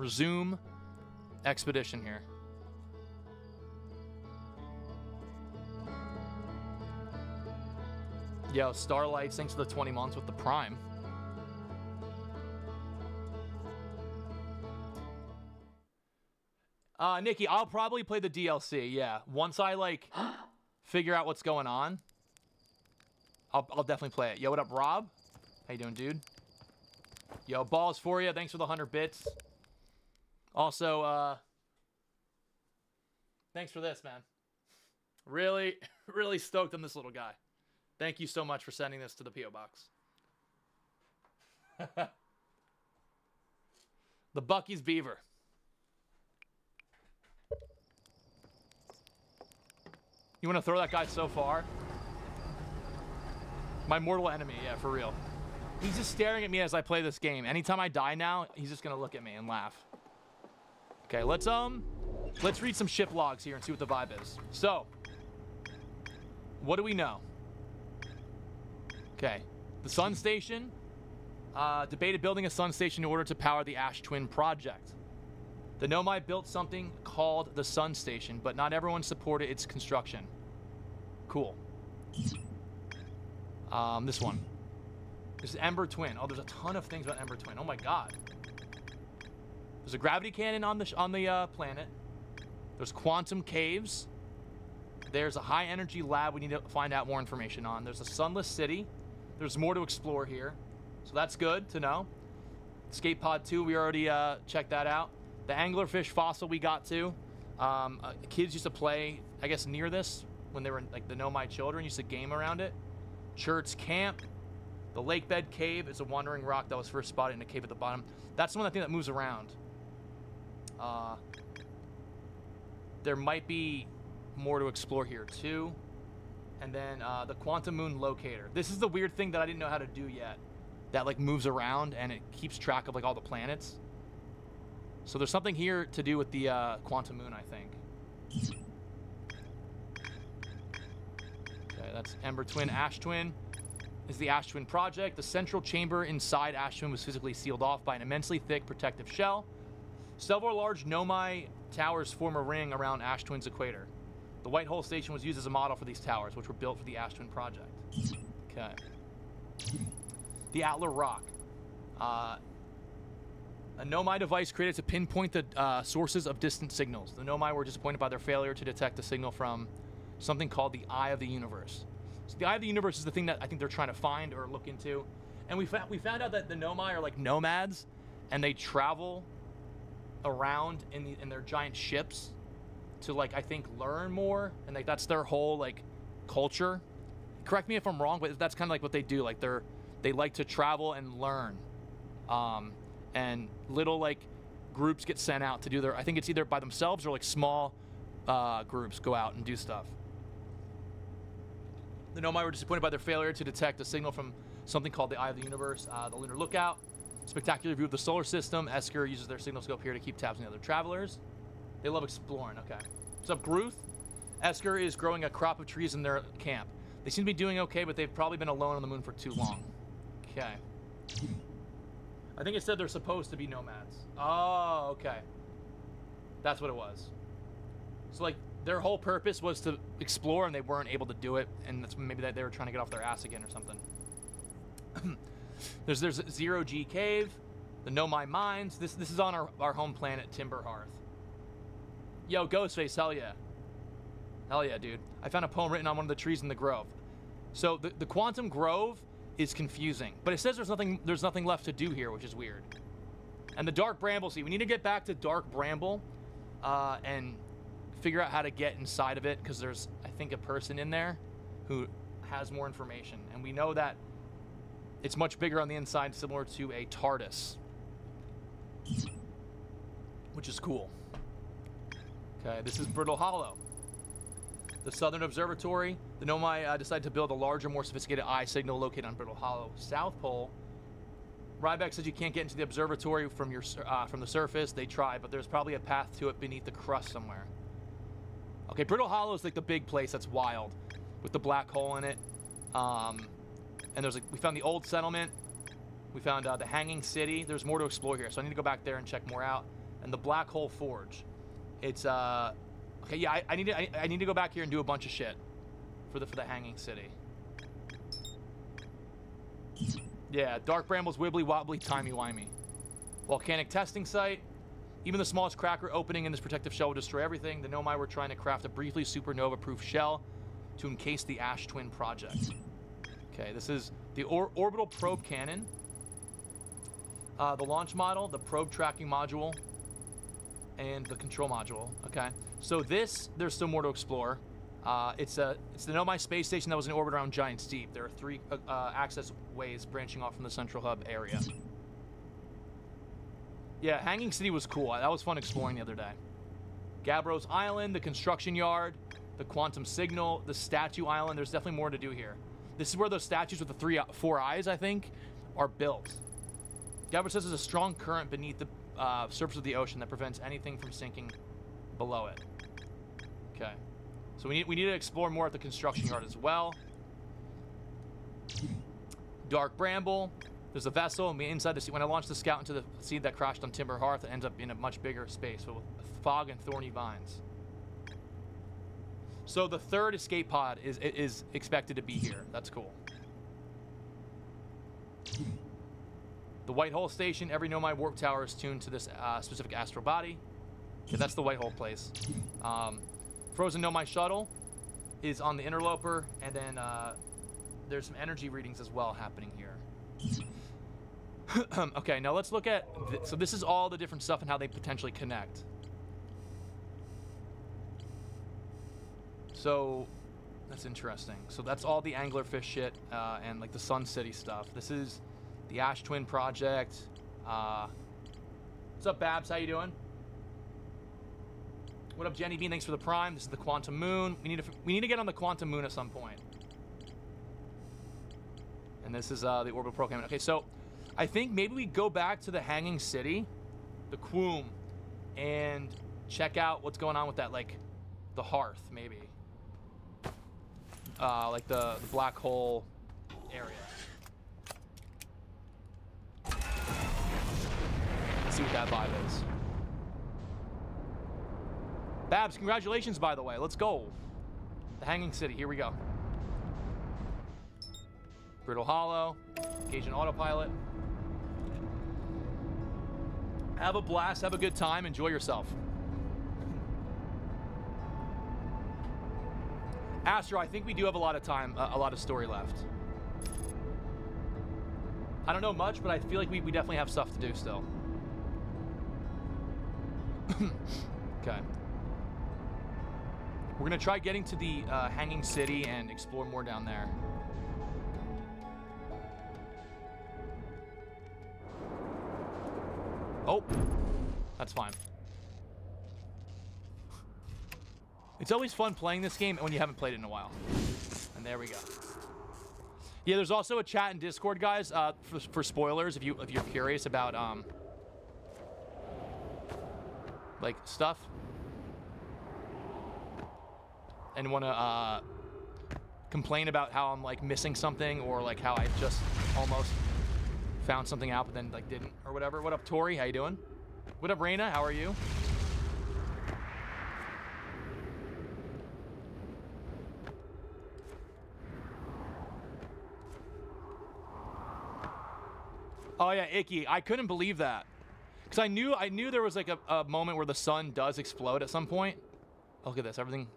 resume expedition here. Yo, Starlight, thanks for the 20 months with the Prime. Uh, Nikki, I'll probably play the DLC. Yeah, once I like figure out what's going on, I'll, I'll definitely play it. Yo, what up, Rob? How you doing, dude? Yo, balls for you. Thanks for the hundred bits. Also, uh, thanks for this, man. Really, really stoked on this little guy. Thank you so much for sending this to the PO box. the Buc-ee's Beaver. You want to throw that guy so far? My mortal enemy, yeah, for real. He's just staring at me as I play this game. Anytime I die now, he's just gonna look at me and laugh. Okay, let's um, let's read some ship logs here and see what the vibe is. So, what do we know? Okay, the Sun Station. Uh, debated building a Sun Station in order to power the Ash Twin project. The Nomai built something called the Sun Station, but not everyone supported its construction. Cool. Um, this one. This is Ember Twin. Oh, there's a ton of things about Ember Twin. Oh my god. There's a gravity cannon on the on the uh, planet. There's quantum caves. There's a high energy lab we need to find out more information on. There's a sunless city. There's more to explore here. So that's good to know. Escape Pod 2, we already uh, checked that out. The anglerfish fossil we got to. Um, uh, kids used to play, I guess, near this when they were like the Nomai children used to game around it. Chert's Camp. The lake bed cave is a wandering rock that was first spotted in a cave at the bottom. That's the one I think that moves around. Uh, there might be more to explore here too. And then uh, the quantum moon locator. This is the weird thing that I didn't know how to do yet. That like moves around and it keeps track of like all the planets. So there's something here to do with the uh, quantum moon, I think. Okay, that's Ember Twin, Ash Twin. Is the Ash Twin project. The central chamber inside Ash Twin was physically sealed off by an immensely thick protective shell. Several large Nomai towers form a ring around Ash Twin's equator. The White Hole Station was used as a model for these towers, which were built for the Ash Twin project. Okay. The Attlerock. Uh, a Nomai device created to pinpoint the uh, sources of distant signals. The Nomai were disappointed by their failure to detect a signal from something called the Eye of the Universe. So the Eye of the Universe is the thing that I think they're trying to find or look into. And we, fa- we found out that the Nomai are like nomads, and they travel around in, the, in their giant ships to like I think learn more, and like that's their whole like culture. Correct me if I'm wrong, but that's kind of like what they do. Like they're they like to travel and learn, um, and little like groups get sent out to do their. I think it's either by themselves or like small uh, groups go out and do stuff. The Nomai were disappointed by their failure to detect a signal from something called the Eye of the Universe, uh, the Lunar Lookout. Spectacular view of the solar system. Esker uses their signal scope here to keep tabs on the other travelers. They love exploring. Okay. What's up, Gruth? Esker is growing a crop of trees in their camp. They seem to be doing okay, but they've probably been alone on the moon for too long. Okay. I think it said they're supposed to be nomads. Oh, okay. That's what it was. So, like, their whole purpose was to explore, and they weren't able to do it, and that's maybe that they were trying to get off their ass again or something. there's there's zero G cave, the Nomai mines. This this is on our, our home planet Timber Hearth. Yo, Ghostface, hell yeah. Hell yeah, dude. I found a poem written on one of the trees in the grove. So the, the Quantum Grove is confusing, but it says there's nothing there's nothing left to do here, which is weird. And the Dark Bramble Sea. We need to get back to Dark Bramble uh, and figure out how to get inside of it because there's I think a person in there who has more information, and we know that it's much bigger on the inside, similar to a TARDIS, which is cool. Okay, this is Brittle Hollow. The Southern Observatory. The Nomai uh, decided to build a larger, more sophisticated eye signal located on Brittle Hollow, South Pole. Riebeck says you can't get into the observatory from your uh, from the surface. They tried, but there's probably a path to it beneath the crust somewhere. Okay, Brittle Hollow is like the big place that's wild, with the black hole in it. Um, and there's like we found the old settlement. We found uh, the Hanging City. There's more to explore here, so I need to go back there and check more out. and the Black Hole Forge. It's uh, okay. Yeah, I, I need to I, I need to go back here and do a bunch of shit for the for the Hanging City. Yeah, Dark Brambles, Wibbly Wobbly, Timey Wimey. Volcanic testing site. Even the smallest cracker opening in this protective shell will destroy everything. The Nomai were trying to craft a briefly supernova-proof shell to encase the Ash Twin project. Okay, this is the or orbital probe cannon, uh, the launch model, the probe tracking module, and the control module. Okay, so this there's still more to explore. Uh, it's a it's the Nomai space station that was in orbit around Giant's Deep. There are three uh, uh, access ways branching off from the central hub area. Yeah, Hanging City was cool. That was fun exploring the other day. Gabbros Island, the construction yard, the quantum signal, the statue island. There's definitely more to do here. This is where those statues with the three, four eyes, I think, are built. Gabbro says there's a strong current beneath the uh, surface of the ocean that prevents anything from sinking below it. Okay. So we need, we need to explore more at the construction yard as well. Dark Bramble. There's a vessel, and inside the sea. When I launched the scout into the seed that crashed on Timber Hearth, it ends up in a much bigger space with fog and thorny vines. So the third escape pod is is expected to be here. That's cool. The White Hole Station. Every Nomai warp tower is tuned to this uh, specific astral body. Okay, that's the White Hole place. Um, Frozen Nomai shuttle is on the interloper, and then uh, there's some energy readings as well happening here. okay, now let's look at. Th so this is all the different stuff and how they potentially connect. So that's interesting. So that's all the anglerfish shit uh, and like the Sun City stuff. This is the Ash Twin project. Uh, what's up, Babs? How you doing? What up, Jenny Bean? Thanks for the prime. This is the Quantum Moon. We need to we need to get on the Quantum Moon at some point. And this is uh, the orbital program. Okay, so I think maybe we go back to the Hanging City, the Quoom, and check out what's going on with that, like the Hearth, maybe. Uh, like the, the black hole area. Let's see what that vibe is. Babs, congratulations, by the way. Let's go. The Hanging City. Here we go. Brittle Hollow. In autopilot. Have a blast. Have a good time. Enjoy yourself. Astro, I think we do have a lot of time, a lot of story left. I don't know much, but I feel like we, we definitely have stuff to do still. okay. We're to try getting to the uh, Hanging City and explore more down there. Oh, that's fine. It's always fun playing this game when you haven't played it in a while. And there we go. Yeah, there's also a chat in Discord, guys, uh, for, for, spoilers if you if you're curious about um like stuff and want to uh, complain about how I'm like missing something or like how I just almost found something out but then like didn't or whatever. What up, Tori? How you doing? What up, Raina? How are you? Oh yeah, Icky. I couldn't believe that. Cause I knew I knew there was like a, a moment where the sun does explode at some point. Look at this. Everything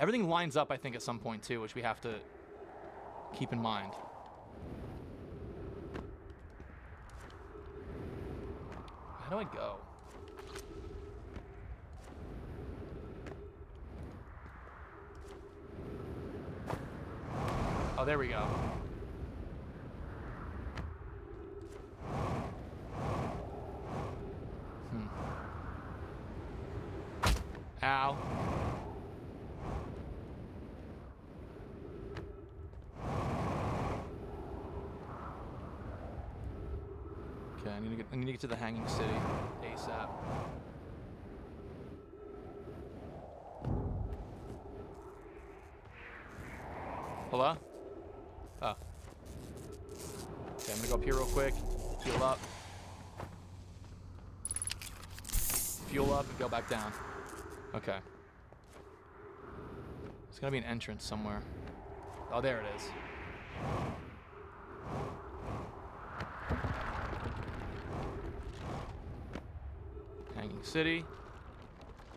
everything lines up, I think, at some point too, which we have to keep in mind. How do I go? Oh, there we go. Ow. Okay, I need to get I need to get to the hanging city ASAP. Hello? Oh. Okay, I'm gonna go up here real quick. Heal up. fuel up and go back down. Okay. There's gotta be an entrance somewhere. Oh, there it is. Hanging City.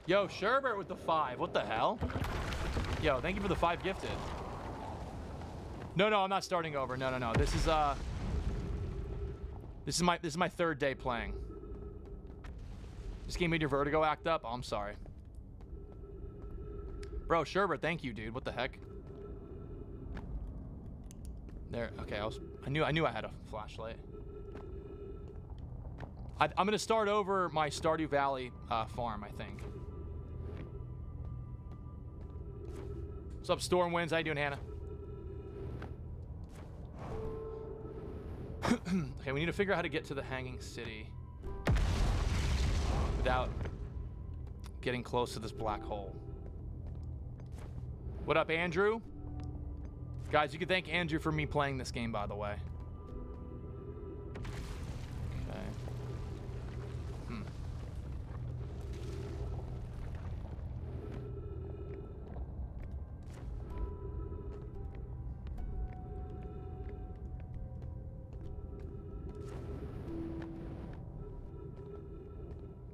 Yo, Sherbert with the five. What the hell? Yo, thank you for the five gifted. No, no, I'm not starting over. No, no, no. This is uh This is my this is my third day playing. This game made your vertigo act up? Oh, I'm sorry. Bro, Sherbert, thank you, dude. What the heck? There. Okay, I was. I knew. I knew I had a flashlight. I, am gonna start over my Stardew Valley uh, farm. I think. What's up, Stormwinds? How you doing, Hannah? okay, we need to figure out how to get to the Hanging City without getting close to this black hole. What up, Andrew? Guys, you can thank Andrew for me playing this game, by the way. Okay. Hmm.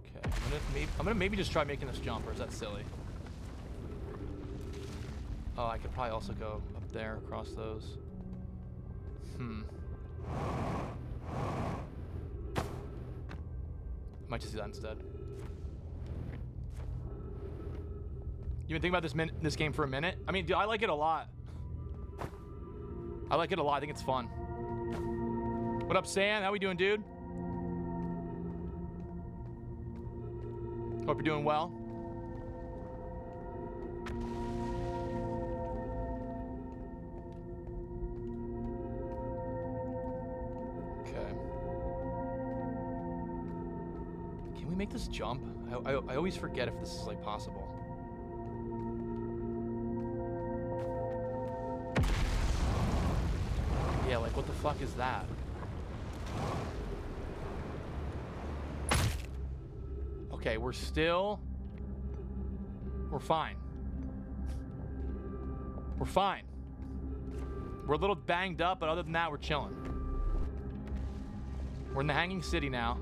Okay, I'm gonna, maybe, I'm gonna maybe just try making this jump, or is that silly? Oh, I could probably also go up there across those. Hmm. Might just do that instead. You been thinking about this min this game for a minute? I mean, dude, I like it a lot. I like it a lot. I think it's fun. What up, Sam? How we doing, dude? Hope you're doing well. Make this jump? I, I, I always forget if this is like possible. Yeah, like what the fuck is that? Okay, we're still... We're fine. We're fine. We're a little banged up, but other than that, we're chilling. We're in the Hanging City now.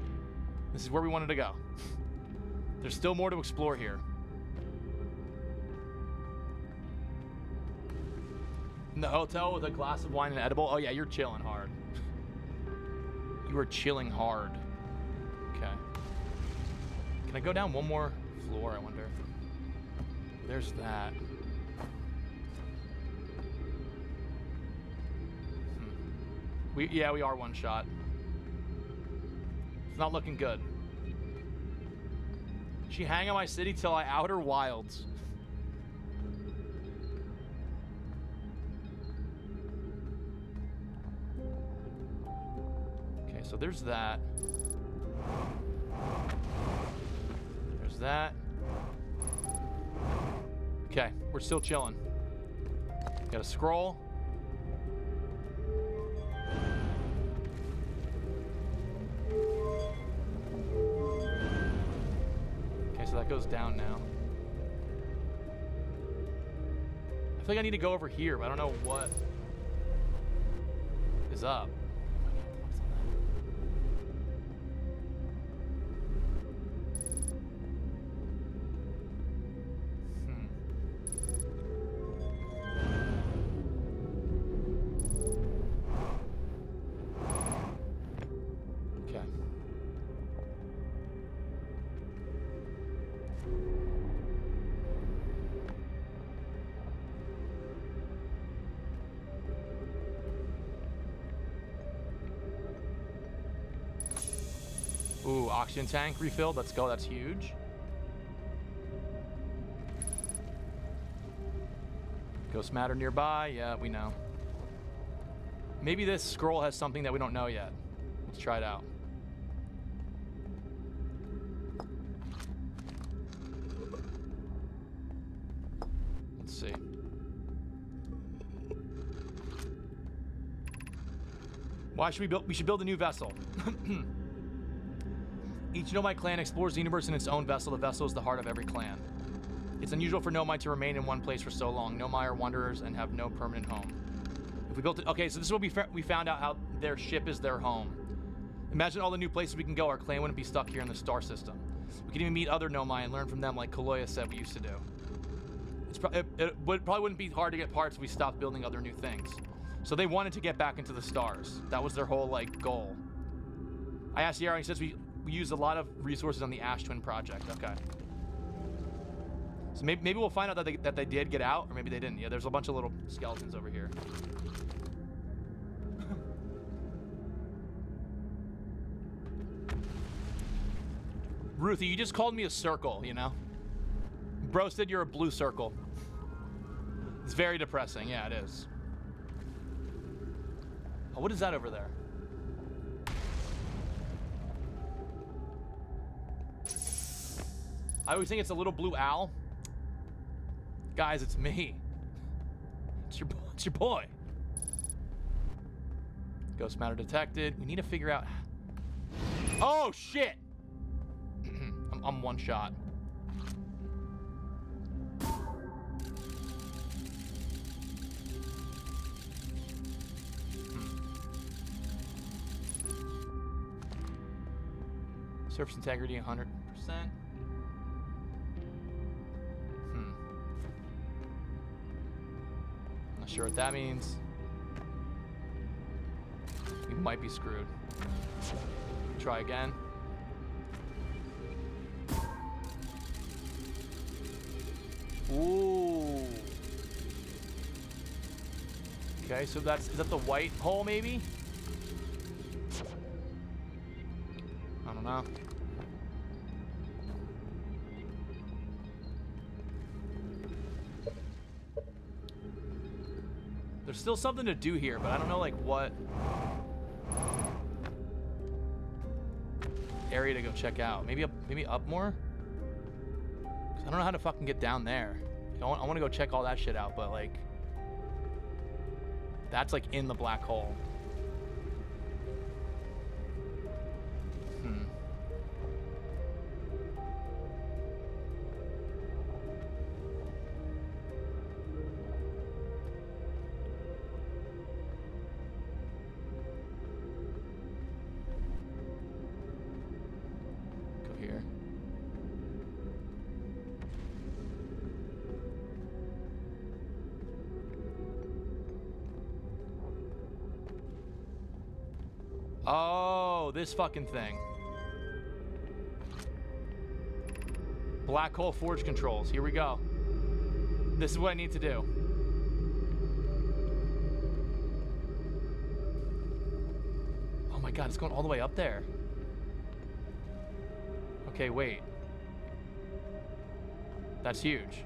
This is where we wanted to go. There's still more to explore here. In the hotel with a glass of wine and edible. Oh yeah, you're chilling hard. You are chilling hard. Okay. Can I go down one more floor, I wonder? There's that. Hmm. We yeah, we are one shot. It's not looking good. She hang on my city till I out her wilds. Okay, so there's that. There's that. Okay, we're still chilling. Got a scroll. Down now. I feel like I need to go over here, but I don't know what is up. Oxygen tank refilled. Let's go. That's huge. Ghost matter nearby. Yeah, we know. Maybe this scroll has something that we don't know yet. Let's try it out. Let's see. Why should we build? We should build a new vessel. Each Nomai clan explores the universe in its own vessel. The vessel is the heart of every clan. It's unusual for Nomai to remain in one place for so long. Nomai are wanderers and have no permanent home. If we built it, okay, so this is what we we found out how their ship is their home. Imagine all the new places we can go. Our clan wouldn't be stuck here in the star system. We could even meet other Nomai and learn from them, like Kaloya said we used to do. It's pro- it, it would, probably wouldn't be hard to get parts if we stopped building other new things. So they wanted to get back into the stars. That was their whole like goal. I asked Yarrow, he says we, we used a lot of resources on the Ash Twin project. Okay. So maybe, maybe we'll find out that they, that they did get out, or maybe they didn't. Yeah, there's a bunch of little skeletons over here. Ruthie, you just called me a circle, you know? Bro said you're a blue circle. It's very depressing. Yeah, it is. Oh, what is that over there? I always think it's a little blue owl. Guys, it's me. It's your, it's your boy. Ghost matter detected. We need to figure out. Oh shit! I'm, I'm one shot. Hmm. Surface integrity 100%. Sure what that means. We might be screwed. Try again. Ooh. Okay, so that's is that the white hole maybe? I don't know. Still something to do here, but I don't know like what area to go check out. Maybe up maybe up more? I don't know how to fucking get down there. I want, I want to go check all that shit out, but like that's like in the black hole. This fucking thing. Black hole forge controls. Here we go. This is what I need to do. Oh my god, it's going all the way up there. Okay, wait. That's huge.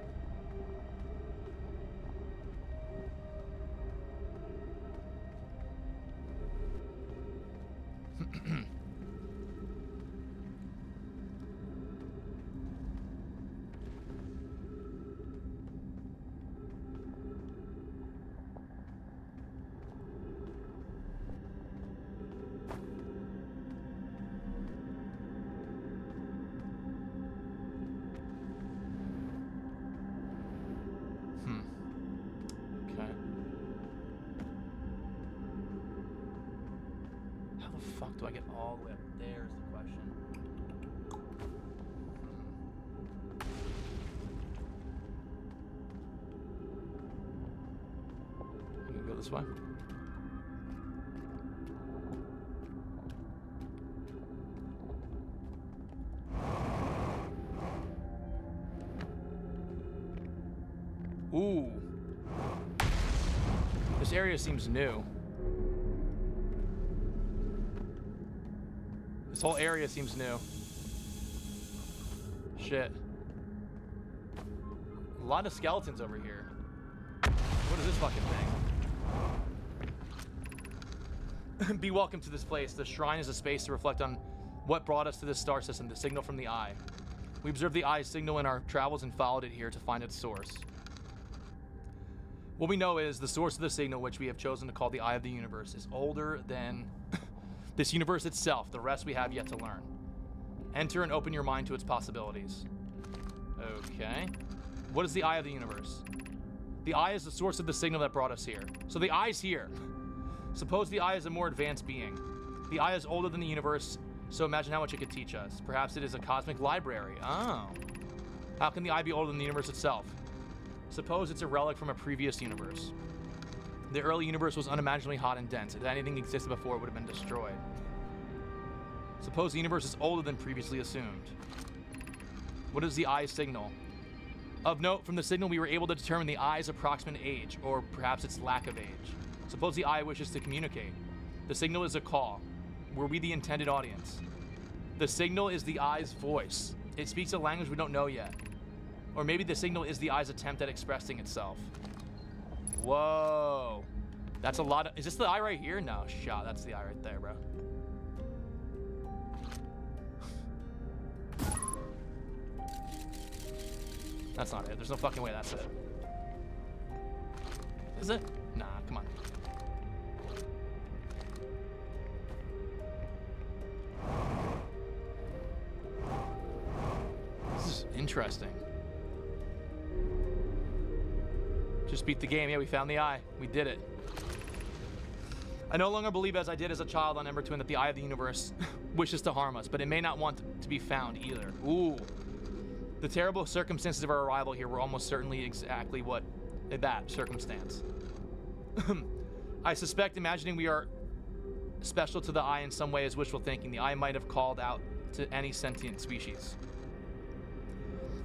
Area seems new. This whole area seems new. Shit. A lot of skeletons over here. What is this fucking thing? Be welcome to this place. The shrine is a space to reflect on what brought us to this star system, the signal from the eye. We observed the eye's signal in our travels and followed it here to find its source. What we know is the source of the signal, which we have chosen to call the Eye of the Universe, is older than this universe itself. The rest we have yet to learn. Enter and open your mind to its possibilities. Okay. What is the eye of the universe? The eye is the source of the signal that brought us here. So the eye's here. Suppose the eye is a more advanced being. The eye is older than the universe, so imagine how much it could teach us. Perhaps it is a cosmic library. Oh. How can the eye be older than the universe itself? Suppose it's a relic from a previous universe. The early universe was unimaginably hot and dense. If anything existed before, it would have been destroyed. Suppose the universe is older than previously assumed. What is the eye signal? Of note, from the signal, we were able to determine the eye's approximate age, or perhaps its lack of age. Suppose the eye wishes to communicate. The signal is a call. Were we the intended audience? The signal is the eye's voice. It speaks a language we don't know yet. Or maybe the signal is the eye's attempt at expressing itself. Whoa. That's a lot of. Is this the eye right here? No, shot. That's the eye right there, bro. That's not it. There's no fucking way that's it. Is it? Nah, come on. This is interesting. Just beat the game. Yeah, we found the eye. We did it. I no longer believe, as I did as a child on Ember Twin, that the eye of the universe wishes to harm us, but it may not want to be found either. Ooh. The terrible circumstances of our arrival here were almost certainly exactly what that circumstance. I suspect imagining we are special to the eye in some way is wishful thinking. The eye might have called out to any sentient species.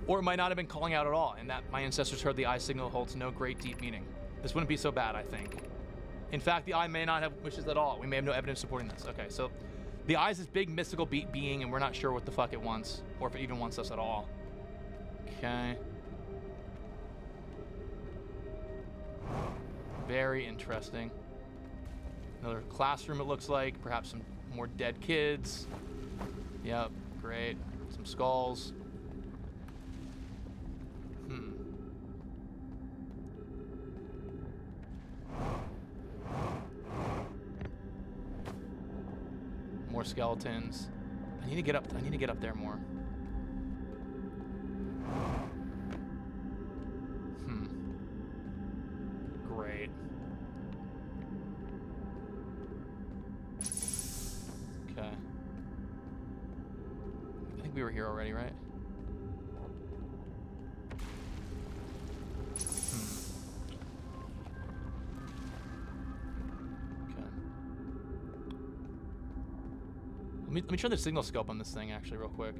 Or it might not have been calling out at all, and that my ancestors heard the eye signal holds no great deep meaning. This wouldn't be so bad, I think. In fact, the eye may not have wishes at all. We may have no evidence supporting this. Okay, so the eye is this big mystical be being, and we're not sure what the fuck it wants, or if it even wants us at all. Okay. Very interesting. Another classroom, it looks like. Perhaps some more dead kids. Yep, great. Some skulls. Hmm. More skeletons. I need to get up. I need to get up there more. Hmm. Great. Okay. I think we were here already, right? Me, let me try the signal scope on this thing actually real quick.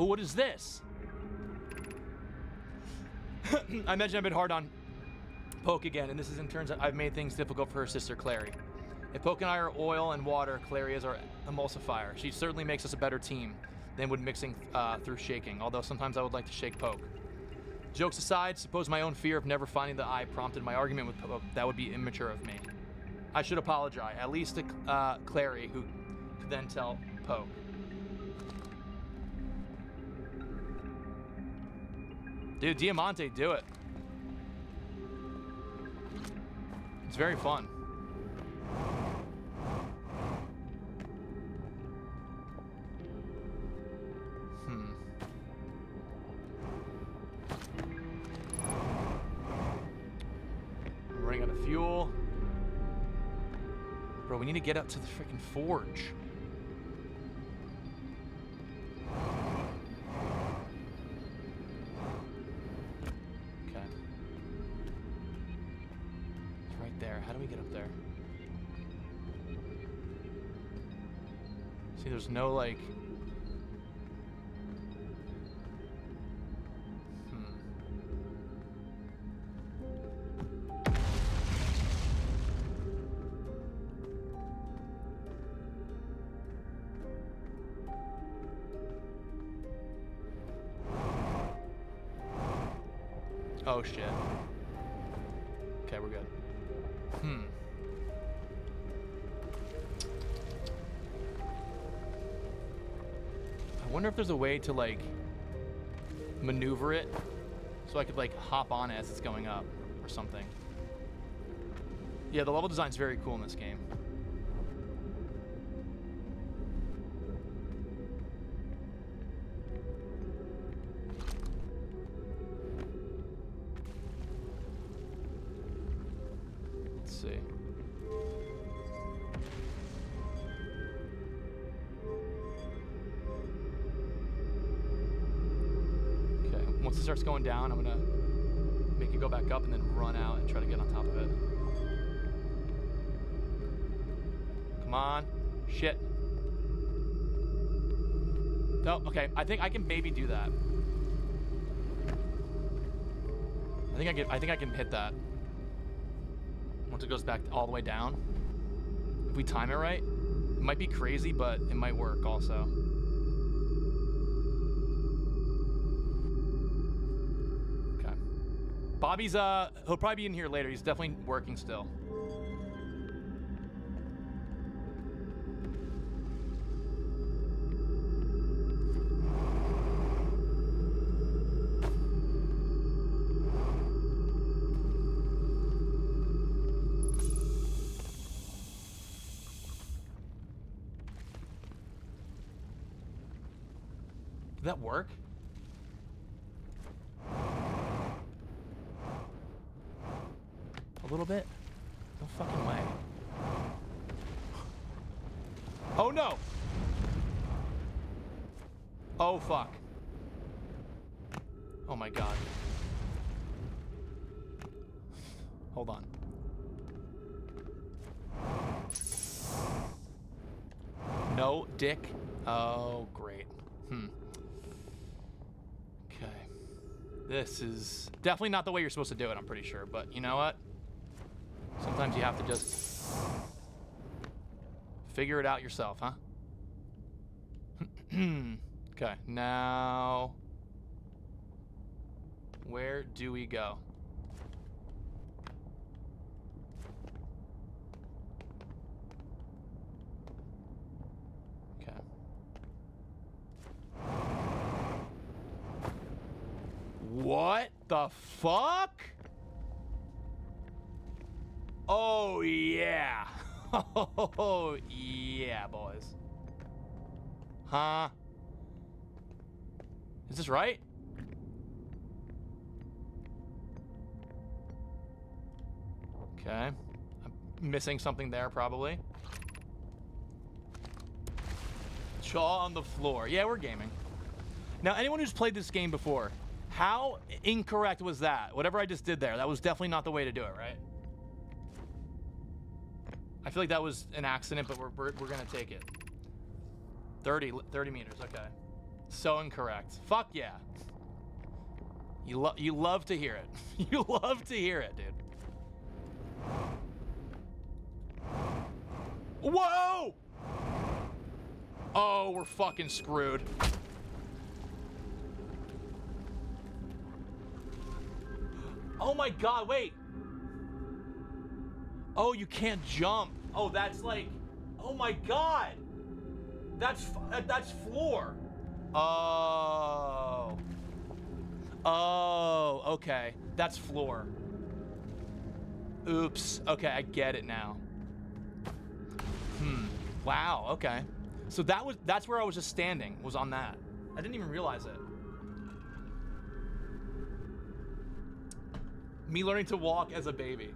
Oh, what is this? I imagine I've been hard on Poke again, and this is in turns I've made things difficult for her sister Clary. If Poke and I are oil and water, Clary is our emulsifier. She certainly makes us a better team than would mixing uh, through shaking, although sometimes I would like to shake Poke. Jokes aside, suppose my own fear of never finding the eye prompted my argument with Poke. That would be immature of me. I should apologize, at least to uh, Clary, who could then tell Poke. Dude, Diamante, do it. It's very fun. Hmm. Running out of fuel. Bro, we need to get up to the freaking forge. There's a way to like maneuver it so I could like hop on as it's going up or something. Yeah, the level design's very cool in this game. Down, I'm gonna make it go back up and then run out and try to get on top of it. Come on. Shit. No, okay. I think I can maybe do that. I think I can I think I can hit that. Once it goes back all the way down. If we time it right. It might be crazy, but it might work also. Bobby's uh he'll probably be in here later. He's definitely working still. Did that work? Dick. Oh, great. Hmm. Okay. This is definitely not the way you're supposed to do it, I'm pretty sure. But you know what? Sometimes you have to just figure it out yourself, huh? okay, now. Where do we go? Okay. What the fuck? Oh, yeah. Oh, yeah, boys. Huh? Is this right? Okay. I'm missing something there, probably. Jaw on the floor. Yeah, we're gaming. Now, anyone who's played this game before, how incorrect was that? Whatever I just did there, that was definitely not the way to do it, right? I feel like that was an accident, but we're, we're, we're gonna take it. 30, 30 meters, okay. So incorrect. Fuck yeah. You, lo you love to hear it. you love to hear it, dude. Whoa! Oh, we're fucking screwed. Oh my god, wait. Oh, you can't jump. Oh, that's like, oh my god. That's, that's floor. Oh. Oh, okay. That's floor. Oops. Okay, I get it now. Hmm. Wow, okay. So that was that's where I was just standing, was on that. I didn't even realize it. Me learning to walk as a baby.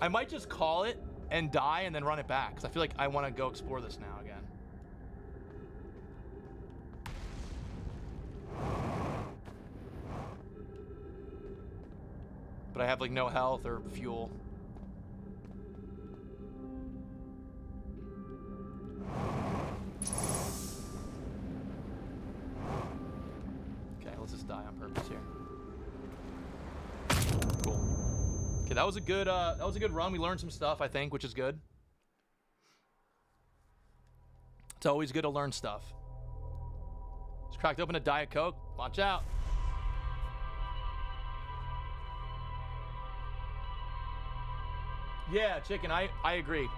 I might just call it and die and then run it back, because I feel like I want to go explore this now again. But I have like no health or fuel. Okay, let's just die on purpose here. Cool. Okay, that was a good uh that was a good run. We learned some stuff, I think, which is good. It's always good to learn stuff. Just cracked open a Diet Coke. Watch out. Yeah, chicken, I, I agree.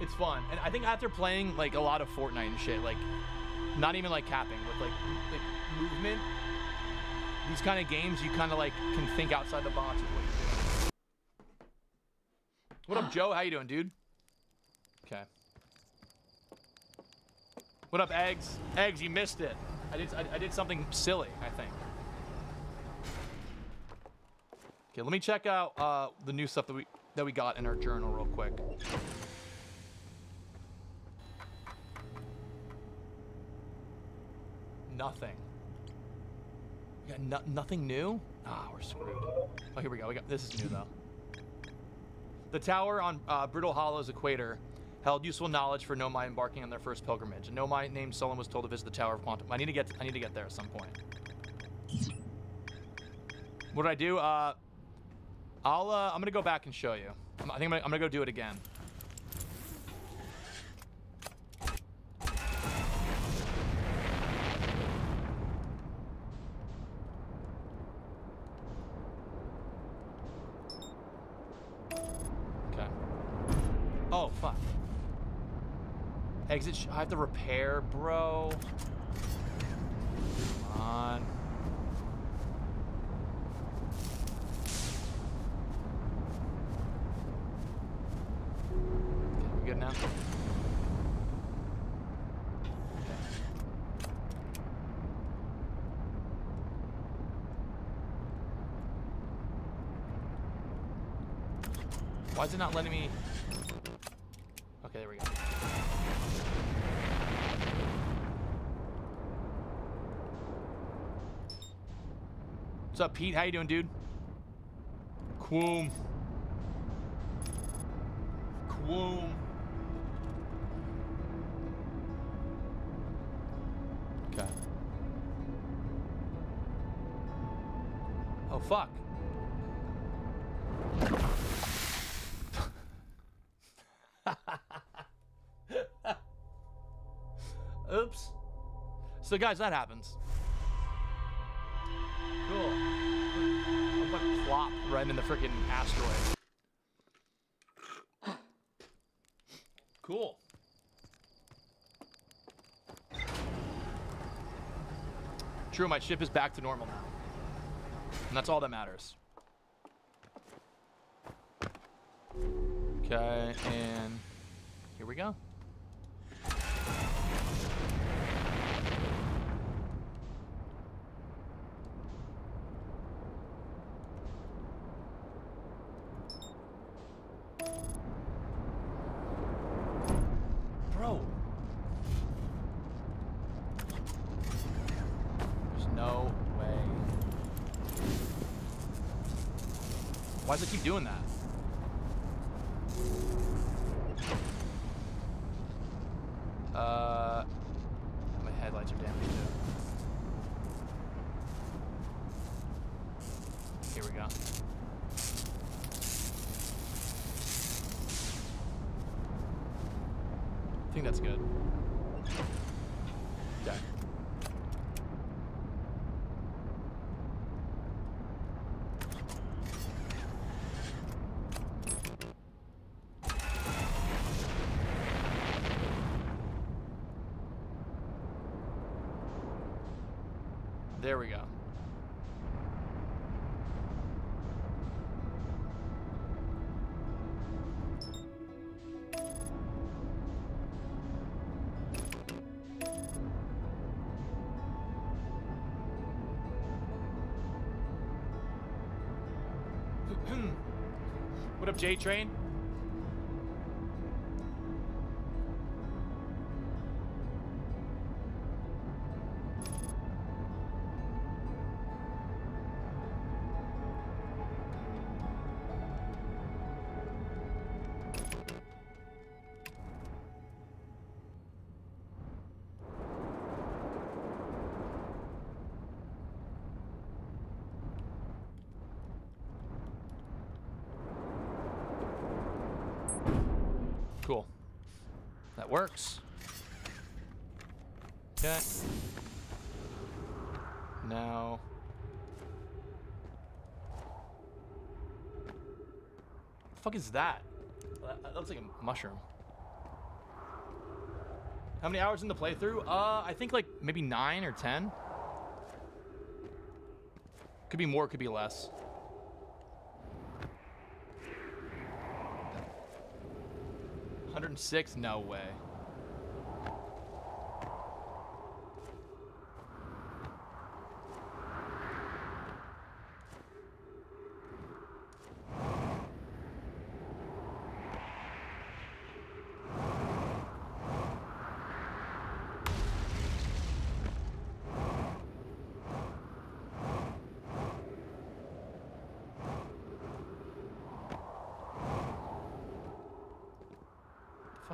It's fun. And I think after playing like a lot of Fortnite and shit, like Not even like capping, with like, like movement. These kind of games, you kind of like can think outside the box of what you're doing. What up, Joe? How you doing, dude? Okay. What up, eggs? Eggs, you missed it. I did. I, I did something silly, I think. Okay, let me check out uh, the new stuff that we that we got in our journal real quick. Nothing. We got no, nothing new? Ah, we're screwed. Oh, here we go. We got this is new though. The tower on uh, Brittle Hollow's equator held useful knowledge for Nomai embarking on their first pilgrimage. A Nomai named Solon was told to visit the Tower of Quantum. I need to get I need to get there at some point. What did I do? Uh, I'll uh, I'm gonna go back and show you. I think I'm gonna, I'm gonna go do it again. Okay. Oh fuck. Exit. sh- I have to repair, bro. Come on. Okay, we good now? Why is it not letting me? Okay, there we go. What's up, Pete? How you doing, dude? Quoom. Quoom. Okay. Oh, fuck. Oops. So, guys, that happens. Right in the freaking asteroid. Cool. True, my ship is back to normal now. And that's all that matters. Okay, and here we go. J Train? Fuck is that? That looks like a mushroom. How many hours in the playthrough? Uh, I think like maybe nine or ten. Could be more, could be less. Hundred and six? No way.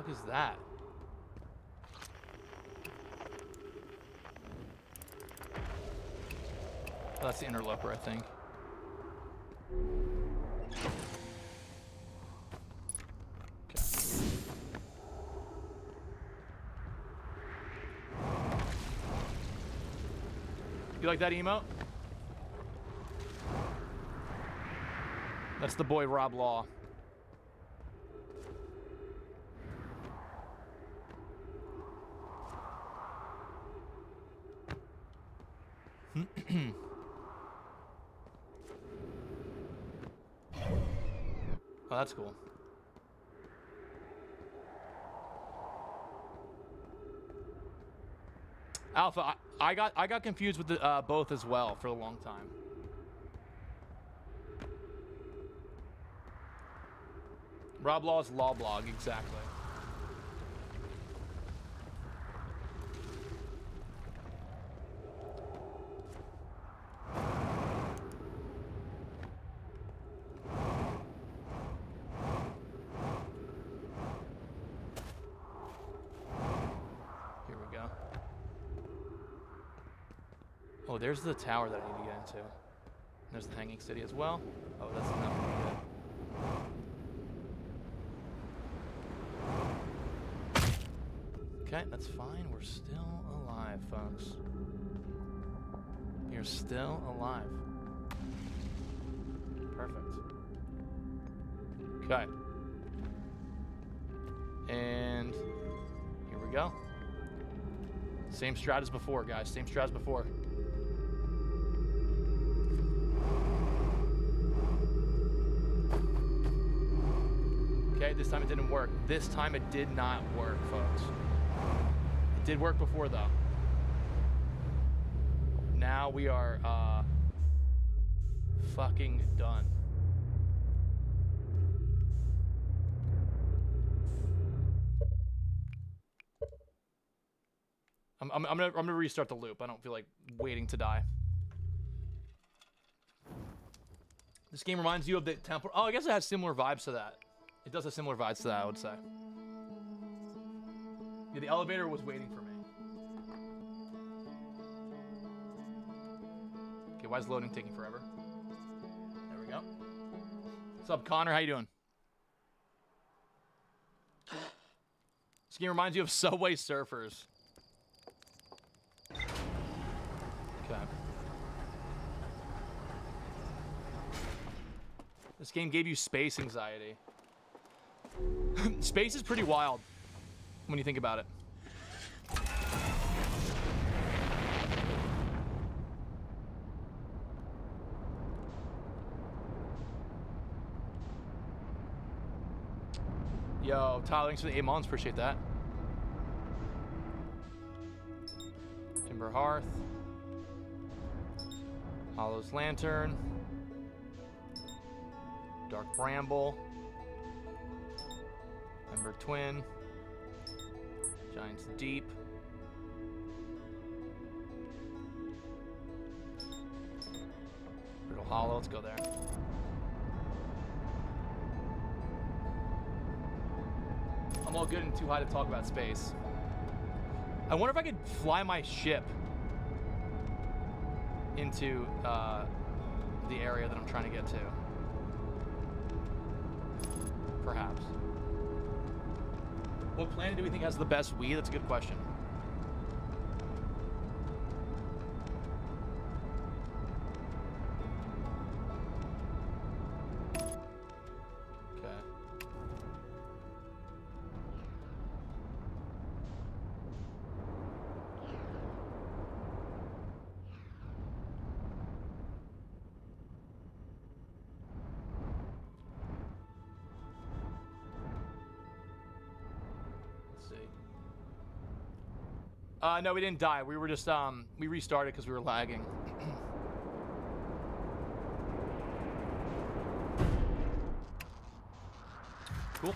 fuck is that? Oh, that's the interloper, I think. You like that emote? That's the boy Rob Law. Oh, that's cool. Alpha, I, got I got confused with the, uh, both as well for a long time. Rob Law's Law Blog, exactly. Here we go. There's the tower that I need to get into. There's the Hanging City as well. Oh, that's not good. Okay, that's fine. We're still alive, folks. You're still alive. Perfect. Okay. And here we go. Same strat as before, guys. Same strat as before. Okay, this time it didn't work. This time it did not work, folks. It did work before, though. Now we are, uh, fucking done. I'm, I'm, I'm, gonna, I'm gonna restart the loop. I don't feel like waiting to die. This game reminds you of the temple. Oh, I guess it has similar vibes to that. It does have similar vibes to that, I would say. Yeah, the elevator was waiting for me. Okay, why is loading taking forever? There we go. What's up, Connor? How you doing? This game reminds you of Subway Surfers. Okay. This game gave you space anxiety. space is pretty wild when you think about it. Yo, Tyler, thanks for the eight months. Appreciate that. Timber Hearth. Hollow's Lantern. Dark Bramble. Ember Twin. Giant's Deep. Brittle Hollow, let's go there. I'm all good and too high to talk about space. I wonder if I could fly my ship into uh, the area that I'm trying to get to. Perhaps. What planet do we think has the best Wii? That's a good question. Uh, no, we didn't die. We were just um, we restarted because we were lagging. cool.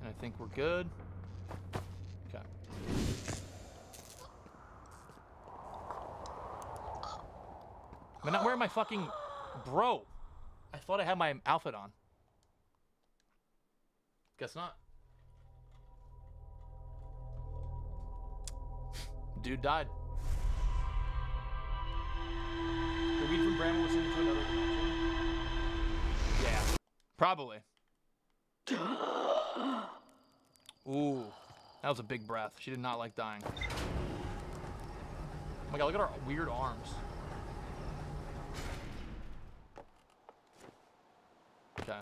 And I think we're good. Okay. I'm not wearing my fucking bro. I thought I had my outfit on. Guess not. Dude died. The weed from Bramble was into another dimension. Yeah, probably. Ooh, that was a big breath. She did not like dying. Oh my god, look at her weird arms. Okay.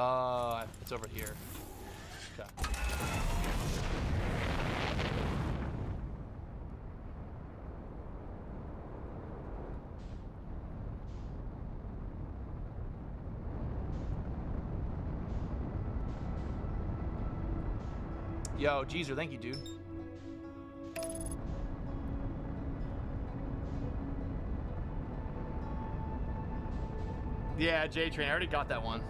Uh, it's over here. Okay. Yo, Jeezer, thank you, dude. Yeah, J Train, I already got that one.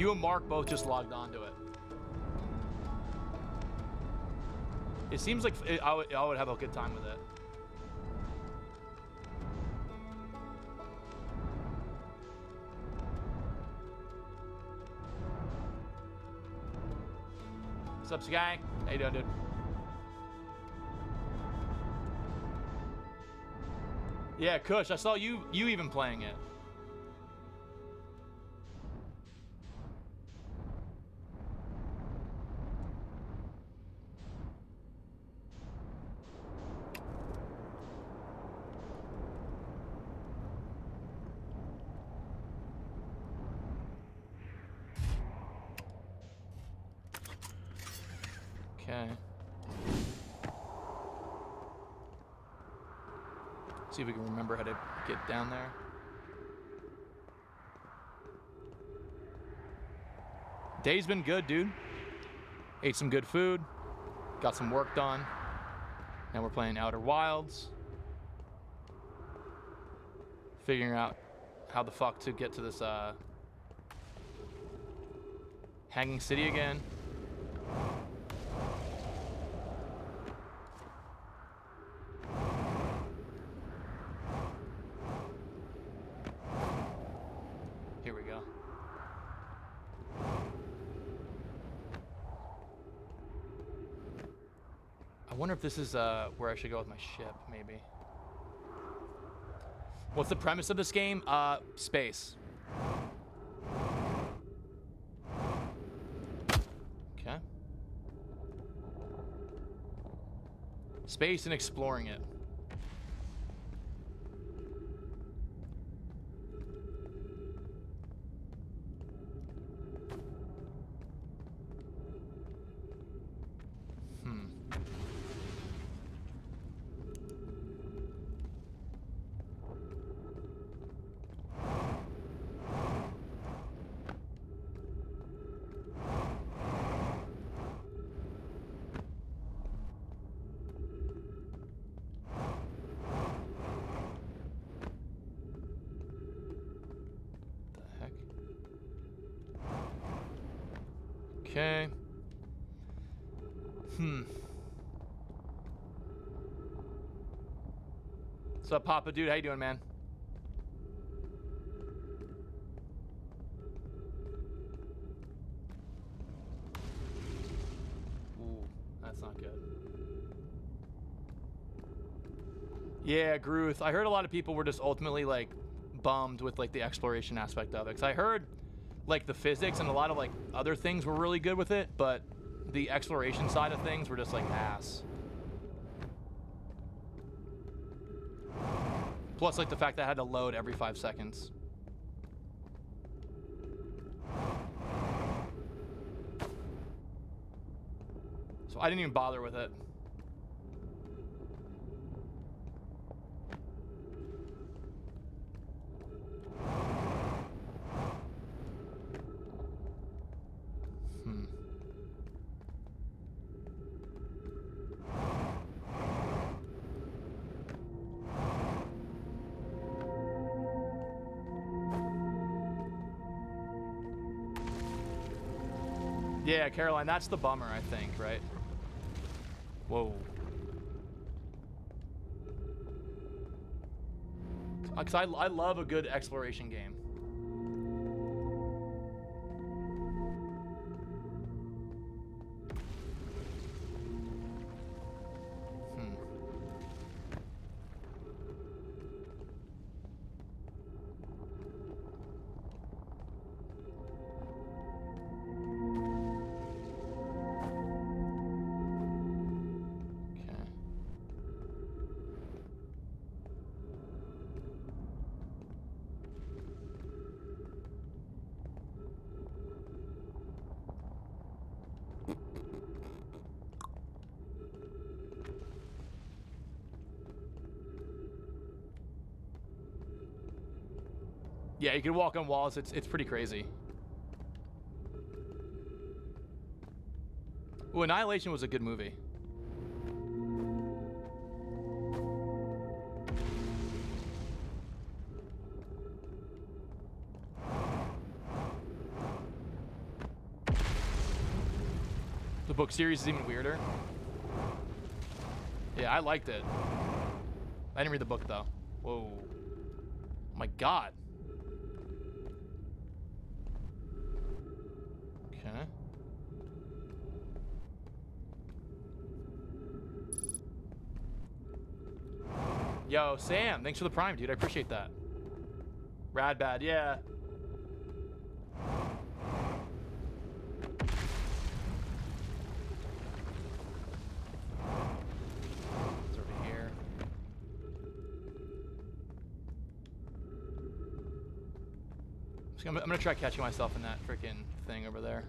You and Mark both just logged on to it. It seems like I, would, I would have a good time with it. Up, gang? How you doing, dude? Yeah, Kush, I saw you you even playing it. Down there. Day's been good, dude. Ate some good food. Got some work done. Now we're playing Outer Wilds. Figuring out how the fuck to get to this uh, Hanging City again. Here we go. I wonder if this is uh, where I should go with my ship, maybe. What's the premise of this game? Uh, space. Okay. Space and exploring it. What's up, Papa Dude? How you doing, man? Ooh, that's not good. Yeah, Gruth. I heard a lot of people were just ultimately like bummed with like the exploration aspect of it. Cause I heard like the physics and a lot of like other things were really good with it, but the exploration side of things were just like ass. Plus, like the fact that I had to load every five seconds. So I didn't even bother with it. Caroline, that's the bummer, I think, right? Whoa. Uh, because I, I love a good exploration game. Yeah, you can walk on walls. It's it's pretty crazy. Ooh, Annihilation was a good movie. The book series is even weirder. Yeah, I liked it. I didn't read the book though. Whoa. Oh my god. Yo, Sam, thanks for the prime, dude. I appreciate that. Rad bad, yeah. It's over here. Gonna- I'm gonna try catching myself in that freaking thing over there.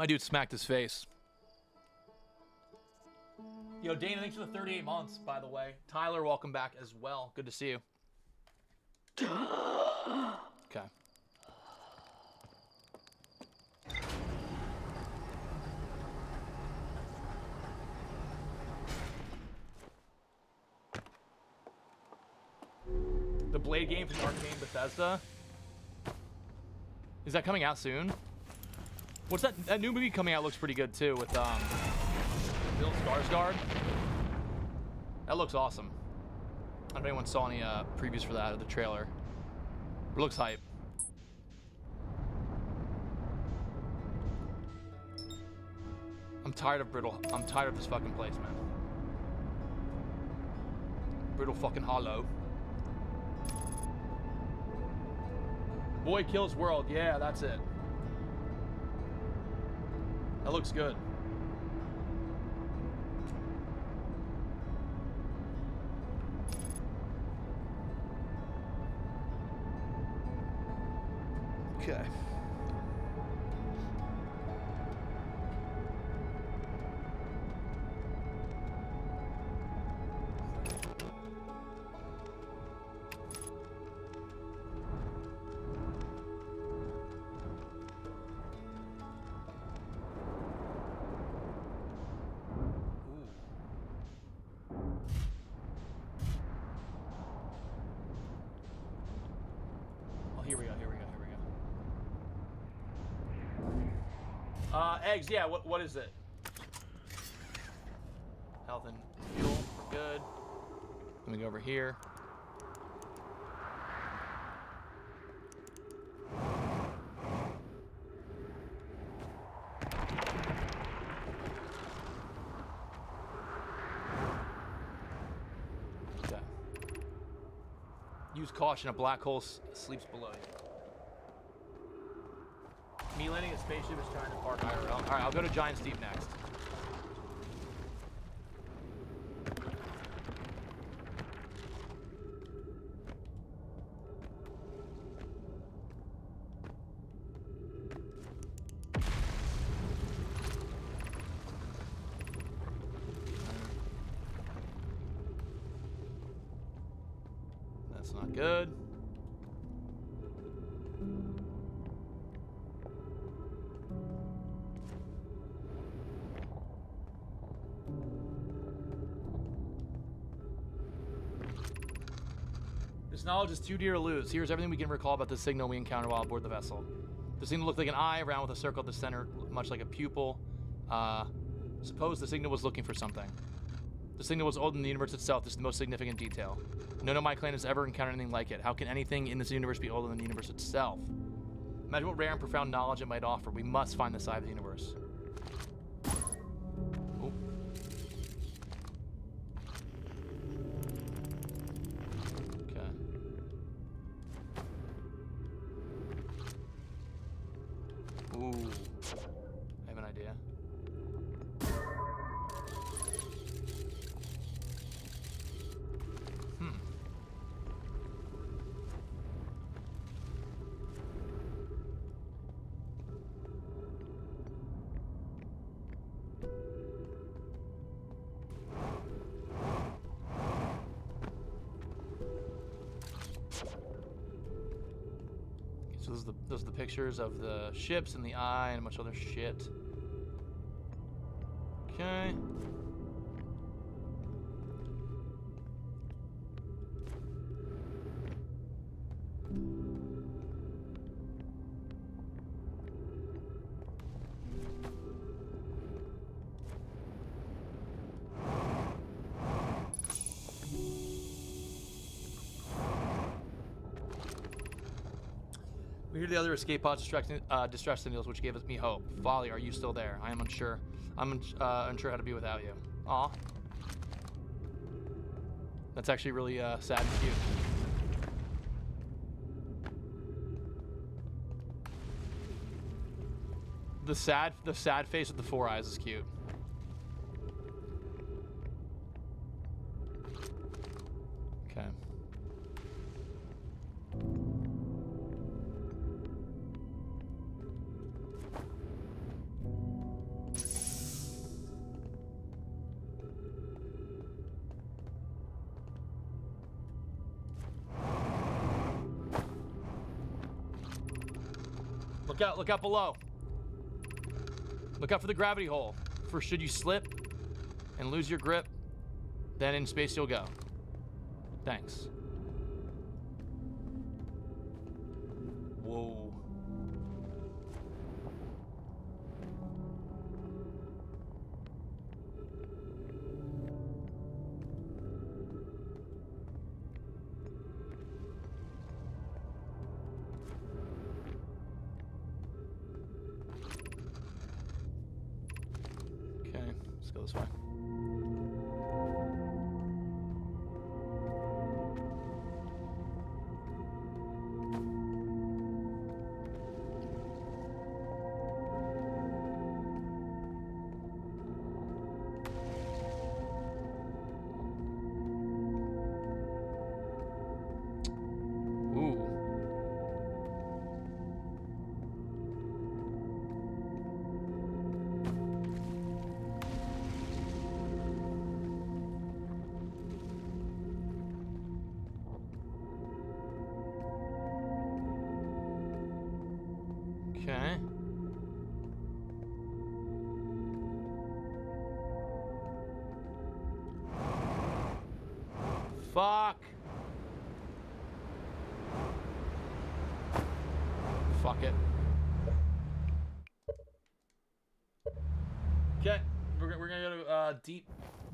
My dude smacked his face. Yo, Dana, thanks for the 38 months, by the way. Tyler, welcome back as well. Good to see you. Okay. The Blade game from Arkane Bethesda. Is that coming out soon? What's that? That new movie coming out looks pretty good too with um, Bill Skarsgård. That looks awesome. I don't know if anyone saw any uh, previews for that or the trailer. It looks hype. I'm tired of Brittle. I'm tired of this fucking place, man. Brittle fucking hollow. Boy Kills World. Yeah, that's it. That looks good. Uh, eggs, yeah, what, what is it? Health and fuel, good. Let me go over here. Use caution, a black hole sleeps below you. Landing a spaceship is trying to park IRL. All right, I'll go to Giant's Deep next. Knowledge is too dear to lose. Here's everything we can recall about the signal we encountered while aboard the vessel. The signal looked like an eye, round with a circle at the center, much like a pupil. Uh, suppose the signal was looking for something. The signal was older than the universe itself. This is the most significant detail. None of my clan has ever encountered anything like it. How can anything in this universe be older than the universe itself? Imagine what rare and profound knowledge it might offer. We must find the side of the universe. Pictures of the ships and the eye and a bunch of other shit. Escape pods distracting, uh, distress signals, which gave us me hope. Folly, are you still there? I am unsure. I'm uh, unsure how to be without you. Aw. That's actually really uh, sad and cute. The sad, the sad face with the four eyes is cute. Look out, below. Look out for the gravity hole. For should you slip and lose your grip, then in space you'll go. Thanks.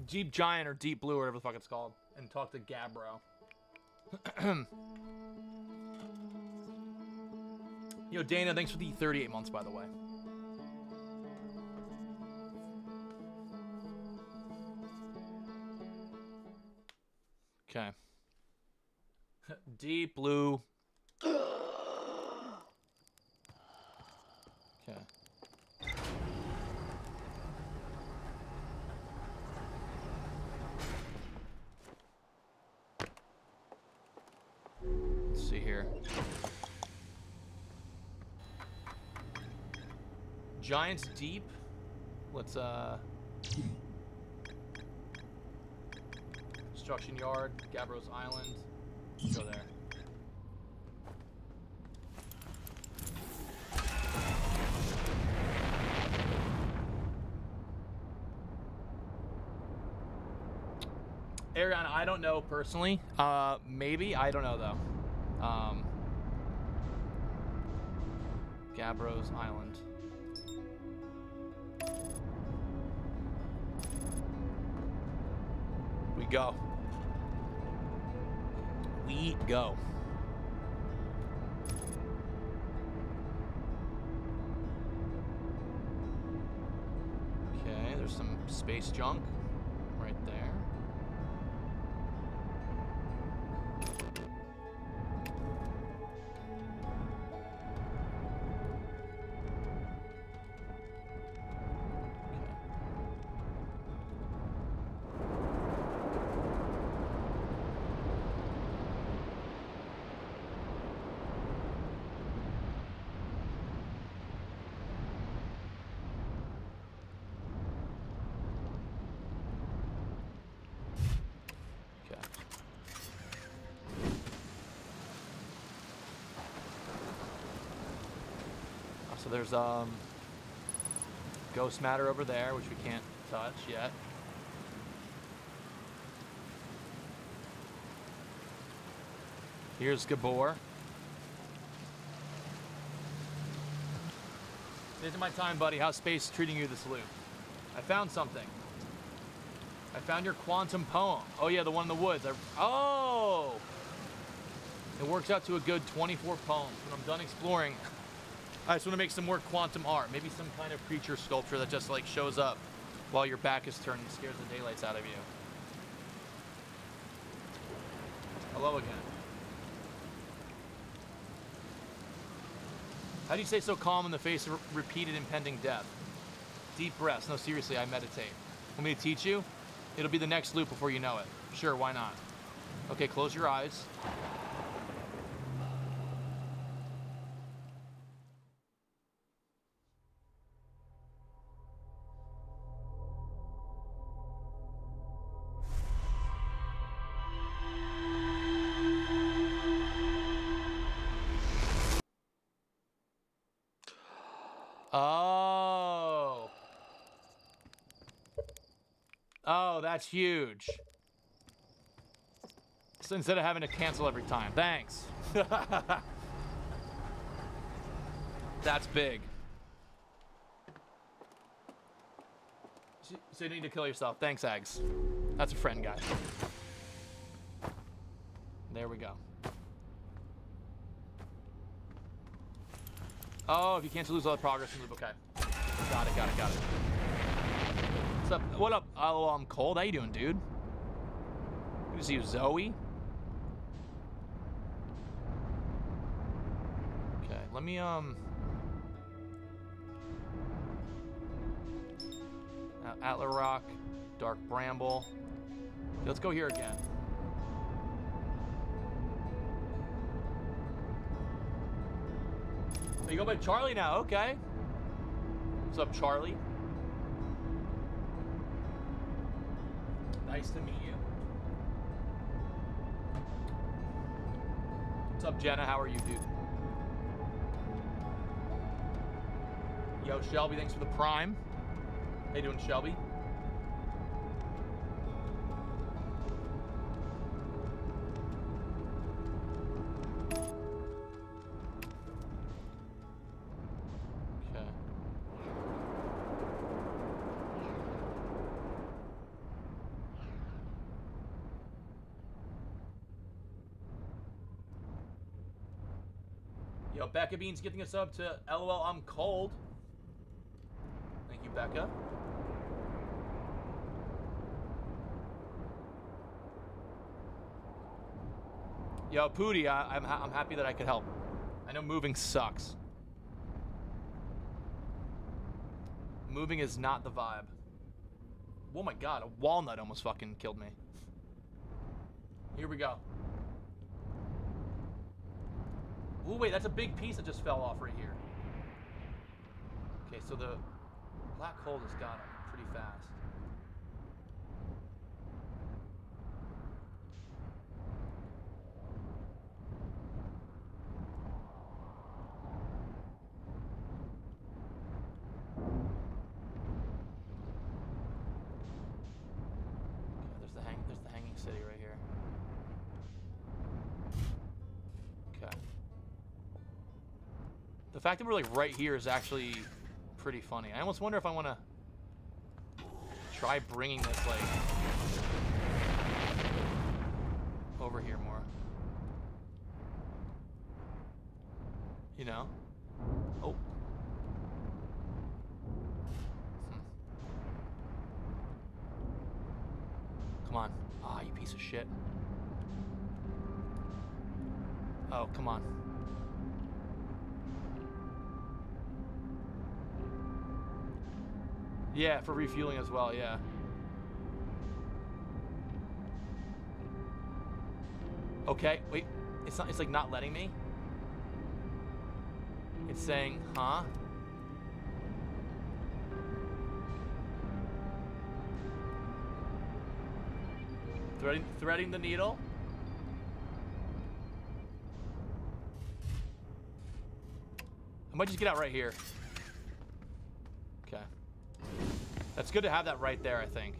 Deep giant or deep blue, or whatever the fuck it's called. and talk to Gabbro. Yo, Dana, thanks for the 38 months, by the way. Okay. Deep blue. Okay. Let's see here. Giants deep. Let's uh construction yard, Gabbro's Island. Let's go there. Ariana, I don't know personally. Uh, maybe I don't know though. Um, Gabbro's Island. We go. We go. Okay, there's some space junk there's um ghost matter over there, which we can't touch yet. Here's Gabbro. Is my time, buddy. How's space treating you this loop? I found something. I found your quantum poem. Oh yeah, the one in the woods. I, oh! It works out to a good 24 poems. When I'm done exploring, I just want to make some more quantum art. Maybe some kind of creature sculpture that just like shows up while your back is turned and scares the daylights out of you. Hello again. How do you stay so calm in the face of repeated impending death? Deep breaths. No, seriously, I meditate. Want me to teach you? It'll be the next loop before you know it. Sure, why not? Okay, close your eyes. That's huge. So instead of having to cancel every time. Thanks. that's big. So you need to kill yourself. Thanks, Eggs. That's a friend guy. There we go. Oh, if you cancel, lose all the progress the okay. Got it, got it, got it. What's up? What up? Oh, I'm cold. How you doing, dude? Good to see you, Zoe. Okay, let me um. Attlerock, Dark Bramble. Let's go here again. Oh, You go by Charlie now, okay. What's up, Charlie? Nice to meet you. What's up, Jenna? How are you, dude? Yo, Shelby, thanks for the prime. How you doing, Shelby? Becca Beans getting us up to LOL, I'm cold. Thank you, Becca. Yo, Pooty, I, am I'm, I'm happy that I could help. I know moving sucks. Moving is not the vibe. Oh my god, a walnut almost fucking killed me. Here we go. Oh wait, that's a big piece that just fell off right here. Okay, so the black hole got him pretty fast. Fact that we're like right here is actually pretty funny. I almost wonder if I want to try bringing this like over here more. You know? Oh. Hmm. Come on. Ah, you piece of shit. Oh, come on. Yeah, for refueling as well, yeah. Okay, wait. It's not it's like not letting me. It's saying, huh? Threading threading the needle. I might just get out right here. Good to have that right there, I think.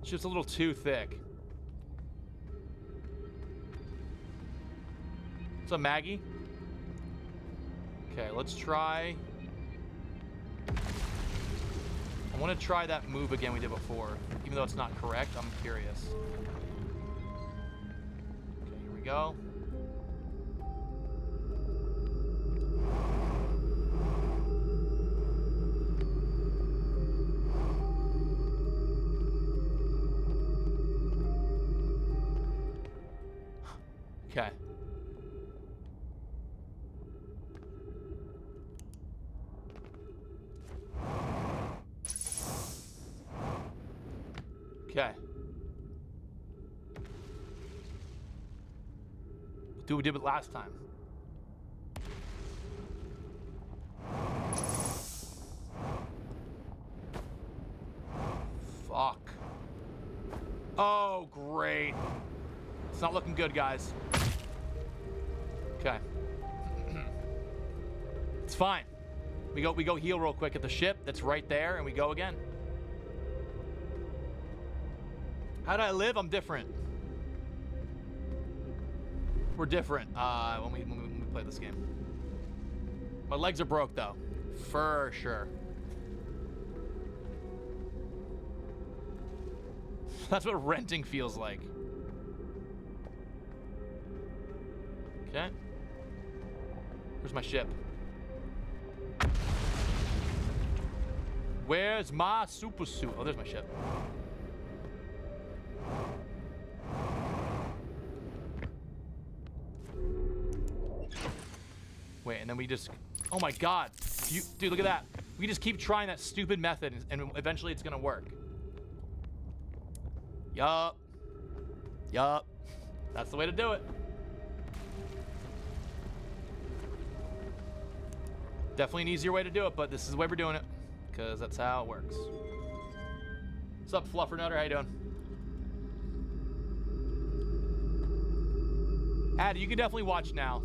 It's just a little too thick. What's up, Maggie? Okay, let's try... I want to try that move again we did before. Even though it's not correct, I'm curious. Okay, here we go. Do we did it last time. Fuck. Oh, great. It's not looking good, guys. Okay. it's fine. We go we go heal real quick at the ship that's right there and we go again. How do I live? I'm different. We're different uh, when, we, when we when we play this game. My legs are broke though, for sure. That's what renting feels like. Okay. Where's my ship? Where's my super suit? Oh, there's my ship. And then we just... Oh my god. You, dude, look at that. We just keep trying that stupid method, and eventually it's gonna work. Yup. Yup. That's the way to do it. Definitely an easier way to do it, but this is the way we're doing it. Because that's how it works. What's up, Fluffernutter? How you doing? Addy, you can definitely watch now.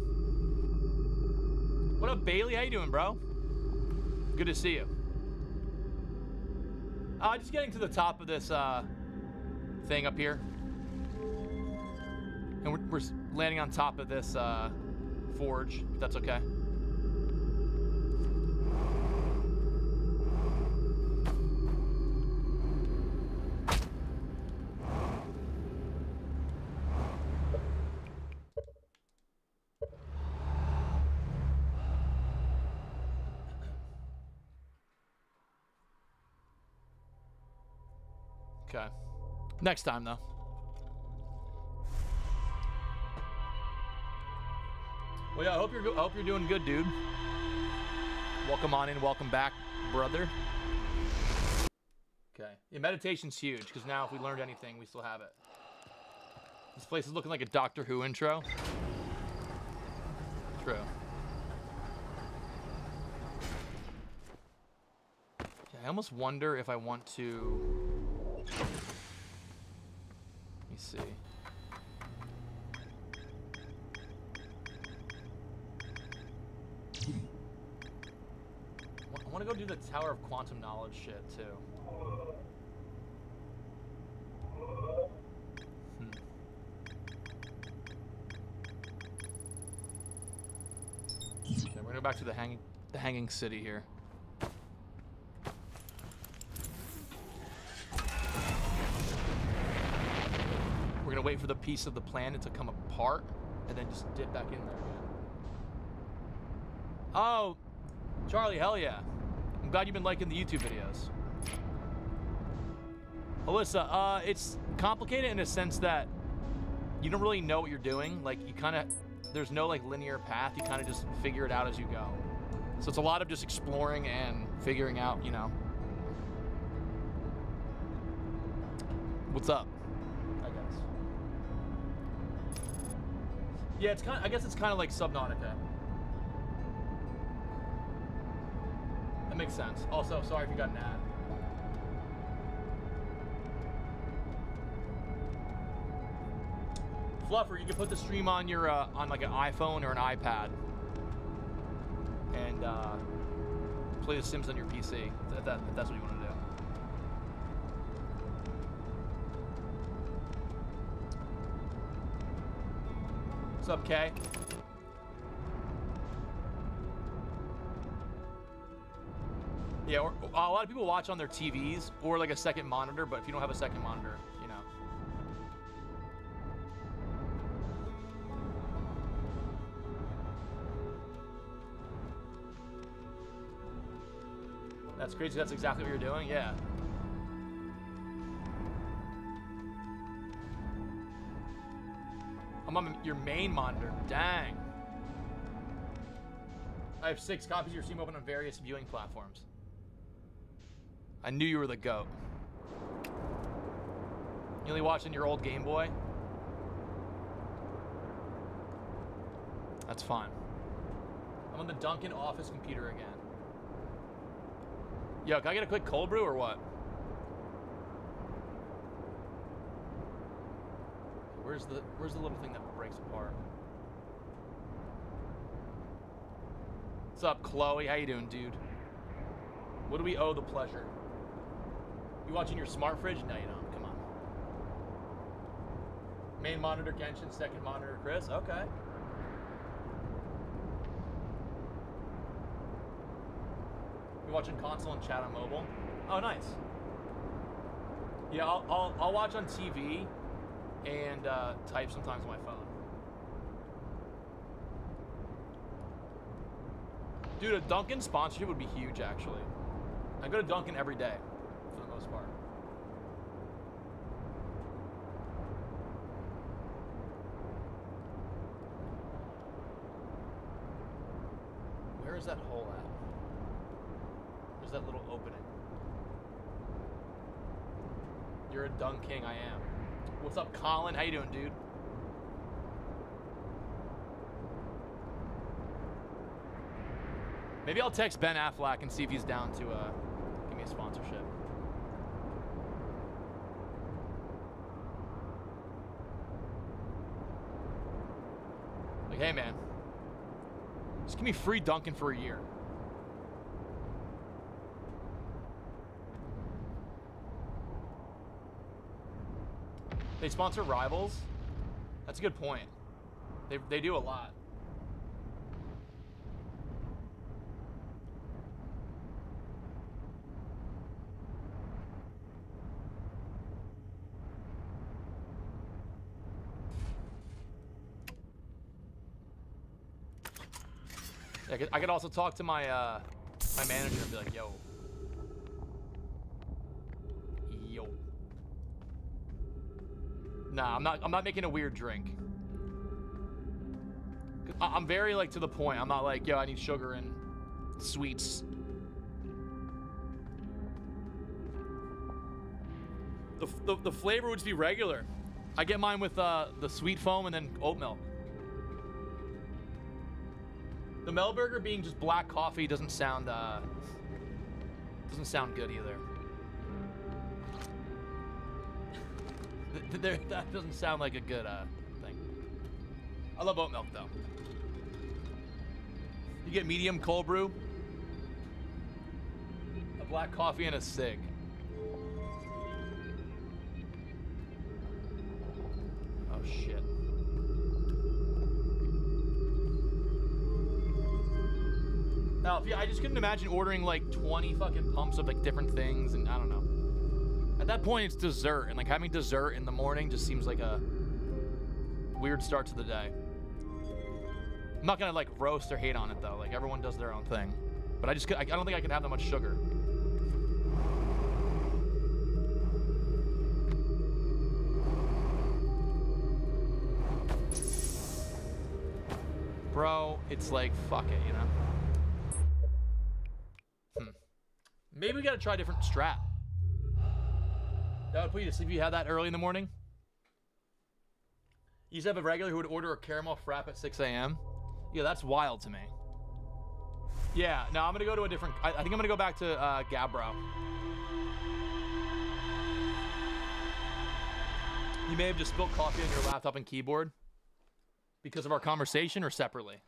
What up, Bailey? How you doing, bro? Good to see you. Uh, just getting to the top of this uh, thing up here. And we're, we're landing on top of this uh, forge, if that's okay. Okay. Next time, though. Well, yeah, I hope you're I hope you're doing good, dude. Welcome on in, welcome back, brother. Okay. Yeah, meditation's huge because now if we learned anything, we still have it. This place is looking like a Doctor Who intro. True. I almost wonder if I want to. See. I want to go do the Tower of Quantum Knowledge shit too. Hmm. We're back to the hanging, the hanging city here. Gonna wait for the piece of the planet to come apart, and then just dip back in there again. Oh, Charlie, hell yeah! I'm glad you've been liking the YouTube videos. Alyssa, uh, it's complicated in a sense that you don't really know what you're doing. Like you kind of, there's no like linear path. You kind of just figure it out as you go. So it's a lot of just exploring and figuring out, you know. What's up? Yeah, it's kind. Of, I guess it's kind of like Subnautica. That makes sense. Also, sorry if you got an ad. Fluffer, you can put the stream on your uh, on like an iPhone or an iPad, and uh, play The Sims on your PC. If, that, if that's what you want to do. What's up, Kay? Yeah, or, a lot of people watch on their TVs or like a second monitor, but if you don't have a second monitor, you know. That's crazy. That's exactly what you're doing. Yeah. Your main monitor. Dang. I have six copies of your stream open on various viewing platforms. I knew you were the goat. You only watching your old Game Boy? That's fine. I'm on the Dunkin' office computer again. Yo, can I get a quick cold brew or what? Where's the where's the little thing that breaks apart? What's up, Chloe? How you doing, dude? What do we owe the pleasure? You watching your smart fridge? No, you don't. Come on. Main monitor Genshin, second monitor Chris. Okay. You watching console and chat on mobile? Oh, nice. Yeah, I'll, I'll, I'll watch on TV and uh, type sometimes on my phone. Dude, a Dunkin' sponsorship would be huge, actually. I go to Dunkin' every day, for the most part. Where is that hole at? There's that little opening. You're a Dunk King, I am. What's up, Colin? How you doing, dude? Maybe I'll text Ben Affleck and see if he's down to uh, give me a sponsorship. Like, hey man, just give me free Dunkin' for a year. They sponsor rivals? That's a good point. They, they do a lot. I could, I could also talk to my uh, my manager and be like, yo, yo, Nah, I'm not. I'm not making a weird drink. I'm very like to the point. I'm not like, yo, I need sugar and sweets. The, the, the flavor would just be regular. I get mine with uh, the sweet foam and then oat milk. The Melberger being just black coffee doesn't sound uh, doesn't sound good either. That doesn't sound like a good uh, thing. I love oat milk though. You get medium cold brew, a black coffee, and a cig. Oh shit. Now, I just couldn't imagine ordering like 20 fucking pumps of like different things, and I don't know. At that point, it's dessert, and like having dessert in the morning just seems like a weird start to the day. I'm not gonna like roast or hate on it though. Like everyone does their own thing, but I just I don't think I can have that much sugar. Bro, it's like fuck it, you know. Maybe we gotta try a different strat. That would put you to sleep if you had that early in the morning. You used to have a regular who would order a caramel frap at 6 a.m. Yeah, that's wild to me. Yeah, no, I'm gonna go to a different. I, I think I'm gonna go back to uh, Gabbro. You may have just spilled coffee on your laptop and keyboard because of our conversation, or separately.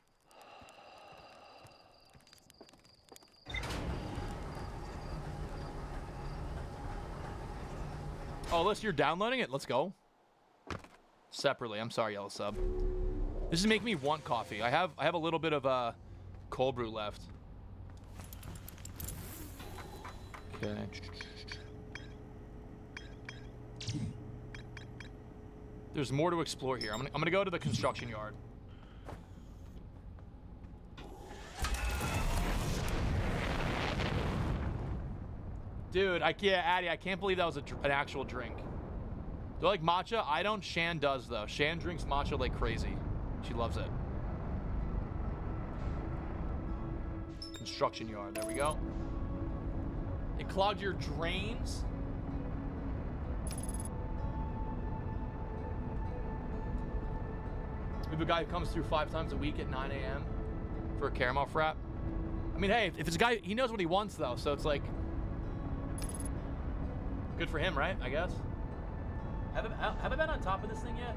Oh, unless you're downloading it, let's go. Separately, I'm sorry, yellow sub. This is making me want coffee. I have I have a little bit of uh, cold brew left. Okay. There's more to explore here. I'm gonna, I'm gonna go to the construction yard. Dude, I can't, Addy, I can't believe that was a, an actual drink. Do I like matcha? I don't. Shan does though. Shan drinks matcha like crazy. She loves it. Construction yard. There we go. It clogged your drains. We have a guy who comes through five times a week at 9 a.m. for a caramel frap. I mean, hey, if it's a guy, he knows what he wants though, so it's like good for him, right? I guess. Have I, have I been on top of this thing yet?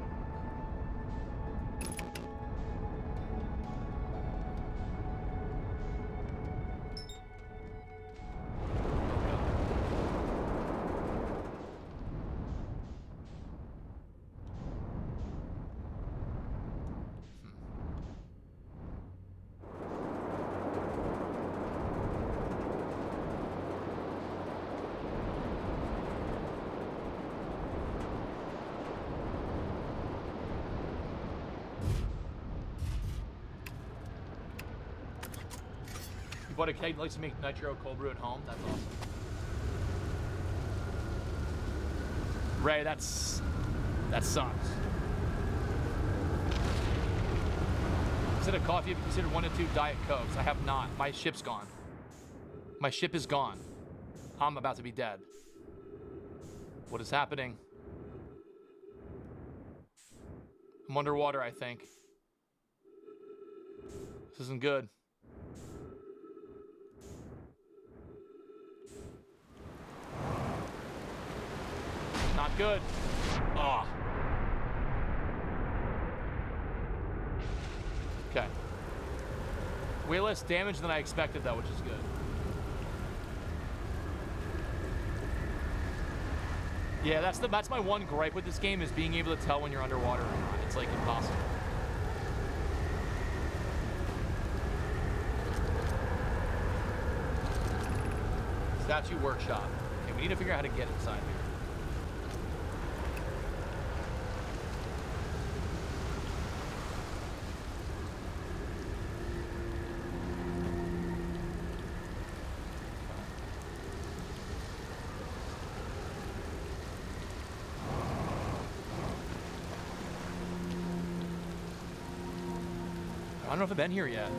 Bought a that likes to make nitro cold brew at home. That's awesome. Ray, that's that sucks. Instead of coffee, have you considered one to two diet cokes? I have not. My ship's gone. My ship is gone. I'm about to be dead. What is happening? I'm underwater, I think. This isn't good. Not good. Ah. Okay. Way less damage than I expected, though, which is good. Yeah, that's the that's my one gripe with this game is being able to tell when you're underwater or not. It's like impossible. Statue workshop. Okay, we need to figure out how to get inside here. I don't know if I've been here yet.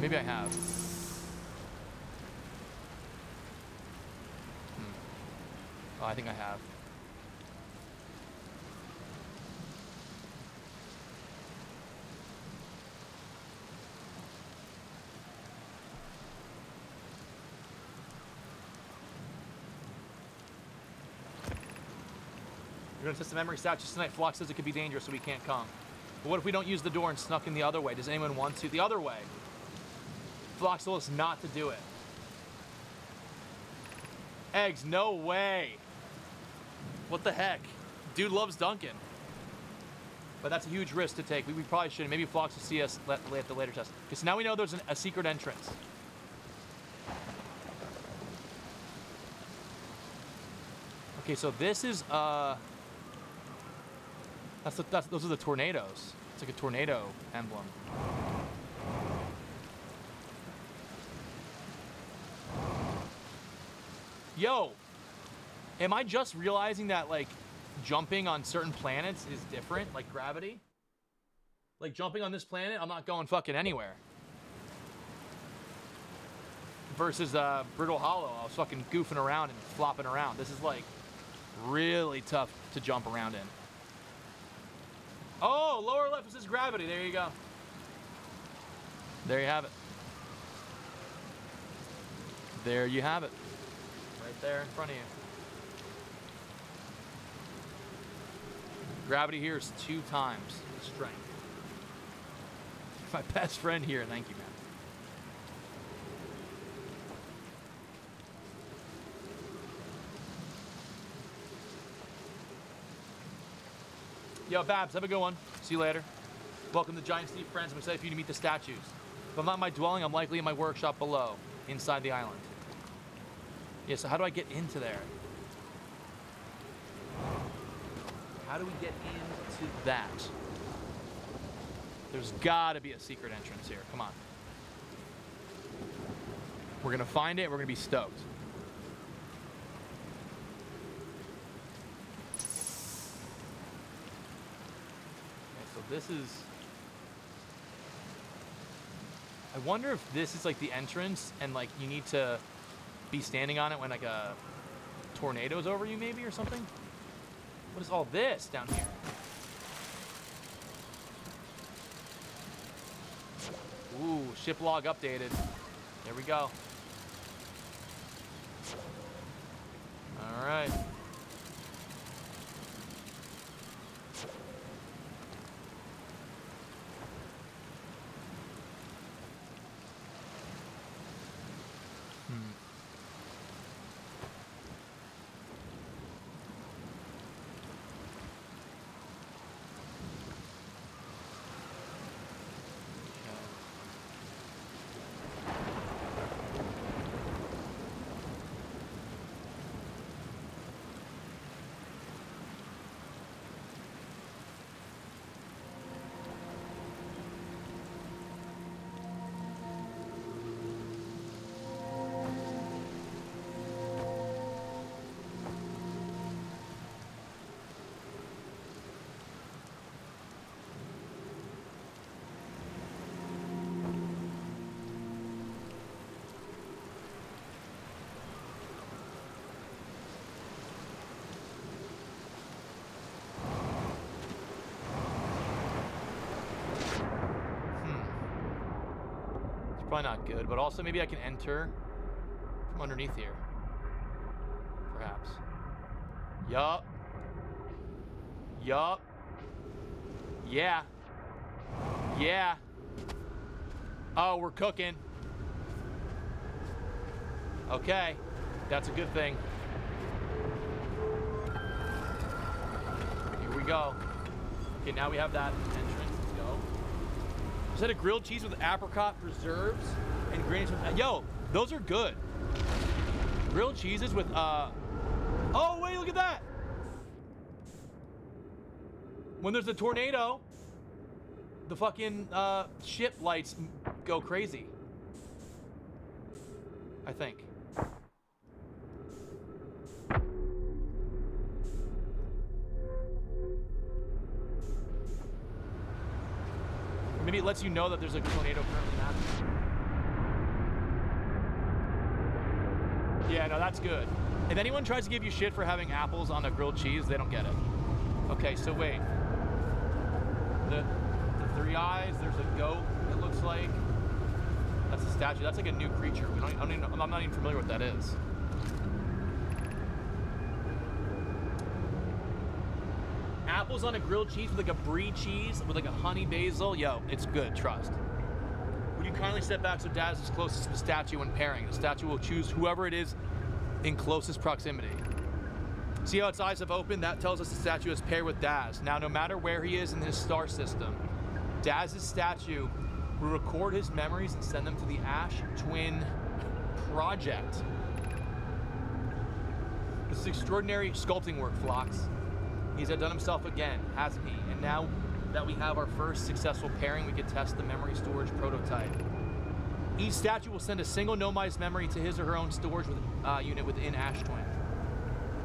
Maybe I have. Hmm. Oh, I think I have. We're gonna test the memory stats just tonight. Phlox says it could be dangerous, so we can't come. But what if we don't use the door and snuck in the other way? Does anyone want to? The other way. Phlox told us not to do it. Eggs, no way. What the heck? Dude loves Dunkin'. But that's a huge risk to take. We, we probably shouldn't. Maybe Phlox will see us at the later test. Because now we know there's an, a secret entrance. Okay, so this is uh that's, the, that's those are the tornadoes. It's like a tornado emblem. Yo, am I just realizing that like jumping on certain planets is different, like gravity? Like jumping on this planet, I'm not going fucking anywhere. Versus uh, Brittle Hollow, I was fucking goofing around and flopping around. This is like really tough to jump around in. Oh, lower left says gravity. There you go. There you have it. There you have it. Right there in front of you. Gravity here is two times the strength. My best friend here. Thank you, man. Yo, Babs, have a good one. See you later. Welcome to Giant's Deep Friends. I'm excited for you to meet the statues. If I'm not in my dwelling, I'm likely in my workshop below, inside the island. Yeah, so how do I get into there? How do we get into that? There's gotta be a secret entrance here. Come on. We're gonna find it, we're gonna be stoked. This is... I wonder if this is like the entrance and like you need to be standing on it when like a tornado's over you maybe or something? What is all this down here? Ooh, ship log updated. There we go. All right. Probably not good, but also maybe I can enter from underneath here. Perhaps. Yup. Yup. Yeah. Yeah. Oh, we're cooking. Okay. That's a good thing. Here we go. Okay, now we have that is that a grilled cheese with apricot preserves and granny smoked? Yo, those are good. Grilled cheeses with, uh, oh, wait, look at that. When there's a tornado, the fucking uh, ship lights go crazy. I think. Lets you know that there's a tornado currently happening. Yeah, no, that's good. If anyone tries to give you shit for having apples on a grilled cheese, they don't get it. Okay, so wait. The, the three eyes, there's a goat, it looks like. That's a statue. That's like a new creature. We don't, I don't even, I'm not even familiar what that is. On a grilled cheese with like a brie cheese with like a honey basil. Yo, it's good, trust. Would you kindly step back so Daz is closest to the statue when pairing? The statue will choose whoever it is in closest proximity. See how its eyes have opened? That tells us the statue is paired with Daz. Now, no matter where he is in his star system, Daz's statue will record his memories and send them to the Ash Twin Project. This is extraordinary sculpting work, Phlox. He's outdone himself again, hasn't he? And now that we have our first successful pairing, we can test the memory storage prototype. Each statue will send a single Nomai's memory to his or her own storage with, uh, unit within Ash Twin.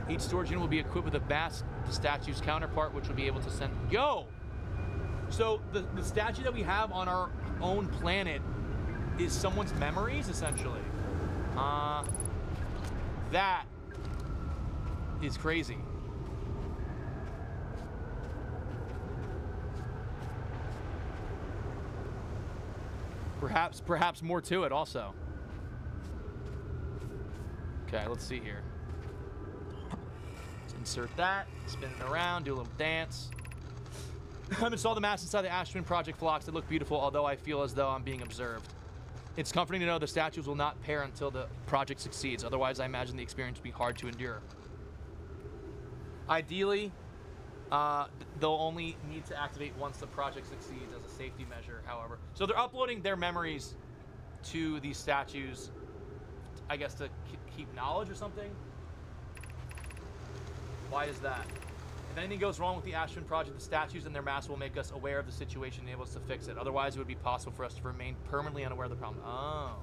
Each storage unit will be equipped with a mask, the statue's counterpart, which will be able to send. Yo! So the, the statue that we have on our own planet is someone's memories, essentially. Uh, that is crazy. Perhaps, perhaps more to it also. Okay, let's see here. Let's insert that, spin it around, do a little dance. I've installed the mask inside the Ash Twin Project Phlox. They look beautiful, although I feel as though I'm being observed. It's comforting to know the statues will not pair until the project succeeds. Otherwise, I imagine the experience would be hard to endure. Ideally, uh, they'll only need to activate once the project succeeds safety measure, however. So they're uploading their memories to these statues, I guess to keep knowledge or something? Why is that? If anything goes wrong with the Ash Twin project, the statues and their masks will make us aware of the situation and enable us to fix it. Otherwise, it would be possible for us to remain permanently unaware of the problem. Oh.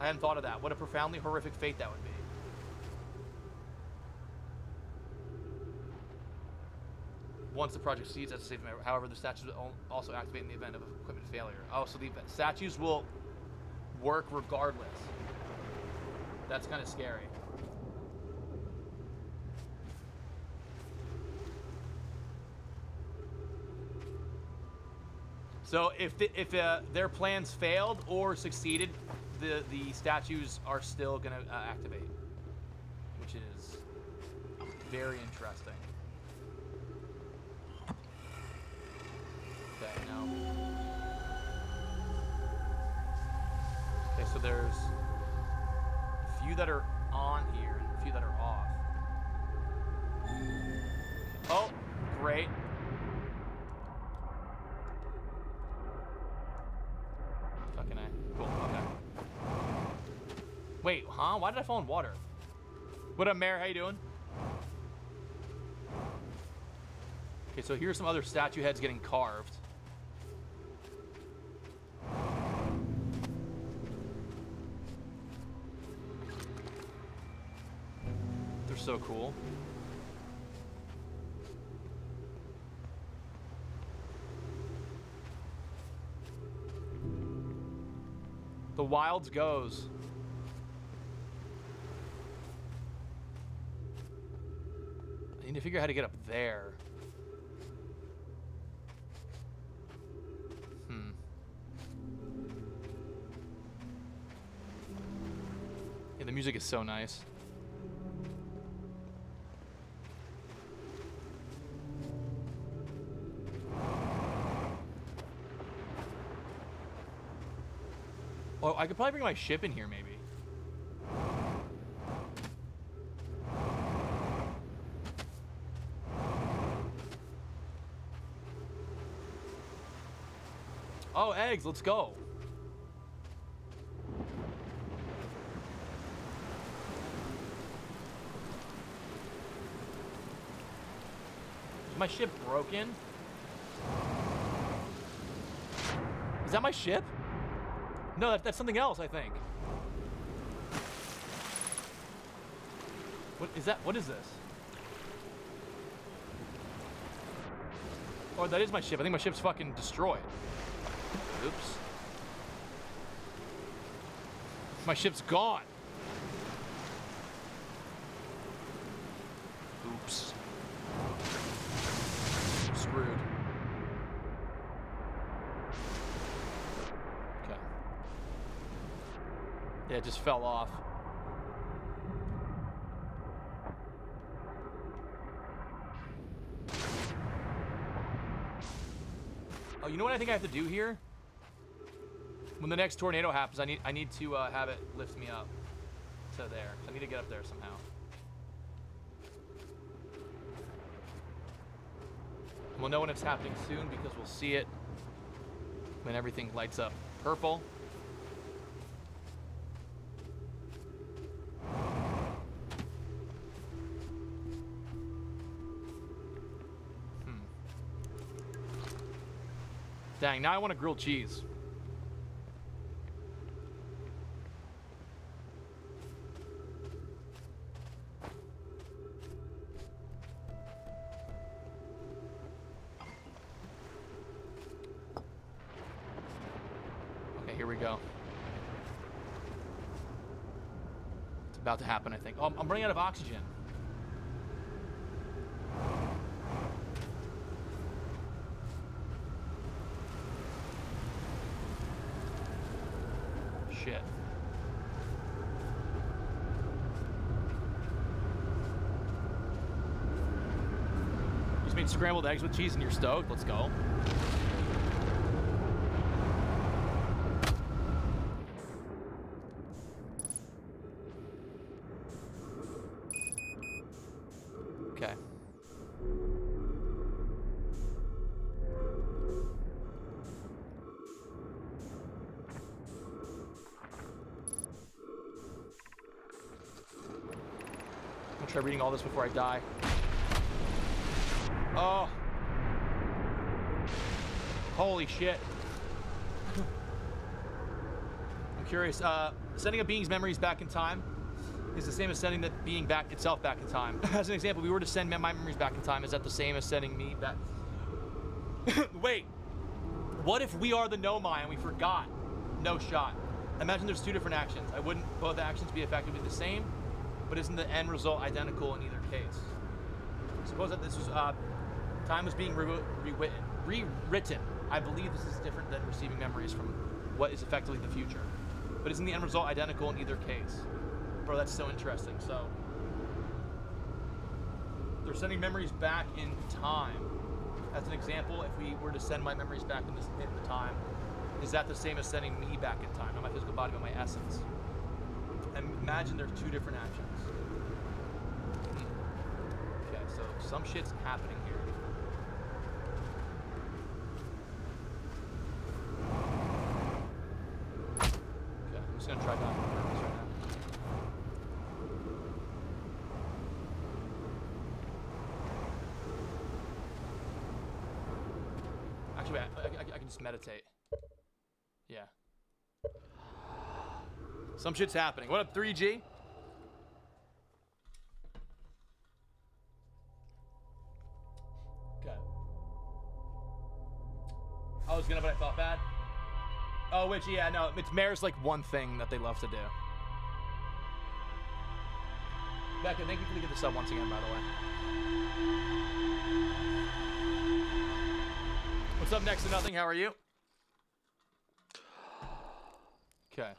I hadn't thought of that. What a profoundly horrific fate that would be. Once the project succeeds as a safe member, however, the statues will also activate in the event of equipment failure. Oh, so the statues will work regardless. That's kind of scary. So if the, if uh, their plans failed or succeeded, the the statues are still gonna uh, activate, which is very interesting. Okay, now. Okay, so there's a few that are on here and a few that are off. Oh, great. Fucking A. Cool, okay. Wait, huh? Why did I fall in water? What up, Mayor? How you doing? Okay, so here's some other statue heads getting carved. They're so cool. The Wilds goes. I need to figure out how to get up there. Hmm. Yeah, the music is so nice. Oh, I could probably bring my ship in here, maybe. Oh, eggs, let's go. Is my ship broken? Is that my ship? No, that, that's something else, I think. What is that? What is this? Oh, that is my ship. I think my ship's fucking destroyed. Oops. My ship's gone. Oops. I'm screwed. Okay. Yeah, it just fell off. Oh, you know what I think I have to do here? When the next tornado happens, I need I need to uh, have it lift me up to there. I need to get up there somehow. We'll know when it's happening soon because we'll see it when everything lights up purple. Dang, now I want a grilled cheese. Okay, here we go. It's about to happen, I think. Oh, I'm- I'm running out of oxygen. Shit. You just made scrambled eggs with cheese and you're stoked? Let's go. Okay. I'm gonna try reading all this before I die. Oh. Holy shit. I'm curious. Uh, sending a being's memories back in time is the same as sending that being back itself back in time. As an example, if we were to send my memories back in time. Is that the same as sending me back? Wait. What if we are the Nomai and we forgot? No shot. Imagine there's two different actions. I wouldn't both actions be effectively the same, but isn't the end result identical in either case? Suppose that this was uh, time was being re- rewritten. Rewritten. I believe this is different than receiving memories from what is effectively the future. But isn't the end result identical in either case? Bro, that's so interesting. So they're sending memories back in time. As an example, if we were to send my memories back in in the time, is that the same as sending me back in time? Not my physical body, but my essence. And imagine there's two different actions. Hmm. Okay, so some shit's happening here. Okay, I'm just gonna try not to burn this right now. Actually, wait, I, I, I can just meditate. Yeah. Some shit's happening. What up, 3G? Okay. I was gonna, but I felt bad. Oh, which, yeah, no, it's Mare's like one thing that they love to do. Becca, thank you for the gift of sub once again, by the way. What's up next to nothing? How are you? Okay.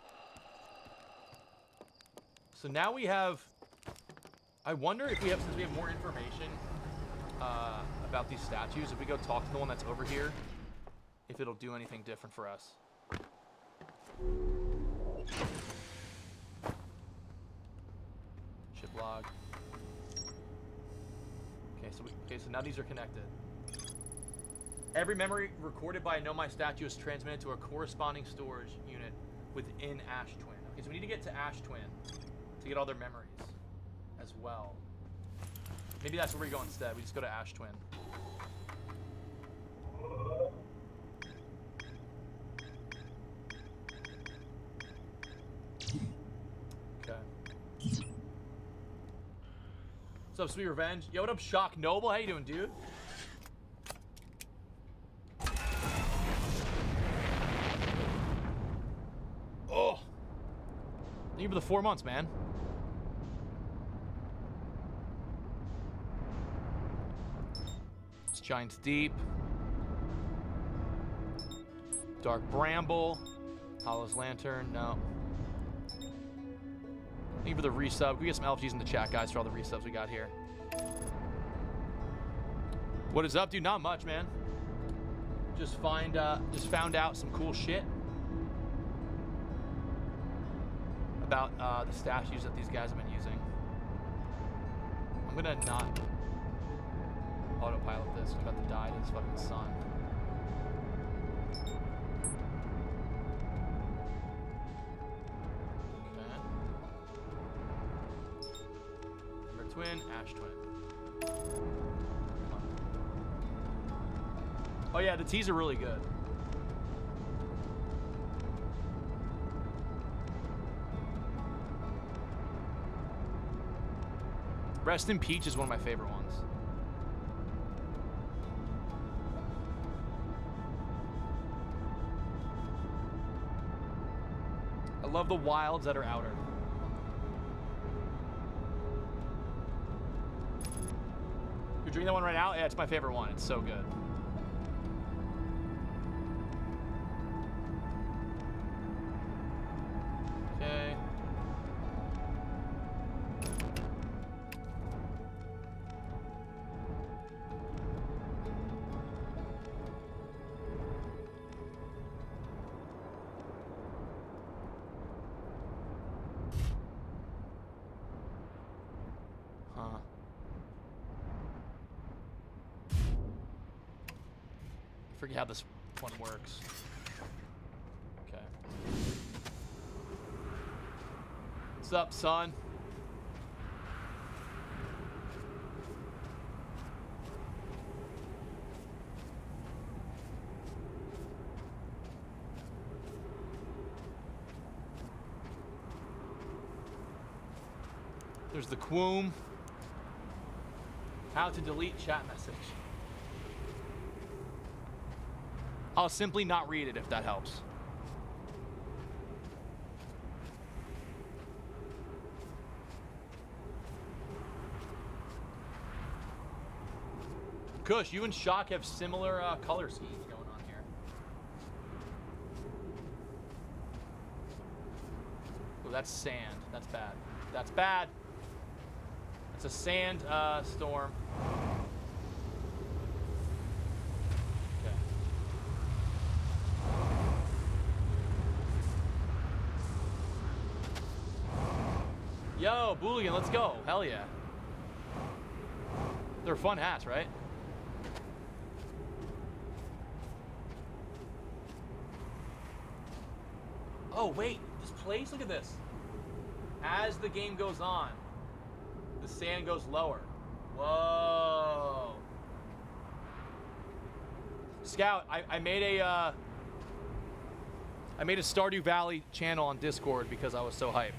So now we have. I wonder if we have, since we have more information uh, about these statues, if we go talk to the one that's over here, if it'll do anything different for us. Chip log. Okay, so we, okay, so now these are connected. Every memory recorded by a Nomai statue is transmitted to a corresponding storage unit within Ash Twin. Okay, so we need to get to Ash Twin to get all their memories as well. Maybe that's where we go instead. We just go to Ash Twin. Okay. What's up, Sweet Revenge? Yo, what up, Shock Noble? How you doing, dude? Thank you for the four months, man. Giant's Deep. Dark Bramble. Hollow's Lantern, no. Thank you for the resub. Can we get some LFGs in the chat, guys, for all the resubs we got here. What is up, dude? Not much, man. Just find, uh, just found out some cool shit about uh, the statues that these guys have been using. I'm gonna not autopilot this. About to die to this fucking sun. Twin, Ash Twin. Oh yeah, the teas are really good. Rest in Peach is one of my favorite ones. Love the wilds that are outer. You're drinking that one right now? Yeah, it's my favorite one. It's so good. Up, son? There's the Quoom. How to delete chat message. I'll simply not read it if that helps. Kush, you and Shock have similar uh, color schemes going on here. Oh, that's sand. That's bad. That's bad. It's a sand uh, storm. Okay. Yo, Booligan, let's go. Hell yeah. They're fun hats, right? Oh, wait. This place, look at this. As the game goes on, the sand goes lower. Whoa. Scout, I, I made a uh, I made a Stardew Valley channel on Discord because I was so hyped.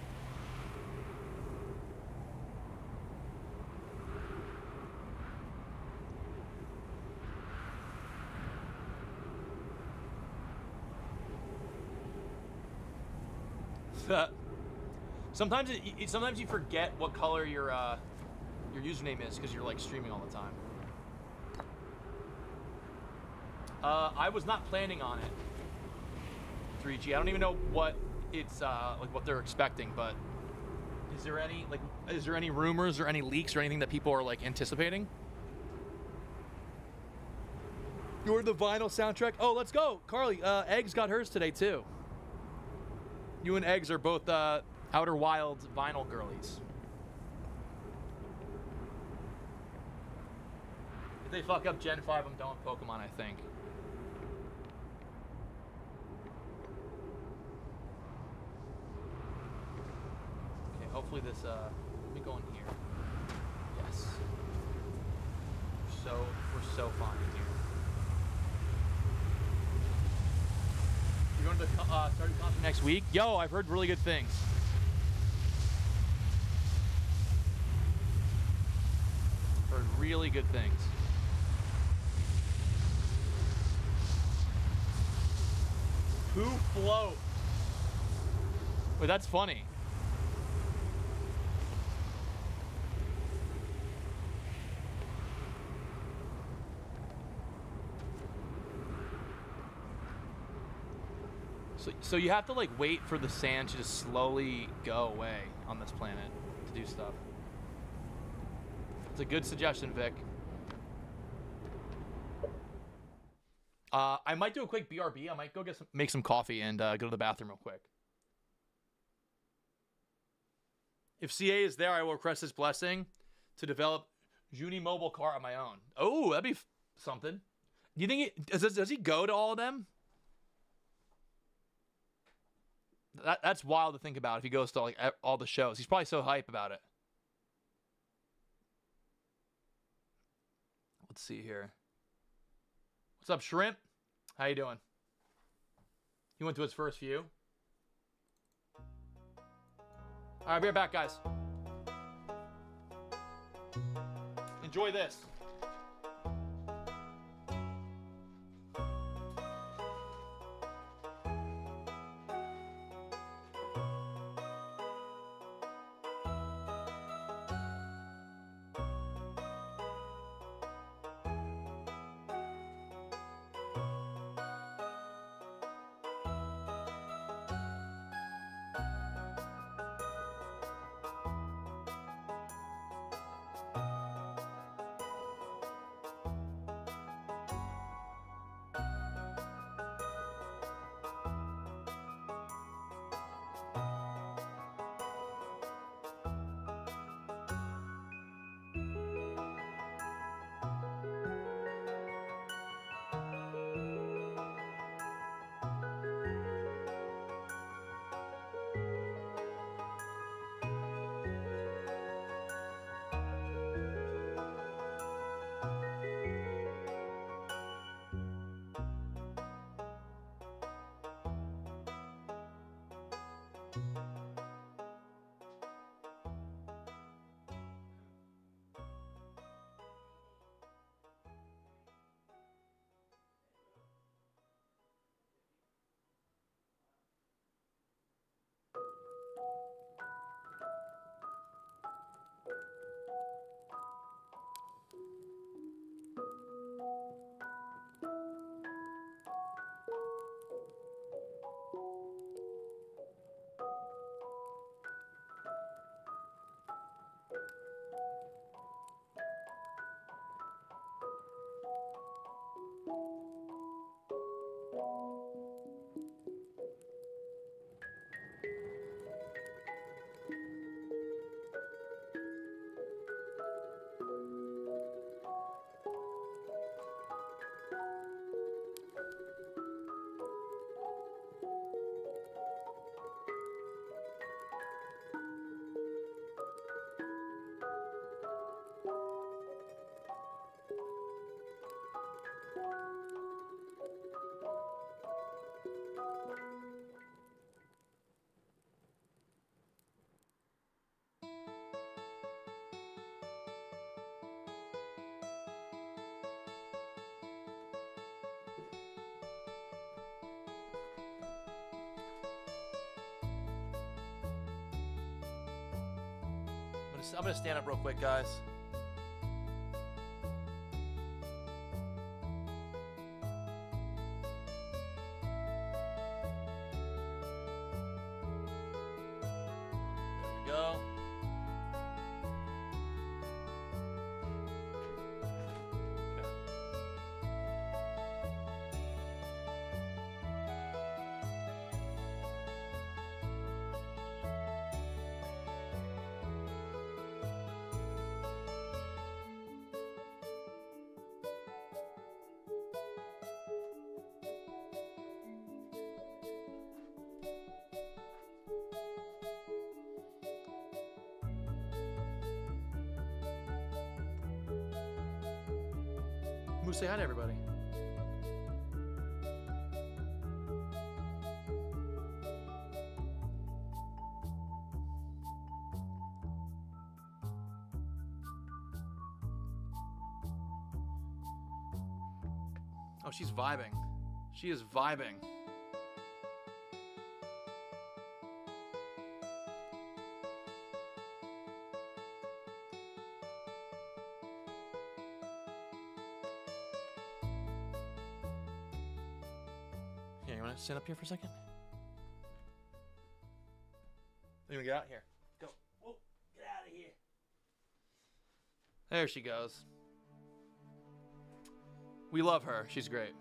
Sometimes it, sometimes you forget what color your uh, your username is because you're like streaming all the time. Uh, I was not planning on it. 3G. I don't even know what it's uh, like what they're expecting, but is there any like is there any rumors or any leaks or anything that people are like anticipating? You ordered the vinyl soundtrack? Oh, let's go, Carly. Uh, Eggs got hers today too. You and Eggs are both uh, Outer Wilds vinyl girlies. If they fuck up Gen 5, I'm done with Pokemon, I think. Okay, hopefully this, uh, let me go in here. Yes. We're so, we're so fine in here. You're going to the uh, Stardew concert next week? Yo, I've heard really good things. really good things. Who float? Wait, that's funny. So, so you have to like wait for the sand to just slowly go away on this planet to do stuff. It's a good suggestion, Vic. Uh, I might do a quick BRB. I might go get some, make some coffee and uh, go to the bathroom real quick. If CA is there, I will request his blessing to develop Junie mobile car on my own. Oh, that'd be something. Do you think he, does, does he go to all of them? That, that's wild to think about if he goes to like all the shows. He's probably so hype about it. Let's see here. What's up, Shrimp? How you doing? He went to his first view. All right, be right back, guys. Enjoy this. I'm gonna, stand up real quick, guys. Moose, say hi to everybody. Oh, she's vibing. She is vibing. sit up here for a second? Let me get out here. Go. Whoa, get out of here. There she goes. We love her. She's great.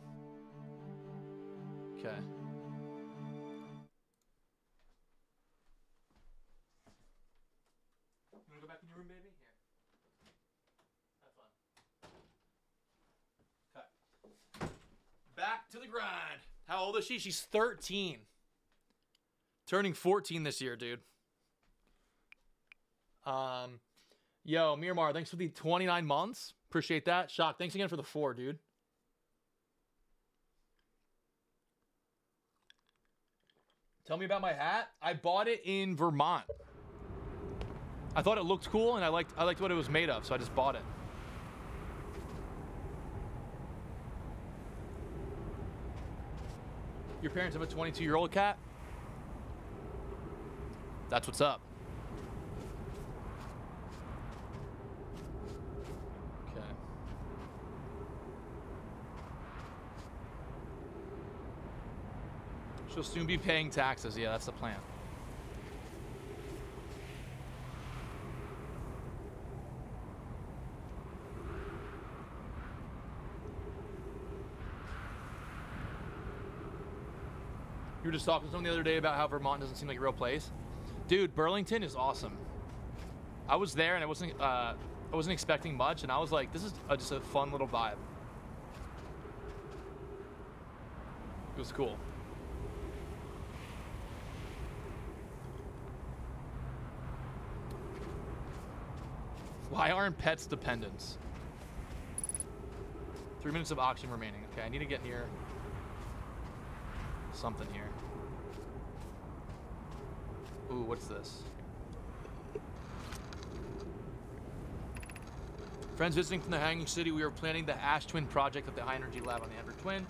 Okay. She? She's 13. Turning 14 this year, dude. Um, yo, Miramar, thanks for the 29 months. Appreciate that. Shock, thanks again for the four, dude. Tell me about my hat. I bought it in Vermont. I thought it looked cool and I liked I liked what it was made of, so I just bought it. Your parents have a 22 year old cat? That's what's up. Okay. She'll soon be paying taxes. Yeah, that's the plan. You were just talking to someone the other day about how Vermont doesn't seem like a real place. Dude, Burlington is awesome. I was there and I wasn't uh, I wasn't expecting much, and I was like, this is a, just a fun little vibe. It was cool. Why aren't pets dependents? Three minutes of oxygen remaining. Okay, I need to get near something here. Ooh, what's this? Friends visiting from the Hanging City, we were planning the Ash Twin project at the High Energy Lab on the Ember Twin.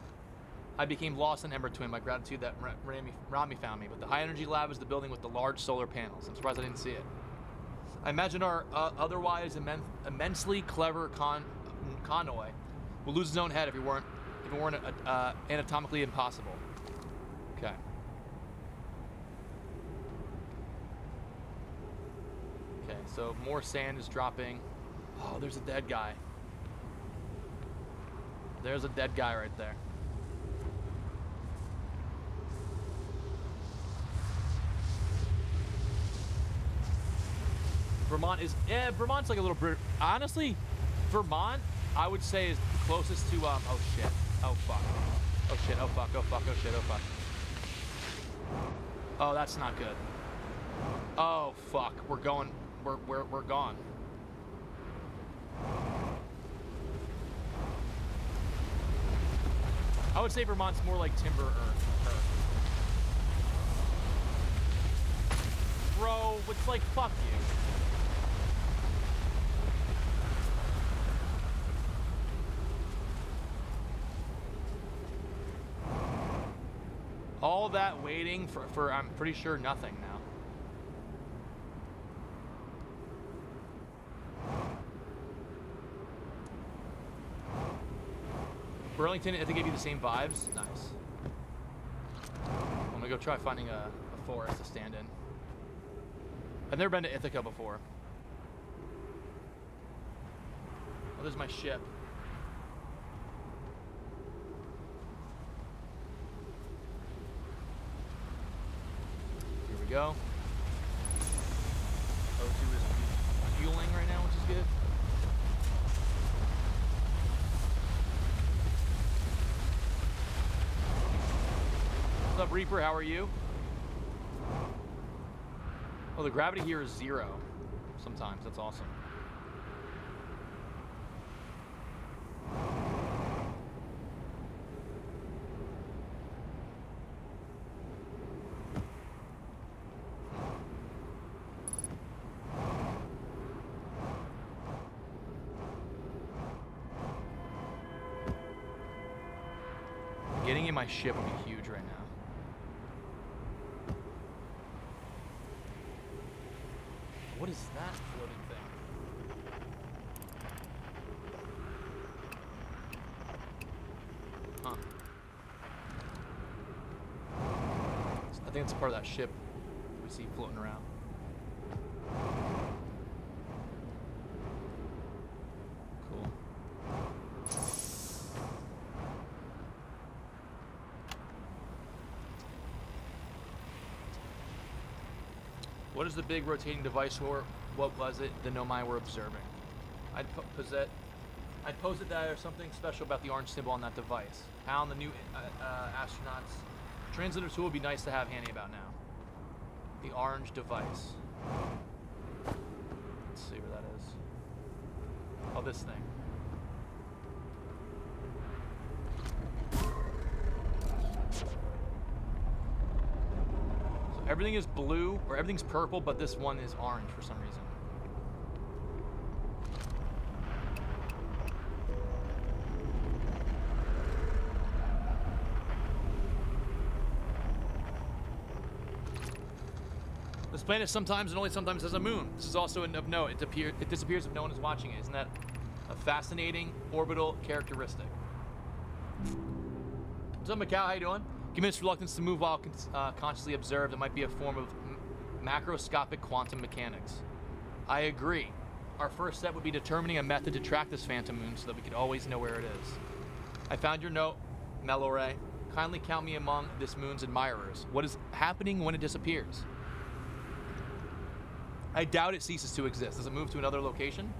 I became lost in Ember Twin. My gratitude that Ra- Rami, Rami found me. But the High Energy Lab is the building with the large solar panels. I'm surprised I didn't see it. I imagine our uh, otherwise immen- immensely clever con- convoy will lose his own head if he weren't if it weren't uh, anatomically impossible. Okay. Okay, so more sand is dropping. Oh, there's a dead guy. There's a dead guy right there. Vermont is, yeah, Vermont's like a little honestly, Vermont, I would say is closest to, um, oh shit, oh fuck, oh shit, oh fuck, oh fuck, oh shit, oh fuck. Oh, that's not good. Oh fuck, we're going, we're, we're, we're gone. I would say Vermont's more like Timber Hearth. Bro, it's like fuck you. All that waiting for, for I'm pretty sure nothing now. Burlington, I think gave you the same vibes. Nice. I'm gonna go try finding a, a forest to stand in. I've never been to Ithaca before. Oh, there's my ship. Here we go. O2 is fueling right now, which is good. What's up, Reaper? How are you? Oh, the gravity here is zero sometimes. That's awesome. Getting in my ship would be part of that ship we see floating around. Cool. What is the big rotating device or What was it? The Nomai were observing. I'd po possess. I'd posed that there's something special about the orange symbol on that device. How the new uh, uh, astronauts translator tool would be nice to have handy about now. The orange device. Let's see where that is. Oh, this thing. So everything is blue, or everything's purple, but this one is orange for some reason. This planet sometimes and only sometimes has a moon. This is also of note. It, appear, it disappears if no one is watching it. Isn't that a fascinating orbital characteristic? What's up, Macau? How you doing? Given reluctance to move while con- uh, consciously observed, it might be a form of macroscopic quantum mechanics. I agree. Our first step would be determining a method to track this phantom moon so that we could always know where it is. I found your note, Meloray. Kindly count me among this moon's admirers. What is happening when it disappears? I doubt it ceases to exist. Does it move to another location?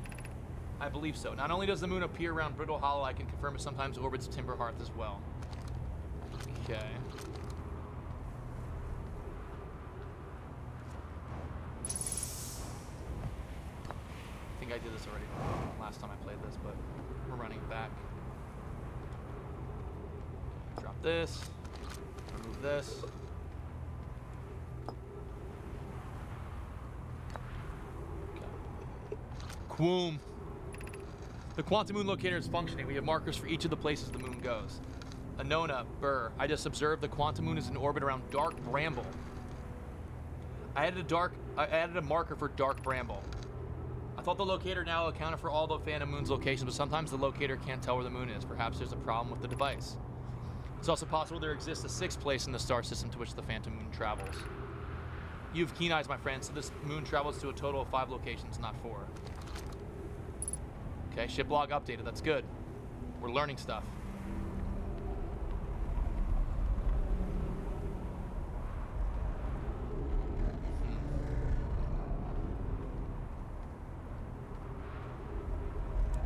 I believe so. Not only does the moon appear around Brittle Hollow, I can confirm it sometimes orbits Timber Hearth as well. Okay. I think I did this already last time I played this, but we're running it back. Drop this. Remove this. Quoom. The quantum moon locator is functioning. We have markers for each of the places the moon goes. Anona, Burr. I just observed the quantum moon is in orbit around Dark Bramble. I added a dark. I added a marker for Dark Bramble. I thought the locator now accounted for all the Phantom Moon's locations, but sometimes the locator can't tell where the moon is. Perhaps there's a problem with the device. It's also possible there exists a sixth place in the star system to which the Phantom Moon travels. You have keen eyes, my friend, so this moon travels to a total of five locations, not four. Okay, ship log updated. That's good. We're learning stuff.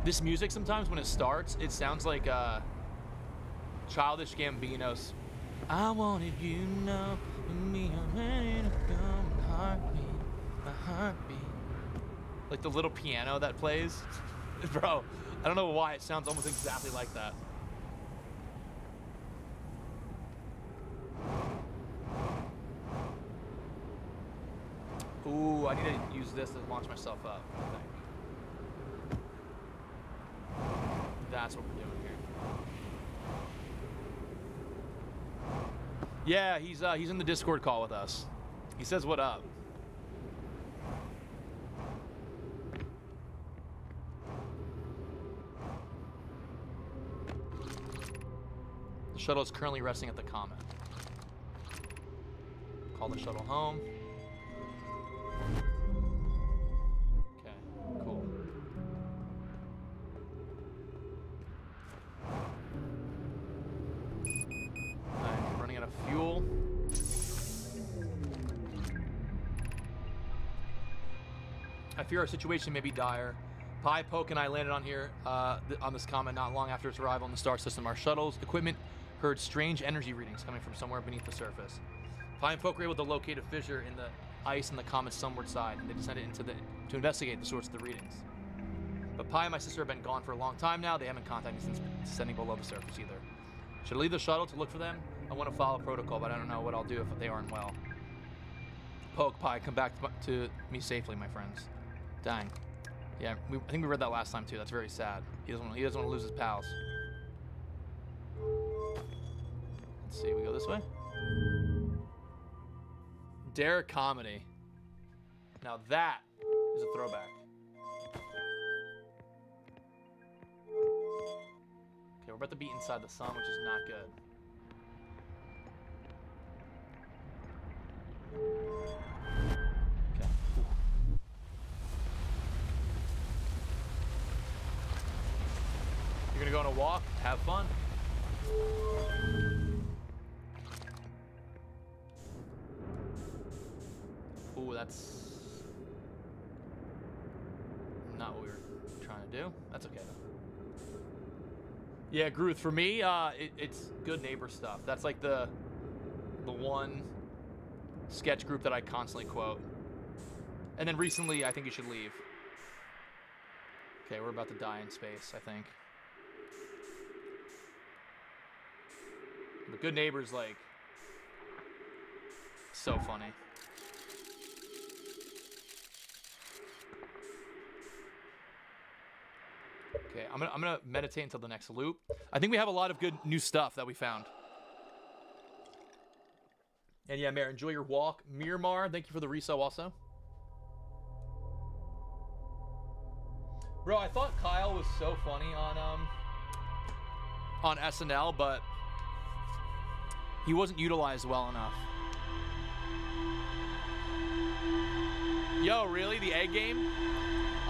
This music sometimes when it starts, it sounds like uh, Childish Gambino's. I wanted you know me, I'm ready to go. My heartbeat, my heartbeat. Like the little piano that plays. Bro, I don't know why it sounds almost exactly like that. Ooh, I need to use this to launch myself up. That's what we're doing here. Yeah, he's uh, he's in the Discord call with us. He says what up. Shuttle is currently resting at the Comet. Call the shuttle home. Okay, cool. Running out of fuel. I fear our situation may be dire. Pye, Poke, and I landed on here uh, th- on this comet not long after its arrival in the star system. Our shuttle's equipment heard strange energy readings coming from somewhere beneath the surface. Pye and Poke were able to locate a fissure in the ice on the comet's sunward side, and they descended into the to investigate the source of the readings. But Pye and my sister have been gone for a long time now. They haven't contacted me since descending below the surface either. Should I leave the shuttle to look for them? I want to follow protocol, but I don't know what I'll do if they aren't well. Poke, Pye, come back to, to me safely, my friends. Dang. Yeah, we, I think we read that last time too. That's very sad. He doesn't want. He doesn't want to lose his pals. Let's see. We go this way. Dare comedy. Now that is a throwback. Okay, we're about to be inside the sun, which is not good. Okay. You're gonna go on a walk, have fun. Ooh, Oh, that's not what we were trying to do. That's okay though. Yeah, Gruth. For me, uh, it, it's good neighbor stuff. That's like the the one sketch group that I constantly quote. And then recently, I think you should leave. Okay, we're about to die in space. I think. But good neighbors like so funny. Okay, I'm gonna I'm gonna meditate until the next loop. I think we have a lot of good new stuff that we found. And yeah, Mayor, enjoy your walk. Miramar, thank you for the resale also. Bro, I thought Kyle was so funny on um on SNL, but he wasn't utilized well enough. Yo, really? The egg game?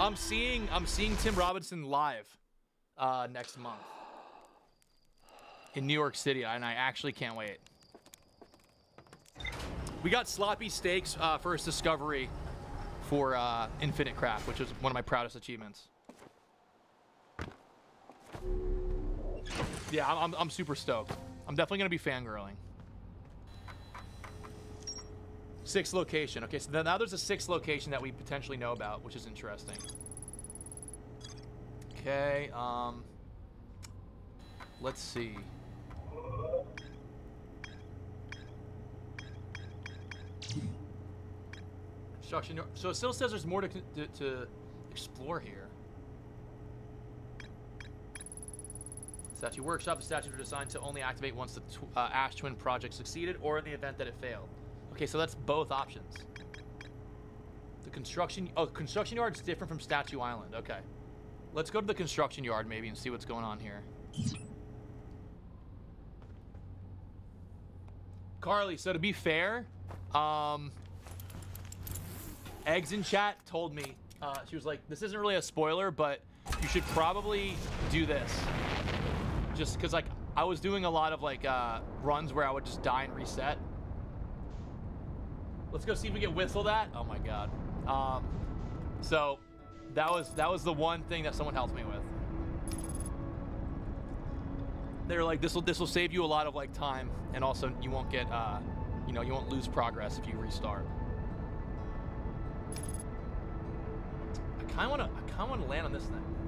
I'm seeing I'm seeing Tim Robinson live uh, next month in New York City, and I actually can't wait. We got sloppy steaks uh, first discovery for uh, Infinite Craft, which is one of my proudest achievements. Yeah, I'm, I'm super stoked. I'm definitely gonna be fangirling. Sixth location. Okay, so now there's a sixth location that we potentially know about, which is interesting. Okay, um... Let's see. Construction. So it still says there's more to, to, to explore here. Statue Workshop. The statues are designed to only activate once the tw uh, Ash Twin project succeeded or in the event that it failed. Okay, so that's both options. The construction... Oh, construction yard's different from Statue Island. Okay. Let's go to the construction yard maybe and see what's going on here. Carly, so to be fair, um, Eggs in chat told me, uh, she was like, this isn't really a spoiler, but you should probably do this. Just because, like, I was doing a lot of, like, uh, runs where I would just die and reset. Let's go see if we can whistle that. Oh my god. Um, so that was that was the one thing that someone helped me with. They're like, this will this will save you a lot of like time, and also you won't get, uh, you know, you won't lose progress if you restart. I kind of want to I kind of want to land on this thing.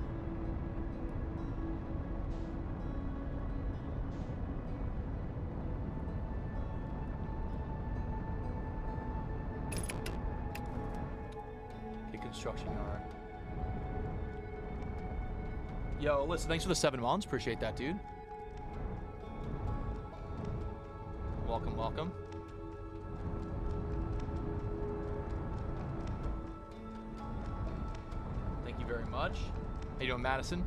Construction yard. Yo, listen, thanks for the seven months. Appreciate that, dude. Welcome, welcome. Thank you very much. How you doing, Madison?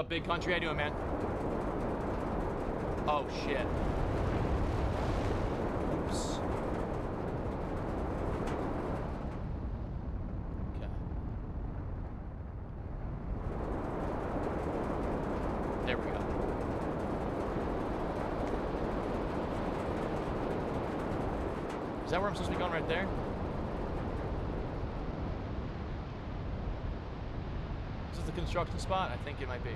Up, big country? How you doing, man? Oh, shit. Oops. Okay. There we go. Is that where I'm supposed to be going right there? the construction spot? I think it might be.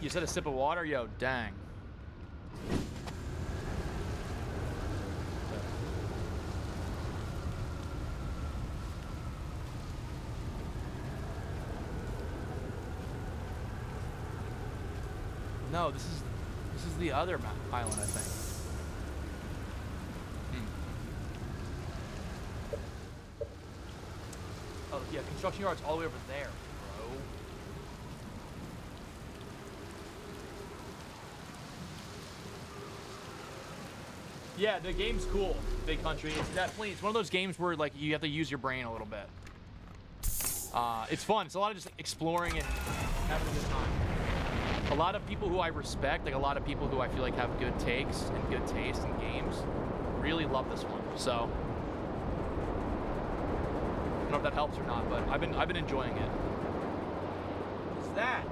You said a sip of water? Yo, dang. No, this is this is the other island, I think. Yeah, construction yard's all the way over there, bro. Yeah, the game's cool, Big Country. It's definitely, it's one of those games where, like, you have to use your brain a little bit. Uh, it's fun. It's a lot of just exploring and having a good time. A lot of people who I respect, like a lot of people who I feel like have good takes and good taste in games, really love this one. So don't know if that helps or not, but I've been I've been enjoying it. What's that?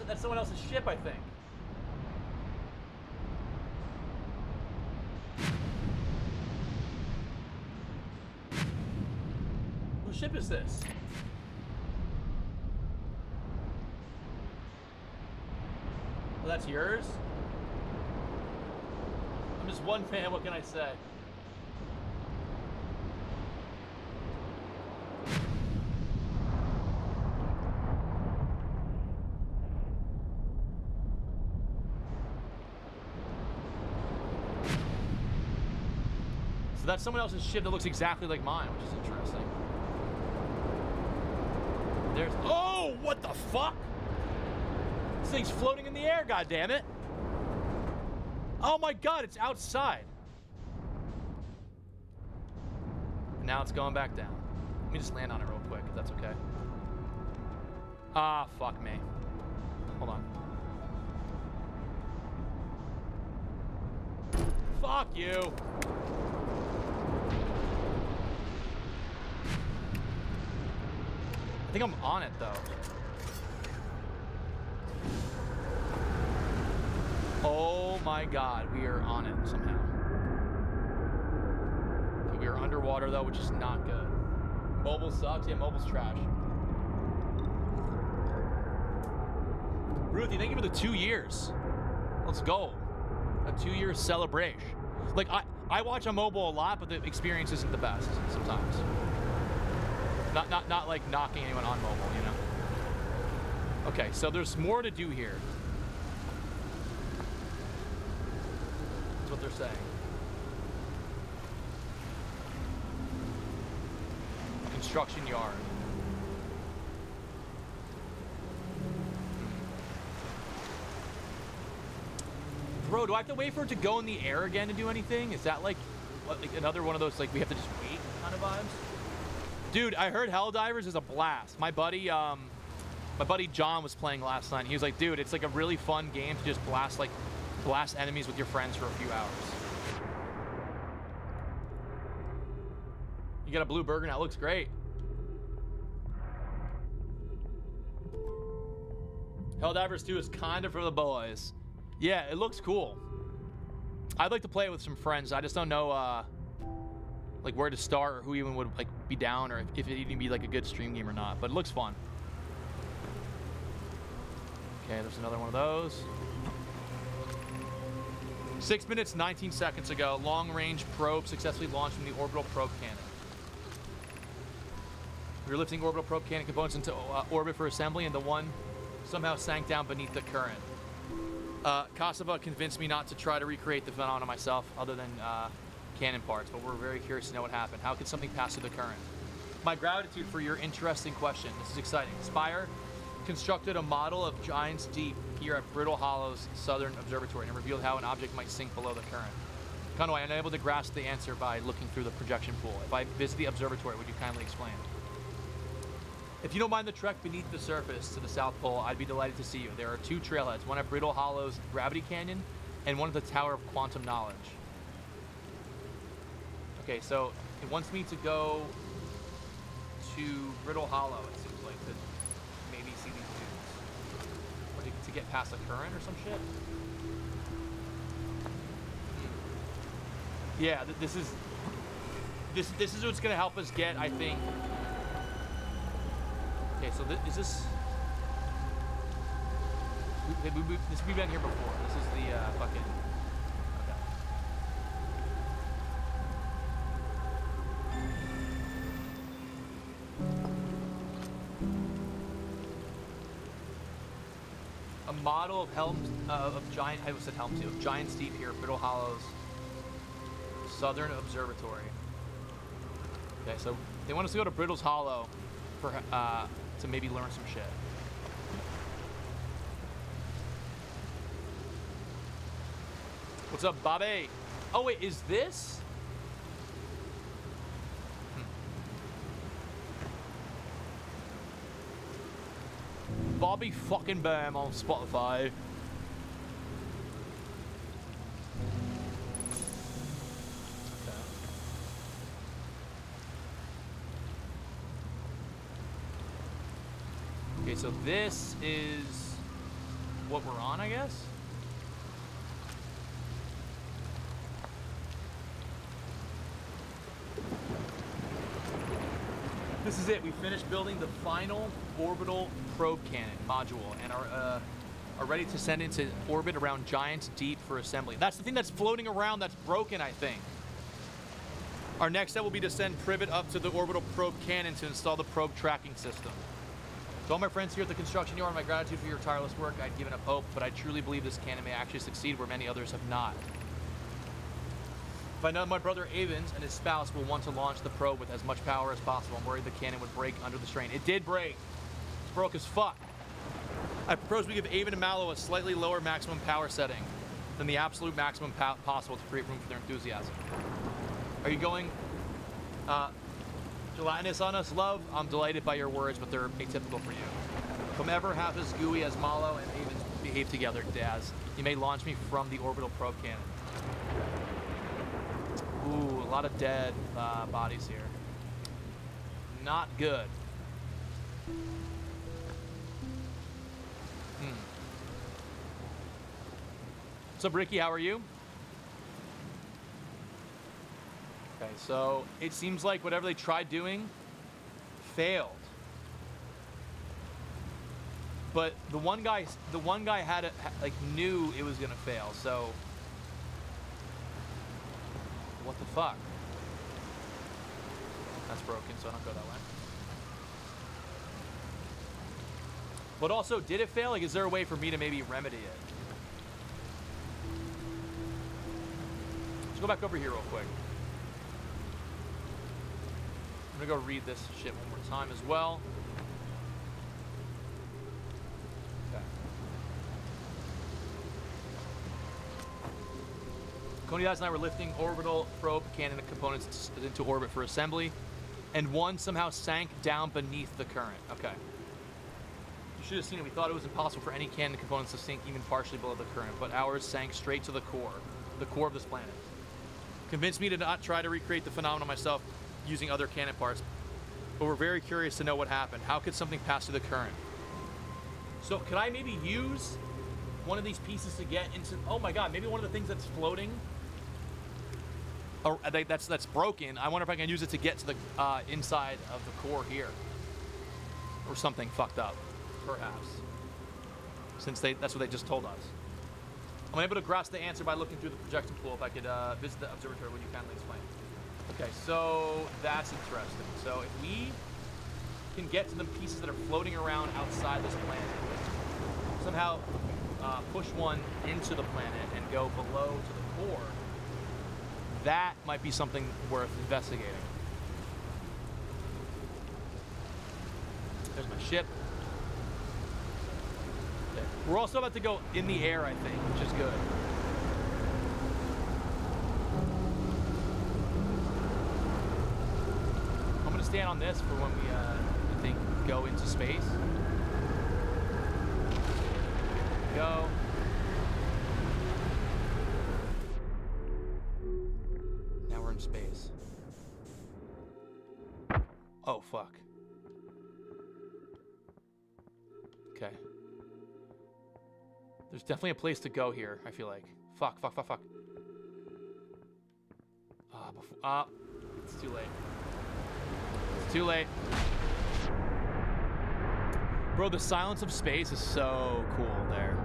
That's- someone else's ship, I think. Whose ship is this? Oh, that's yours? I'm just one fan, what can I say? That's someone else's ship that looks exactly like mine, which is interesting. There's. Oh, what the fuck? This thing's floating in the air, God damn it! Oh my god, it's outside. Now it's going back down. Let me just land on it real quick, if that's okay. Ah, fuck me. Hold on. Fuck you. I think I'm on it though. Oh my god, we are on it somehow. Okay, we are underwater though, which is not good. Mobile sucks. Yeah, mobile's trash. Ruthie, thank you for the two years. Let's go. A two-year celebration. Like I, I watch on mobile a lot, but the experience isn't the best sometimes. Not, not, not like knocking anyone on mobile, you know. Okay, so there's more to do here. That's what they're saying. Construction yard. Bro, do I have to wait for it to go in the air again to do anything? Is that like, what, like another one of those like we have to just wait kind of vibes? Dude, I heard Helldivers is a blast. My buddy, um, my buddy John was playing last night. He was like, dude, it's like a really fun game to just blast like blast enemies with your friends for a few hours. You got a blue burger now. It looks great. Helldivers 2 is kind of for the boys. Yeah, it looks cool. I'd like to play it with some friends. I just don't know uh, like where to start or who even would like be down or if, if it'd even be like a good stream game or not. But it looks fun. Okay, there's another one of those. Six minutes, 19 seconds ago, long-range probe successfully launched from the orbital probe cannon. We were lifting orbital probe cannon components into uh, orbit for assembly, and the one somehow sank down beneath the current. Uh, Cassava convinced me not to try to recreate the phenomenon myself, other than uh, cannon parts, but we're very curious to know what happened. How could something pass through the current? My gratitude for your interesting question. This is exciting. Spire constructed a model of Giant's Deep here at Brittle Hollow's Southern Observatory and revealed how an object might sink below the current. Conway, I'm unable to grasp the answer by looking through the projection pool. If I visit the observatory, would you kindly explain? If you don't mind the trek beneath the surface to the South Pole, I'd be delighted to see you. There are two trailheads, one at Brittle Hollow's Gravity Canyon and one at the Tower of Quantum Knowledge. Okay, so it wants me to go to Brittle Hollow, it seems like, to maybe see these dudes. Or to, to get past a current or some shit. Yeah, th- this is this this is what's gonna help us get, I think. Okay, so thi- is this? We, we, we, this we've been here before. This is the uh, fucking. Model of Helm uh, of giant. I said Helm too. Of Giant's Deep here, Brittle Hollows, Southern Observatory. Okay, so they want us to go to Brittle's Hollow for uh, to maybe learn some shit. What's up, Bobby? Oh wait, is this? Hmm. Bobby fucking Bam on Spotify. Okay, so this is what we're on, I guess? This is it. We finished building the final orbital probe cannon module and are, uh, are ready to send into orbit around Giants Deep for assembly. That's the thing that's floating around that's broken, I think. Our next step will be to send Privet up to the orbital probe cannon to install the probe tracking system. To all my friends here at the construction yard, my gratitude for your tireless work. I'd given up hope, but I truly believe this cannon may actually succeed where many others have not. If I know my brother Avens and his spouse will want to launch the probe with as much power as possible, I'm worried the cannon would break under the strain. It did break. Broke as fuck. I propose we give Avon and Mallow a slightly lower maximum power setting than the absolute maximum possible to create room for their enthusiasm. Are you going uh, gelatinous on us, love? I'm delighted by your words, but they're atypical for you. Come ever half as gooey as Mallow and Avens behave together, Daz. You may launch me from the orbital probe cannon. Ooh, a lot of dead uh, bodies here. Not good. What's up, Ricky? How are you? Okay, so it seems like whatever they tried doing failed. But the one guy, the one guy had it, like knew it was gonna fail. So what the fuck? That's broken, so I don't go that way. But also, did it fail? Like, is there a way for me to maybe remedy it? Let's go back over here real quick. I'm gonna go read this shit one more time as well. Coney Eyes and I were lifting orbital probe cannon components into orbit for assembly, and one somehow sank down beneath the current. Okay. You should have seen it. We thought it was impossible for any cannon components to sink even partially below the current, but ours sank straight to the core, the core of this planet. Convinced me to not try to recreate the phenomenon myself using other cannon parts, but we're very curious to know what happened. How could something pass through the current? So could I maybe use one of these pieces to get into, oh my god, maybe one of the things that's floating Or that's that's broken. I wonder if I can use it to get to the uh, inside of the core here, or something fucked up, perhaps. Since they that's what they just told us. I'm able to grasp the answer by looking through the projection pool. If I could uh, visit the observatory, would you kindly explain? Okay, so that's interesting. So if we can get to the pieces that are floating around outside this planet, somehow uh, push one into the planet and go below to the core that might be something worth investigating. There's my ship. We're also about to go in the air, I think, which is good. I'm gonna stand on this for when we, uh, I think, go into space. Go. Now we're in space. Oh, fuck. There's definitely a place to go here, I feel like. Fuck, fuck, fuck, fuck. Ah, uh, uh, it's too late. It's too late. Bro, the silence of space is so cool there.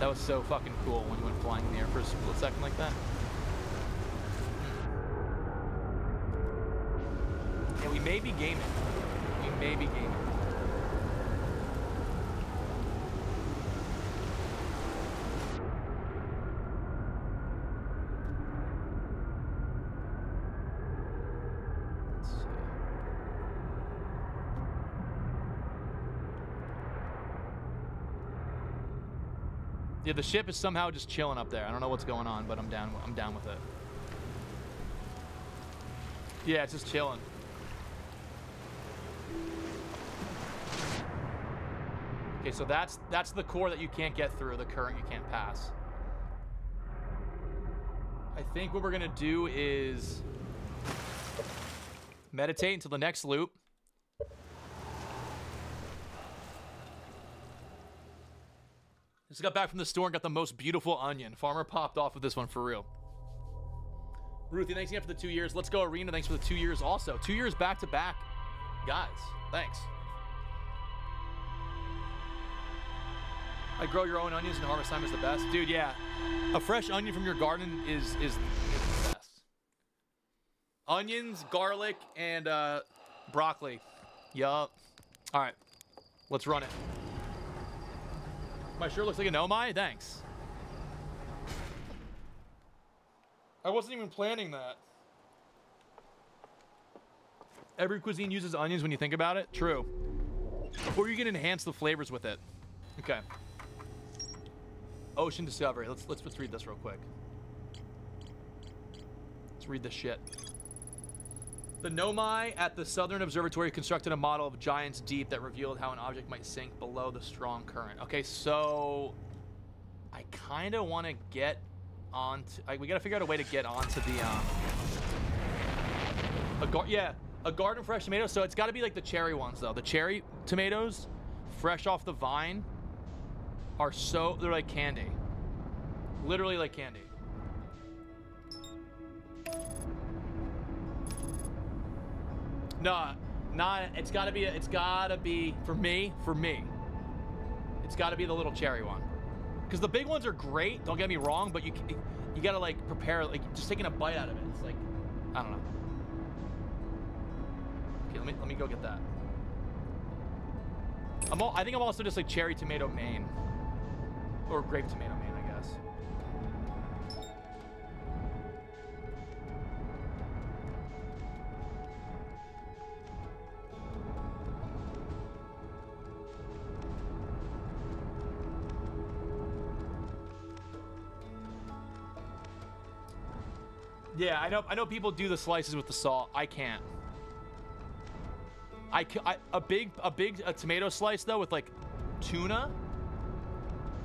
That was so fucking cool when you went flying in the air for a split second like that. And we may be gaming. We may be gaming. Yeah, the ship is somehow just chilling up there. I don't know what's going on, but I'm down. I'm down with it. Yeah, it's just chilling. Okay, so that's that's the core that you can't get through, the current you can't pass. I think what we're gonna do is meditate until the next loop. Just got back from the store and got the most beautiful onion. Farmer popped off with this one for real. Ruthie, thanks again for the two years. Let's go Arena. Thanks for the two years also. Two years back to back. Guys, thanks. I grow your own onions and harvest time is the best. Dude, yeah. A fresh onion from your garden is is, is the best. Onions, garlic, and uh, broccoli. Yup. All right. Let's run it. My shirt looks like a Nomai? Thanks. I wasn't even planning that. Every cuisine uses onions when you think about it. True. Or you can enhance the flavors with it. Okay. Ocean Discovery. Let's let's let's read this real quick. Let's read this shit. The Nomai at the Southern Observatory constructed a model of Giant's Deep that revealed how an object might sink below the strong current. Okay, so I kind of want to get on. we got to figure out a way to get onto the um. A gar yeah, a garden fresh tomato. So it's got to be like the cherry ones though. The cherry tomatoes, fresh off the vine, are so they're like candy. Literally like candy. No, not. It's gotta be. It's gotta be for me. For me, it's gotta be the little cherry one. Because the big ones are great. Don't get me wrong, but you you gotta like prepare. Like just taking a bite out of it. It's like I don't know. Okay, let me let me go get that. I'm all, I think I'm also just like cherry tomato main or grape tomato Yeah, I know. I know people do the slices with the salt. I can't. I, I a big a big a tomato slice though with like tuna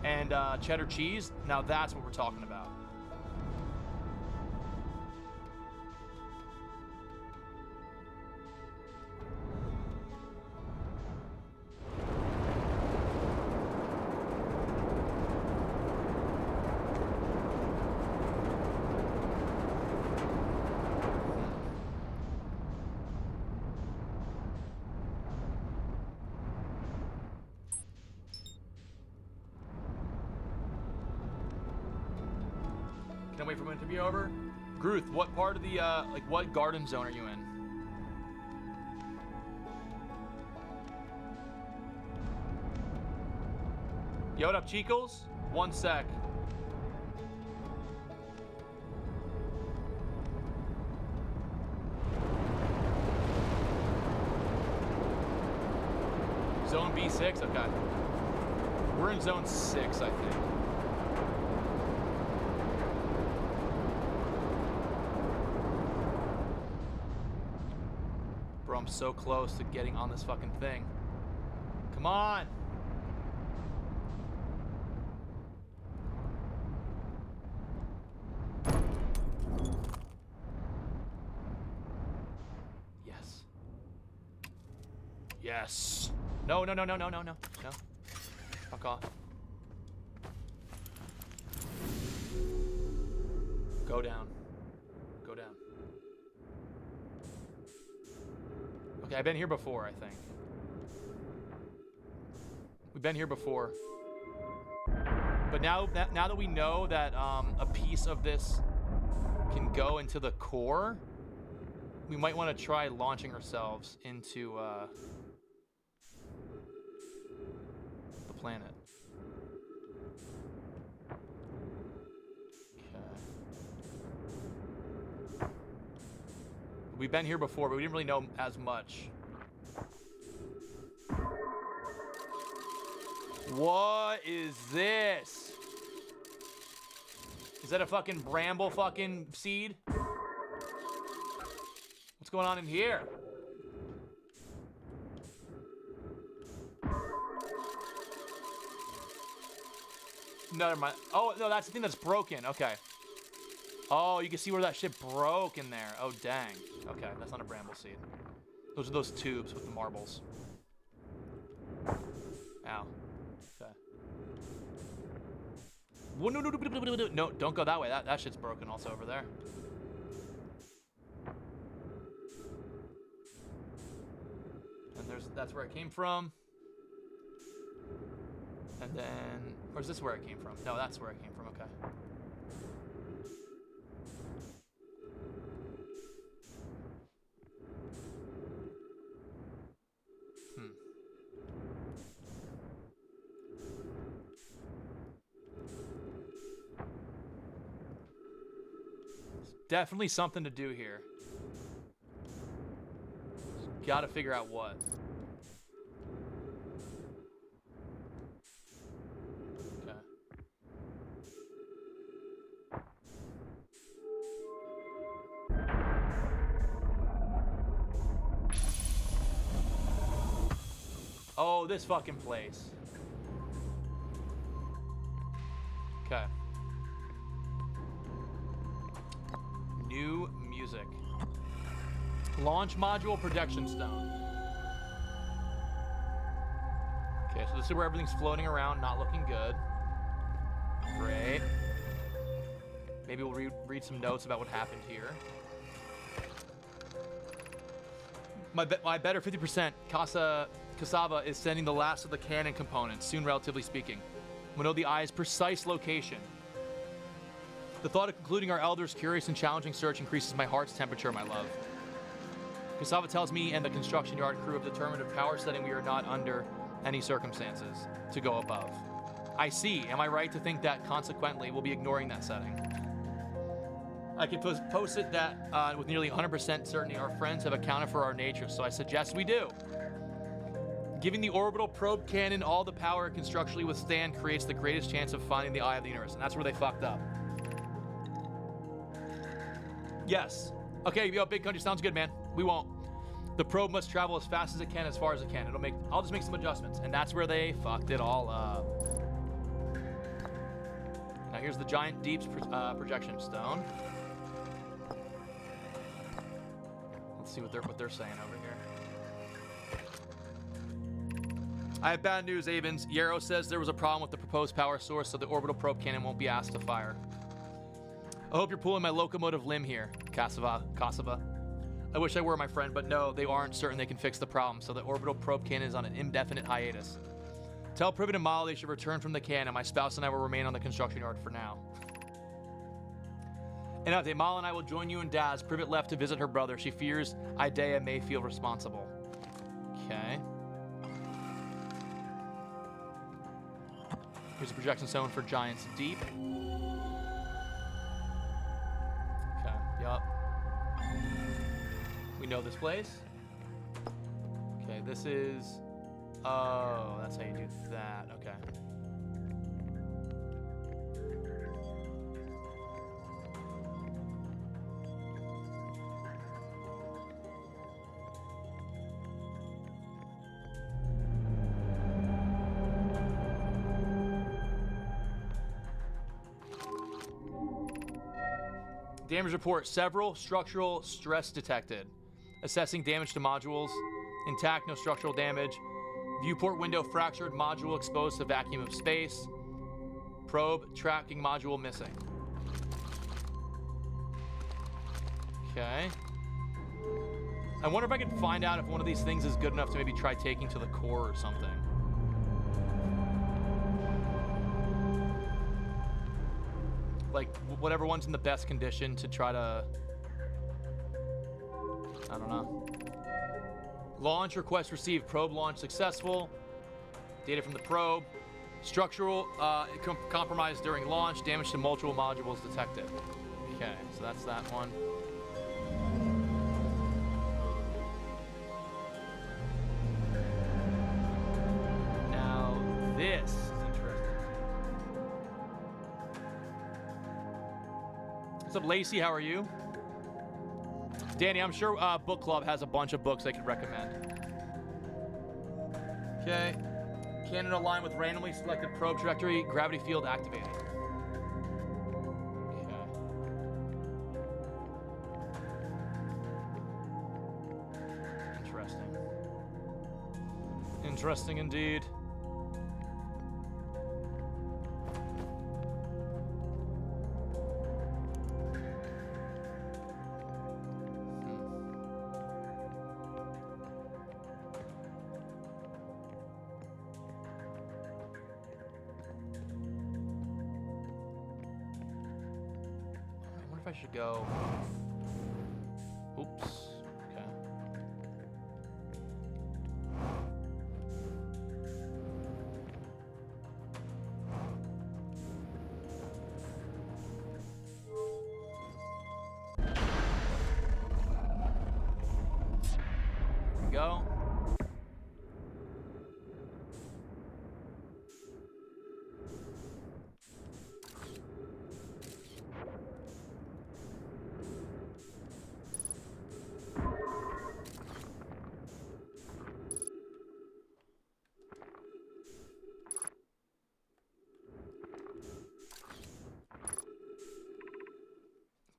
and uh, cheddar cheese. Now that's what we're talking about. What part of the, uh, like, what garden zone are you in? Yo, what up, Chicos? One sec. Zone B6? Okay. We're in zone 6, I think. I'm so close to getting on this fucking thing. Come on! Yes. Yes. No, no, no, no, no, no, no. No. Fuck off. Go down. Okay, I've been here before, I think. We've been here before. But now that now that we know that um, a piece of this can go into the core, we might want to try launching ourselves into uh, the planet. We've been here before, but we didn't really know as much. What is this? Is that a fucking bramble fucking seed? What's going on in here? No, never mind. Oh, no, that's the thing that's broken. Okay. Oh, you can see where that shit broke in there. Oh, dang. Okay, that's not a bramble seed. Those are those tubes with the marbles. Ow. Okay. No, don't go that way. That, that shit's broken also over there. And there's that's where it came from. And then, or is this where it came from? No, that's where it came from. Okay. Definitely something to do here. Gotta figure out what. Okay. Oh, this fucking place. Okay. New music. Launch module projection stone. Okay, so this is where everything's floating around, not looking good. Great. Maybe we'll re read some notes about what happened here. My, be my better 50% Casa Cassava is sending the last of the cannon components, soon relatively speaking. We know the eye's precise location. The thought of concluding our elder's curious and challenging search increases my heart's temperature, my love. Cassava tells me and the construction yard crew have determined a power setting we are not under any circumstances to go above. I see. Am I right to think that consequently we'll be ignoring that setting? I can post, post it that uh, with nearly 100% certainty our friends have accounted for our nature, so I suggest we do. Giving the orbital probe cannon all the power it can structurally withstand creates the greatest chance of finding the eye of the universe, and that's where they fucked up. Yes. Okay, yo, big country sounds good, man. We won't. The probe must travel as fast as it can, as far as it can. It'll make. I'll just make some adjustments, and that's where they fucked it all up. Now here's the giant deeps uh, projection stone. Let's see what they're what they're saying over here. I have bad news, Avens. Yarrow says there was a problem with the proposed power source, so the orbital probe cannon won't be asked to fire. I hope you're pulling my locomotive limb here, Cassava. Cassava. I wish I were my friend, but no, they aren't certain they can fix the problem, so the orbital probe cannon is on an indefinite hiatus. Tell Privet and Mallow they should return from the cannon. My spouse and I will remain on the construction yard for now. And update, Mallow and I will join you and Daz. Privet left to visit her brother. She fears Idaea may feel responsible. Okay. Here's a projection zone for Giants Deep. We know this place. Okay, this is... Oh, that's how you do that. Okay. Damage report. Several structural stress detected. Assessing damage to modules. Intact, no structural damage. Viewport window fractured. Module exposed to vacuum of space. Probe tracking module missing. Okay. I wonder if I can find out if one of these things is good enough to maybe try taking to the core or something. like whatever one's in the best condition to try to I don't know. Launch request received. Probe launch successful. Data from the probe. Structural uh, com compromise during launch. Damage to multiple modules detected. Okay, so that's that one. Now this is interesting. What's up, Lacey? How are you? Danny, I'm sure uh, Book Club has a bunch of books they could recommend. Okay. Cannon aligned with randomly selected probe trajectory, gravity field activated. Okay. Interesting. Interesting indeed.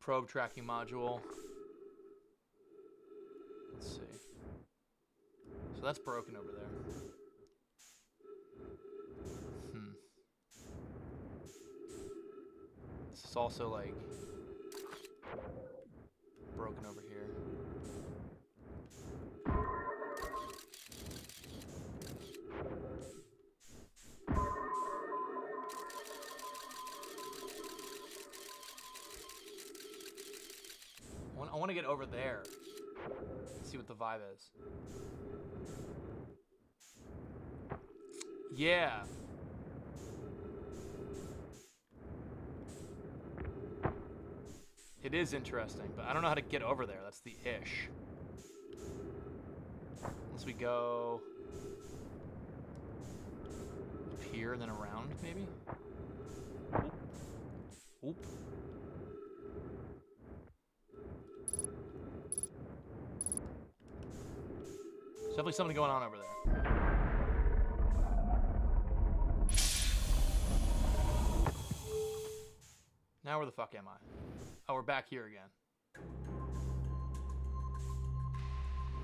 Probe tracking module. Let's see. So that's broken over there. Hmm. This is also like broken over here. Want, to get over there. See what the vibe is. Yeah. It is interesting, but I don't know how to get over there. That's the ish. Unless we go up here and then around, maybe? Oop. Oop. Definitely something going on over there. Now where the fuck am I? Oh, we're back here again.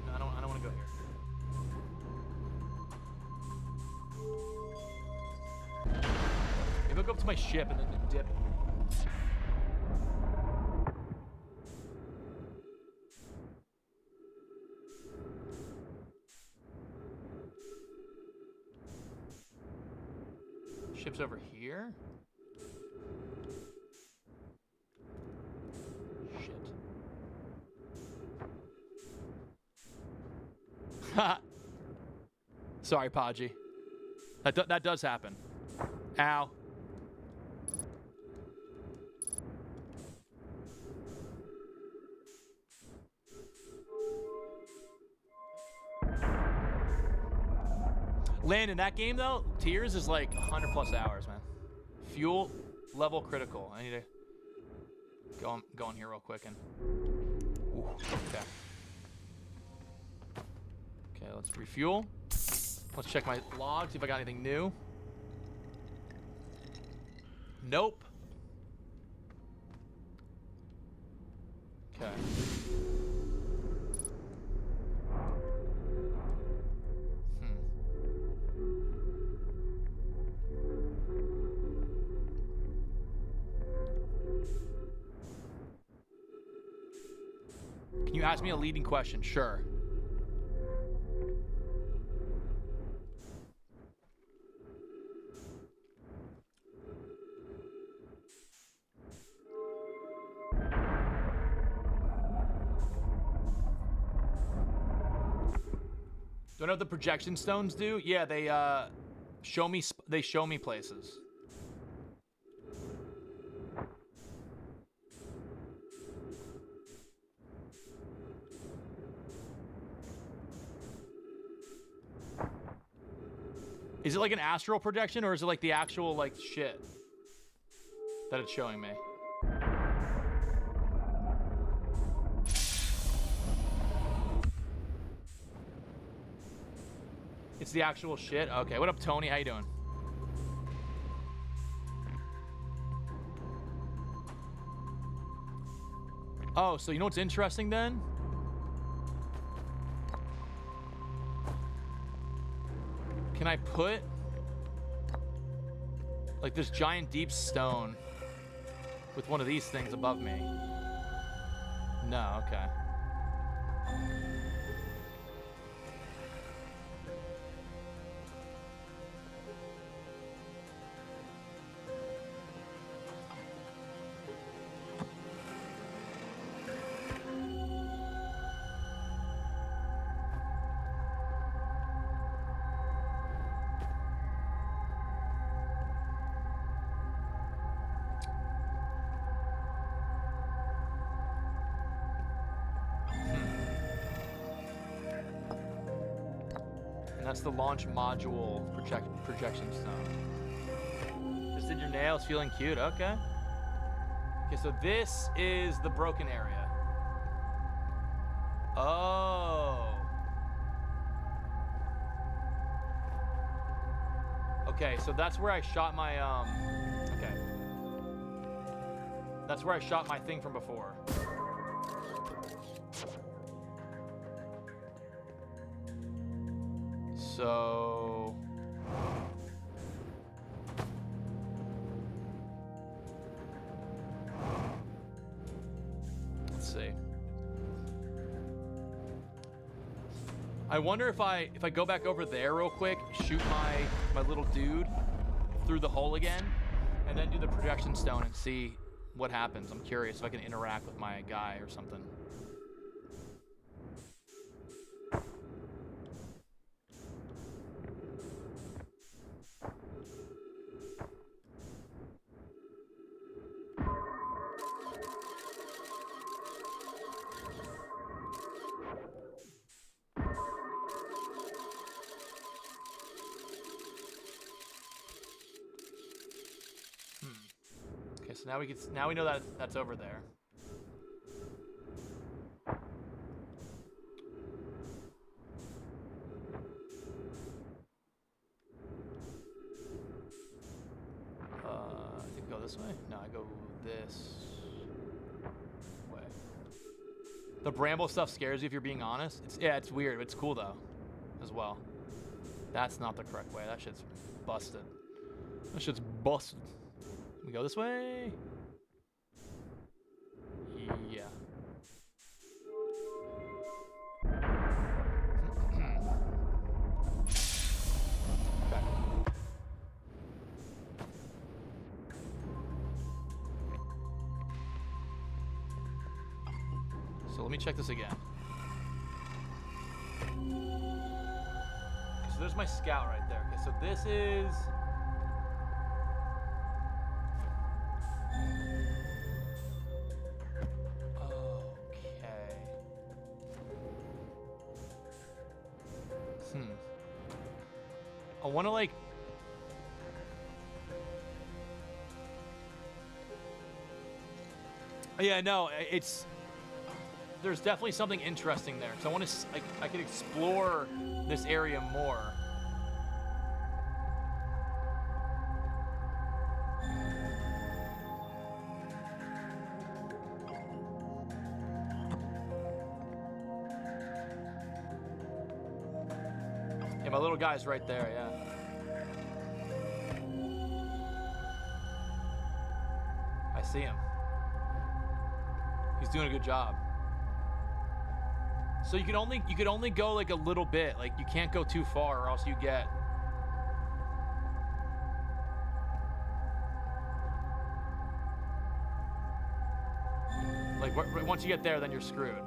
No, I don't. I don't want to go here. Maybe I'll go up to my ship and then dip. Shit. Ha! Sorry, Podgy. That, do- that does happen. Ow. Land in that game though, Tears is like 100 plus hours, man. Fuel level critical. I need to go on, go on here real quick and. Ooh, okay. Okay, let's refuel. Let's check my log, see if I got anything new. Nope. Okay. Ask me a leading question? Sure. Don't know what the projection stones do? Yeah, they uh show me they show me places. Is it like an astral projection or is it like the actual like shit that it's showing me? It's the actual shit? Okay, what up, Tony? How you doing? Oh, so you know what's interesting then? Can I put like this giant deep stone with one of these things above me? No, okay. The launch module project projection stone. Just did your nails feeling cute. Okay. Okay, so this is the broken area. Oh. Okay, so that's where I shot my um okay. That's where I shot my thing from before. So let's see. I wonder if I if I go back over there real quick, shoot my my little dude through the hole again, and then do the projection stone and see what happens. I'm curious if I can interact with my guy or something. We can now we know that that's over there. Uh, I think go this way. No, I go this way. The bramble stuff scares you if you're being honest. It's yeah, it's weird. It's cool though, as well. That's not the correct way. That shit's busted. That shit's busted. We go this way? Check this again. So there's my scout right there. Okay, so this is Okay. Hmm. I want to like. Yeah, no, it's. There's definitely something interesting there. So I want to, I could explore this area more. Yeah, my little guy's right there, yeah. I see him. He's doing a good job. So you can only you could only go like a little bit. Like you can't go too far or else you get Like once you get there then you're screwed.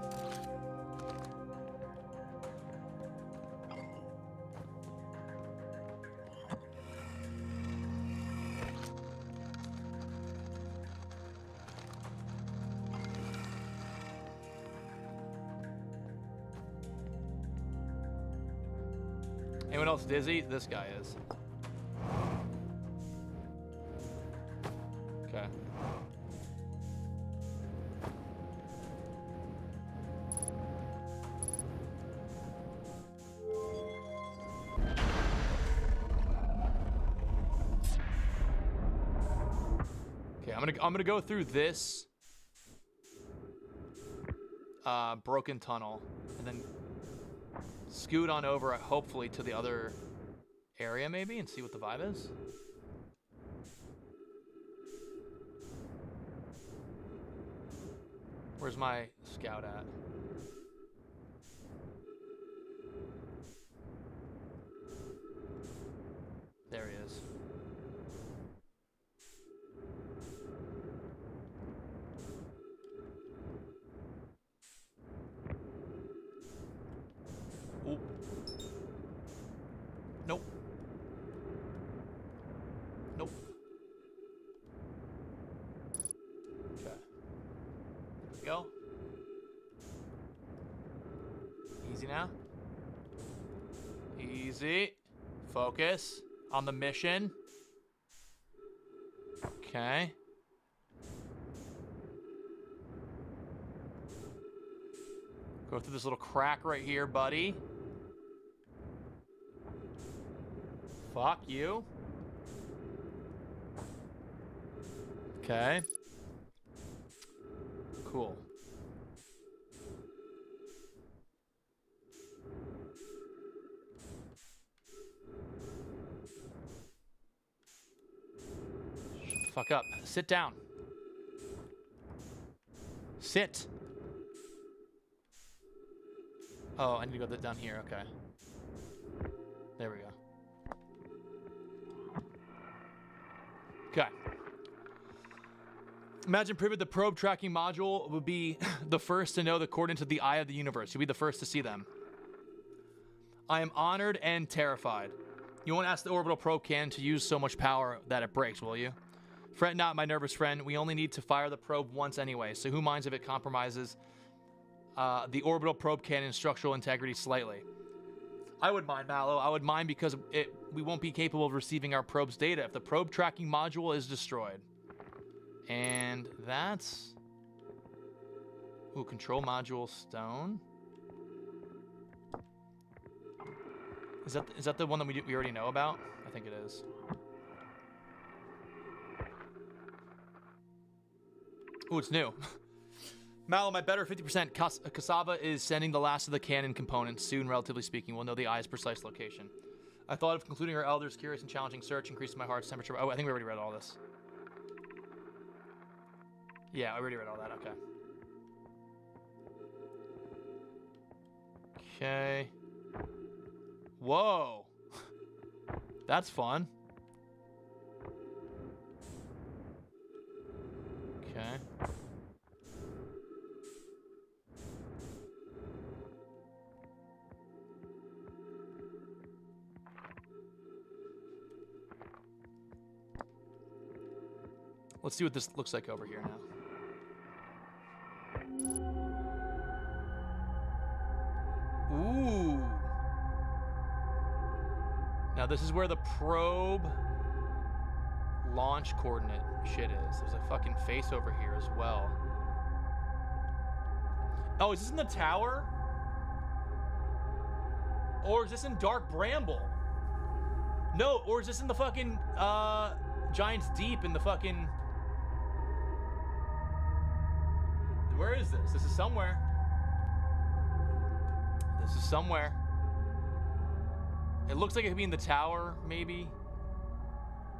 dizzy? This guy is. Okay. Okay, I'm gonna I'm gonna go through this uh, broken tunnel and then scoot on over, hopefully, to the other area maybe and see what the vibe is. Where's my scout at? There he is. Oop. Nope. Nope. Okay. There we go. Easy now. Easy. Focus on the mission. Okay. Go through this little crack right here, buddy. Fuck you. Okay. Cool. Sit down. Sit. Oh, I need to go down here. Okay. There we go. Okay. Imagine Privet, the probe tracking module would be the first to know the coordinates of the eye of the universe. You'd be the first to see them. I am honored and terrified. You won't ask the orbital probe can to use so much power that it breaks, will you? Fret not, my nervous friend. We only need to fire the probe once anyway, so who minds if it compromises uh, the orbital probe cannon's structural integrity slightly? I would mind, Mallow. I would mind because it, we won't be capable of receiving our probe's data if the probe tracking module is destroyed. And that's... Ooh, control module stone. Is that is that the one that we, we already know about? I think it is. Ooh, it's new. Mallow, my better 50% Cas uh, Cassava is sending the last of the cannon components. Soon, relatively speaking, we'll know the eye's precise location. I thought of concluding our elder's curious and challenging search increasing my heart's temperature. Oh, I think we already read all this. Yeah, I already read all that. Okay. Okay. Whoa. That's fun. Okay. Let's see what this looks like over here now. Ooh. Now this is where the probe launch coordinate shit is. There's a fucking face over here as well. Oh, is this in the tower? Or is this in Dark Bramble? No, or is this in the fucking uh Giants Deep in the fucking Where is this? This is somewhere. This is somewhere. It looks like it could be in the tower, maybe.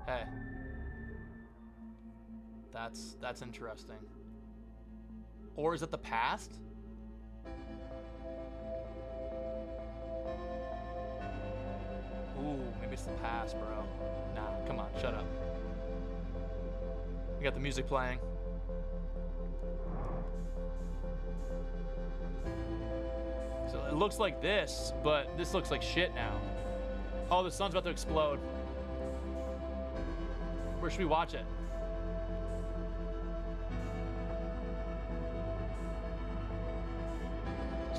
Hey. That's that's interesting. Or is it the past? Ooh, maybe it's the past, bro. Nah, come on, shut up. We got the music playing. So it looks like this, but this looks like shit now. Oh, the sun's about to explode. Where should we watch it?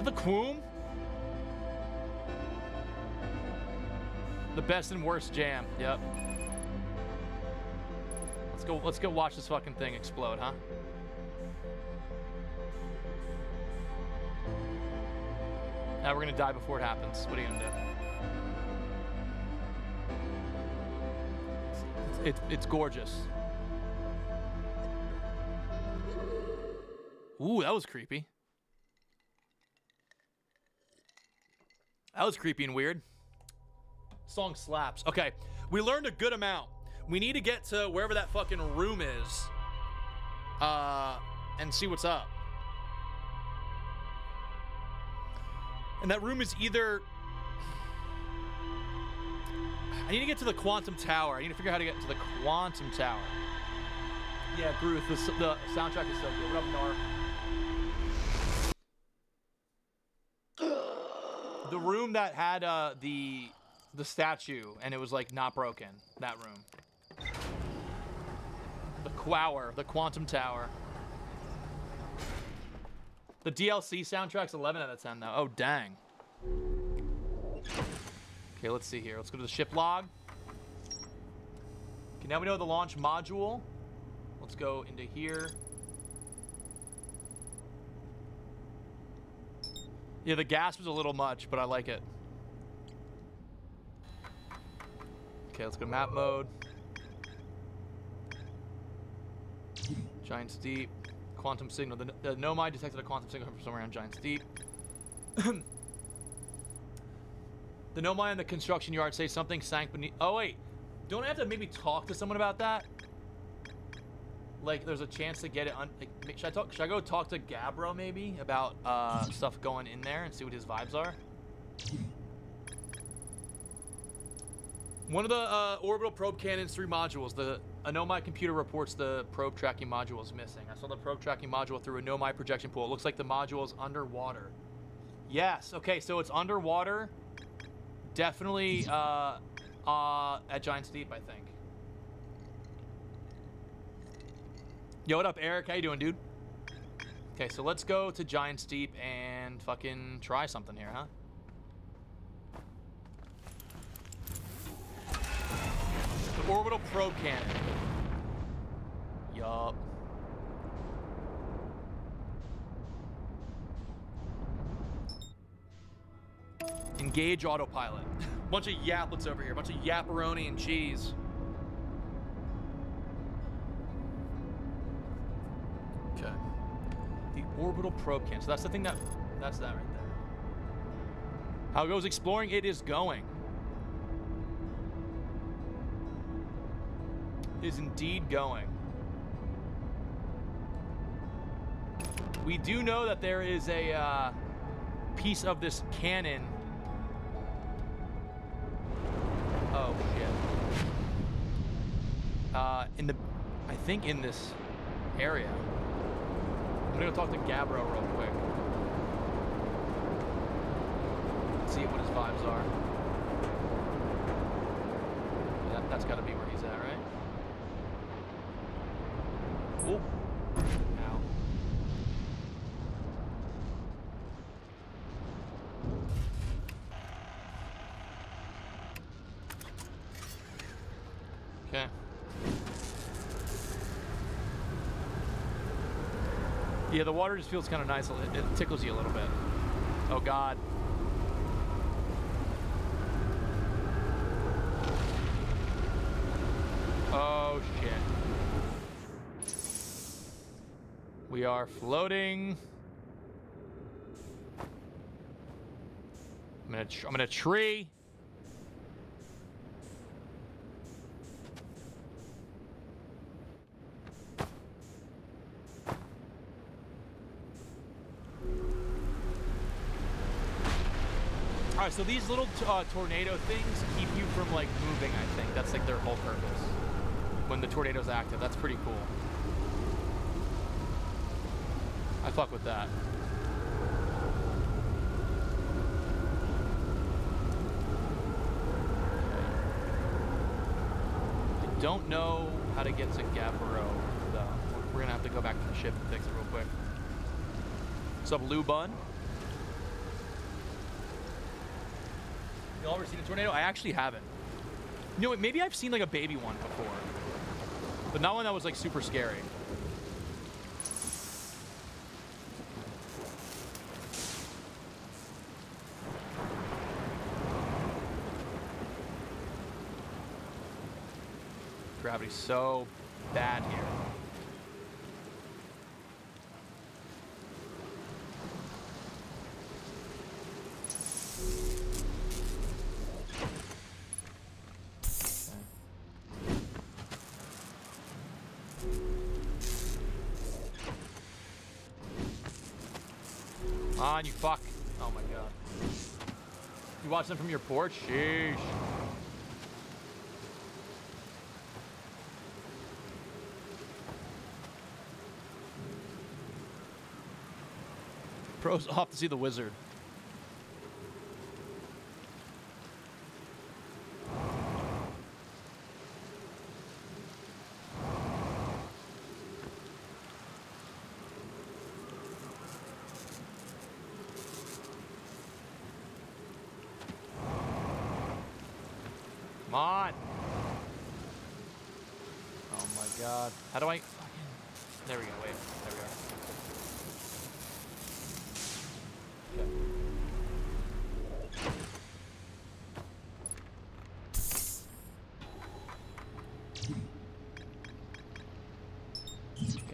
The Quoom? The best and worst jam. Yep. Let's go. Let's go watch this fucking thing explode, huh? Now we're gonna die before it happens. What are you gonna do? It's, it's, it's gorgeous. Ooh, that was creepy. Was creepy and weird. Song slaps. Okay, we learned a good amount. We need to get to wherever that fucking room is, uh, and see what's up. And that room is either. I need to get to the quantum tower. I need to figure out how to get to the quantum tower. Yeah, Bruce, the, the soundtrack is so good. What up, Nar? The room that had uh, the the statue and it was like not broken. That room. The Quower, the Quantum Tower. The DLC soundtrack's 11 out of 10 though. Oh dang. Okay, let's see here. Let's go to the ship log. Okay, now we know the launch module. Let's go into here. Yeah, the gas was a little much, but I like it. Okay, let's go map mode. Giant's Deep. Quantum signal. The, the Nomai detected a quantum signal from somewhere on Giant's Deep. the Nomai in the construction yard say something sank beneath. Oh, wait. Don't I have to maybe talk to someone about that? Like, there's a chance to get it. Un- like, should I talk? Should I go talk to Gabbro maybe about uh, stuff going in there and see what his vibes are? One of the uh, orbital probe cannon's three modules. The Anomai computer reports the probe tracking module is missing. I saw the probe tracking module through a Anomai projection pool. It looks like the module is underwater. Yes. Okay, so it's underwater. Definitely uh, uh, at Giant's Deep, I think. Yo, what up, Eric? How you doing, dude? Okay, so let's go to Giant's Deep and fucking try something here, huh? The orbital probe cannon. Yup. Engage autopilot. Bunch of yaplets over here. Bunch of yapperoni and cheese. Orbital probe cannon. So that's the thing that. That's that right there. How it goes exploring? It is going. Is indeed going. We do know that there is a uh, piece of this cannon. Oh shit. Uh, in the, I think in this area. I'm gonna go talk to Gabbro real quick. See what his vibes are. That, that's gotta be where he's at, right? Oh. Ow. Okay. Yeah, the water just feels kind of nice. It, tickles you a little bit. Oh God. Oh shit. We are floating. I'm in a, I'm in a tree. So these little uh, tornado things keep you from like moving. I think that's like their whole purpose. When the tornado's active, that's pretty cool. I fuck with that. I don't know how to get to Gabbro, though. We're gonna have to go back to the ship and fix it real quick. What's up, Lou Bun? You all ever seen a tornado? I actually haven't. You know what? Maybe I've seen like a baby one before, but not one that was like super scary. Gravity's so bad here. You from your porch? Sheesh. Pros off to see the wizard. Come on. Oh my god. How do I fucking There we go. Wait. There we are. Okay.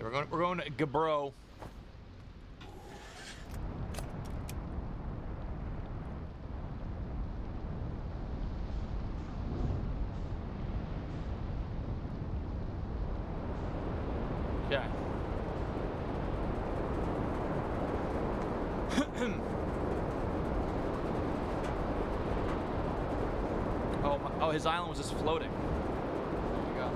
Okay, we're going to Gabbro. Okay. oh, my, oh, his island was just floating. There you go.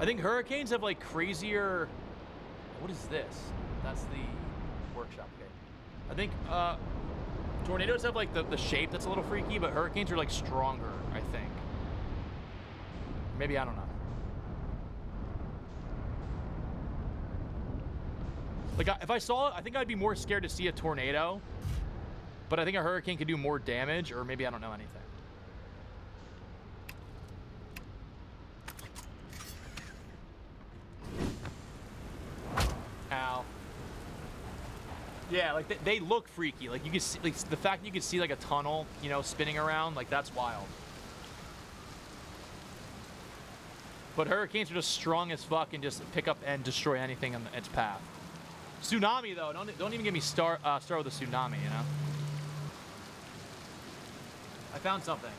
I think hurricanes have like crazier. What is this? That's the workshop. Okay. I think uh, tornadoes have like the, the shape that's a little freaky, but hurricanes are like stronger. I think. Maybe I don't know. Like, if I saw it, I think I'd be more scared to see a tornado. But I think a hurricane could do more damage, or maybe I don't know anything. Ow. Yeah, like they, they look freaky. Like you can see, like the fact that you can see like a tunnel, you know, spinning around, like that's wild. But hurricanes are just strong as fuck and just pick up and destroy anything in its path. Tsunami though, don't don't even get me start uh, start with a tsunami. You know. I found something.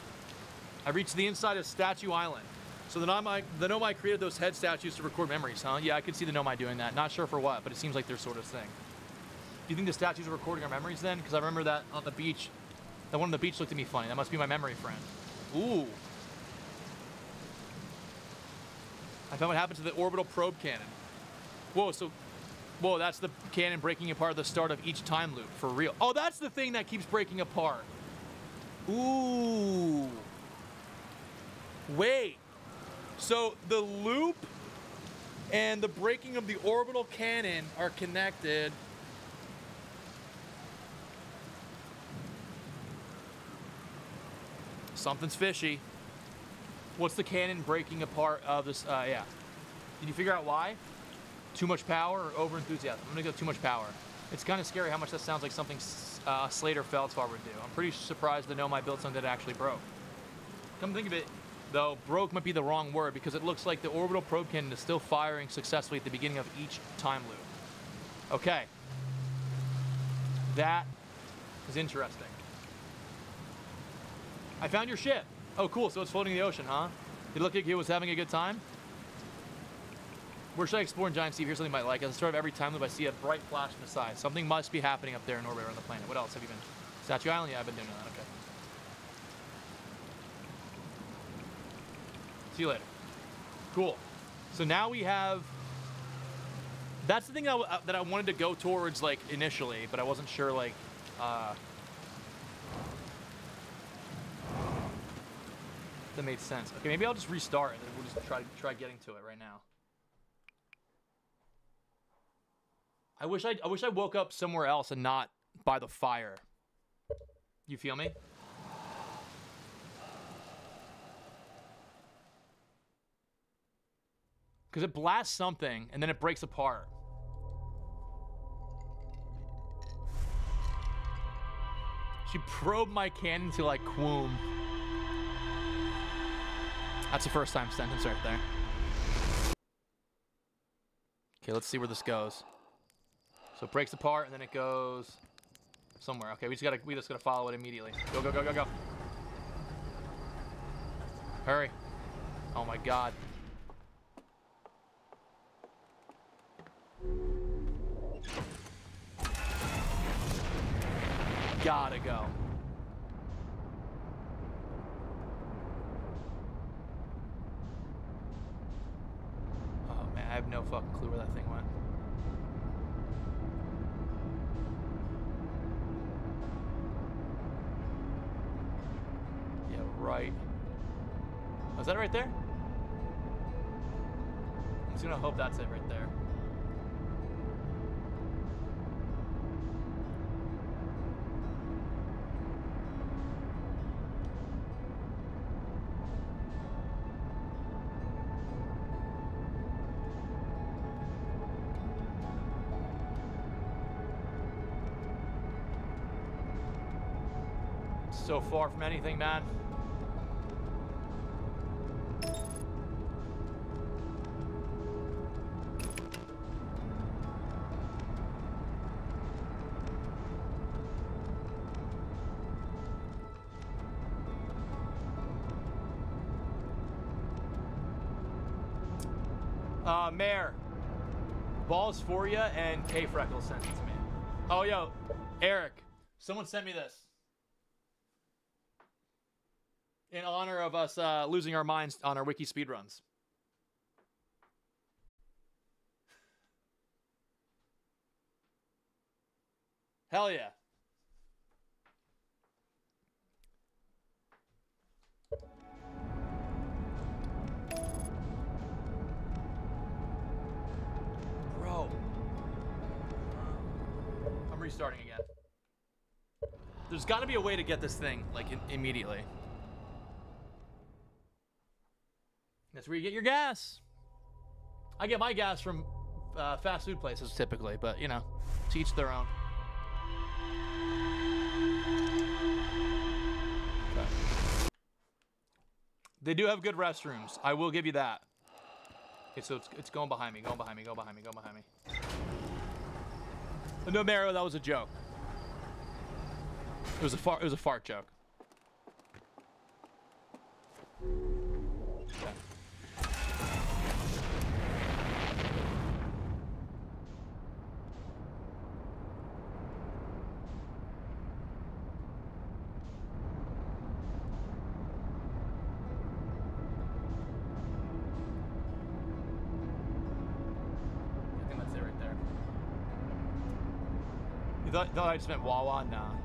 I reached the inside of Statue Island. So the Nomai, the Nomai created those head statues to record memories, huh? Yeah, I could see the Nomai doing that. Not sure for what, but it seems like their sort of thing. Do you think the statues are recording our memories then? Because I remember that on the beach, that one on the beach looked at me funny. That must be my memory friend. Ooh. I found what happened to the orbital probe cannon. Whoa, so, whoa, that's the cannon breaking apart at the start of each time loop, for real. Oh, that's the thing that keeps breaking apart. Ooh. Wait. So the loop and the breaking of the orbital cannon are connected. Something's fishy. What's the cannon breaking apart of this? Uh, yeah. Did you figure out why? Too much power or over enthusiasm? I'm gonna go too much power. It's kind of scary how much that sounds like something uh, Slater Feldspar would do. I'm pretty surprised to Nomai built something that actually broke. Come think of it, though, broke might be the wrong word because it looks like the orbital probe cannon is still firing successfully at the beginning of each time loop. Okay. That is interesting. I found your ship. Oh, cool. So it's floating in the ocean, huh? It looked like it was having a good time. Where should I explore in Giant's Deep? Here's something you might like. At the start of every time loop, I see a bright flash in the sky. Something must be happening up there in orbit around the planet. What else have you been? Statue Island? Yeah, I've been doing that. Okay. See you later. Cool. So now we have. That's the thing that, I- that I wanted to go towards, like initially, but I wasn't sure, like. Uh, that made sense. Okay, maybe I'll just restart and then we'll just try try getting to it right now. I wish I I wish I woke up somewhere else and not by the fire. You feel me? Because it blasts something and then it breaks apart. She probed my cannon to like Quoom. That's the first time sentence right there. Okay, let's see where this goes. So it breaks apart and then it goes somewhere. Okay, we just gotta we just gotta follow it immediately. Go go go go go. Hurry. Oh my god. Gotta go. I have no fucking clue where that thing went. Yeah, right. Oh, Was that right there? I'm just gonna hope that's it right there. Far from anything, man. Uh, Mayor, balls for you, and K Freckles sent it to me. Oh, yo, Eric, someone sent me this in honor of us uh, losing our minds on our wiki speedruns. Hell yeah. Bro. I'm restarting again. There's got to be a way to get this thing, like, immediately. That's where you get your gas. I get my gas from uh, fast food places typically, but you know, to each their own. Okay. They do have good restrooms. I will give you that. Okay, so it's, it's going behind me, going behind me, going behind me, going behind me. No, Mario, that was a joke. It was a fart. It was a fart joke. Thought, thought I just meant Wawa? Nah.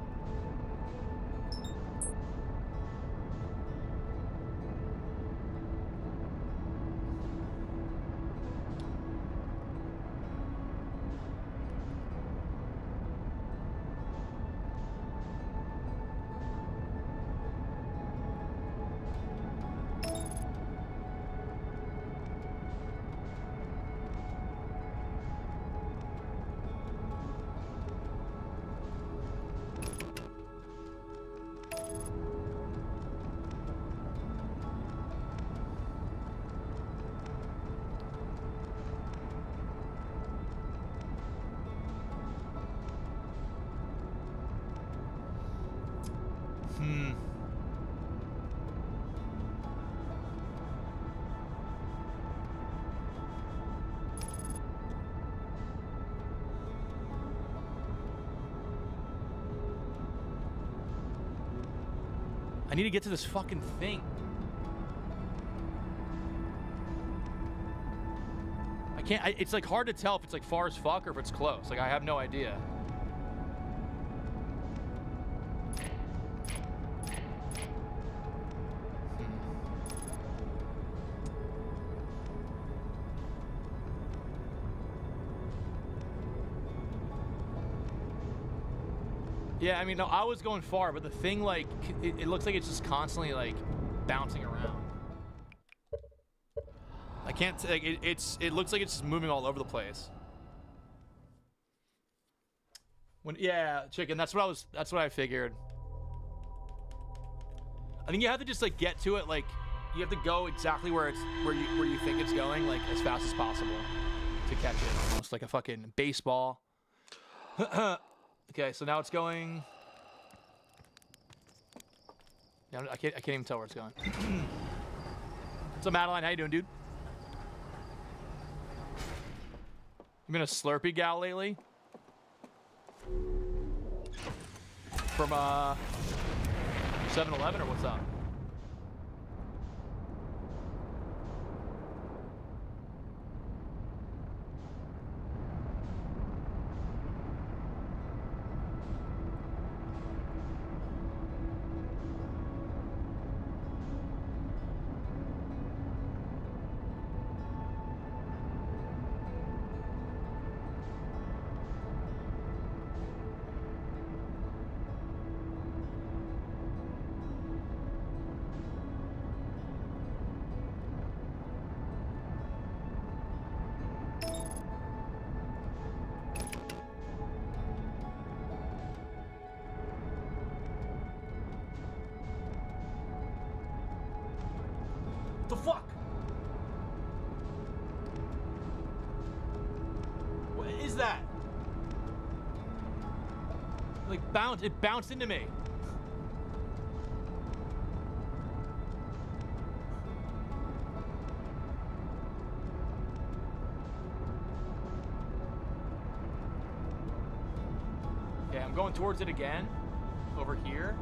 I need to get to this fucking thing. I can't. I, it's like hard to tell if it's like far as fuck or if it's close. Like I have no idea. Yeah, I mean, no, I was going far, but the thing, like, it, it looks like it's just constantly, like, bouncing around. I can't, like, it, it's, it looks like it's just moving all over the place. When, yeah, chicken, that's what I was, that's what I figured. I think you have to just, like, get to it, like, you have to go exactly where it's, where you, where you think it's going, like, as fast as possible to catch it. Almost like a fucking baseball. Okay, so now it's going. I can't. I can't even tell where it's going. so Madeline, how you doing, dude? You been a Slurpee gal lately? from uh 7-Eleven or what's up? It bounced into me. Okay, I'm going towards it again. Over here.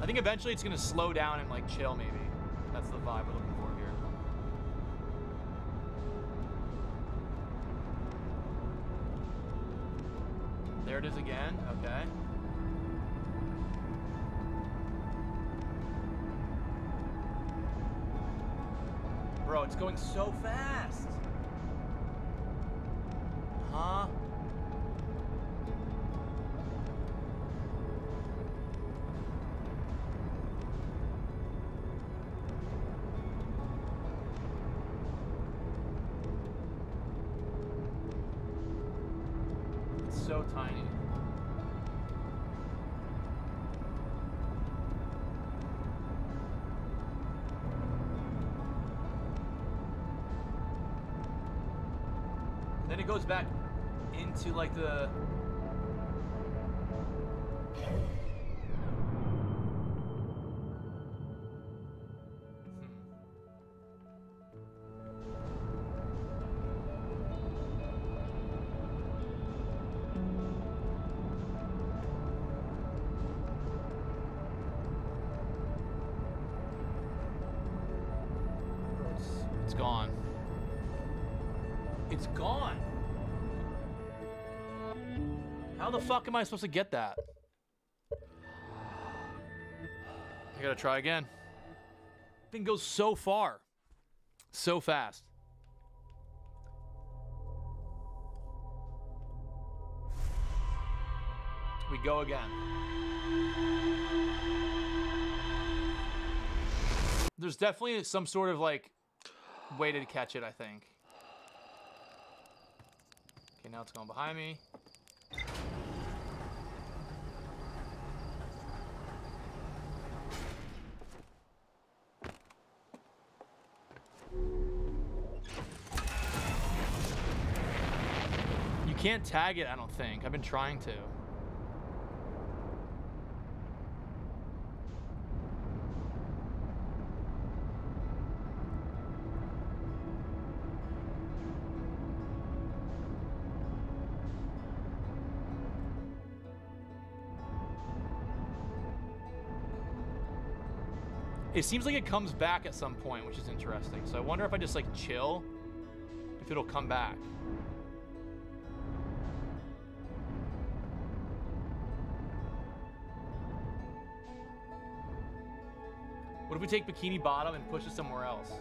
I think eventually it's gonna slow down and like chill maybe. That's the vibe into like the. Am I supposed to get that? I gotta try again. Thing goes so far. So fast. We go again. There's definitely some sort of like way to catch it, I think. Okay, now it's going behind me. Can't tag it, I don't think. I've been trying to. It seems like it comes back at some point, which is interesting. So I wonder if I just like chill, if it'll come back. We take Bikini Bottom and push it somewhere else?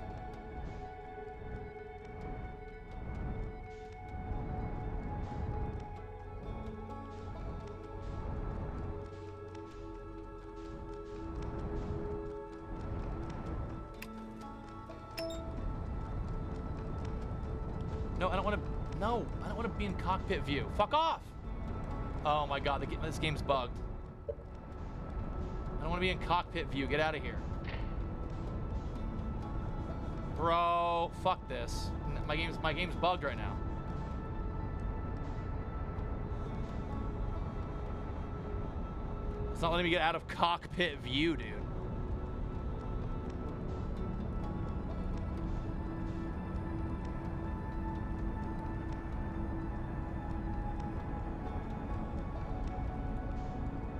No, I don't want to. No, I don't want to be in cockpit view. Fuck off! Oh my god, this game's bugged. I don't want to be in cockpit view. Get out of here. Bro, fuck this. My game's my game's bugged right now. It's not letting me get out of cockpit view, dude.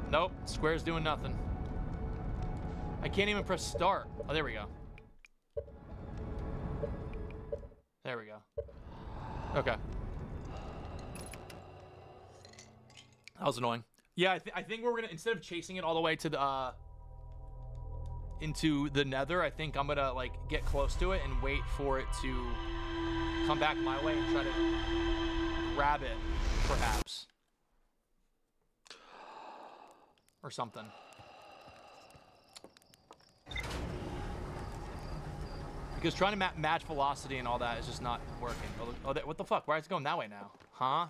Nope, square's doing nothing. I can't even press start. Oh, there we go. Okay. That was annoying. Yeah, I, th I think we're gonna instead of chasing it all the way to the uh, into the Nether, I think I'm gonna like get close to it and wait for it to come back my way and try to grab it, perhaps, or something. Because trying to ma match velocity and all that is just not working. Oh, oh what the fuck? Why is it going that way now? Huh?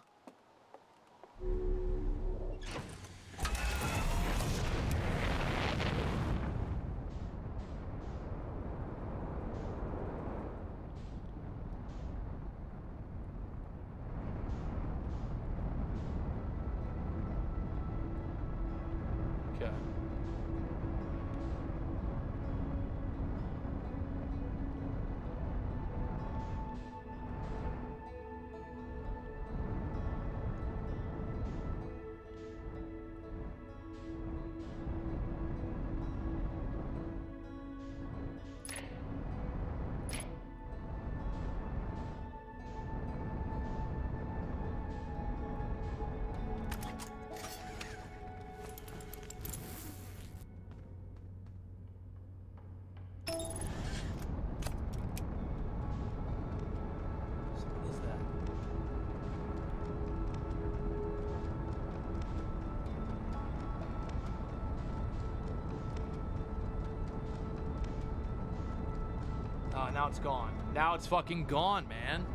Now it's gone. Now it's fucking gone, man.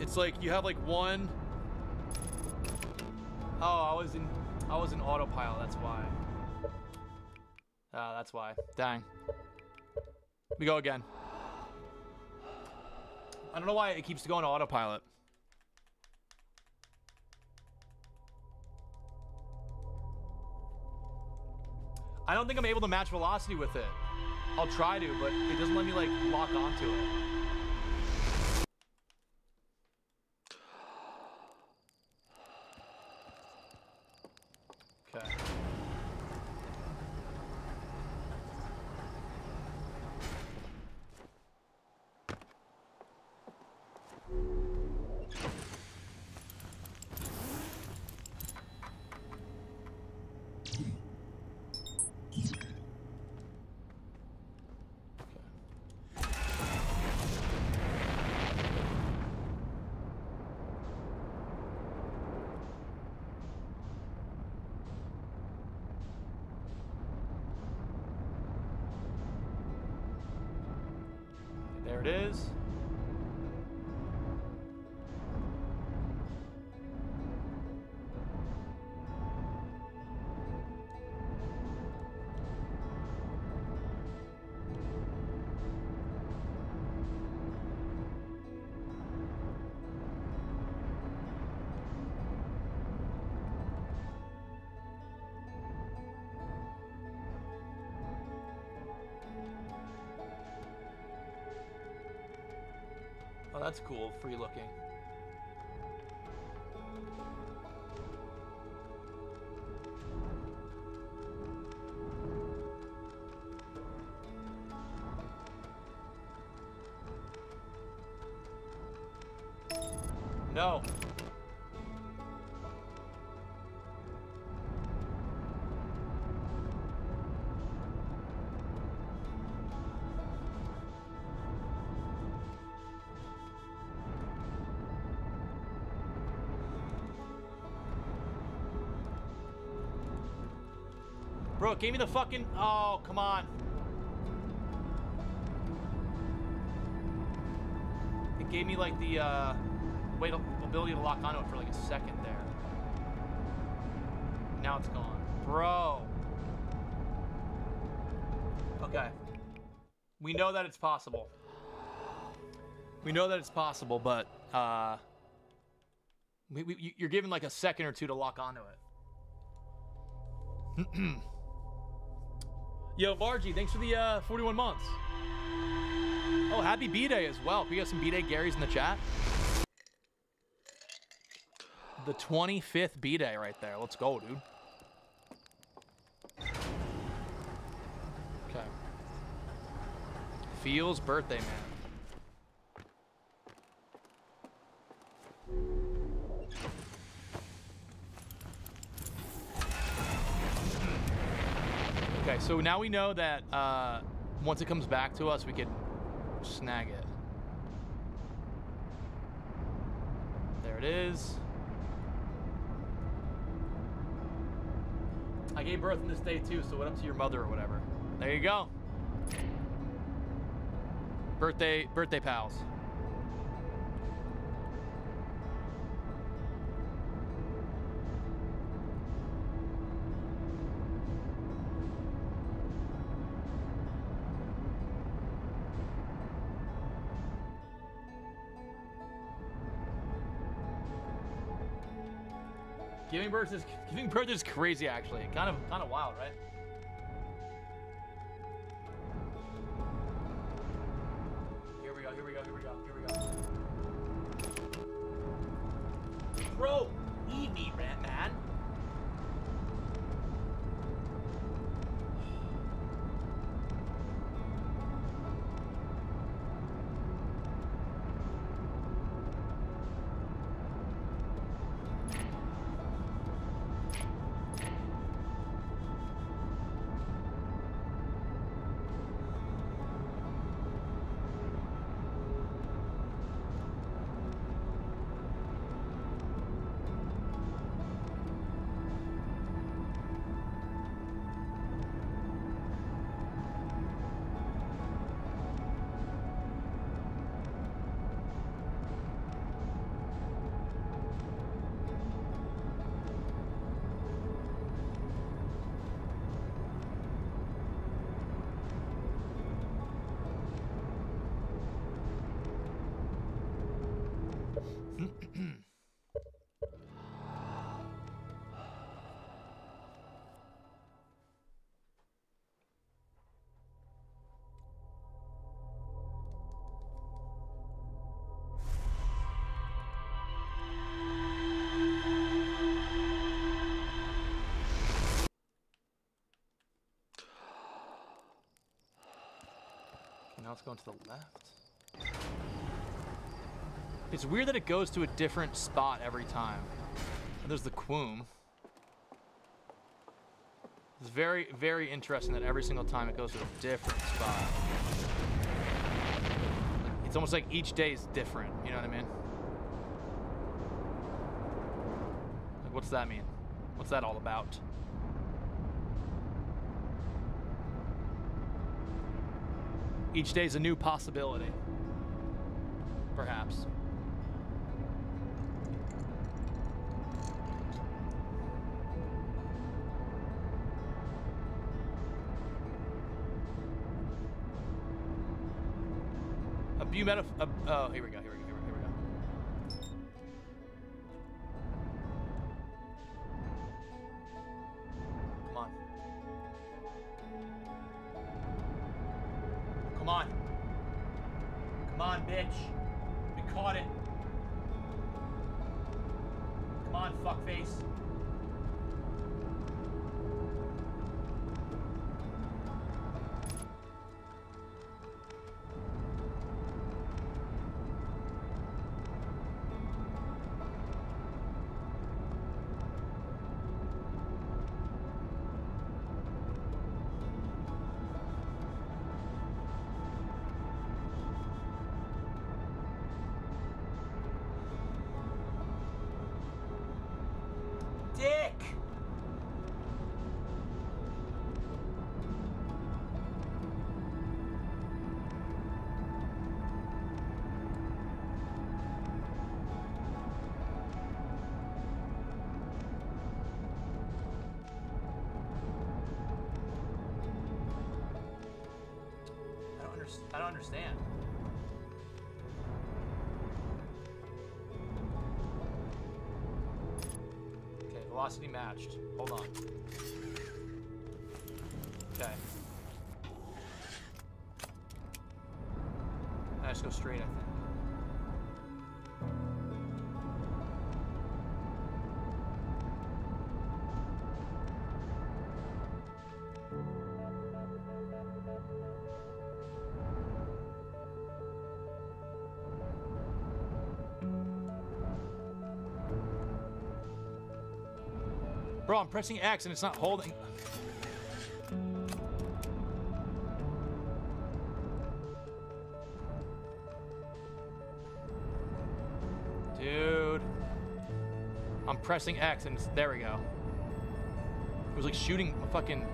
It's like you have like one. Oh, I was in, I was in autopilot. That's why. Ah, uh, that's why. Dang. We go again. I don't know why it keeps going to autopilot. I don't think I'm able to match velocity with it. I'll try to, but it doesn't let me like lock onto it. That's cool, free looking. No. Gave me the fucking... Oh, come on. It gave me, like, the, uh... Wait, ability to lock onto it for, like, a second there. Now it's gone. Bro. Okay. We know that it's possible. We know that it's possible, but, uh... We, we, you're given, like, a second or two to lock onto it. Yo, Vargy, thanks for the uh, 41 months. Oh, happy B-Day as well. We got some B-Day Garys in the chat. the 25th B day right there. Let's go, dude. Okay. Feels birthday man. Okay, so now we know that uh, once it comes back to us, we could snag it. There it is. I gave birth on this day too, so what up to your mother or whatever. There you go. Birthday, birthday pals. Birth is birth is crazy actually. Kind of kind of wild, right? It's going to the left. It's weird that it goes to a different spot every time. And there's the Quoom. It's very, very interesting that every single time it goes to a different spot. It's almost like each day is different, you know what I mean? Like, what's that mean? What's that all about? Each day is a new possibility. Perhaps. A. A, oh, here we go. Bro, I'm pressing X and it's not holding. Dude. I'm pressing X and it's, there we go. It was like shooting a fucking.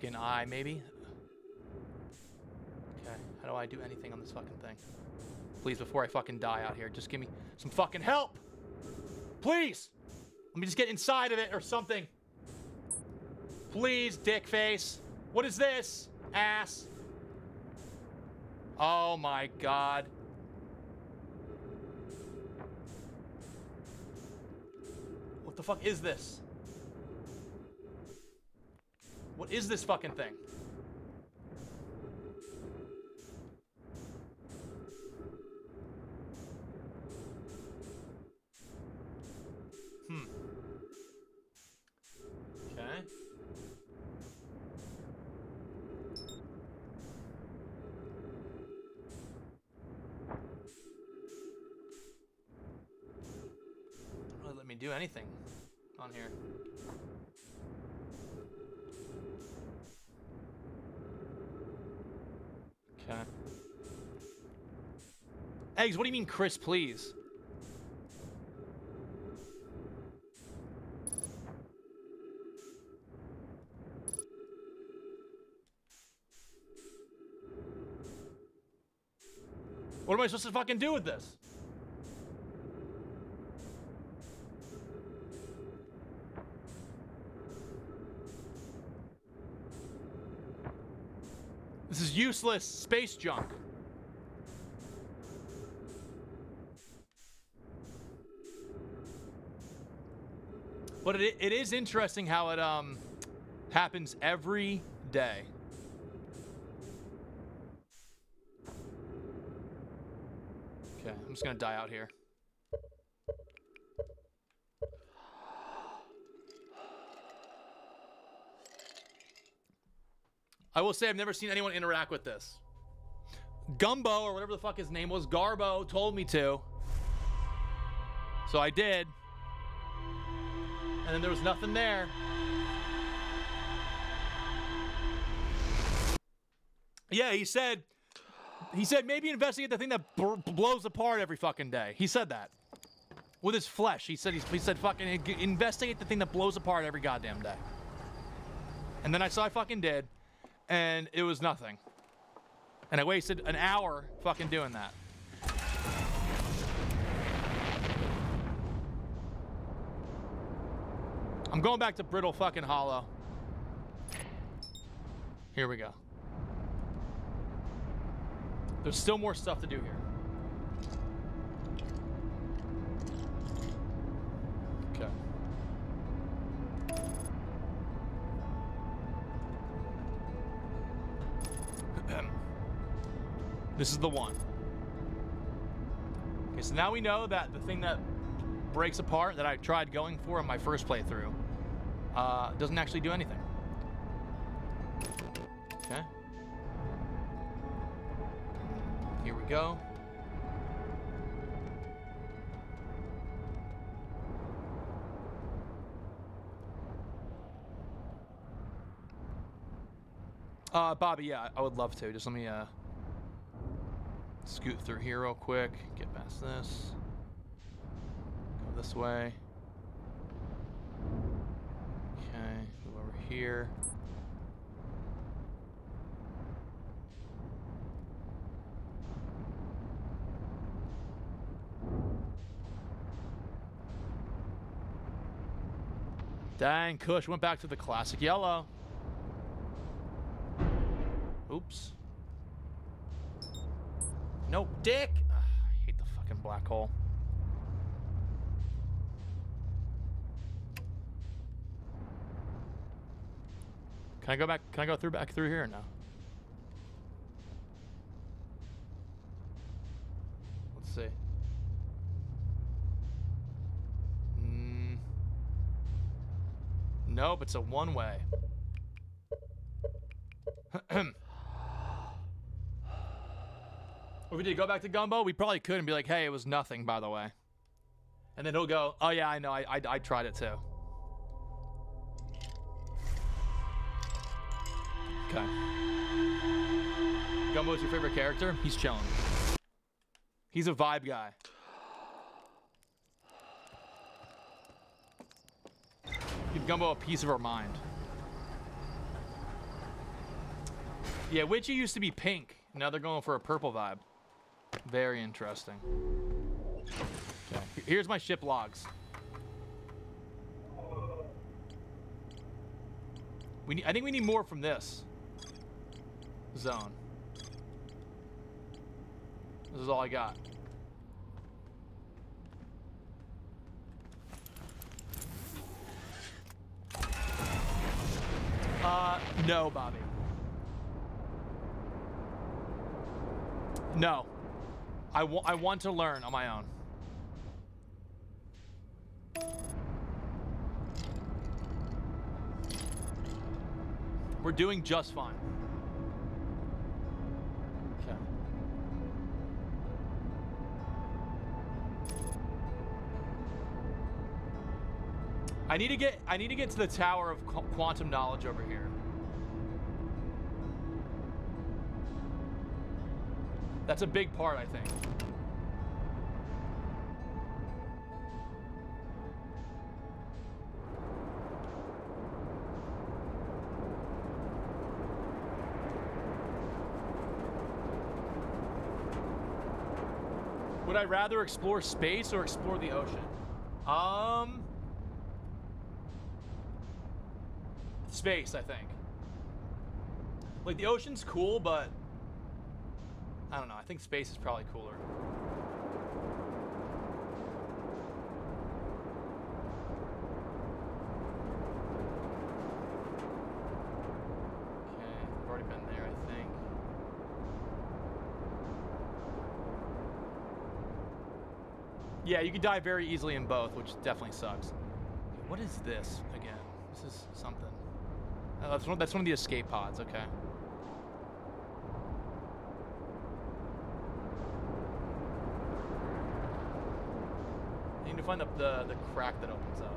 Fucking eye, maybe? Okay, how do I do anything on this fucking thing? Please, before I fucking die out here, just give me some fucking help! Please! Let me just get inside of it or something. Please, dick face. What is this? Ass. Oh my god. What the fuck is this? What is this fucking thing? Eggs, what do you mean, Chris, please? What am I supposed to fucking do with this? This is useless space junk. But it, it is interesting how it um happens every day. Okay, I'm just gonna die out here. I will say I've never seen anyone interact with this. Gumbo, or whatever the fuck his name was, Garbo, told me to. So I did. And then there was nothing there. Yeah, he said, he said maybe investigate the thing that blows apart every fucking day. He said that. With his flesh. He said, he said fucking investigate the thing that blows apart every goddamn day. And then I saw I fucking did and it was nothing. And I wasted an hour fucking doing that. I'm going back to Brittle fucking Hollow. Here we go. There's still more stuff to do here. Okay. This is the one. Okay, so now we know that the thing that breaks apart that I tried going for in my first playthrough uh, doesn't actually do anything. Okay. Here we go. Uh, Bobby, yeah, I would love to. Just let me uh scoot through here real quick. Get past this. Go this way. Okay, move over here. Dang, Kush went back to the classic yellow. Oops. Nope, dick! Ugh, I hate the fucking black hole. Can I go back? Can I go through back through here or no? Let's see. Mm. Nope, it's a one way. If we did go back to Gumbo, we probably could and be like, hey, it was nothing, by the way. And then he'll go, oh yeah, I know, I, I, I tried it too. Okay. Gumbo's your favorite character? He's chilling. He's a vibe guy. Give Gumbo a piece of our mind. Yeah, Witchy used to be pink. Now they're going for a purple vibe. Very interesting. Okay, here's my ship logs. We need, I think we need more from this zone. This is all I got. Uh, no, Bobby. No. I, I want to learn on my own. We're doing just fine. I need to get I need to get to the tower of qu quantum knowledge over here. That's a big part, I think. Would I rather explore space or explore the ocean? Um, space, I think. Like the ocean's cool, but I don't know. I think space is probably cooler. Okay, I've already been there, I think. Yeah, you could die very easily in both, which definitely sucks. What is this again? This is something. Oh, that's one. That's one of the escape pods. Okay. I need to find the, the, the crack that opens up.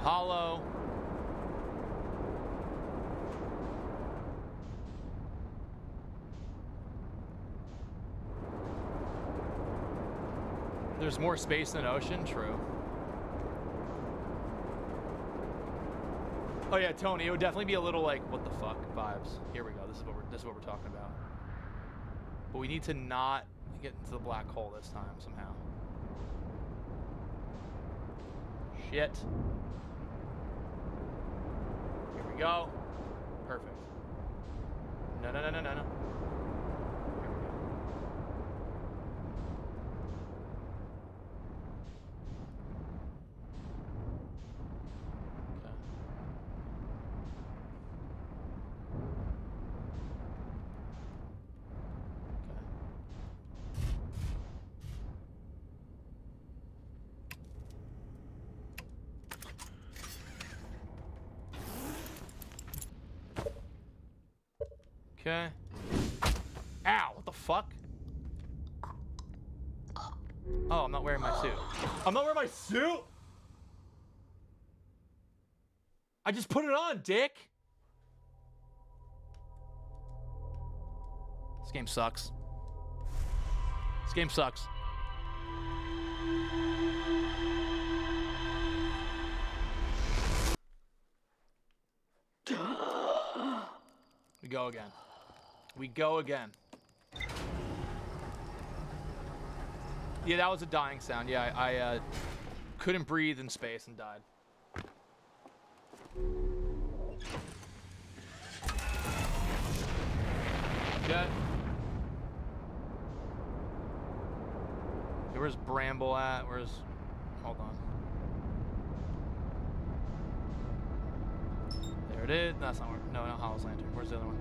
Hollow. There's more space than ocean, true. Oh yeah, Tony, it would definitely be a little like, what the fuck vibes. Here we go. This is what we're this is what we're talking about. But we need to not get into the black hole this time somehow. Shit. Here we go. Perfect. No, no, no, no, no, no. Here we go. Okay. Okay. Okay. Ow, what the fuck? Oh, I'm not wearing my suit. I'm not wearing my suit? I just put it on, dick. This game sucks. This game sucks. we go again. We go again. Yeah, that was a dying sound. Yeah, I, I uh, couldn't breathe in space and died. Okay. Where's Bramble at? Where's... Hold on. There it is. That's not. No, not Hollow's Lantern. Where's the other one?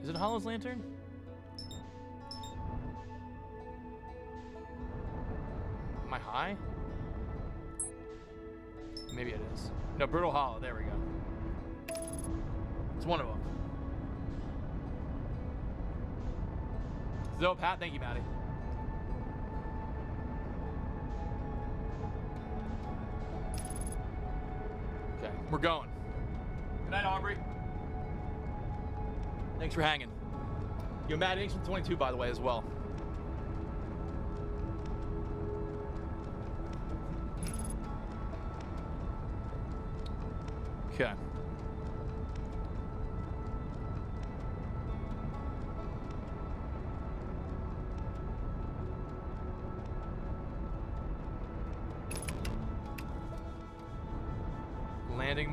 Is it Hollow's Lantern? Am I high? Maybe it is. No, Brutal Hollow. There we go. It's one of them. Dope hat. Thank you, Maddie. Okay, we're going. Good night, Aubrey. Thanks for hanging. Yo, Matt, thanks for 22, by the way, as well.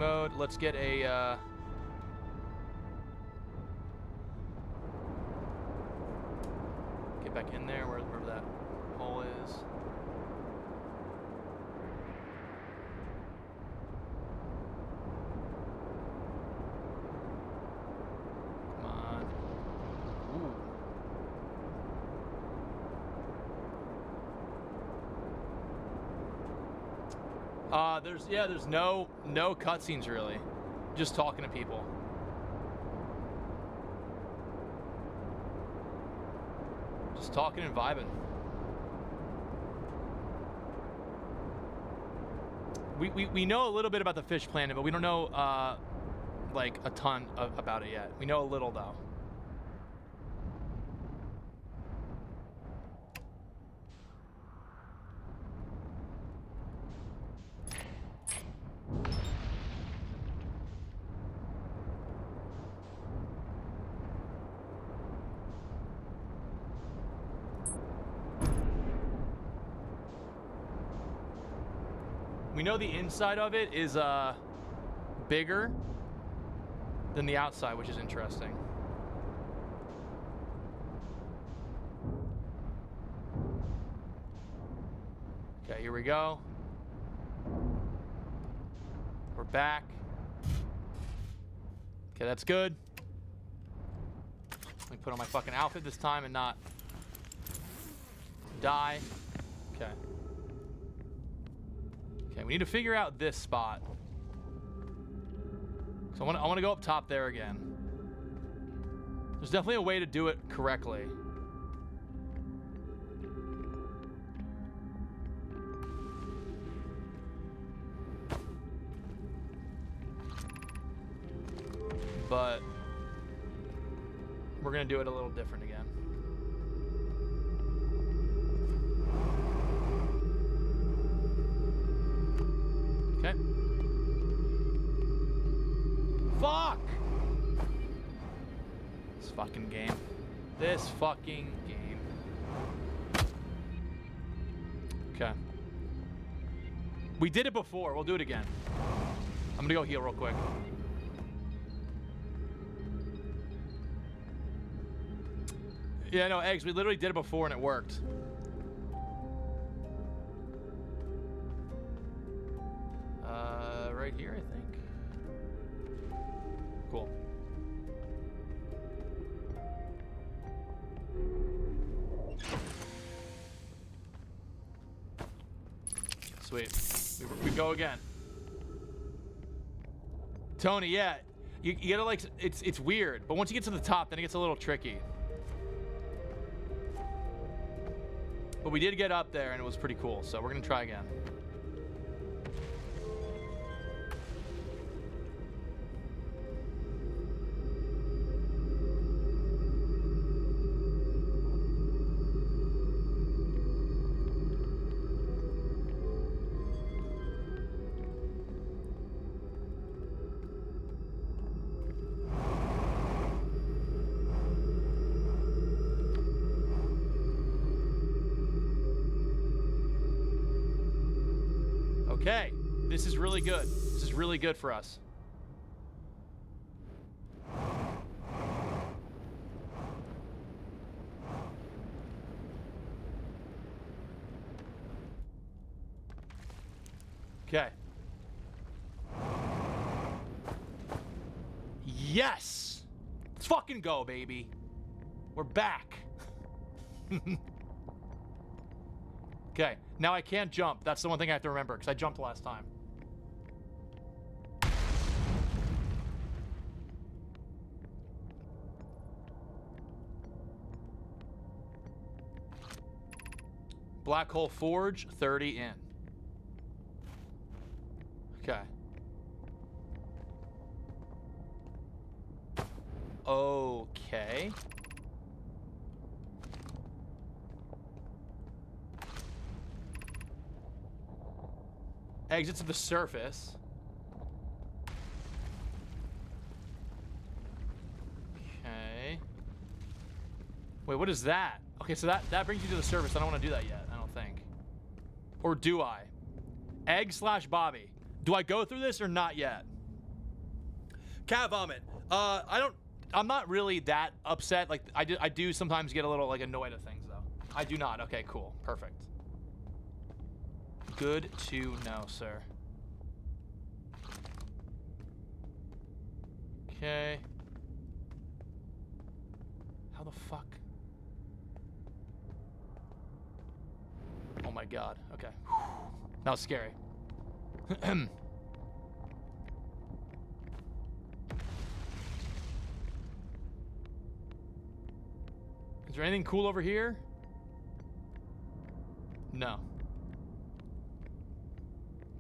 Mode. Let's get a. Uh... Get back in there, where, wherever that hole is. Uh, there's yeah, there's no no cutscenes really, just talking to people. Just talking and vibing. We, we, we know a little bit about the fish planet, but we don't know uh, like a ton of, about it yet. We know a little though. The inside of it is uh, bigger than the outside, which is interesting. Okay, here we go. We're back. Okay, that's good. Let me put on my fucking outfit this time and not die. Okay. We need to figure out this spot. So I want to I want to go up top there again. There's definitely a way to do it correctly. But we're going to do it a little different again. We did it before. We'll do it again. I'm gonna go heal real quick. Yeah, no, eggs. We literally did it before and it worked. Again. Tony, yeah. You, you gotta like, it's it's weird, but once you get to the top, then it gets a little tricky. But we did get up there and it was pretty cool, so we're gonna try again. Good for us. Okay. Yes! Let's fucking go, baby. We're back. okay, now I can't jump. That's the one thing I have to remember, because I jumped last time. Black Hole Forge, 30 in. Okay. Okay. Exit to the surface. Okay. Wait, what is that? Okay, so that, that brings you to the surface. I don't want to do that yet. Or do I? Egg slash Bobby. Do I go through this or not yet? Cat vomit. Uh, I don't. I'm not really that upset. Like I do. I do sometimes get a little like annoyed at things though. I do not. Okay, cool, perfect. Good to know, sir. Okay. How the fuck? Oh my god. Okay. That was scary. Is there anything cool over here? No.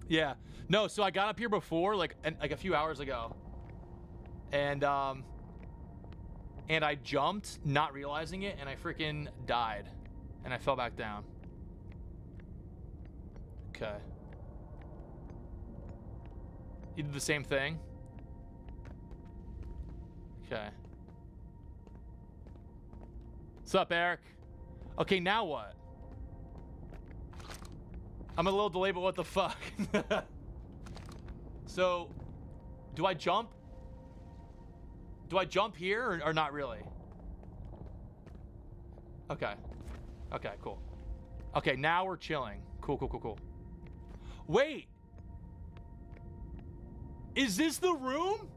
Yeah. No, so I got up here before, like an, like a few hours ago. And um and I jumped, not realizing it, and I freaking died. And I fell back down. Okay. You did the same thing? Okay. What's up, Eric? Okay, now what? I'm a little delayed, but what the fuck? so, do I jump? Do I jump here or, or not really? Okay. Okay, cool. Okay, now we're chilling. Cool, cool, cool, cool. Wait! Is this the room?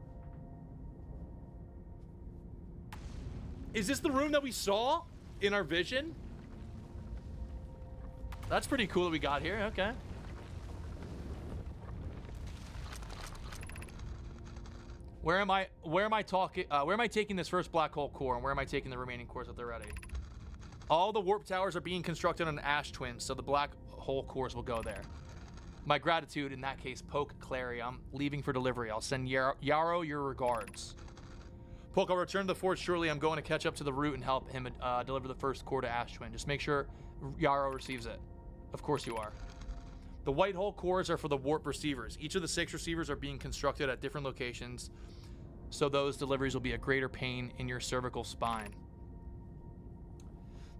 Is this the room that we saw in our vision? That's pretty cool that we got here. Okay. Where am I? Where am I talking? Uh, where am I taking this first black hole core, and where am I taking the remaining cores if they're ready? All the warp towers are being constructed on Ash twins, so the black hole cores will go there. My gratitude in that case, Poke Clary. I'm leaving for delivery. I'll send Yar Yarrow your regards. Poke, I'll return to the forge shortly. I'm going to catch up to the root and help him uh, deliver the first core to Ash Twin. Just make sure Yarrow receives it. Of course you are. The white hole cores are for the warp receivers. Each of the six receivers are being constructed at different locations, so those deliveries will be a greater pain in your cervical spine.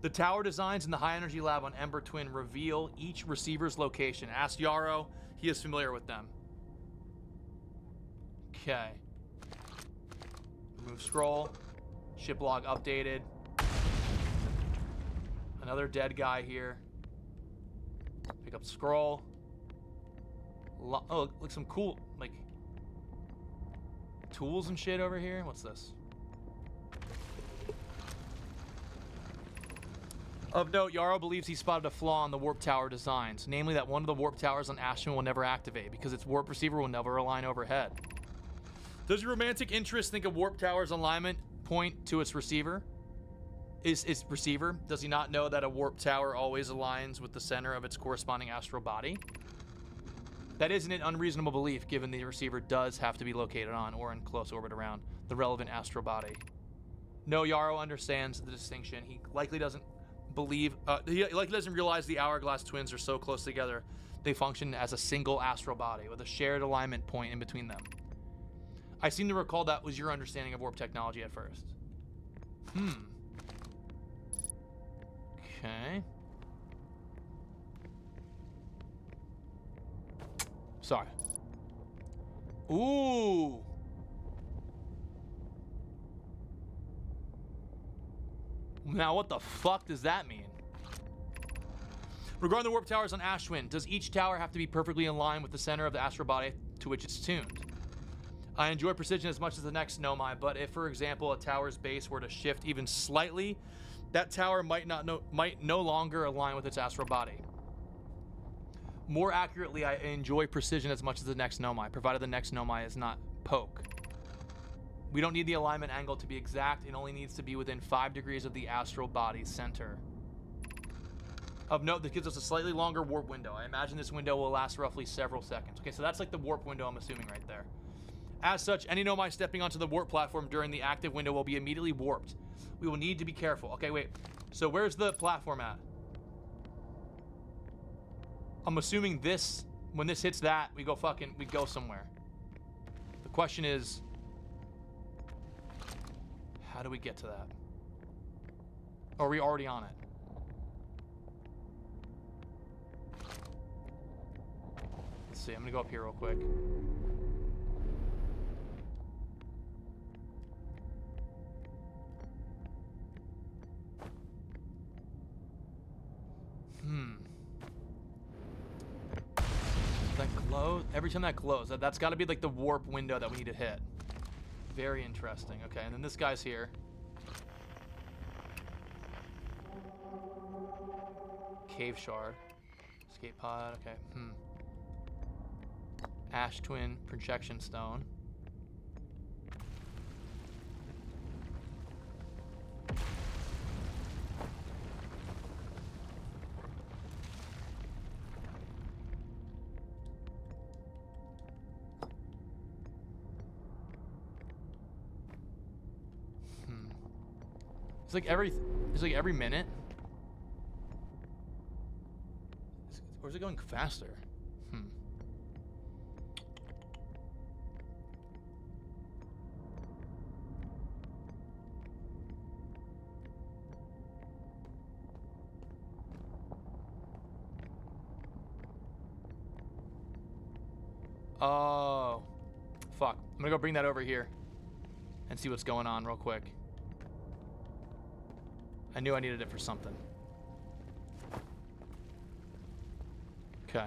The tower designs in the high energy lab on Ember Twin reveal each receiver's location. Ask Yarrow, he is familiar with them. Okay. Remove scroll. Ship log updated. Another dead guy here. Pick up scroll. Lo oh, look, some cool, like, tools and shit over here. What's this? Of note, Yarrow believes he spotted a flaw in the warp tower designs, namely that one of the warp towers on Ash Twin will never activate because its warp receiver will never align overhead. Does your romantic interest think a warp tower's alignment point to its receiver? Is its receiver? Does he not know that a warp tower always aligns with the center of its corresponding astral body? That isn't an unreasonable belief given the receiver does have to be located on or in close orbit around the relevant astral body. No, Yarrow understands the distinction. He likely doesn't believe, uh, he like doesn't realize the hourglass twins are so close together. They function as a single astral body with a shared alignment point in between them. I seem to recall that was your understanding of warp technology at first. Hmm. Okay. Sorry. Ooh. Now, what the fuck does that mean? Regarding the warp towers on Ash Twin, does each tower have to be perfectly in line with the center of the astral body to which it's tuned? I enjoy precision as much as the next Nomai, but if, for example, a tower's base were to shift even slightly, that tower might not no, might no longer align with its astral body. More accurately, I enjoy precision as much as the next Nomai, provided the next Nomai is not poke. We don't need the alignment angle to be exact, it only needs to be within 5 degrees of the astral body's center. Of note, this gives us a slightly longer warp window. I imagine this window will last roughly several seconds. Okay, so that's like the warp window I'm assuming right there. As such, any Nomai stepping onto the warp platform during the active window will be immediately warped. We will need to be careful. Okay, wait. So where's the platform at? I'm assuming this, when this hits that, we go fucking, we go somewhere. The question is, how do we get to that? Are we already on it? Let's see, I'm gonna go up here real quick. Hmm. That glow, every time that glows, that, that's got to be like the warp window that we need to hit. Very interesting. Okay, and then this guy's here. Cave shard. Escape pod, okay. Hmm. Ash twin projection stone. Like every it's like every minute. Or is it going faster? Hmm. Oh. Fuck. I'm gonna go bring that over here and see what's going on real quick. I knew I needed it for something. Okay.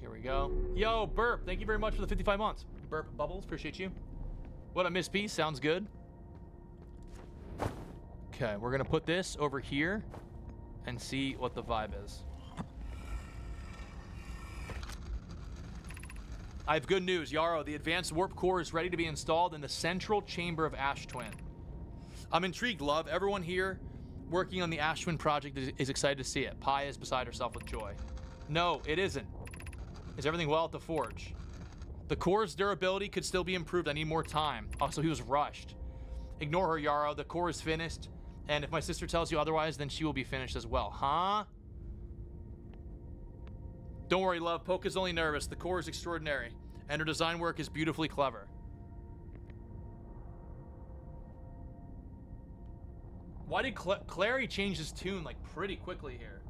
Here we go. Yo, Burp, thank you very much for the 55 months. Burp Bubbles, appreciate you. What a miss piece, sounds good. Okay, we're gonna put this over here and see what the vibe is. I have good news, Yarrow. The advanced warp core is ready to be installed in the central chamber of Ash Twin. I'm intrigued, love. Everyone here working on the Ash Twin project is, excited to see it. Pye is beside herself with joy. No, it isn't. Is everything well at the forge? The core's durability could still be improved. I need more time. Also, he was rushed. Ignore her, Yarrow. The core is finished. And if my sister tells you otherwise, then she will be finished as well. Huh? Don't worry, love. Poke is only nervous. The core is extraordinary, and her design work is beautifully clever. Why did Cla- Clary change his tune like pretty quickly here?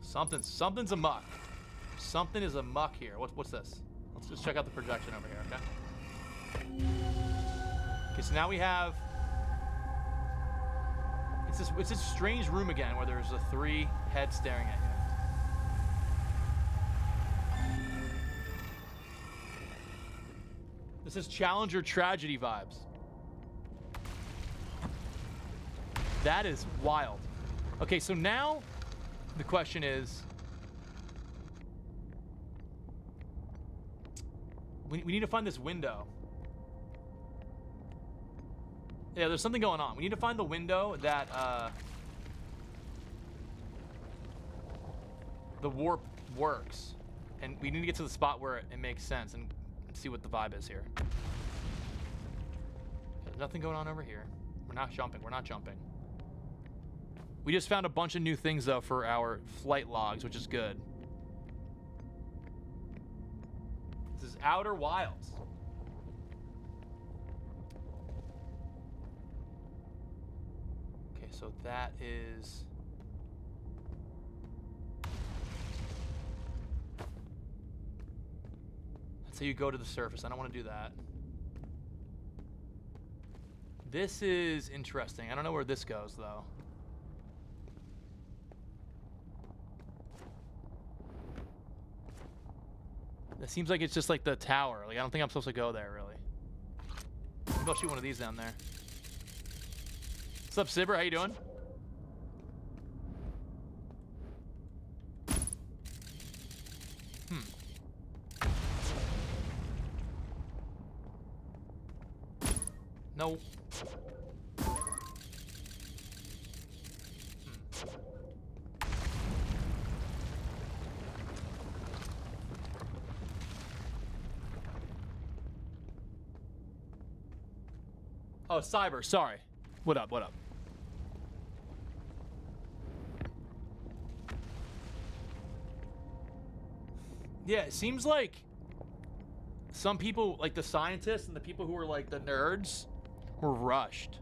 Something, something's a muck. Something is a muck here. What, what's this? Let's just check out the projection over here, okay? Okay, so now we have it's this it's this strange room again where there's a three head staring at you. This is Challenger tragedy vibes. That is wild. Okay, so now the question is we, we need to find this window. Yeah, there's something going on. We need to find the window that uh, the warp works, and we need to get to the spot where it, it makes sense and, and see what the vibe is here. There's nothing going on over here. We're not jumping. We're not jumping. We just found a bunch of new things though for our flight logs, which is good. This is Outer Wilds. So that is. Let's say you go to the surface. I don't want to do that. This is interesting. I don't know where this goes, though. It seems like it's just like the tower. Like, I don't think I'm supposed to go there, really. Maybe I'll shoot one of these down there. What's up, Sibber? How you doing? Hmm. No. Hmm. Oh, Cyber, sorry. What up, what up? Yeah, it seems like some people, like the scientists and the people who are like the nerds, were rushed.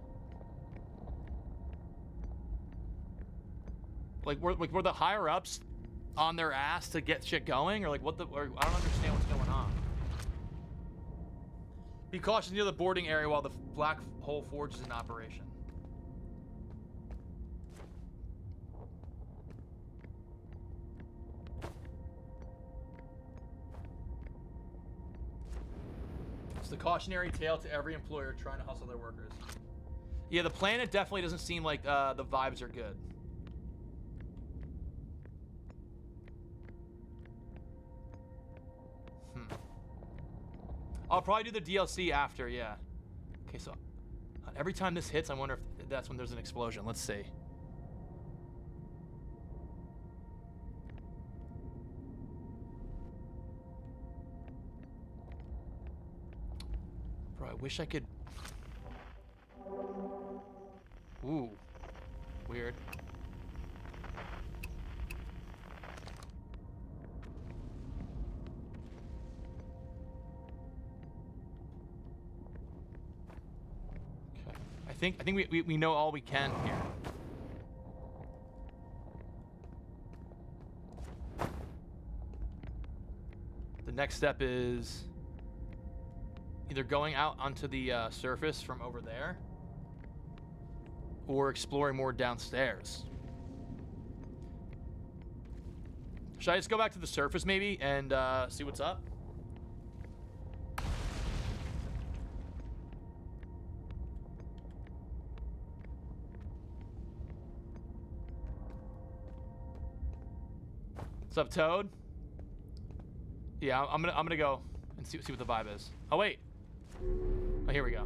Like, were, like, were the higher ups on their ass to get shit going? Or like, what the, or, I don't understand what's going on. Be cautious near the boarding area while the Black Hole Forge is in operation. The cautionary tale to every employer trying to hustle their workers. Yeah, the planet definitely doesn't seem like uh, the vibes are good. Hmm. I'll probably do the DLC after, yeah. Okay, so uh, every time this hits, I wonder if that's when there's an explosion. Let's see. I wish I could... Ooh. Weird. Okay. I think I think we, we, we know all we can here. The next step is either going out onto the uh, surface from over there or exploring more downstairs. Should I just go back to the surface maybe and uh, see what's up? What's up, Toad? Yeah, I'm gonna I'm gonna go and see see what the vibe is. Oh wait. Oh, here we go.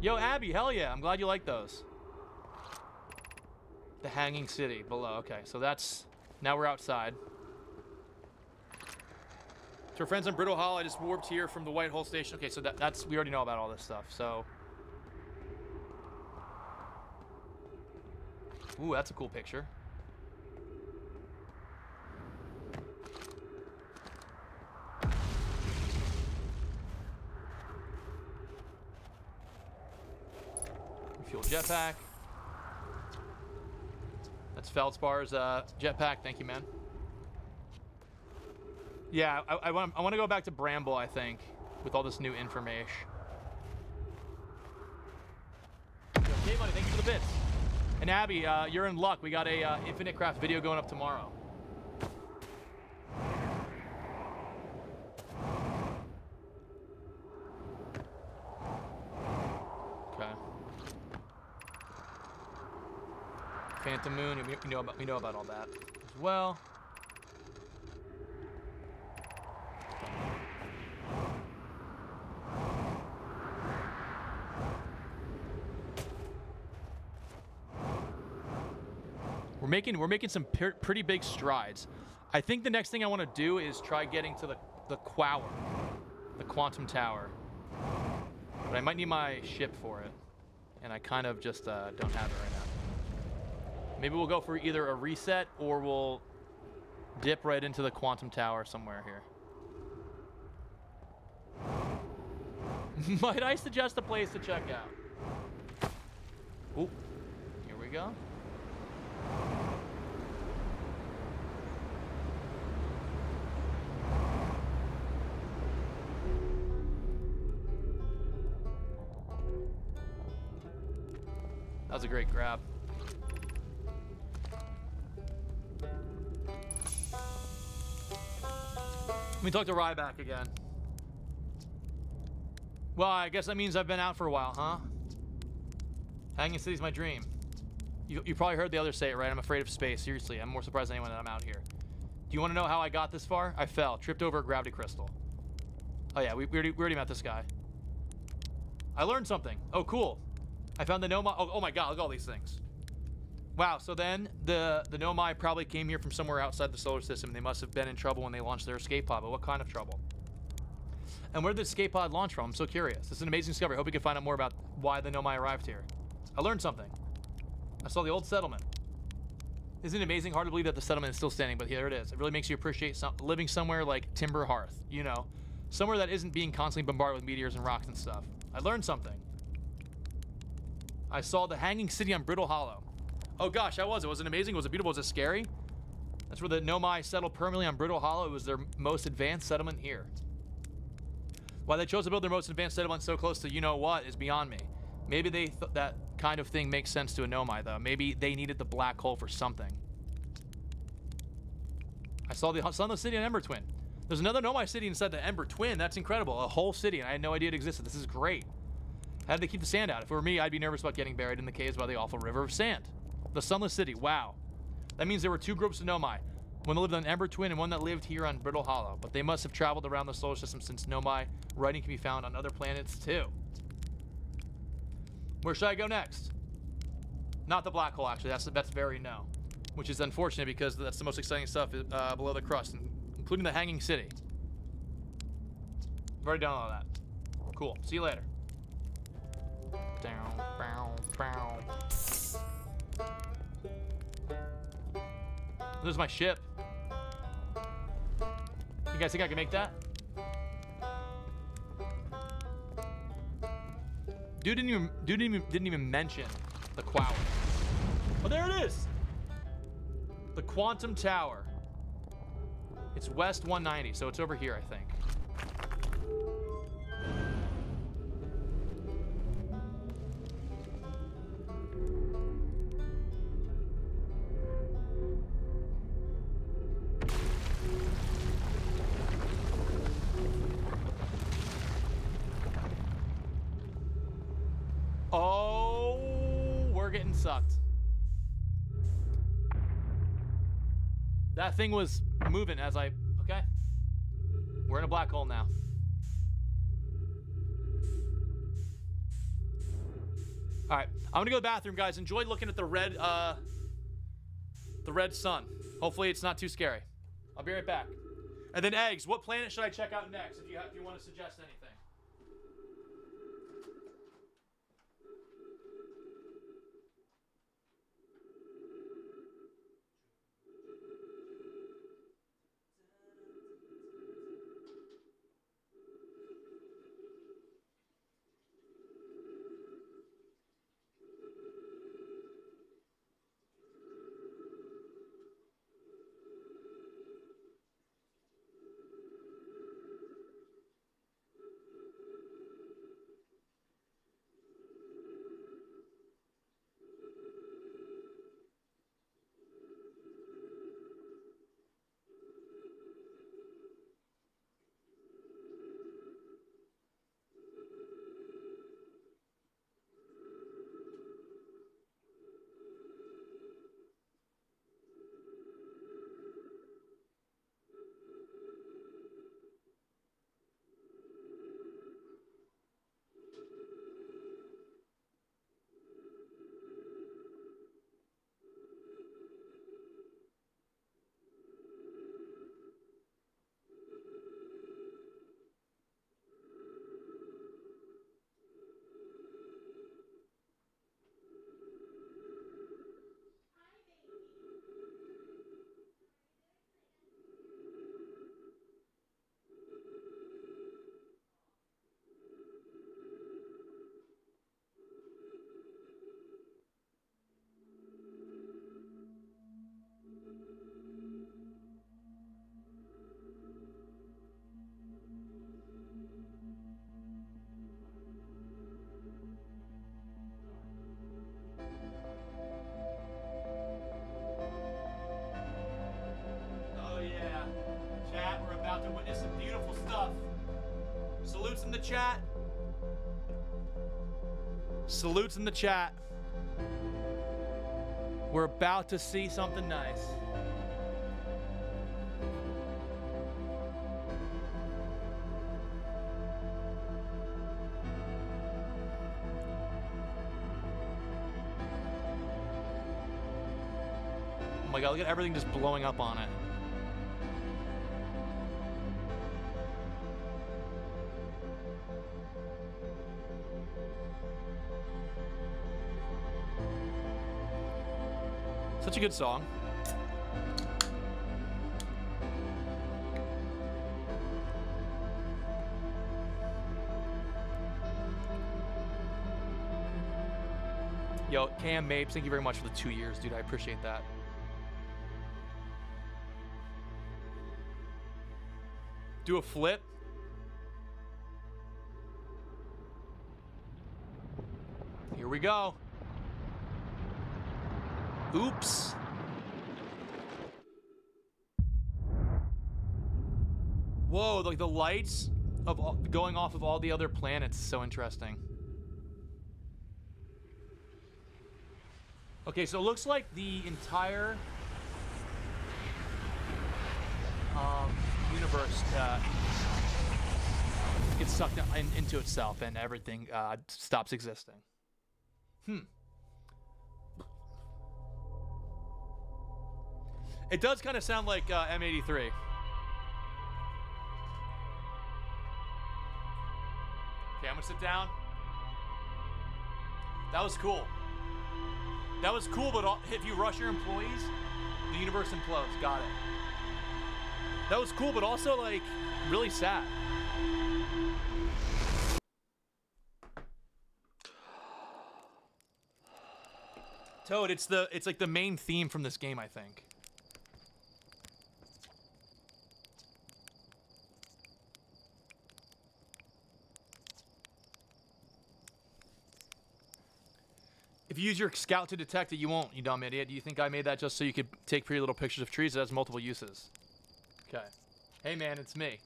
Yo, Abby, hell yeah! I'm glad you like those. The Hanging City below. Okay, so that's now we're outside. To our friends on Brittle Hollow, I just warped here from the White Hole Station. Okay, so that, that's we already know about all this stuff. So, ooh, that's a cool picture. Fuel jetpack. That's Feldspar's uh, jetpack. Thank you, man. Yeah, I, I want I to go back to Bramble. I think with all this new information. Okay, buddy. Thanks for the bits. And Abby, uh, you're in luck. We got a uh, Infinite Craft video going up tomorrow. Okay. Phantom Moon, we, we know about we know about all that as well. We're making we're making some pretty big strides. I think the next thing I want to do is try getting to the the Quower, the Quantum Tower. But I might need my ship for it, and I kind of just uh, don't have it right now. Maybe we'll go for either a reset or we'll dip right into the Quantum Tower somewhere here. Might I suggest a place to check out? Oop. Here we go. That was a great grab. Let me talk to Riebeck again. Well, I guess that means I've been out for a while, huh? Hanging City's my dream. You, you probably heard the others say it, right? I'm afraid of space. Seriously, I'm more surprised than anyone that I'm out here. Do you want to know how I got this far? I fell, tripped over a gravity crystal. Oh yeah, we, we, already, we already met this guy. I learned something. Oh, cool. I found the Nomai. Oh, oh my god, look at all these things. Wow, so then the, the Nomai probably came here from somewhere outside the solar system. They must have been in trouble when they launched their escape pod, but what kind of trouble? And where did the escape pod launch from? I'm so curious. This is an amazing discovery. Hope we can find out more about why the Nomai arrived here. I learned something. I saw the old settlement. Isn't it amazing? Hard to believe that the settlement is still standing, but here it is. It really makes you appreciate some, living somewhere like Timber Hearth, you know, somewhere that isn't being constantly bombarded with meteors and rocks and stuff. I learned something. I saw the hanging city on Brittle Hollow. Oh gosh, how was it? Was it amazing? Was it beautiful? Was it scary? That's where the Nomai settled permanently on Brittle Hollow. It was their most advanced settlement here. Why they chose to build their most advanced settlement so close to you know what is beyond me. Maybe they th that kind of thing makes sense to a Nomai though. Maybe they needed the black hole for something. I saw the Sunless City and Ember Twin. There's another Nomai city inside the Ember Twin. That's incredible. A whole city, and I had no idea it existed. This is great. How did they keep the sand out? If it were me, I'd be nervous about getting buried in the caves by the awful river of sand. The Sunless City, wow. That means there were two groups of Nomai. One that lived on Ember Twin and one that lived here on Brittle Hollow. But they must have traveled around the solar system since Nomai writing can be found on other planets too. Where should I go next? Not the black hole, actually. That's that's very no. Which is unfortunate because that's the most exciting stuff uh, below the crust, including the Hanging City. I've already done all that. Cool. See you later. Down, bow, bow. There's my ship. You guys think I can make that? Dude didn't even dude didn't even, didn't even mention the Quower. Oh, there it is. The Quantum Tower. It's west 190, so it's over here, I think. Sucked. That thing was moving as I... Okay. We're in a black hole now. All right, I'm gonna go to the bathroom, guys. Enjoy looking at the red, uh, the red sun. Hopefully, it's not too scary. I'll be right back. And then eggs. What planet should I check out next? If you have, if you want to suggest anything. To witness some beautiful stuff. Salutes in the chat. Salutes in the chat. We're about to see something nice. Oh my god, look at everything just blowing up on it. Such a good song. Yo, Cam Mapes, thank you very much for the two years, dude. I appreciate that. Do a flip. Here we go. Oops. Like the lights of all, going off of all the other planets is so interesting. Okay, so it looks like the entire um, universe uh, gets sucked in, into itself and everything uh, stops existing. Hmm. It does kind of sound like uh, M83. Sit down. That was cool. That was cool, but if you rush your employees, the universe implodes. Got it. That was cool, but also like really sad. Toad, it's the it's like the main theme from this game, I think. If you use your scout to detect it, you won't, you dumb idiot. Do you think I made that just so you could take pretty little pictures of trees? It has multiple uses. Okay. Hey, man, it's me.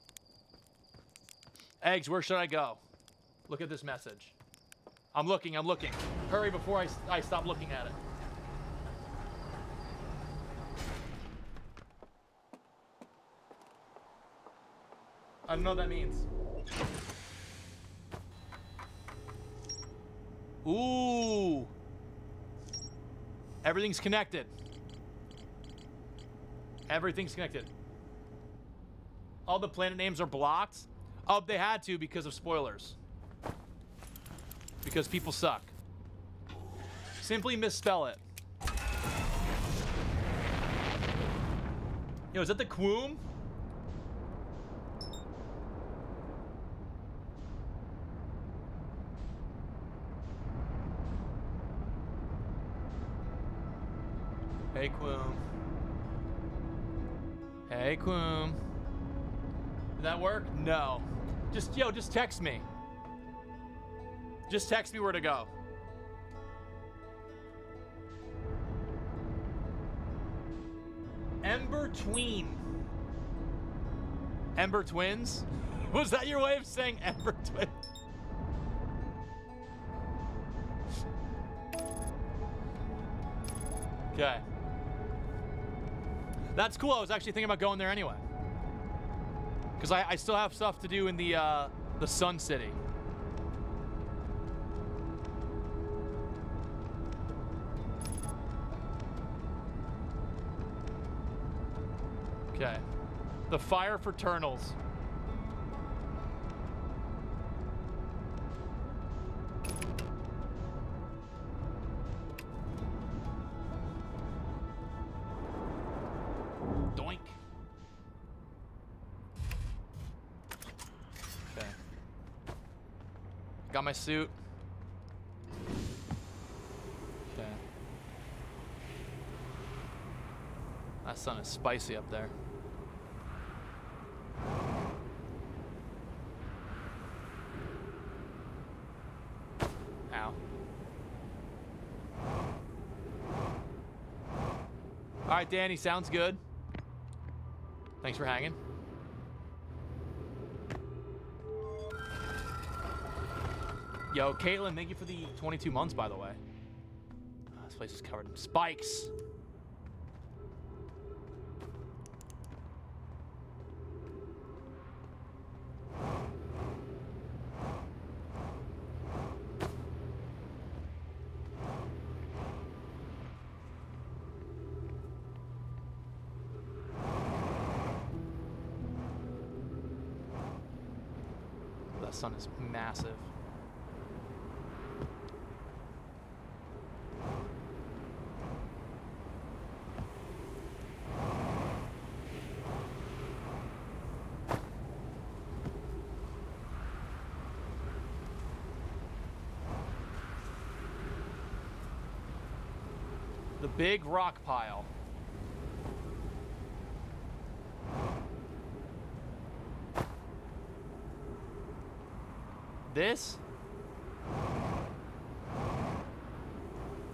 Eggs, where should I go? Look at this message. I'm looking, I'm looking. Hurry before I, I stop looking at it. I don't know what that means. Ooh. Everything's connected. Everything's connected. All the planet names are blocked. Oh, they had to because of spoilers. Because people suck. Simply misspell it. Yo, is that the Quoom? No. Just, yo, just text me. Just text me where to go. Ember Tween. Ember Twins? Was that your way of saying Ember Twins? Okay. That's cool. I was actually thinking about going there anyway. Because I, I, still have stuff to do in the, uh, the Sun City. Okay. The Fire Fraternals. Suit. Okay. That sun is spicy up there. Ow. All right, Danny, sounds good. Thanks for hanging. Yo, Caitlin, thank you for the 22 months, by the way. Oh, this place is covered in spikes. Sun is massive. The big rock pile. This?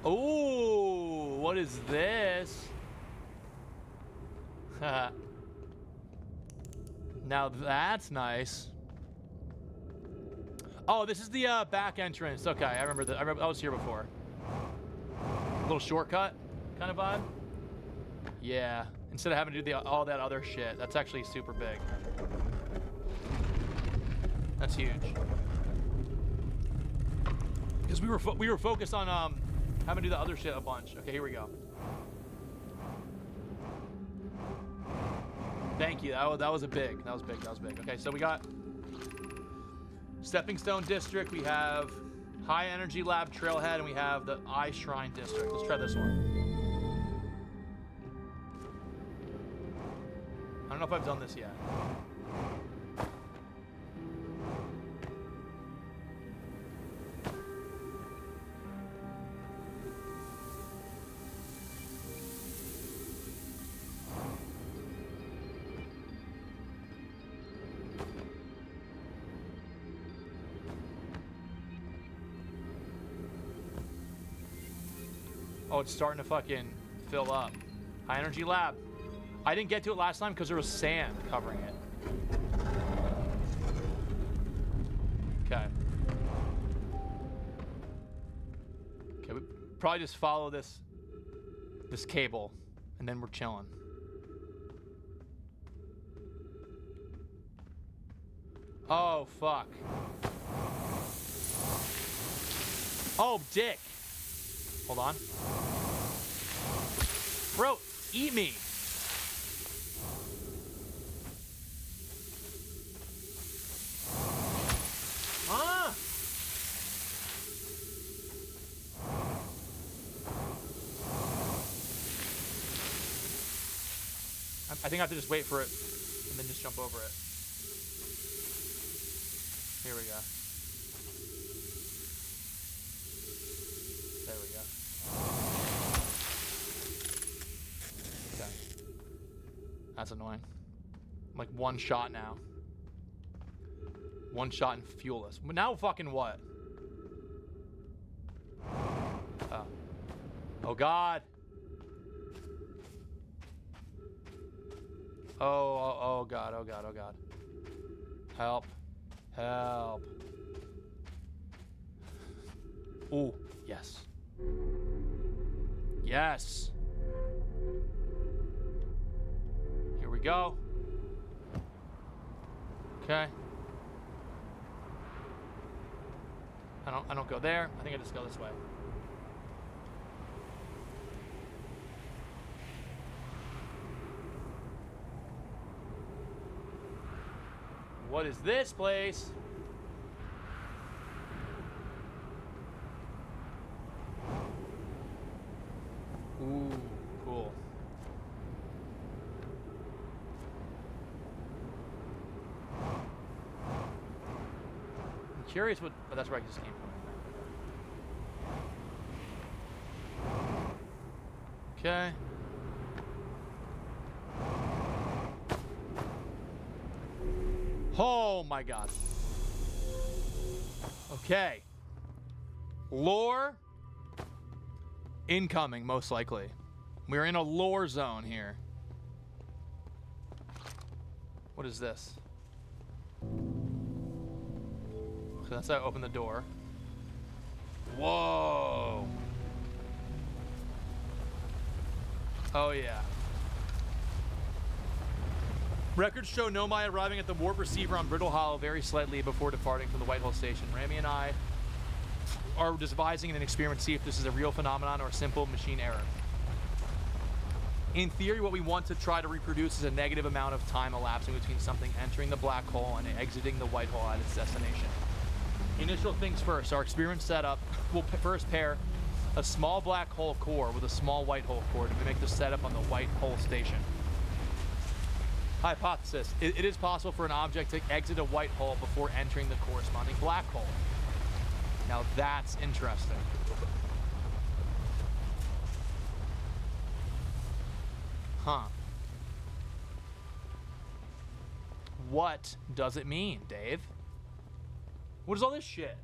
Oh, what is this? now that's nice. Oh, this is the uh, back entrance. Okay, I remember that. I, I was here before. A little shortcut kind of vibe. Yeah, instead of having to do the, all that other shit, that's actually super big. That's huge. Because we were we were focused on um having to do the other shit a bunch. Okay, here we go. Thank you. That was, that was a big. That was big. That was big. Okay, so we got Stepping Stone District. We have High Energy Lab Trailhead, and we have the Eye Shrine District. Let's try this one. If I've done this yet. Oh, it's starting to fucking fill up. High energy lab. I didn't get to it last time because there was sand covering it. Okay. Okay, we probably just follow this this cable and then we're chilling. Oh fuck. Oh dick. Hold on. Bro, eat me. Ah! I I think I have to just wait for it and then just jump over it. Here we go. There we go. Okay. That's annoying. I'm like one shot now. One shot and fuelless. But now fucking what? Oh. Oh god. Oh, oh, oh god, oh god, oh god. Help. Help. Ooh, yes. Yes. Here we go. Okay. I don't I don't go there. I think I just go this way. What is this place? Ooh, cool. I'm curious what. Oh, that's where I just came from. Okay. Oh my god. Okay. Lore incoming, most likely. We're in a lore zone here. What is this? So that's how I open the door. Whoa. Oh, yeah. Records show Nomai arriving at the warp receiver on Brittle Hollow very slightly before departing from the White Hole station. Ramie and I are devising an experiment to see if this is a real phenomenon or a simple machine error. In theory, what we want to try to reproduce is a negative amount of time elapsing between something entering the black hole and exiting the white hole at its destination. Initial things first, our experiment setup will first pair a small black hole core with a small white hole core to mimic the setup on the white hole station. Hypothesis. It, it is possible for an object to exit a white hole before entering the corresponding black hole. Now that's interesting. Huh. What does it mean, Dave? What is all this shit?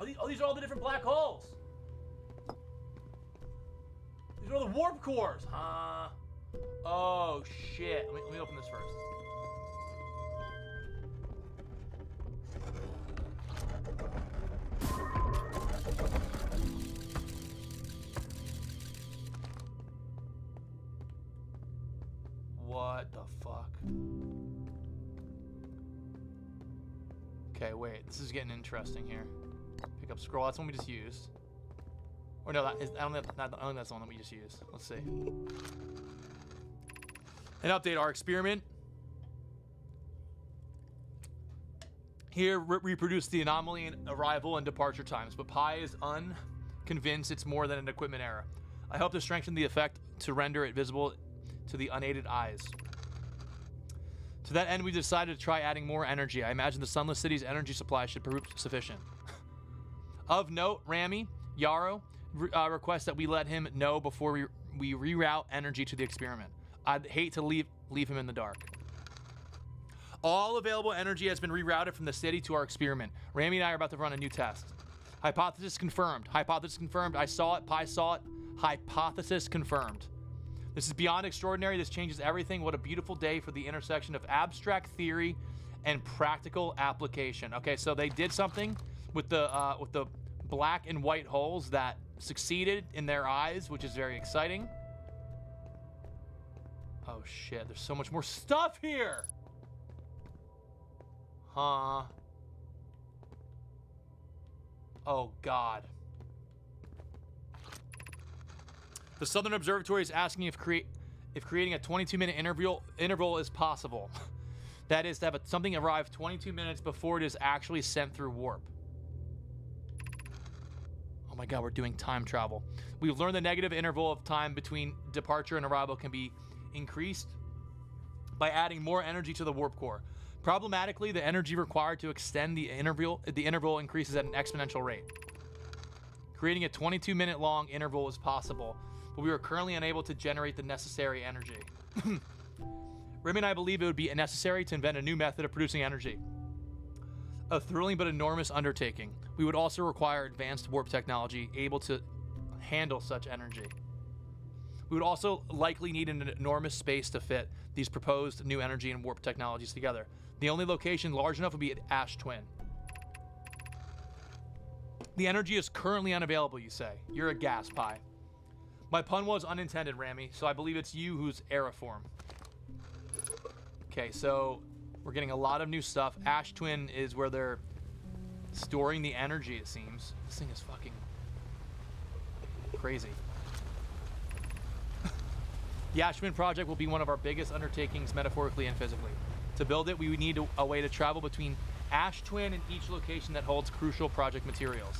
Are these, oh, these are all the different black holes. These are all the warp cores. Huh? Oh, shit. Let me, let me open this first. What the fuck? Okay, wait. This is getting interesting here. Pick up scroll. That's one we just used. Or no, that is, I, don't think, think that's the one that we just used. Let's see. An update our experiment. Here, re reproduce the anomaly in arrival and departure times, but Pye is unconvinced it's more than an equipment error. I hope to strengthen the effect to render it visible to the unaided eyes. To that end, we decided to try adding more energy. I imagine the Sunless City's energy supply should prove sufficient. of note, Ramie, Yarrow, uh, requests that we let him know before we, we reroute energy to the experiment. I'd hate to leave leave him in the dark. All available energy has been rerouted from the city to our experiment. Ramie and I are about to run a new test. Hypothesis confirmed. Hypothesis confirmed. I saw it. Pye saw it. Hypothesis confirmed. This is beyond extraordinary. This changes everything. What a beautiful day for the intersection of abstract theory and practical application. Okay, so they did something with the uh, with the black and white holes that succeeded in their eyes, which is very exciting. Oh shit, there's so much more stuff here! Huh. Oh god. The Southern Observatory is asking if create if creating a 22 minute interval interval is possible. that is to have a, something arrive 22 minutes before it is actually sent through warp. Oh my god, we're doing time travel. We've learned the negative interval of time between departure and arrival can be increased by adding more energy to the warp core. Problematically, the energy required to extend the interval the interval increases at an exponential rate. Creating a 22 minute long interval is possible, but we are currently unable to generate the necessary energy. Ramie and I believe it would be necessary to invent a new method of producing energy. A thrilling but enormous undertaking. We would also require advanced warp technology able to handle such energy. We would also likely need an enormous space to fit these proposed new energy and warp technologies together. The only location large enough would be at Ash Twin. The energy is currently unavailable, you say. You're a gas pie. My pun was unintended, Ramie, so I believe it's you who's Aeriform. Okay, so we're getting a lot of new stuff. Ash Twin is where they're storing the energy, it seems. This thing is fucking crazy. The Ash Twin project will be one of our biggest undertakings metaphorically and physically. To build it, we would need a way to travel between Ash Twin and each location that holds crucial project materials.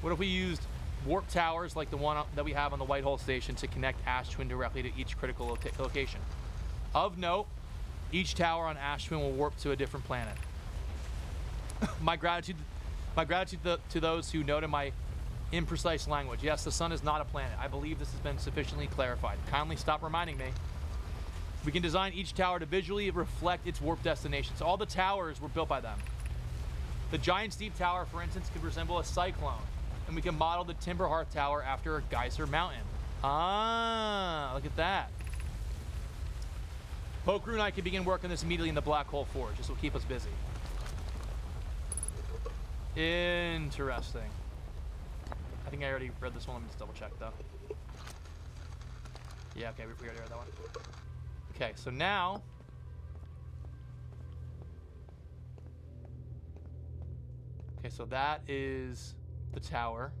What if we used warp towers like the one that we have on the White Hole station to connect Ash Twin directly to each critical lo location? Of note, each tower on Ash Twin will warp to a different planet. my gratitude, my gratitude to, to those who noted my imprecise language. Yes, the sun is not a planet. I believe this has been sufficiently clarified. Kindly stop reminding me. We can design each tower to visually reflect its warp destination. So all the towers were built by them. The Giant's Deep Tower, for instance, could resemble a cyclone. And we can model the Timber Hearth Tower after a geyser mountain. Ah, look at that. Pokru and I can begin work on this immediately in the Black Hole Forge. This will keep us busy. Interesting. I think I already read this one. Let me just double check though. Yeah, okay, we, already read that one. Okay, so now. Okay, so that is the tower.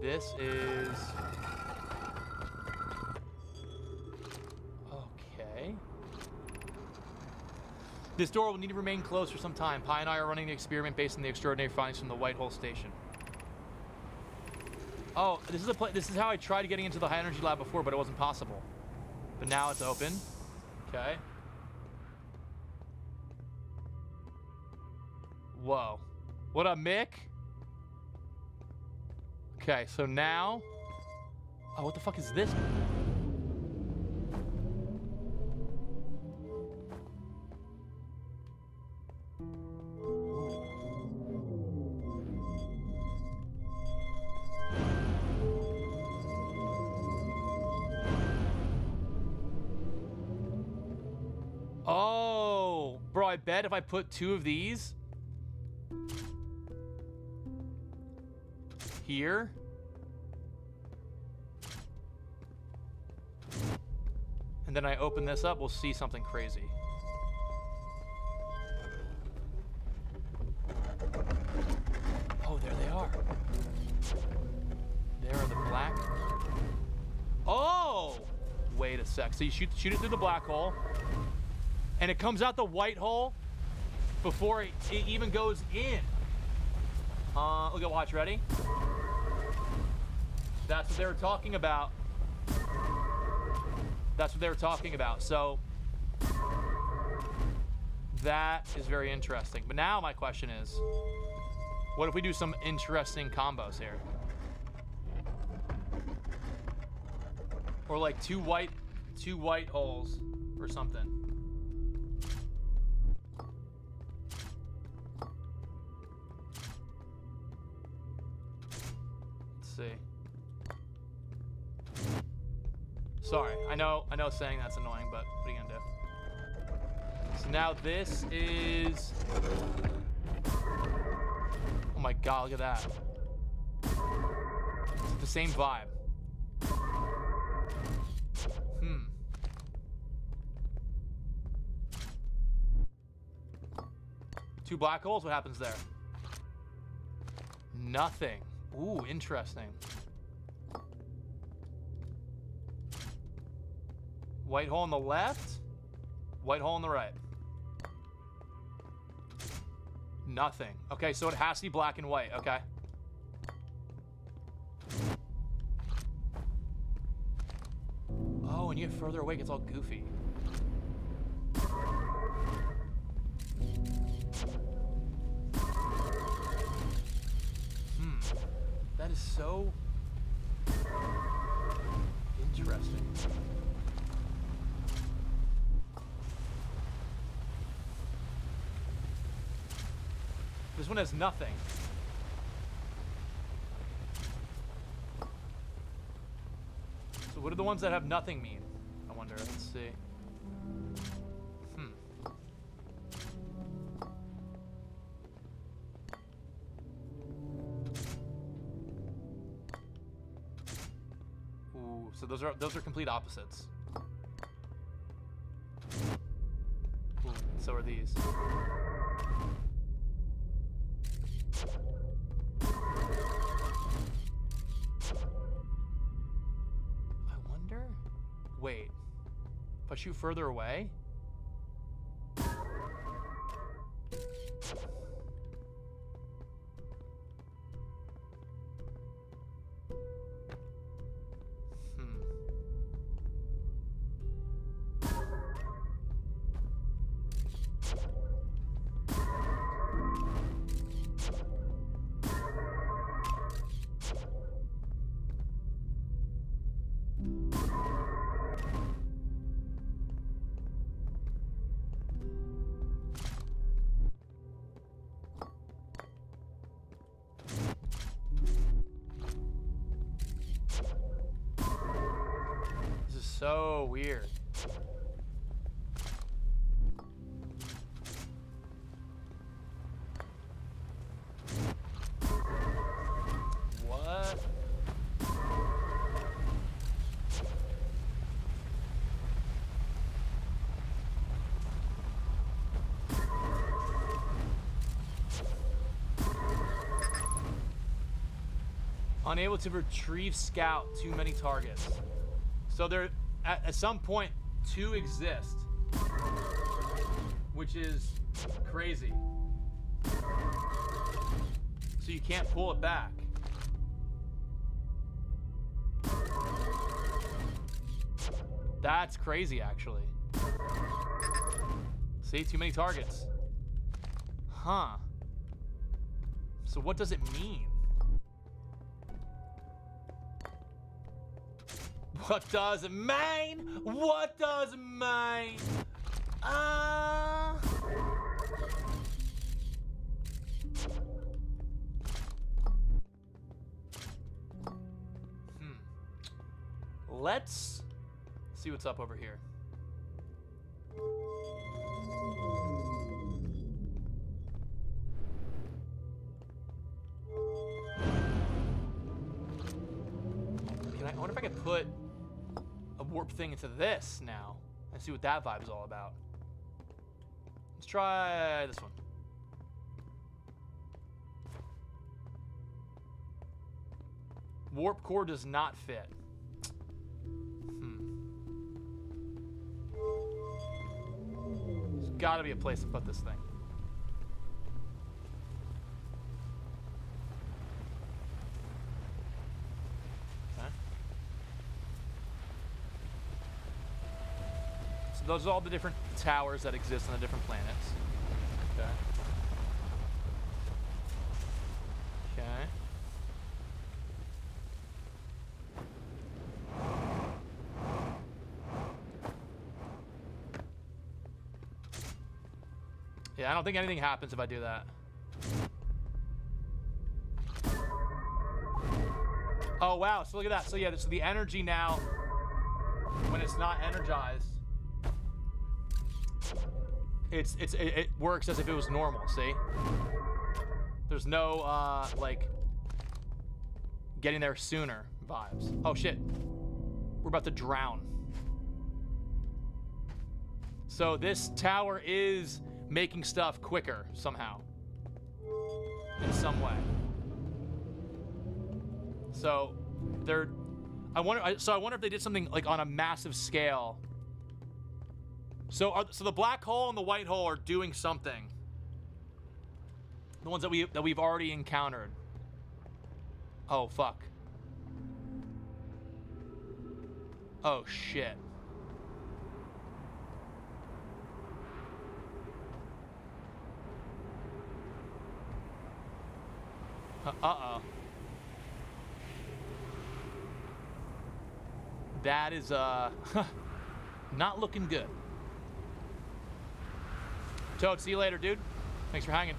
This is. Okay. This door will need to remain closed for some time. Pye and I are running the experiment based on the extraordinary findings from the White Hole station. Oh, this is a pla this is how I tried getting into the high energy lab before, but it wasn't possible. But now it's open. Okay. Whoa. What up, Mick? Okay, so now... Oh, what the fuck is this? I bet if I put two of these here. And then I open this up, we'll see something crazy. Oh, there they are. There are the black. Oh! Wait a sec. So you shoot, shoot it through the black hole, and it comes out the white hole before it, it even goes in. Uh, look at watch, ready? That's what they were talking about. That's what they were talking about. So that is very interesting. But now my question is, what if we do some interesting combos here? Or like two white, two white holes or something. See. Sorry, I know, I know saying that's annoying, but what are you gonna do? So now this is... Oh my god, look at that. It's the same vibe. Hmm. Two black holes, what happens there? Nothing. Ooh, interesting. White hole on the left, white hole on the right. Nothing. Okay, so it has to be black and white, okay. Oh, and you get further away, it gets all goofy. That is so interesting. This one has nothing. So what do the ones that have nothing mean? I wonder. Let's see. So those are those are complete opposites. So are these. I wonder. Wait. If I shoot further away? Unable to retrieve scout too many targets. So there, at, at some point, two exist, which is crazy. So you can't pull it back. That's crazy, actually. See, too many targets. Huh. So what does it mean? What does it mean? What does it mean? Uh... Hmm. Let's see what's up over here. Can I, I wonder if I could put warp thing into this now and see what that vibe is all about. Let's try this one. Warp core does not fit. Hmm. There's got to be a place to put this thing. Those are all the different towers that exist on the different planets. Okay. Okay. Yeah, I don't think anything happens if I do that. Oh, wow. So look at that. So yeah, so the energy now, when it's not energized, it's it's it, it works as if it was normal, see? There's no, uh, like, getting there sooner vibes. Oh, shit. We're about to drown. So this tower is making stuff quicker somehow. In some way. So they're I wonder so I wonder if they did something like on a massive scale. So are, so the black hole and the white hole are doing something. The ones that we that we've already encountered. Oh fuck. Oh shit. Uh oh. That is uh not looking good. Toad, see you later, dude. Thanks for hanging.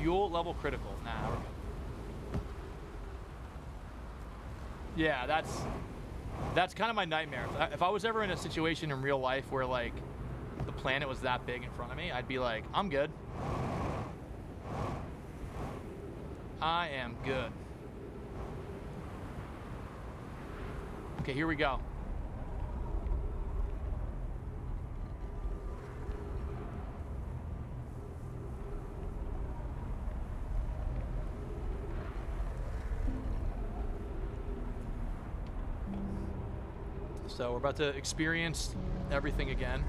Fuel level critical. Nah, we're good. Yeah, that's that's kind of my nightmare. If I, if I was ever in a situation in real life where like the planet was that big in front of me, I'd be like, I'm good. I am good. Okay, here we go. So we're about to experience everything again.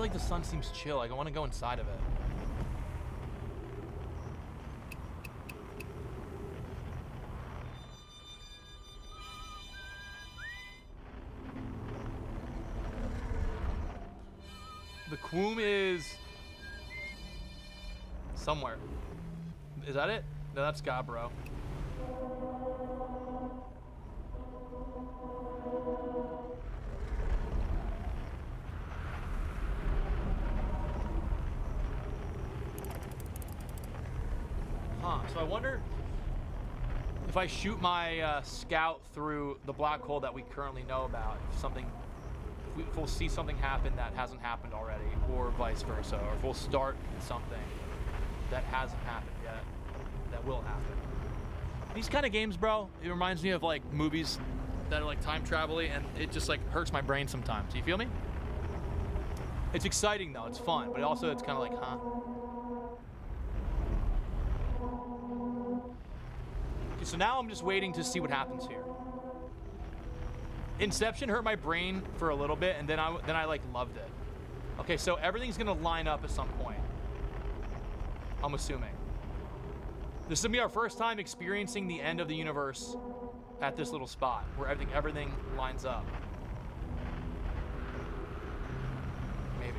Feel like the sun seems chill. Like I want to go inside of it. The Quoom is somewhere. Is that it? No, that's Gabbro. Huh. So I wonder if I shoot my uh, scout through the black hole that we currently know about, if something if, we, if we'll see something happen that hasn't happened already, or vice versa, or if we'll start something that hasn't happened yet, that will happen. These kind of games, bro, it reminds me of like movies that are like time travel and it just like hurts my brain sometimes. You feel me? It's exciting though, it's fun, but also it's kind of like, huh? So now I'm just waiting to see what happens here. Inception hurt my brain for a little bit, and then I then I like loved it. Okay, so everything's gonna line up at some point. I'm assuming. This is gonna be our first time experiencing the end of the universe at this little spot where everything everything lines up. Maybe.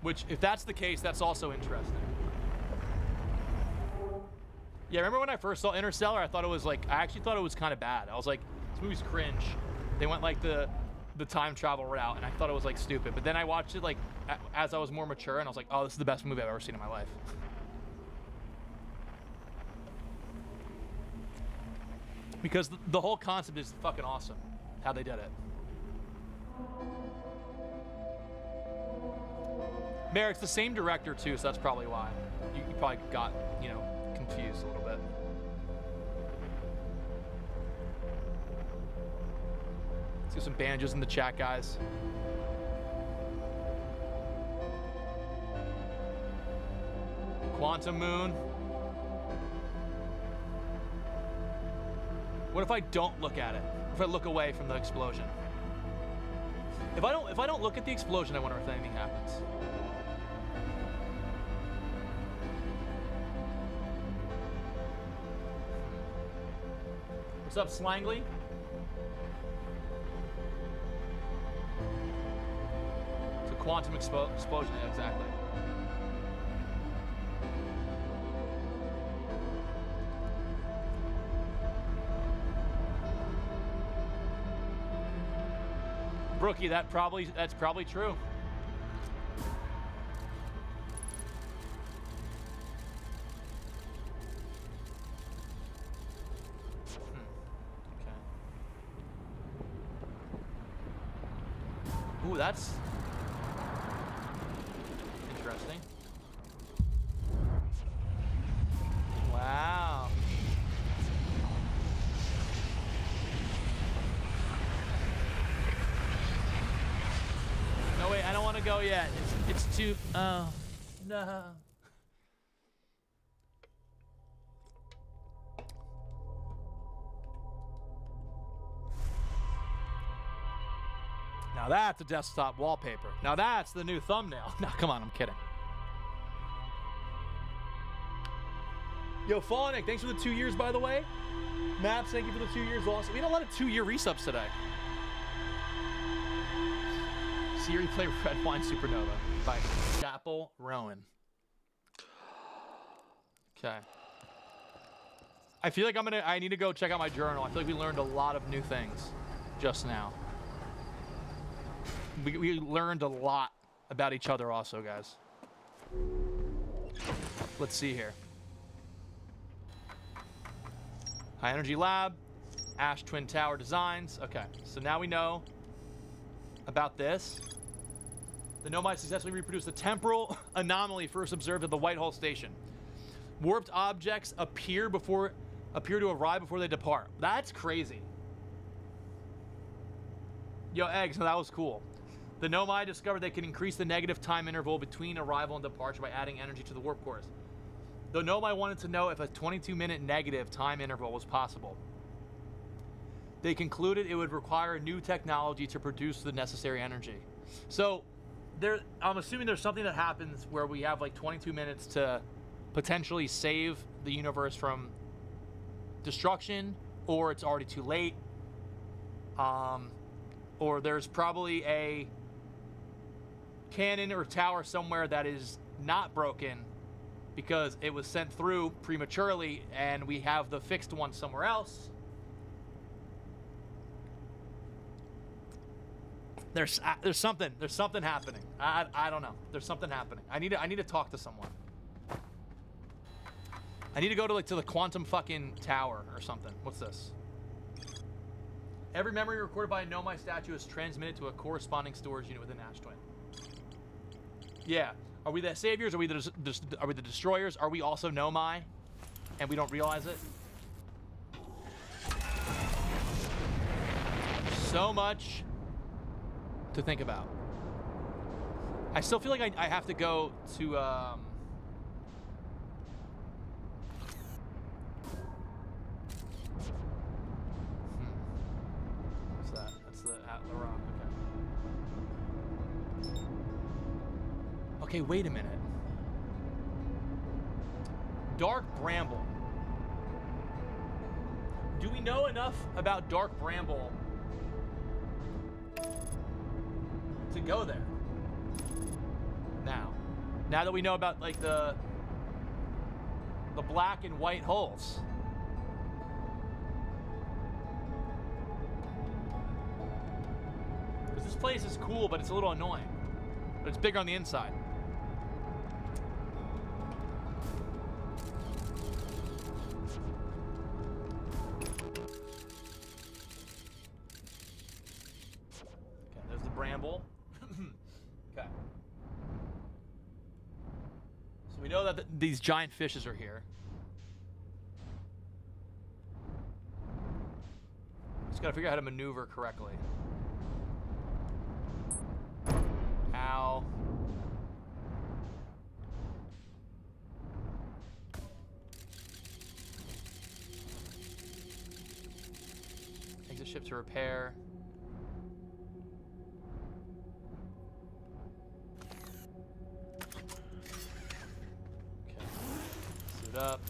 Which, if that's the case, that's also interesting. Yeah, remember when I first saw Interstellar? I thought it was like I actually thought it was kind of bad. I was like, this movie's cringe. They went like the the time travel route, and I thought it was like stupid. But then I watched it like as I was more mature, and I was like, oh, this is the best movie I've ever seen in my life. because the, whole concept is fucking awesome, how they did it. It's the same director too, so that's probably why. You, you probably got, you know, confused a little bit. Let's do some bandages in the chat, guys. Quantum Moon. What if I don't look at it? If I look away from the explosion? If I don't if I don't look at the explosion, I wonder if anything happens. Up, Slangley? It's a quantum expo- explosion, yeah, exactly. Brookie, that probably that's probably true. That's interesting. Wow. No, wait, I don't want to go yet. It's, it's too. Oh, no. That's a desktop wallpaper. Now that's the new thumbnail. Now come on, I'm kidding. Yo, Fallenick, thanks for the two years, by the way. Maps, thank you for the two years. Awesome. We had a lot of two-year resubs today. Siri play Red Wine Supernova by Chappell Roan. Okay. I feel like I'm gonna. I need to go check out my journal. I feel like we learned a lot of new things just now. We, we learned a lot about each other, also, guys. Let's see here. High Energy Lab, Ash Twin Tower Designs. Okay, so now we know about this. The Nomai successfully reproduced the temporal anomaly first observed at the White Hole station. Warped objects appear before appear to arrive before they depart. That's crazy. Yo, eggs, that was cool. The Nomai discovered they could increase the negative time interval between arrival and departure by adding energy to the warp cores. The Nomai wanted to know if a 22 minute negative time interval was possible. They concluded it would require new technology to produce the necessary energy. So, there, I'm assuming there's something that happens where we have like 22 minutes to potentially save the universe from destruction, or it's already too late. Um, or there's probably a cannon or tower somewhere that is not broken because it was sent through prematurely and we have the fixed one somewhere else. There's uh, there's something there's something happening. I, I don't know. There's something happening. I need to I need to talk to someone. I need to go to like to the quantum fucking tower or something. What's this? Every memory recorded by a Nomai statue is transmitted to a corresponding storage unit within Ash Twin. Yeah. Are we the saviors? Are we the are we the destroyers? Are we also Nomai, and we don't realize it? So much to think about. I still feel like I, I have to go to. Um, Okay, wait a minute. Dark Bramble. Do we know enough about Dark Bramble to go there? Now, now that we know about like the the black and white holes. Because this place is cool, but it's a little annoying. But it's bigger on the inside. These giant fishes are here. Just gotta figure out how to maneuver correctly. Ow. Exit ship to repair. Up.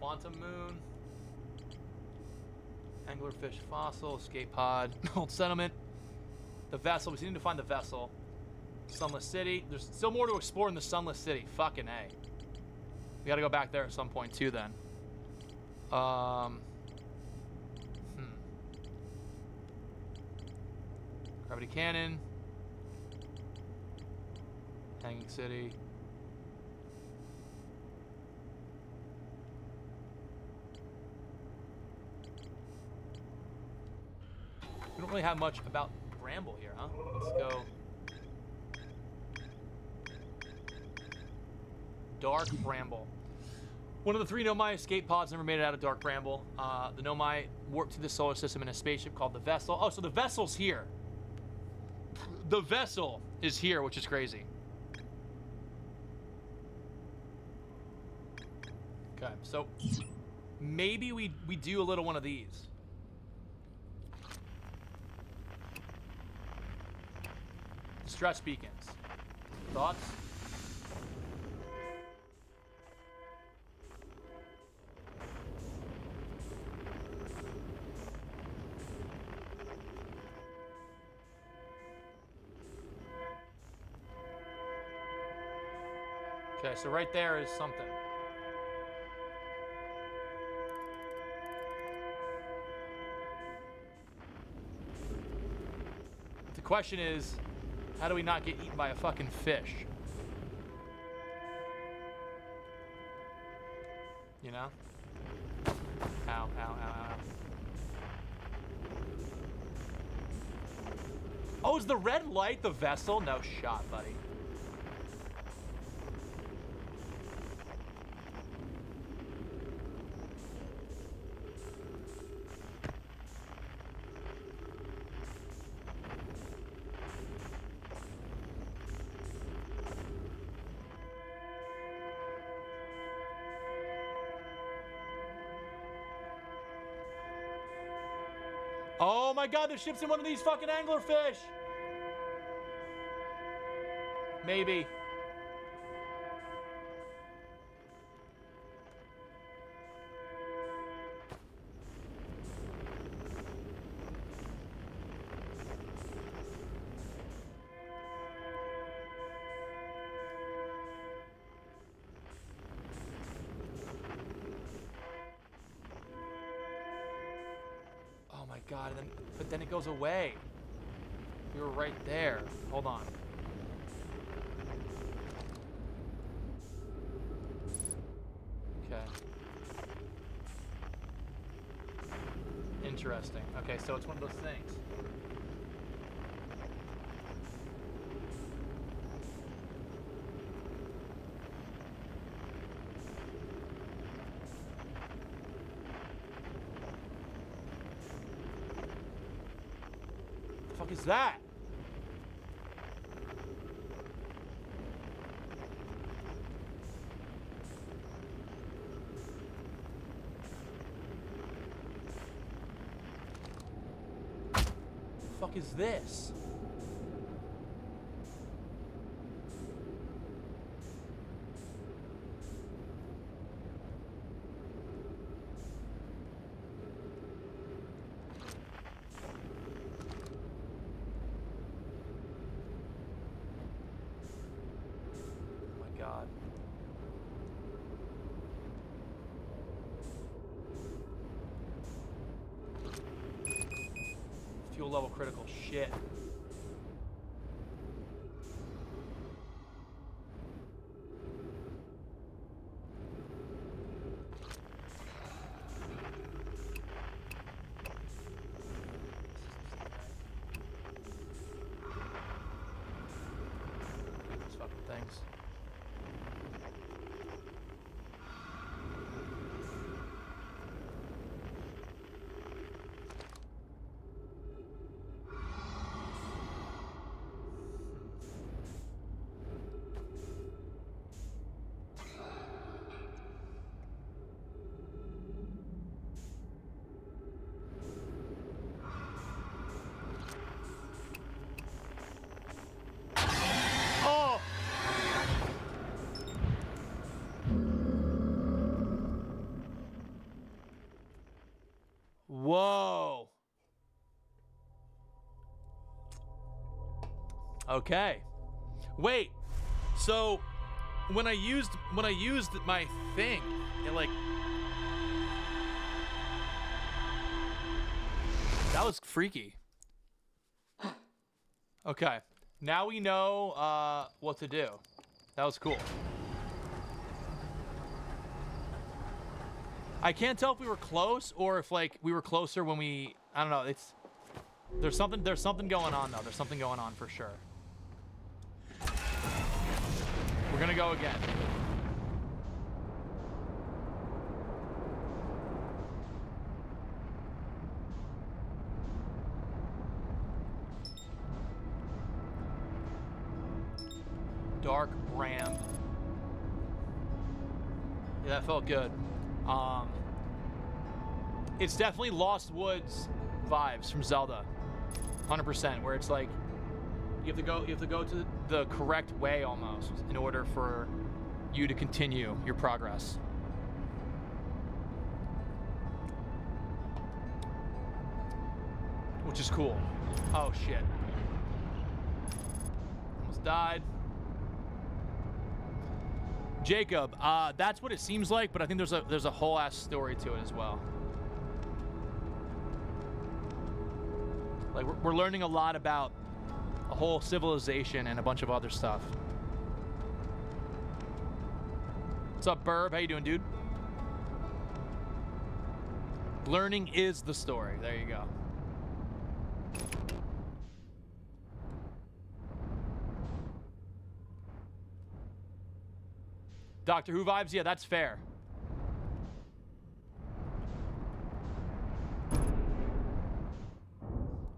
Quantum Moon. Anglerfish fossil, escape pod, old settlement. The vessel. We need to find the vessel. Sunless City. There's still more to explore in the Sunless City. Fucking A. We gotta go back there at some point too then. Um. Hmm. Gravity Cannon. Hanging City. We don't really have much about Bramble here, huh? Let's go. Dark Bramble. One of the three Nomai escape pods never made it out of Dark Bramble. Uh, the Nomai warped to the solar system in a spaceship called the Vessel. Oh, so the Vessel's here. The Vessel is here, which is crazy. Okay, so maybe we we do a little one of these. Distress beacons. Thoughts? So right there is something. The question is, how do we not get eaten by a fucking fish? You know? Ow, ow, ow, ow. Oh, is the red light the vessel? No shot, buddy. God, the ship's in one of these fucking anglerfish! Maybe. miles away. We were right there. Hold on. Okay. Interesting. Okay, so it's one of those things. Is that? fuck is this? Oh my god. Fuel level critical shit. These fucking things. Oh! Whoa. Okay. Wait. So when I used when I used my thing, it like That was freaky. Okay. Now we know uh, what to do. That was cool. I can't tell if we were close or if like we were closer when we I don't know, it's there's something there's something going on though. There's something going on for sure. We're gonna go again. Dark Ram. Yeah, that felt good. Um, it's definitely Lost Woods vibes from Zelda, 100%. Where it's like you have to go, you have to go to the correct way almost in order for you to continue your progress. Which is cool. Oh shit. Almost died. Jacob, uh, that's what it seems like, but I think there's a there's a whole ass story to it as well. Like we're, we're learning a lot about whole civilization and a bunch of other stuff. What's up, Burb? How you doing, dude? Learning is the story. There you go. Doctor Who vibes? Yeah, that's fair.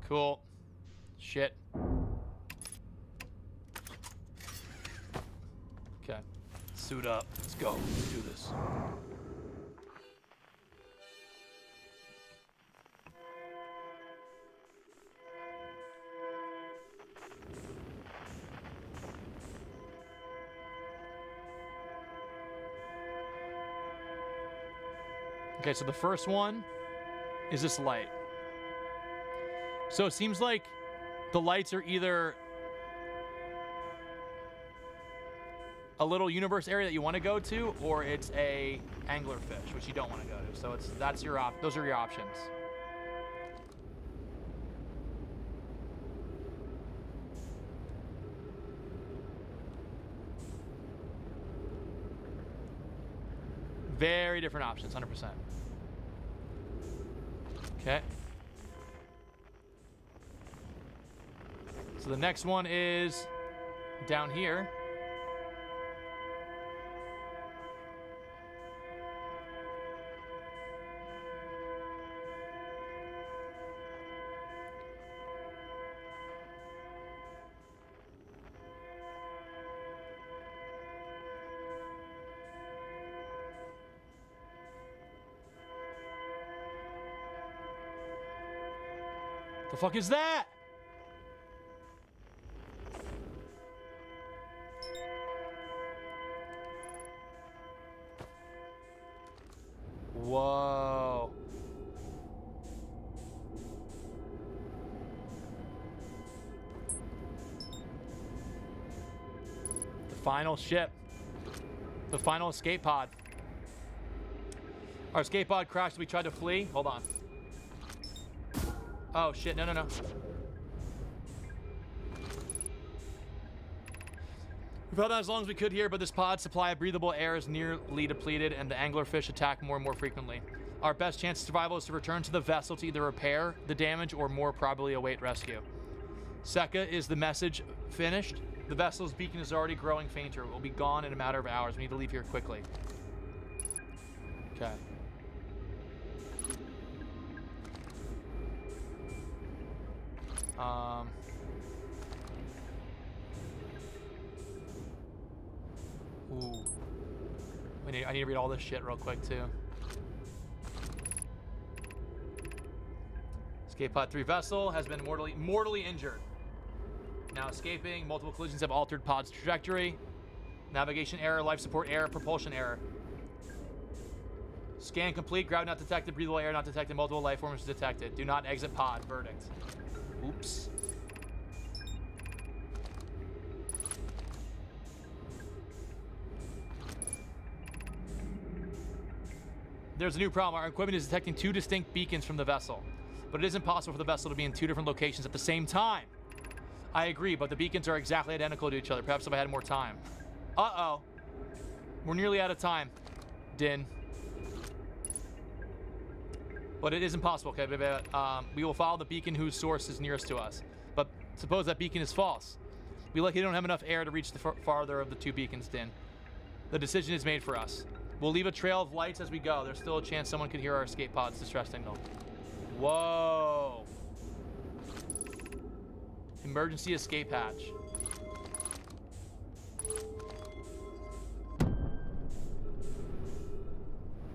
Cool. Shit. Okay. Suit up. Let's go. Let's do this. Okay, so the first one is this light. So it seems like the lights are either a little universe area that you want to go to, or it's a anglerfish, which you don't want to go to. So it's that's your op. Those are your options. Very different options, 100%. Okay. So the next one is down here. Fuck is that? Whoa. The final ship. The final escape pod. Our escape pod crashed. We tried to flee. Hold on. Oh shit, no, no, no. We've held on as long as we could here, but this pod supply of breathable air is nearly depleted and the anglerfish attack more and more frequently. Our best chance of survival is to return to the vessel to either repair the damage or more probably await rescue. Seka, is the message finished? The vessel's beacon is already growing fainter. It will be gone in a matter of hours. We need to leave here quickly. Okay. Need, to read all this shit real quick, too. Escape Pod 3 vessel has been mortally, mortally injured. Now escaping. Multiple collisions have altered pod's trajectory. Navigation error, life support error, propulsion error. Scan complete. Gravity not detected. Breathable air not detected. Multiple life forms detected. Do not exit pod. Verdict. Oops. There's a new problem. Our equipment is detecting two distinct beacons from the vessel, but it isn't possible for the vessel to be in two different locations at the same time. I agree, but the beacons are exactly identical to each other. Perhaps if I had more time. Uh-oh. We're nearly out of time, Din. But it is impossible, okay? But, um, we will follow the beacon whose source is nearest to us. But suppose that beacon is false. We likely don't have enough air to reach the far farther of the two beacons, Din. The decision is made for us. We'll leave a trail of lights as we go. There's still a chance someone could hear our escape pod's distress signal. Whoa. Emergency escape hatch.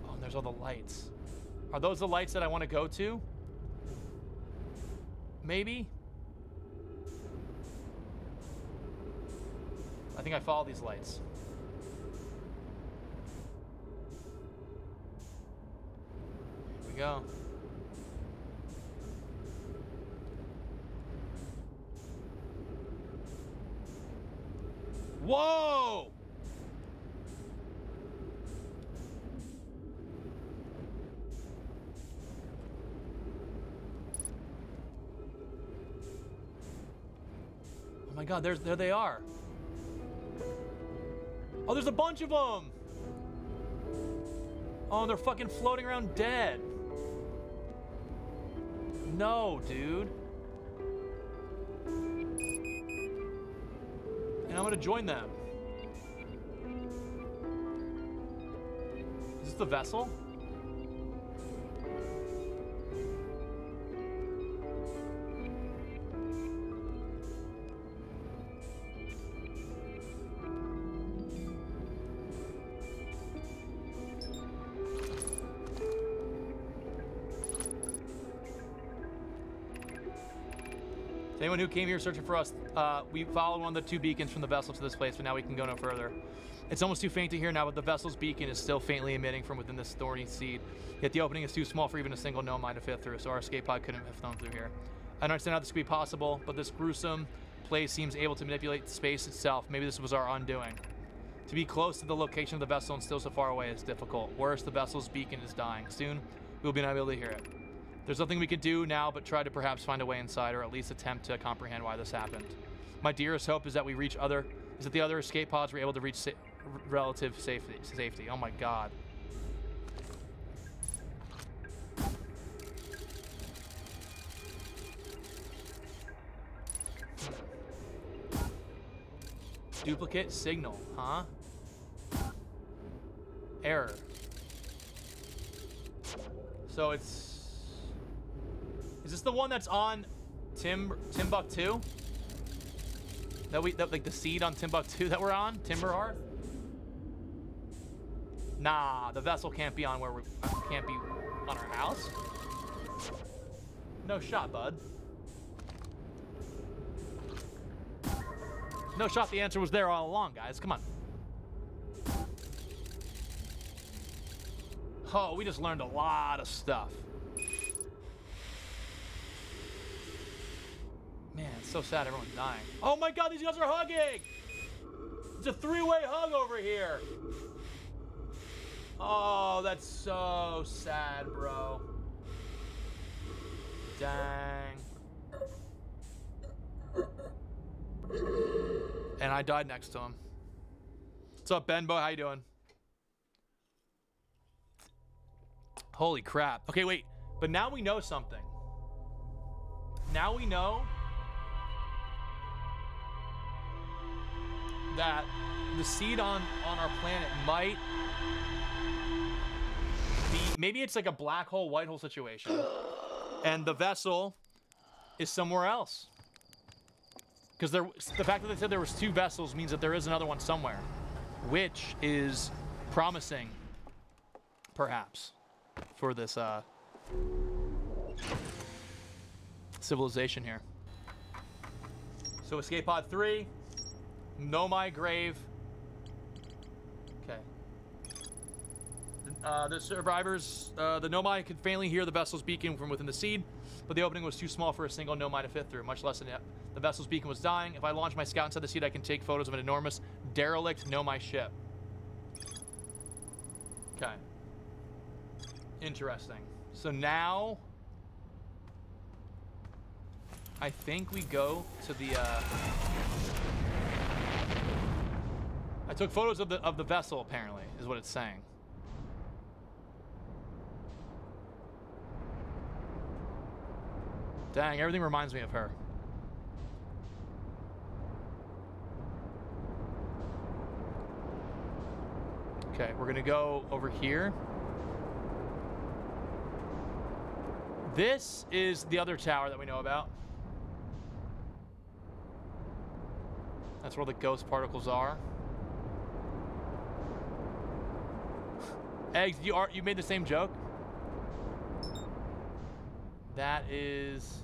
Oh, and there's all the lights. Are those the lights that I want to go to? Maybe? I think I follow these lights. Here we go. Whoa! Oh my god, there's there they are. Oh, there's a bunch of them. Oh, they're fucking floating around dead. No, dude. And I'm gonna join them. Is this the vessel? Came here searching for us, uh, we followed one of the two beacons from the vessel to this place, but now we can go no further. It's almost too faint to hear now, but the vessel's beacon is still faintly emitting from within this thorny seed. Yet the opening is too small for even a single gnome nomai to fit through, so our escape pod couldn't have flown through here. I don't understand how this could be possible, but this gruesome place seems able to manipulate space itself. Maybe this was our undoing. To be close to the location of the vessel and still so far away is difficult. Worse, the vessel's beacon is dying. Soon, we'll be unable to hear it. There's nothing we can do now but try to perhaps find a way inside or at least attempt to comprehend why this happened. My dearest hope is that we reach other is that the other escape pods were able to reach sa relative safety. Safety. Oh my god. Duplicate signal, huh? Error. So it's... Is this the one that's on Tim Timbuktu? That we that like the seed on Timbuktu that we're on? Timber Hearth? Nah, the vessel can't be on where we can't be on our house. No shot, bud. No shot, the answer was there all along, guys. Come on. Oh, we just learned a lot of stuff. Man, it's so sad everyone's dying. Oh my god, these guys are hugging! It's a three-way hug over here. Oh, that's so sad, bro. Dang. And I died next to him. What's up, Benbo? How you doing? Holy crap. Okay, wait. But now we know something. Now we know that the seed on on our planet might be maybe it's like a black hole white hole situation. And the vessel is somewhere else. Because there the fact that they said there was two vessels means that there is another one somewhere which is promising perhaps for this uh civilization here. So escape pod 3 Nomai grave. Okay. Uh, the survivors, uh, the Nomai could faintly hear the vessel's beacon from within the seed, but the opening was too small for a single Nomai to fit through, much less than the vessel's beacon was dying. If I launch my scout inside the seed, I can take photos of an enormous derelict Nomai ship. Okay. Interesting. So now... I think we go to the, uh... I took photos of the of the vessel, apparently, is what it's saying. Dang, everything reminds me of her. Okay, we're gonna go over here. This is the other tower that we know about. That's where the ghost particles are. Eggs, you are you made the same joke? That is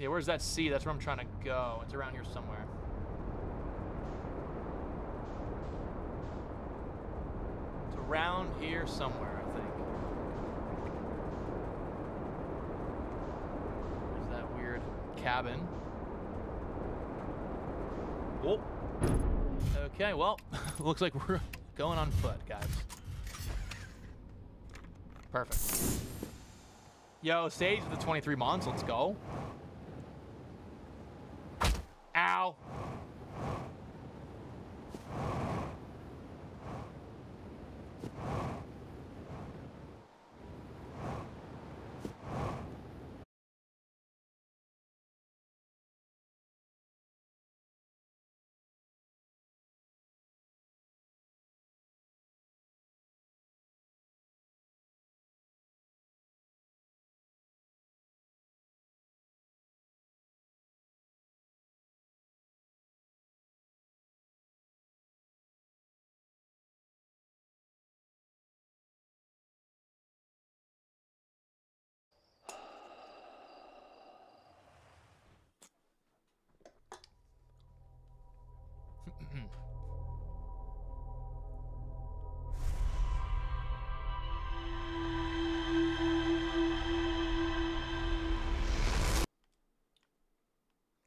Yeah, where's that C? That's where I'm trying to go. It's around here somewhere. It's around here somewhere, I think. There's that weird cabin. Whoop. Okay, well, looks like we're Going on foot, guys. Perfect. Yo, stage the 23 months. Let's go. Ow.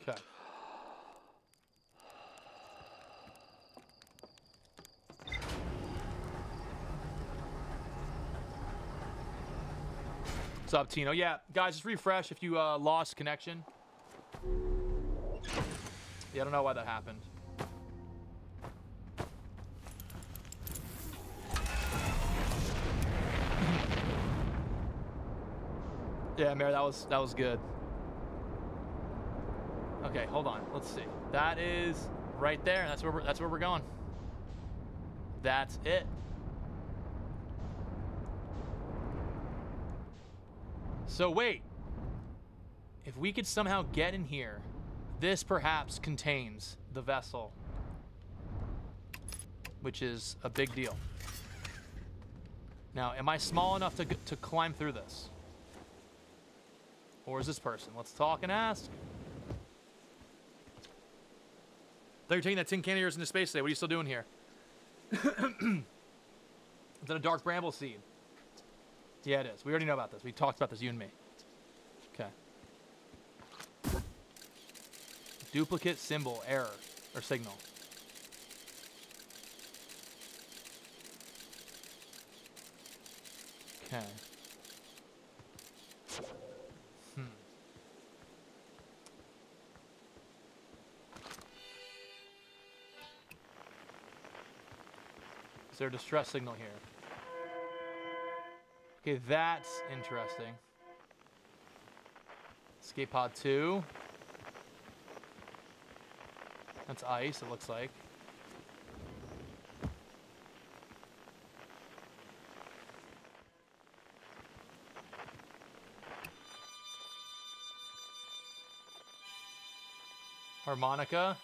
Okay. What's up, Tino? Yeah, guys, just refresh if you uh, lost connection. Yeah, I don't know why that happened. Yeah, Mary, that was that was good. Okay, hold on. Let's see. That is right there. That's where we're, that's where we're going. That's it. So wait. If we could somehow get in here, this perhaps contains the vessel, which is a big deal. Now, am I small enough to, to climb through this? Or is this person? Let's talk and ask. Thought you were taking that tin can of yours into space today. What are you still doing here? is that a dark bramble seed? Yeah, it is. We already know about this. We talked about this, you and me. Okay. Duplicate symbol error or signal. Okay. Is there a distress signal here? Okay, that's interesting. Escape pod 2. That's ice, it looks like. Harmonica.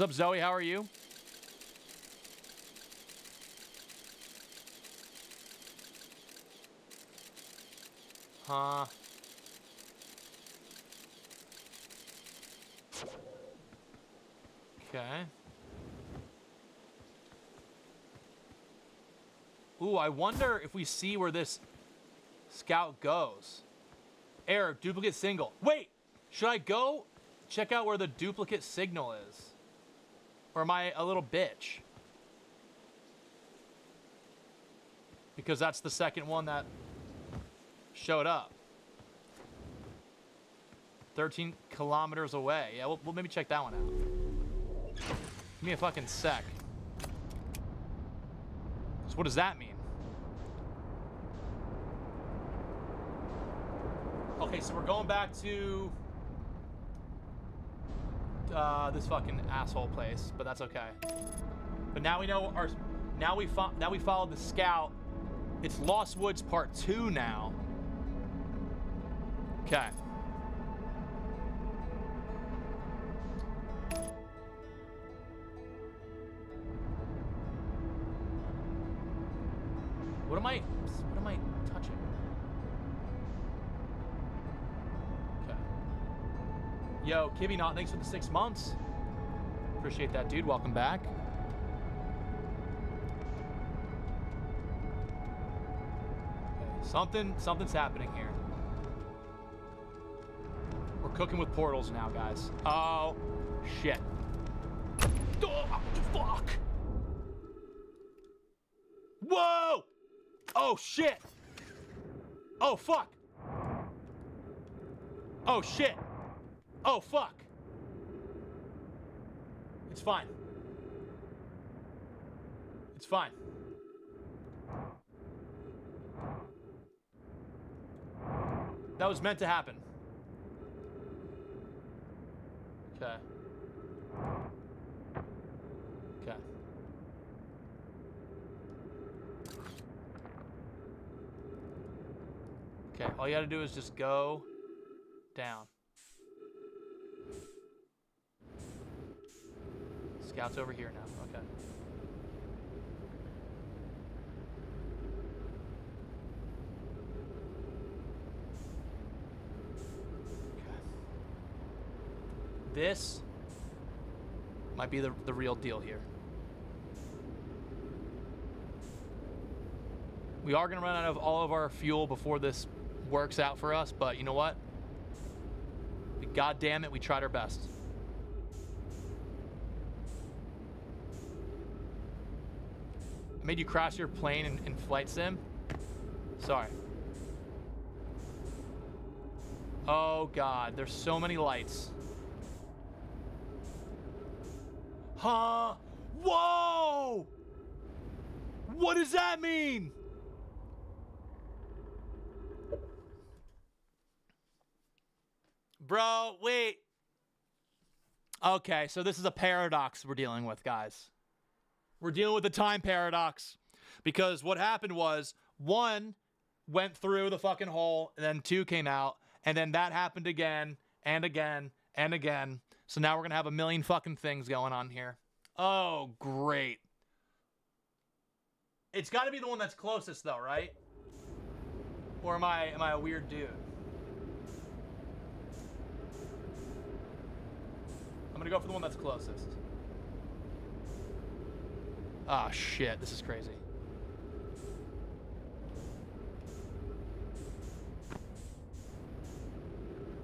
What's up, Zoe? How are you? Huh. Okay. Ooh, I wonder if we see where this scout goes. Error, duplicate single. Wait, should I go check out where the duplicate signal is? Or am I a little bitch? Because that's the second one that showed up. 13 kilometers away. Yeah, we'll, we'll maybe check that one out. Give me a fucking sec. So what does that mean? Okay, so we're going back to uh, this fucking asshole place, but that's okay. But now we know our. Now we now we followed the scout. It's Lost Woods Part Two now. Okay. Yo, Kibby Not, thanks for the six months. Appreciate that, dude. Welcome back. Something, something's happening here. We're cooking with portals now, guys. Oh, shit. Oh, fuck. Whoa! Oh, shit. Oh, fuck. Oh, shit. Oh, fuck. It's fine. It's fine. That was meant to happen. Okay. Okay. Okay, all you gotta do is just go down. Scout's over here now. Okay. Okay. This might be the, the real deal here. We are going to run out of all of our fuel before this works out for us, but you know what? God damn it, we tried our best. Made you crash your plane in, in flight sim. Sorry. Oh god, there's so many lights. Huh? Whoa! What does that mean? Bro, wait. Okay, so this is a paradox we're dealing with, guys. We're dealing with the time paradox. Because what happened was one went through the fucking hole, and then two came out, and then that happened again and again and again. So now we're gonna have a million fucking things going on here. Oh, great. It's gotta be the one that's closest though, right? Or am I am I a weird dude? I'm gonna go for the one that's closest. Ah, oh, shit. This is crazy.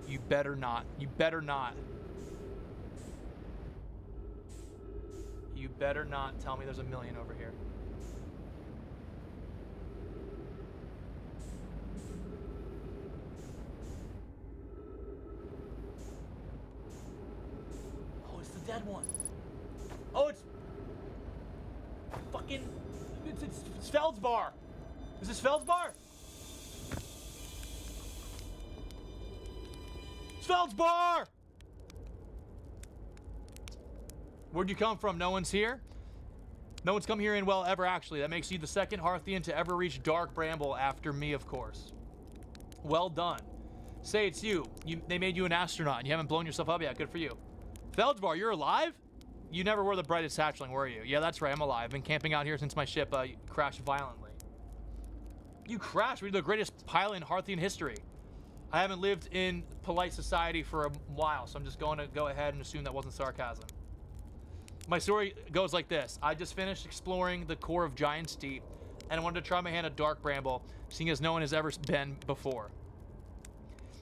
You better not. You better not. You better not tell me there's a million over here. Oh, it's the dead one. Feldspar. Is this Feldspar? Feldspar! Where'd you come from? No one's here? No one's come here in well ever, actually. That makes you the second Hearthian to ever reach Dark Bramble after me, of course. Well done. Say it's you. you. They made you an astronaut and you haven't blown yourself up yet. Good for you. Feldspar, you're alive? You never were the brightest hatchling, were you? Yeah, that's right. I'm alive. I've Been camping out here since my ship uh, crashed violently. You crashed. We're the greatest pilot in Hearthian history. I haven't lived in polite society for a while, so I'm just going to go ahead and assume that wasn't sarcasm. My story goes like this. I just finished exploring the core of Giant's Deep, and I wanted to try my hand at Dark Bramble, seeing as no one has ever been before.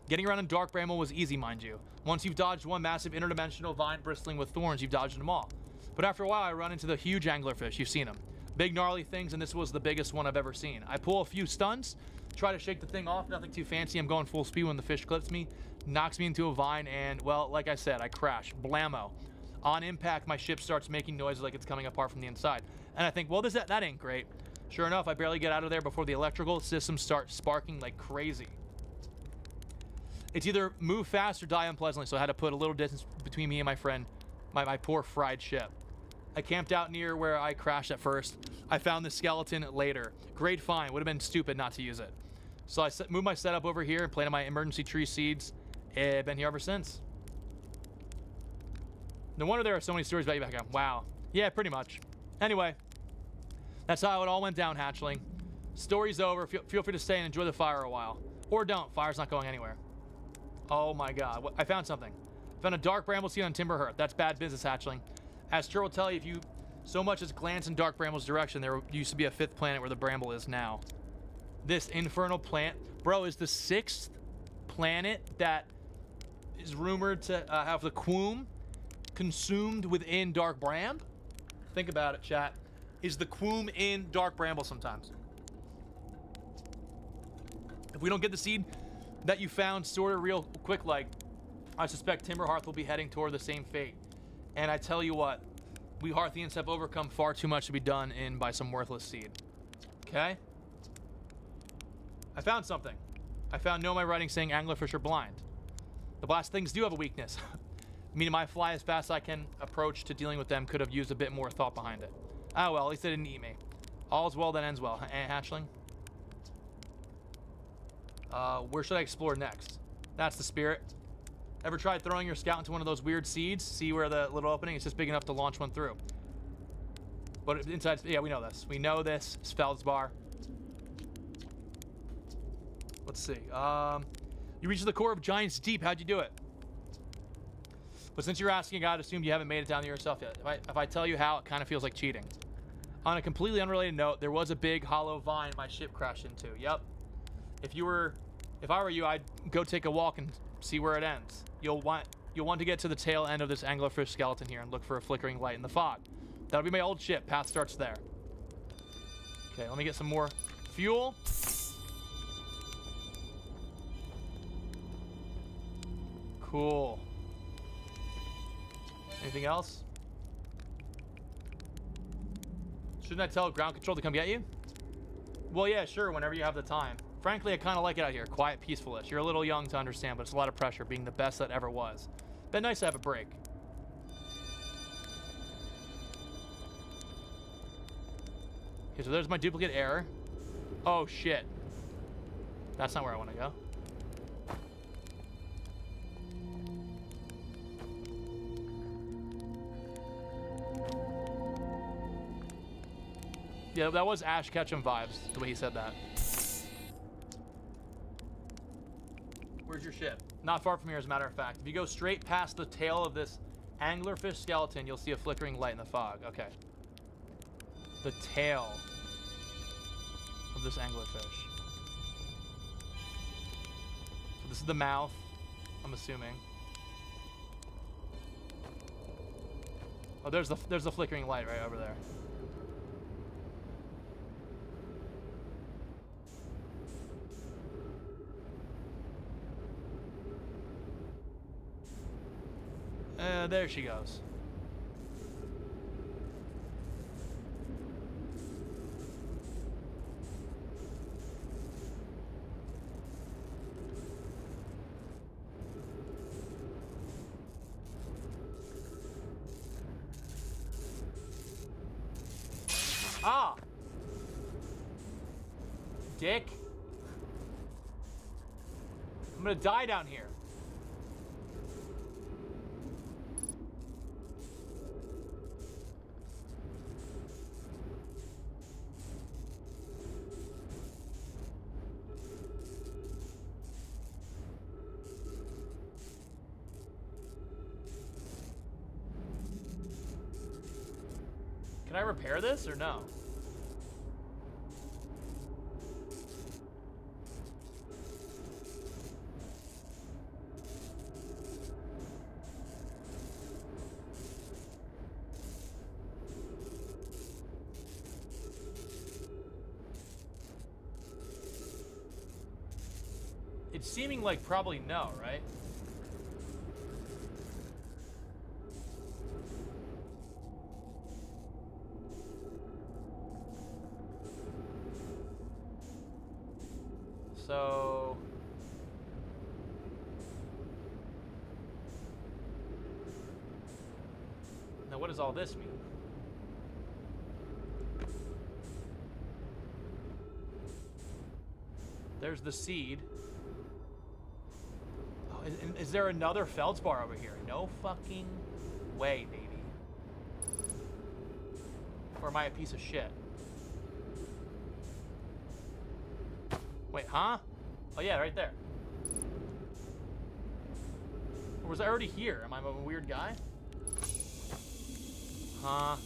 Getting around in Dark Bramble was easy, mind you. Once you've dodged one massive interdimensional vine bristling with thorns, you've dodged them all. But after a while, I run into the huge anglerfish. You've seen them. Big gnarly things, and this was the biggest one I've ever seen. I pull a few stunts, Try to shake the thing off, nothing too fancy. I'm going full speed when the fish clips me, knocks me into a vine, and, well, like I said, I crash. Blammo. On impact, my ship starts making noises like it's coming apart from the inside. And I think, well, this that, that ain't great. Sure enough, I barely get out of there before the electrical systems start sparking like crazy. It's either move fast or die unpleasantly, so I had to put a little distance between me and my friend, my, my poor fried ship. I camped out near where I crashed at first. I found the skeleton later. Great find. Would have been stupid not to use it. So I moved my setup over here and planted my emergency tree seeds. I've been here ever since. No wonder there are so many stories about you back home. Wow. Yeah, pretty much. Anyway, that's how it all went down, Hatchling. Story's over. Feel, feel free to stay and enjoy the fire a while. Or don't. Fire's not going anywhere. Oh my god. I found something. Found a dark bramble seed on Timber Hearth. That's bad business, Hatchling. As Tur will tell you, if you so much as glance in Dark Bramble's direction, there used to be a fifth planet where the Bramble is now. This infernal plant, bro, is the sixth planet that is rumored to uh, have the Quoum consumed within Dark Bram. Think about it, chat. Is the Quoum in Dark Bramble sometimes? If we don't get the seed that you found sort of real quick like, I suspect Timber Hearth will be heading toward the same fate. And I tell you what, we Hearthians have overcome far too much to be done in by some worthless seed. Okay? I found something. I found Nomai writing saying anglerfish are blind. The blast things do have a weakness. Meaning my fly as fast as I can approach to dealing with them could have used a bit more thought behind it. Ah well, at least they didn't eat me. All's well that ends well. Eh, hatchling? Uh, where should I explore next? That's the spirit. Ever tried throwing your scout into one of those weird seeds? See where the little opening is just big enough to launch one through. But inside, yeah, we know this. We know this. Feldspar. Let's see. Um, you reached the core of Giant's Deep. How'd you do it? But since you're asking, I'd assume you haven't made it down there yourself yet. If I, if I tell you how, it kind of feels like cheating. On a completely unrelated note, there was a big hollow vine my ship crashed into. Yep. If you were, if I were you, I'd go take a walk and see where it ends. You'll want you'll want to get to the tail end of this anglerfish skeleton here and look for a flickering light in the fog. That'll be my old ship. Path starts there. Okay, let me get some more fuel. Cool. Anything else? Shouldn't I tell ground control to come get you? Well, yeah, sure, whenever you have the time. Frankly, I kind of like it out here. Quiet, peaceful-ish. You're a little young to understand, but it's a lot of pressure being the best that ever was. Been nice to have a break. Okay, so there's my duplicate error. Oh, shit. That's not where I want to go. Yeah, that was Ash Ketchum vibes, the way he said that. Where's your ship? Not far from here, as a matter of fact. If you go straight past the tail of this anglerfish skeleton, you'll see a flickering light in the fog. Okay. The tail of this anglerfish. So this is the mouth, I'm assuming. Oh, there's the there's the flickering light right over there. Uh, there she goes. Ah! Dick. I'm gonna die down here. Can I repair this or no? It's seeming like probably no, right? So... Now what does all this mean? There's the seed. Oh, is, is there another feldspar over here? No fucking way, baby. Or am I a piece of shit? Wait, huh? Oh yeah, right there. Or was I already here? Am I a weird guy? Huh?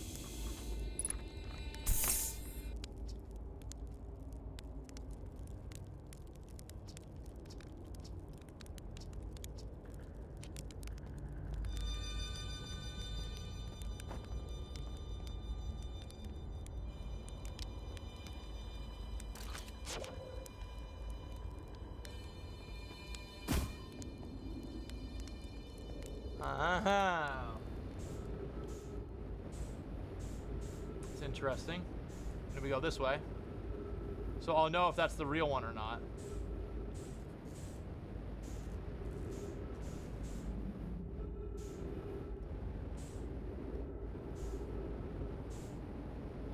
It's interesting. Maybe we go this way. So I'll know if that's the real one or not.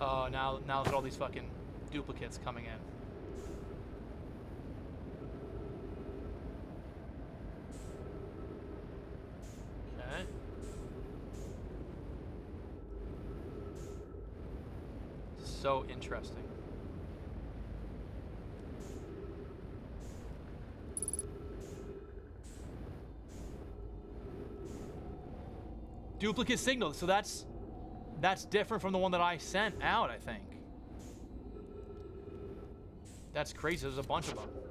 Oh, now now at all these fucking duplicates coming in. Okay. So interesting. Duplicate signal. So that's that's different from the one that I sent out, I think. That's crazy. There's a bunch of them.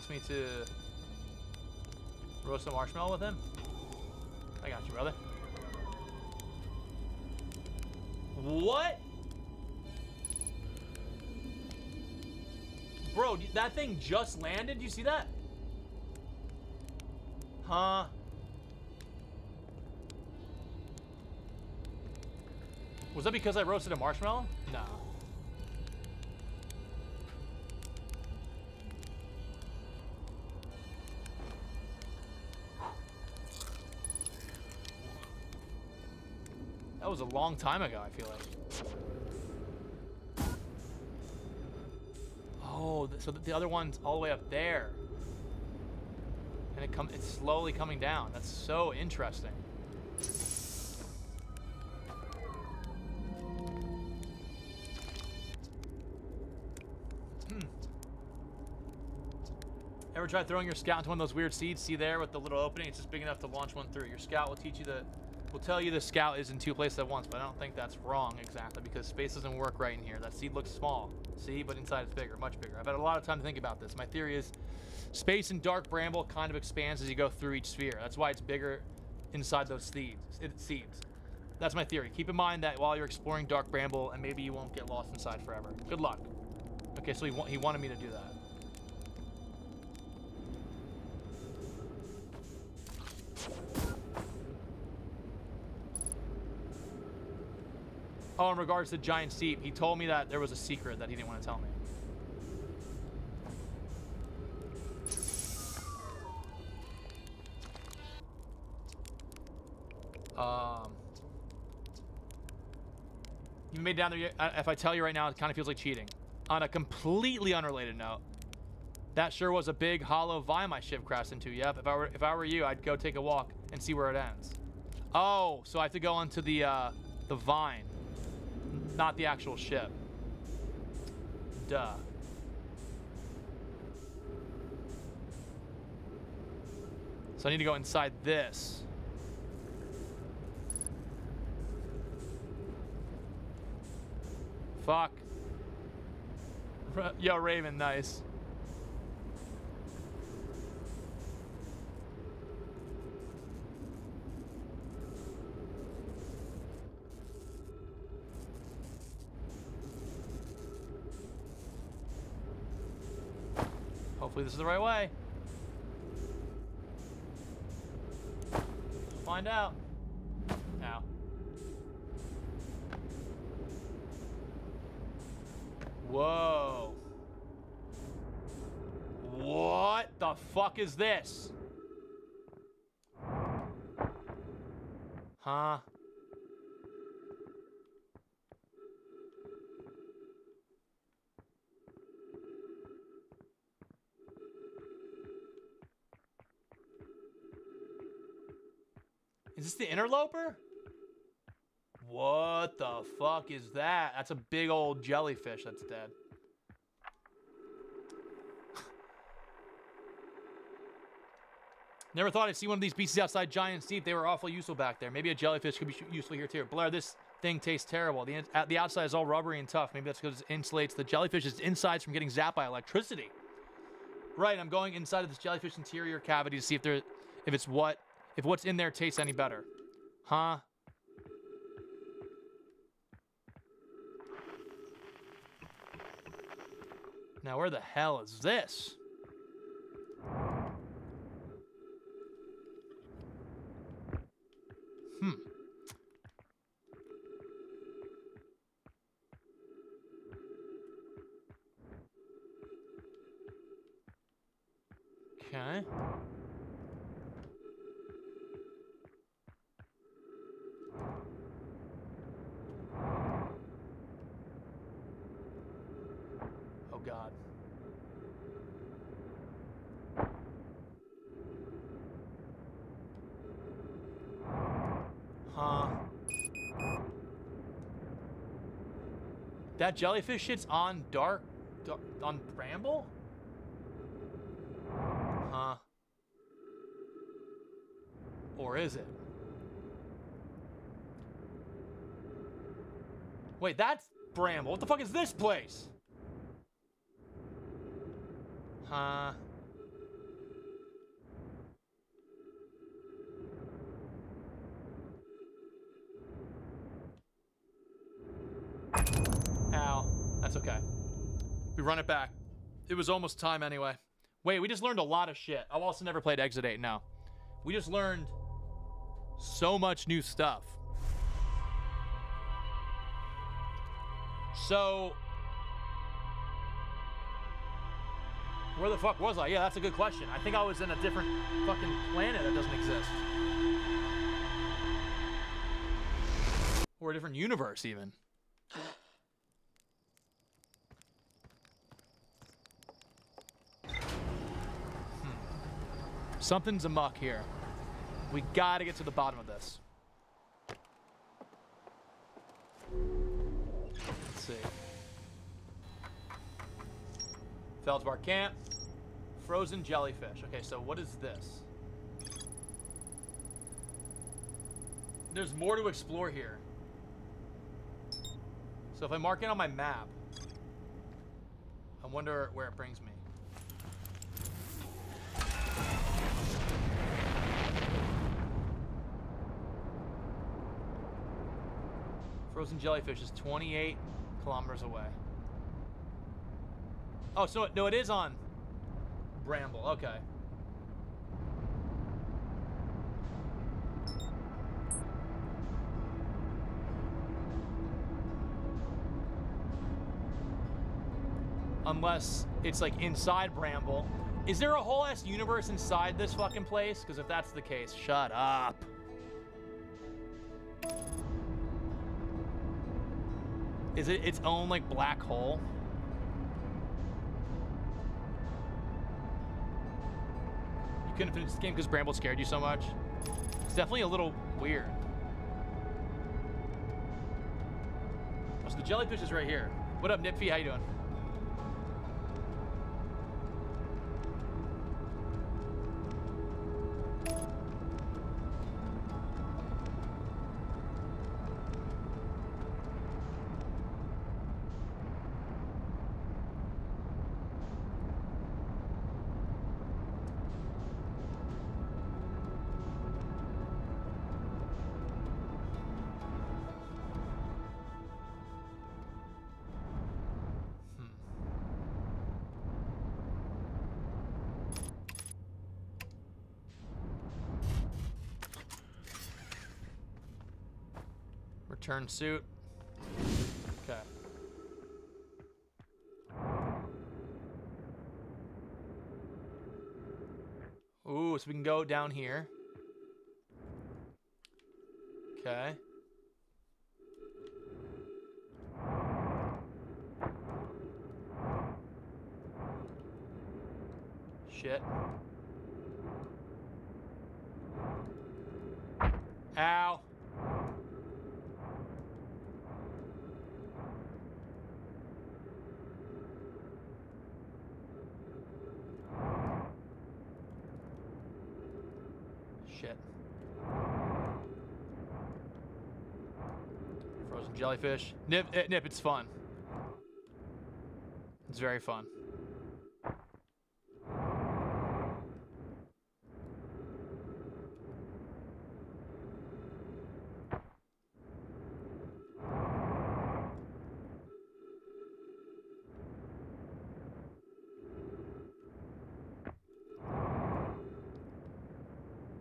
Wants me to roast a marshmallow with him. I got you, brother. What? Bro, that thing just landed. You see that? Huh? Was that because I roasted a marshmallow? No. Was a long time ago, I feel like. Oh, so the other one's all the way up there. And it come it's slowly coming down. That's so interesting. Hmm. Ever try throwing your scout into one of those weird seeds? See there with the little opening? It's just big enough to launch one through. Your scout will teach you the will tell you the scout is in two places at once, but I don't think that's wrong exactly because space doesn't work right in here. That seed looks small. See, but inside it's bigger, much bigger. I've had a lot of time to think about this. My theory is space in dark bramble kind of expands as you go through each sphere. That's why it's bigger inside those seeds. It, seeds. That's my theory. Keep in mind that while you're exploring dark bramble, and maybe you won't get lost inside forever. Good luck. Okay, so he, wa he wanted me to do that. Oh, in regards to Giant's Deep, he told me that there was a secret that he didn't want to tell me. Um, you made down there. If I tell you right now, it kind of feels like cheating. On a completely unrelated note, that sure was a big hollow vine my ship crashed into. Yep. If I were if I were you, I'd go take a walk and see where it ends. Oh, so I have to go onto the uh, the vine not the actual ship. Duh. So I need to go inside this. Fuck. Yo, Raven, nice. Hopefully this is the right way. Find out. Now. Whoa. What the fuck is this? Huh? This the interloper? What the fuck is that? That's a big old jellyfish that's dead. Never thought I'd see one of these species outside Giant's Deep. They were awfully useful back there. Maybe a jellyfish could be useful here too. Blair, this thing tastes terrible. The, the outside is all rubbery and tough. Maybe that's because it insulates the jellyfish's insides from getting zapped by electricity. Right, I'm going inside of this jellyfish interior cavity to see if there, if it's what if what's in there tastes any better. Huh? Now, where the hell is this? That jellyfish shit's on dark, dark on Bramble? Huh. Or is it? Wait, that's Bramble. What the fuck is this place? Huh? That's okay. We run it back. It was almost time anyway. Wait, we just learned a lot of shit. I've also never played Exit 8, no. We just learned so much new stuff. So, where the fuck was I? Yeah, that's a good question. I think I was in a different fucking planet that doesn't exist. Or a different universe, even. Something's amuck here. We gotta get to the bottom of this. Let's see. Feldspar Camp. Frozen jellyfish. Okay, so what is this? There's more to explore here. So if I mark it on my map, I wonder where it brings me. Frozen jellyfish is 28 kilometers away. Oh, so no, it is on Bramble. Okay. Unless it's like inside Bramble. Is there a whole ass universe inside this fucking place? Because if that's the case, shut up. Is it its own like black hole? You couldn't finish this game because Bramble scared you so much? It's definitely a little weird. Oh, so the jellyfish is right here. What up, Nipfy? How you doing? Return suit. Okay. Ooh, so we can go down here. Okay. Shit. Ow. Shit. Frozen jellyfish. Nip, eh, Nip, it's fun. It's very fun.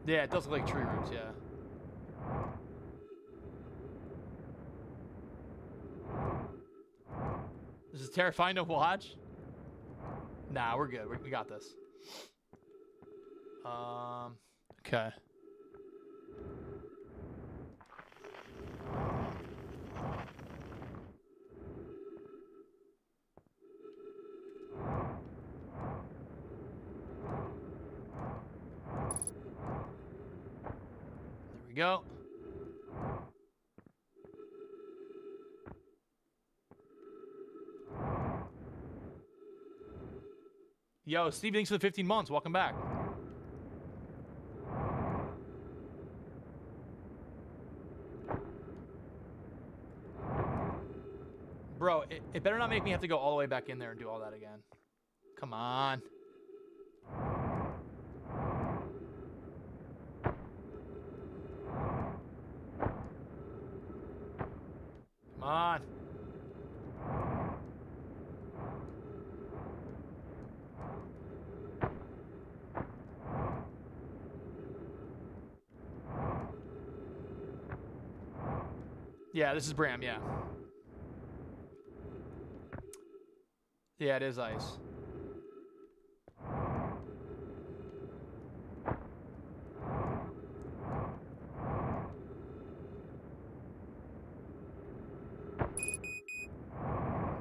Yeah, it does look like tree roots, yeah. This is terrifying to watch. Nah, we're good. We, we got this. Um, okay. There we go. Yo, Steve, thanks for the 15 months. Welcome back. Bro, it, it better not make me have to go all the way back in there and do all that again. Come on. Come on. Yeah, this is Bram, yeah. Yeah, it is ice.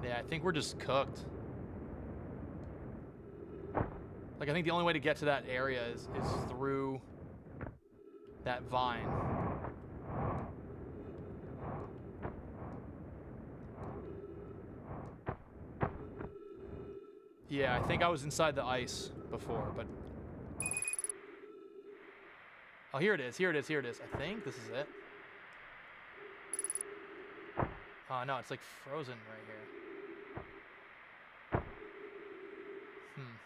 Yeah, I think we're just cooked. Like, I think the only way to get to that area is, is through that vine. Yeah, I think I was inside the ice before, but... Oh, here it is, here it is, here it is. I think this is it. Oh, no, it's like frozen right here. Hmm.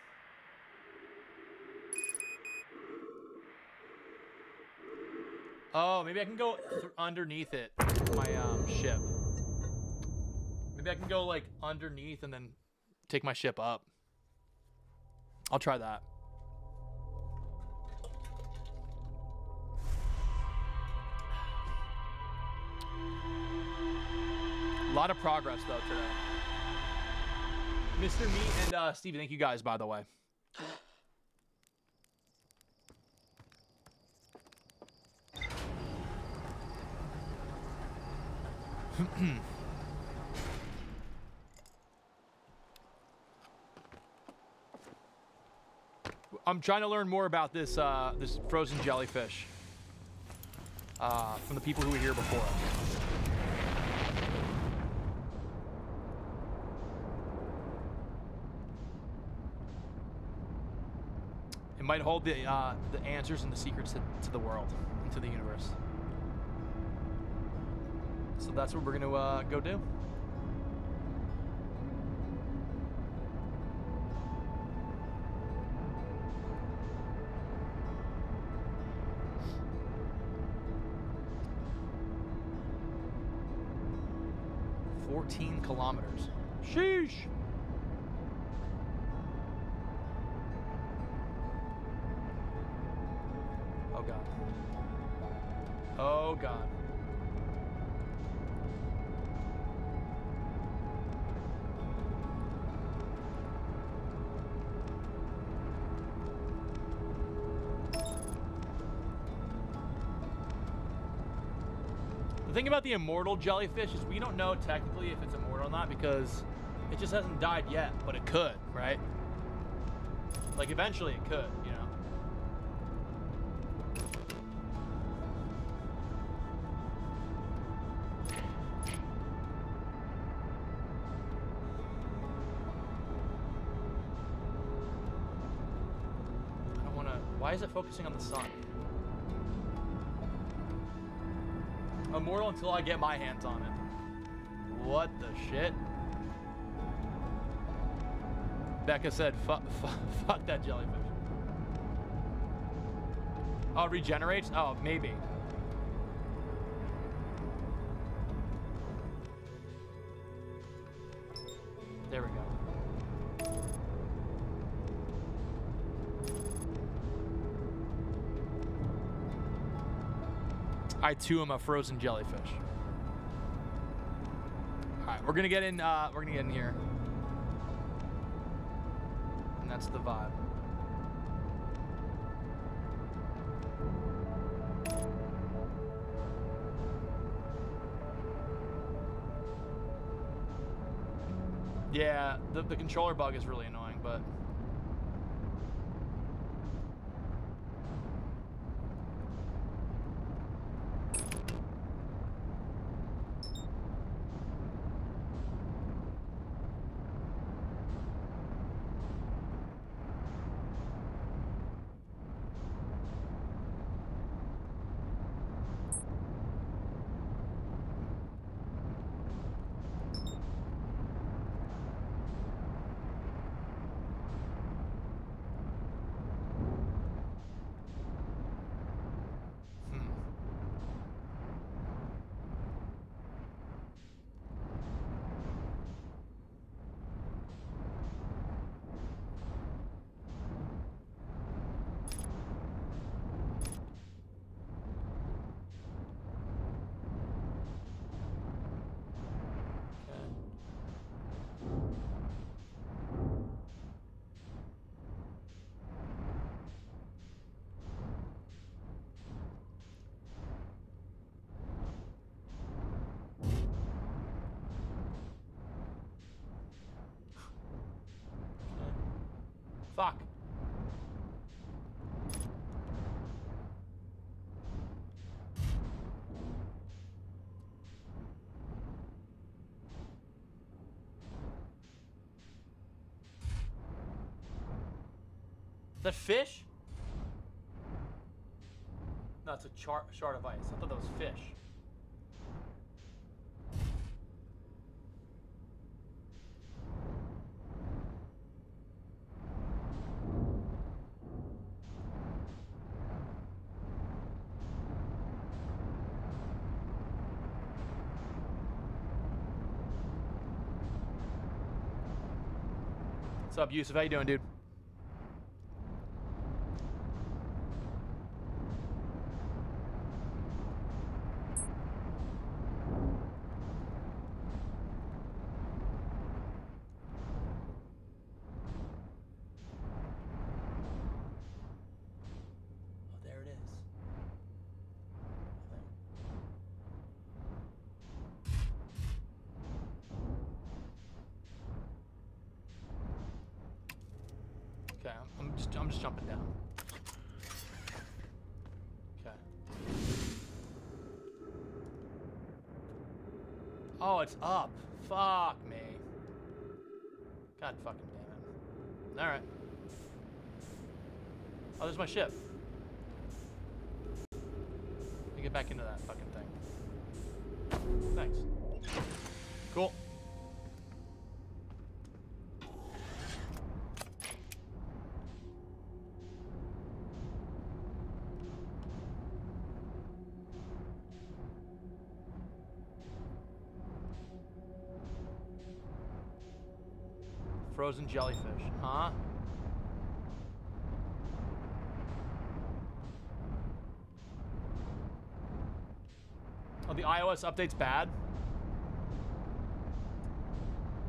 Oh, maybe I can go underneath it, my um, ship. Maybe I can go like underneath and then take my ship up. I'll try that. A lot of progress though today. Mr. Me and uh, Stevie, thank you guys by the way. I'm trying to learn more about this uh, this frozen jellyfish uh, from the people who were here before us. It might hold the uh, the answers and the secrets to, to the world, and to the universe. So that's what we're gonna uh, go do. Fourteen kilometers. Sheesh. About the immortal jellyfish is we don't know technically if it's immortal or not because it just hasn't died yet, but it could, right? Like eventually it could, you know? I don't want to. Why is it focusing on the sun? Until I get my hands on it. What the shit? Becca said, fuck, fuck, that jellyfish. Oh, regenerates? Oh, maybe. I too am a frozen jellyfish. All right, we're gonna get in. Uh, we're gonna get in here, and that's the vibe. Yeah, the, the controller bug is really annoying, shard of ice. I thought that was fish. What's up, Yusuf? How you doing, dude? It's up. Fuck me. God fucking damn it. All right. Oh, there's my ship. Let me get back into that fucking thing. Thanks. Cool. Frozen jellyfish, huh? Oh, the iOS update's bad?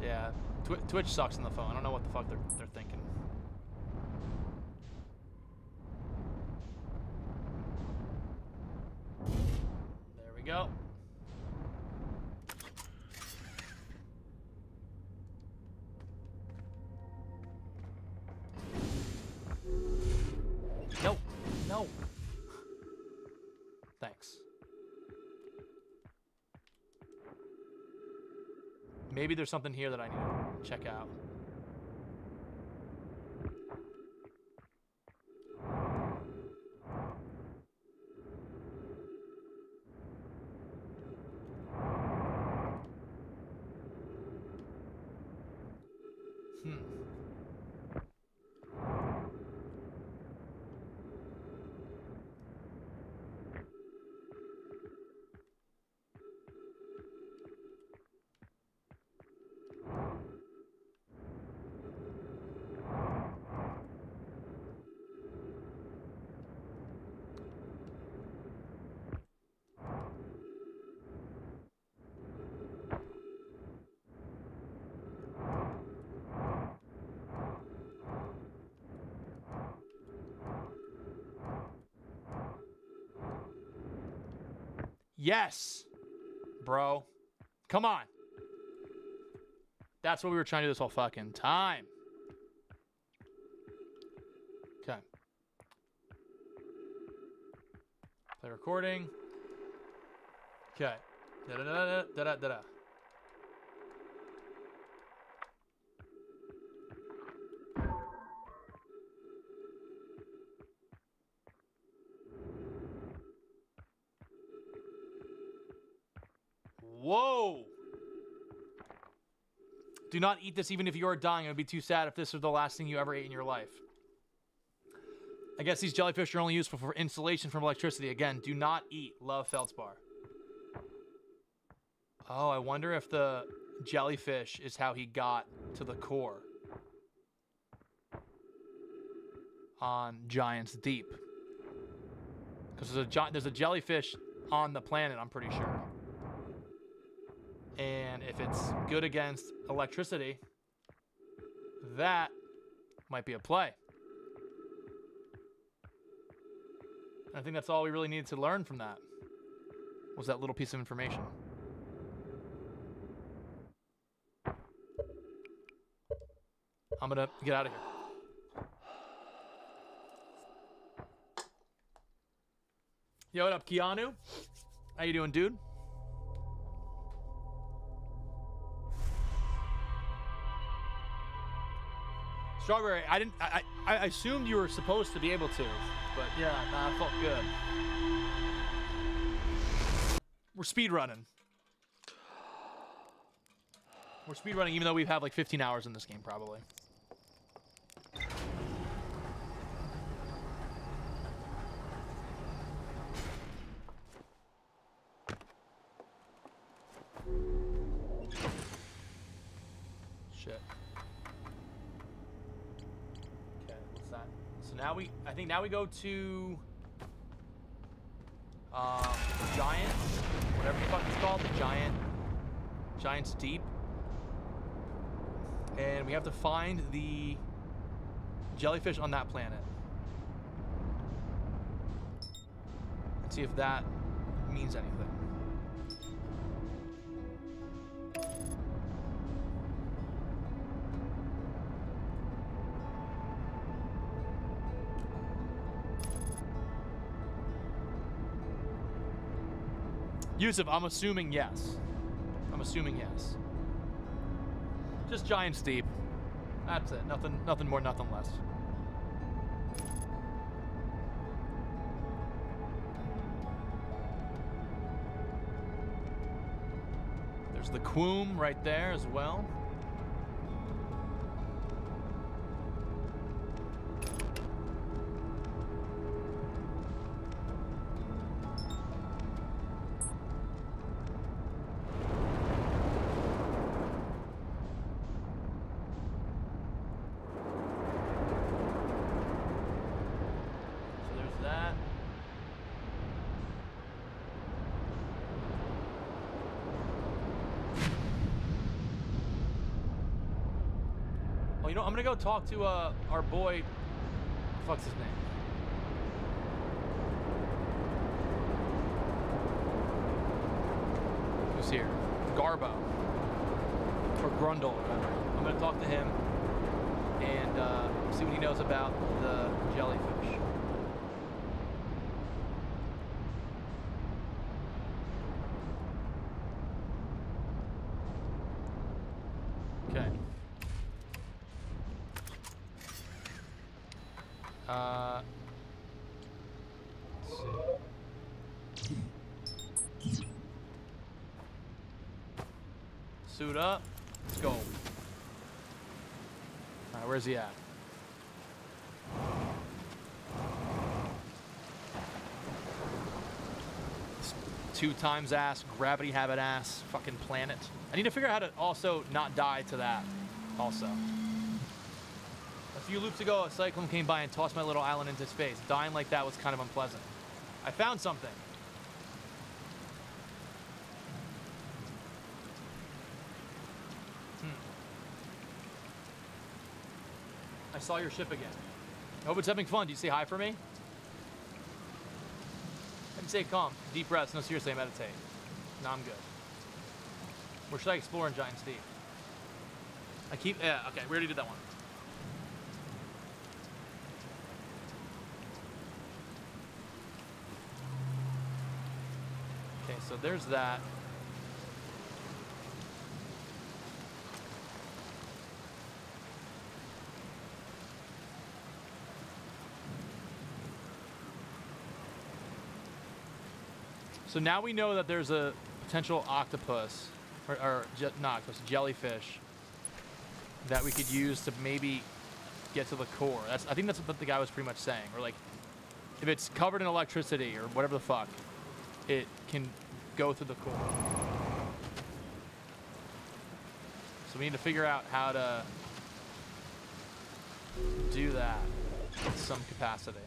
Yeah, Twi Twitch sucks on the phone. I don't know what the fuck they're, they're thinking. Maybe there's something here that I need to check out. Yes, bro. Come on. That's what we were trying to do this whole fucking time. Okay. Play recording. Okay. Da da da da da da da. Not eat this even if you are dying. It would be too sad if this was the last thing you ever ate in your life. I guess these jellyfish are only useful for insulation from electricity. Again, do not eat. Love Feldspar. Oh, I wonder if the jellyfish is how he got to the core on Giant's Deep. Because there's a there's a jellyfish on the planet. I'm pretty sure. If it's good against electricity, that might be a play. I think that's all we really needed to learn from that was that little piece of information. I'm gonna get out of here. Yo, what up, Keanu? How you doing, dude? Strawberry, I didn't. I, I, I assumed you were supposed to be able to, but yeah, nah, I felt good. We're speed running. We're speed running, even though we've had like 15 hours in this game, probably. Shit. Okay, what's that? So now we, I think now we go to, um, Giant, whatever the fuck it's called, the Giant, Giant's Deep. And we have to find the jellyfish on that planet. And see if that means anything. Yusuf, I'm assuming yes. I'm assuming yes. Just Giant's Deep. That's it. Nothing nothing more, nothing less. There's the Quoom right there as well. Gonna go talk to uh, our boy. Fuck's his name? Who's here? Garbo or Grundle. I'm gonna talk to him and uh, see what he knows about the jellyfish. Okay. Uh, let's see. Suit up. Let's go. All at? Two times ass, gravity habit ass, fucking planet. I need to figure out how to also not die to that. Also. A few loops ago, a cyclone came by and tossed my little island into space. Dying like that was kind of unpleasant. I found something. I saw your ship again. I hope it's having fun. Do you say hi for me? I can say calm. Deep breaths. No, seriously, meditate. No, I'm good. Where should I explore in Giant's Deep? I keep. Yeah, okay. We already did that one. Okay, so there's that. So now we know that there's a potential octopus, or, or not octopus, jellyfish, that we could use to maybe get to the core. That's I think that's what the guy was pretty much saying. Or like, if it's covered in electricity or whatever the fuck, it can go through the core. So we need to figure out how to do that in some capacity.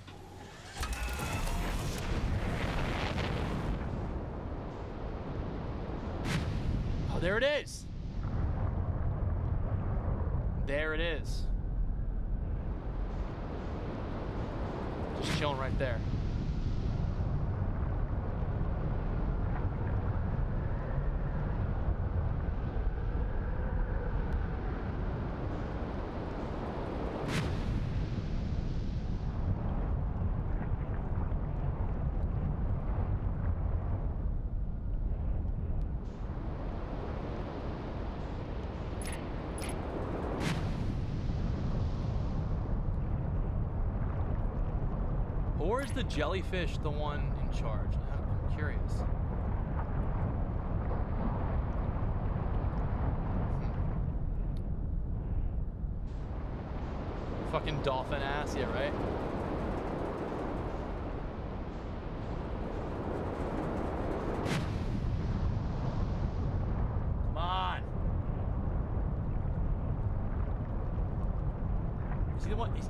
Oh, there it is. There it is. Just chilling right there. Or is the jellyfish the one in charge? I'm, curious. Hmm. Fucking dolphin ass, yeah, right?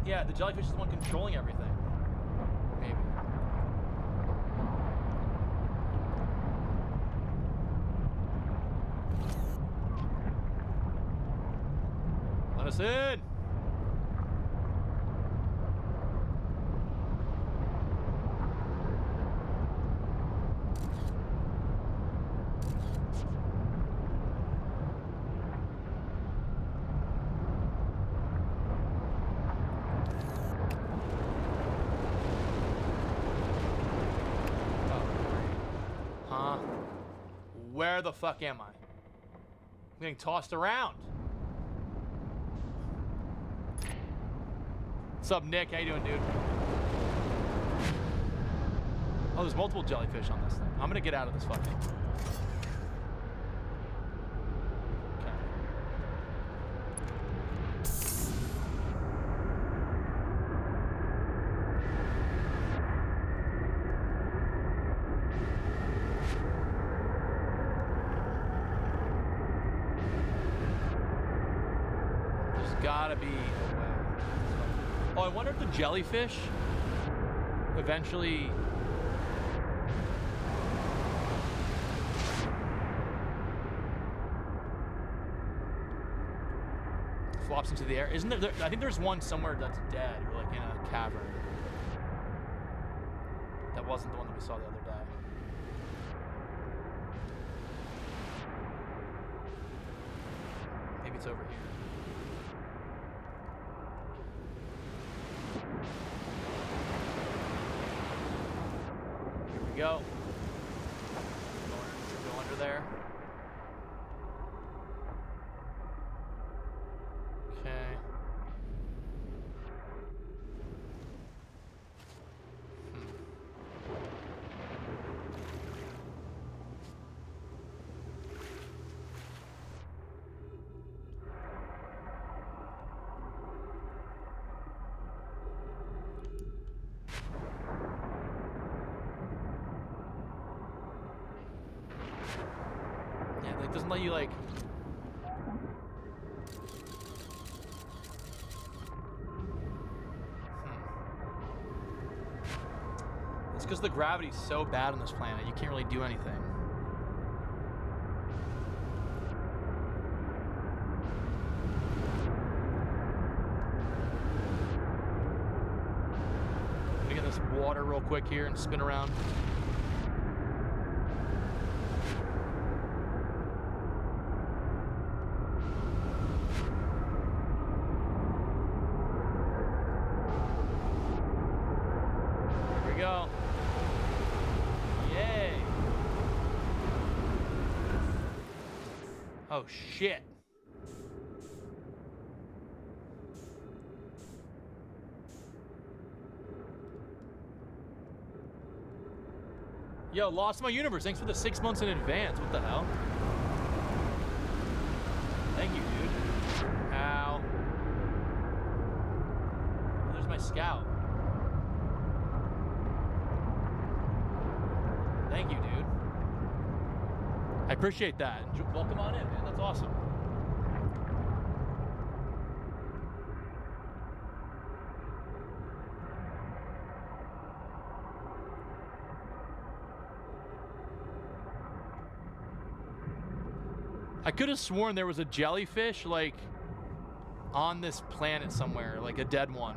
Yeah, the jellyfish is the one controlling everything. Maybe. Let us in. Oh, great. Huh? Where the fuck am I? I'm getting tossed around. What's up, Nick? How you doing, dude? Oh, there's multiple jellyfish on this thing. I'm gonna get out of this fucking. Okay. There's gotta be a way. Oh, I jellyfish eventually. Flops into the air. Isn't there, there? I think there's one somewhere that's dead, or like in a cavern. That wasn't the one that we saw the other day. Maybe it's over here. Here we go. Go under, go under there. Okay. Hmm. Yeah, like doesn't let you like. Hmm. It's because the gravity's so bad on this planet, you can't really do anything. Get this water real quick here and spin around. Here we go. Yay. Oh shit. Yo, lost my universe. Thanks for the six months in advance. What the hell? Thank you, dude. Ow. Oh, there's my scout. Thank you, dude. I appreciate that. Welcome on in, man. That's awesome. Could have sworn there was a jellyfish, like, on this planet somewhere, like a dead one.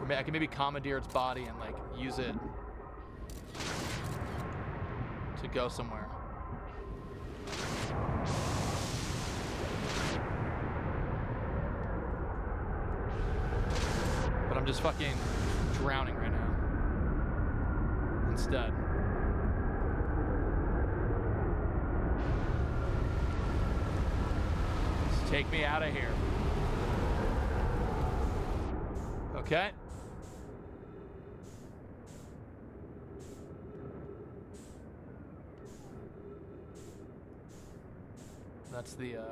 Or I can maybe commandeer its body and, like, use it to go somewhere. But I'm just fucking drowning right now. Instead. Take me out of here. Okay. That's the, uh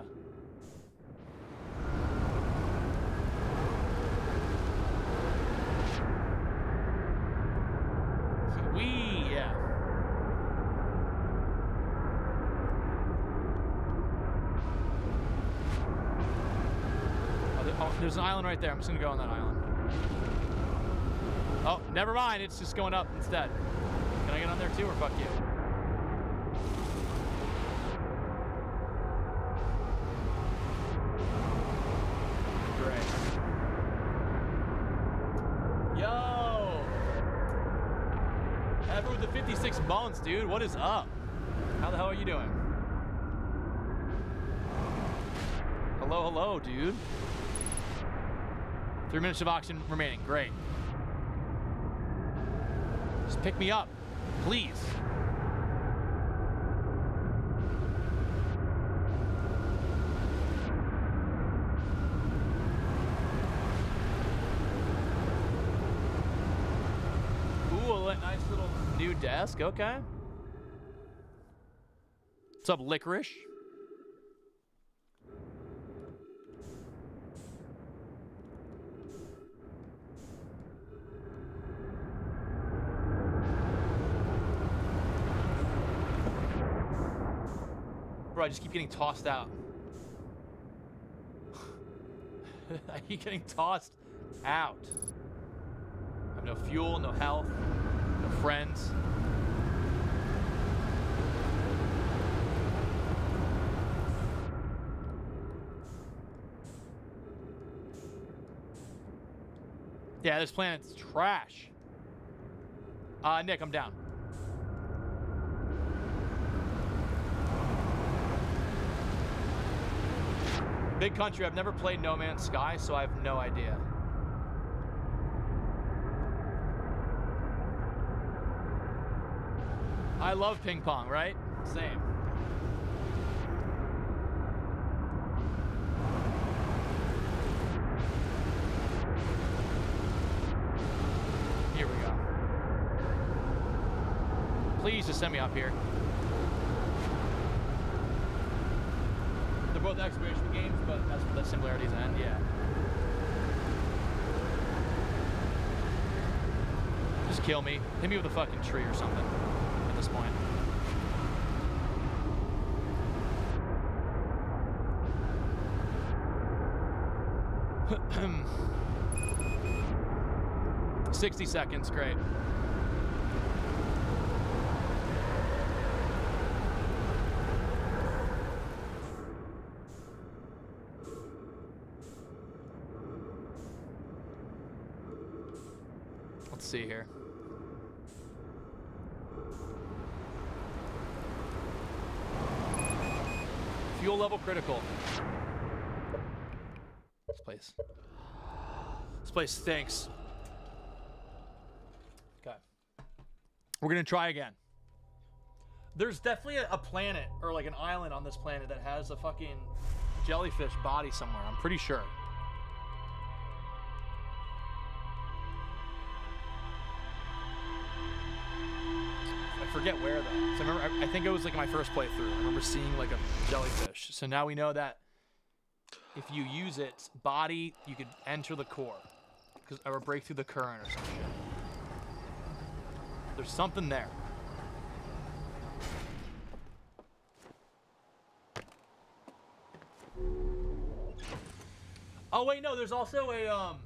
right there. I'm just gonna go on that island. Oh, never mind. It's just going up instead. Can I get on there too, or fuck you? Yo! Ever with the 56 bones, dude. What is up? How the hell are you doing? Hello, hello, dude. Three minutes of oxygen remaining. Great. Just pick me up, please. Desk. Okay. What's up, licorice? I just keep getting tossed out. I keep getting tossed out. I have no fuel, no health, no friends. Yeah, this planet's trash. Uh, Nick, I'm down. Big country. I've never played No Man's Sky, so I have no idea. I love ping pong, right? Same. Here we go. Please just send me up here. They're both exploration games, but that's where the similarities end. Yeah. Just kill me. Hit me with a fucking tree or something. At this point. Sixty seconds. Great. Let's see here. Fuel level critical. This place. This place stinks. Okay. We're gonna try again. There's definitely a, a planet or like an island on this planet that has a fucking jellyfish body somewhere. I'm pretty sure. Forget where though. 'Cause I remember. I, I think it was like my first playthrough. I remember seeing like a jellyfish. So now we know that if you use its body, you could enter the core, 'Cause- or break through the current or some shit. There's something there. Oh wait, no. There's also a um.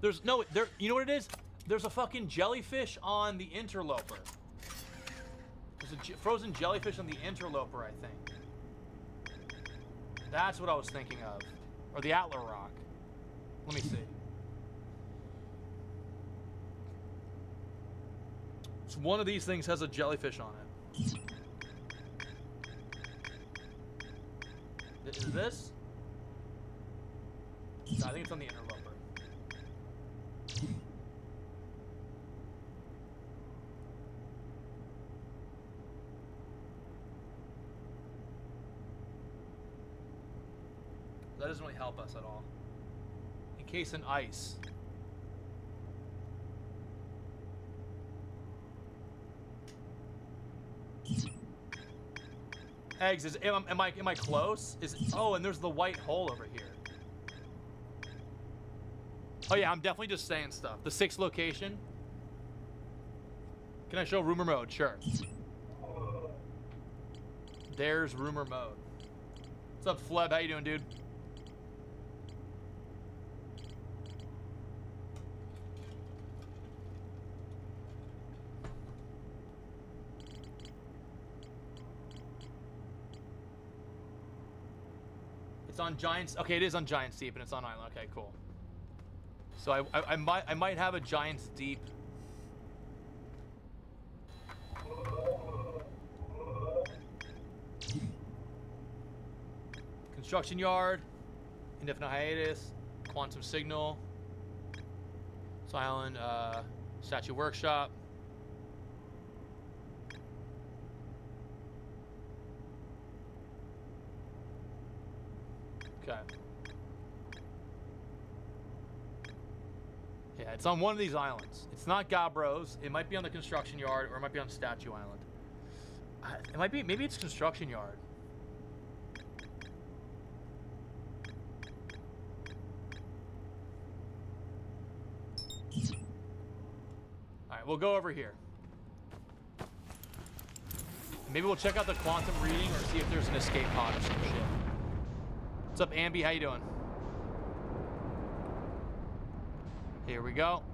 There's no there. You know what it is? There's a fucking jellyfish on the interloper. There's a frozen jellyfish on the interloper, I think. That's what I was thinking of, or the Attlerock. Let me see. So one of these things has a jellyfish on it. Is this? I think it's on the interloper. That doesn't really help us at all. Encased in ice. Eggs, is am, am I am I close? Is oh, and there's the white hole over here. Oh yeah, I'm definitely just saying stuff. The sixth location. Can I show rumor mode? Sure. There's rumor mode. What's up, Fleb? How you doing, dude? It's on Giants. Okay, it is on Giant's Deep, and it's on Island. Okay, cool. So I, I, I might I might have a Giant's Deep. Construction yard, indefinite hiatus, quantum signal, silent uh, statue workshop. Okay. Yeah, it's on one of these islands. It's not Gabbros. It might be on the construction yard, or it might be on Statue Island. It might be. Maybe it's construction yard. All right, we'll go over here. Maybe we'll check out the quantum reading or see if there's an escape pod or some shit. What's up, Ambi? How you doing? Here we go.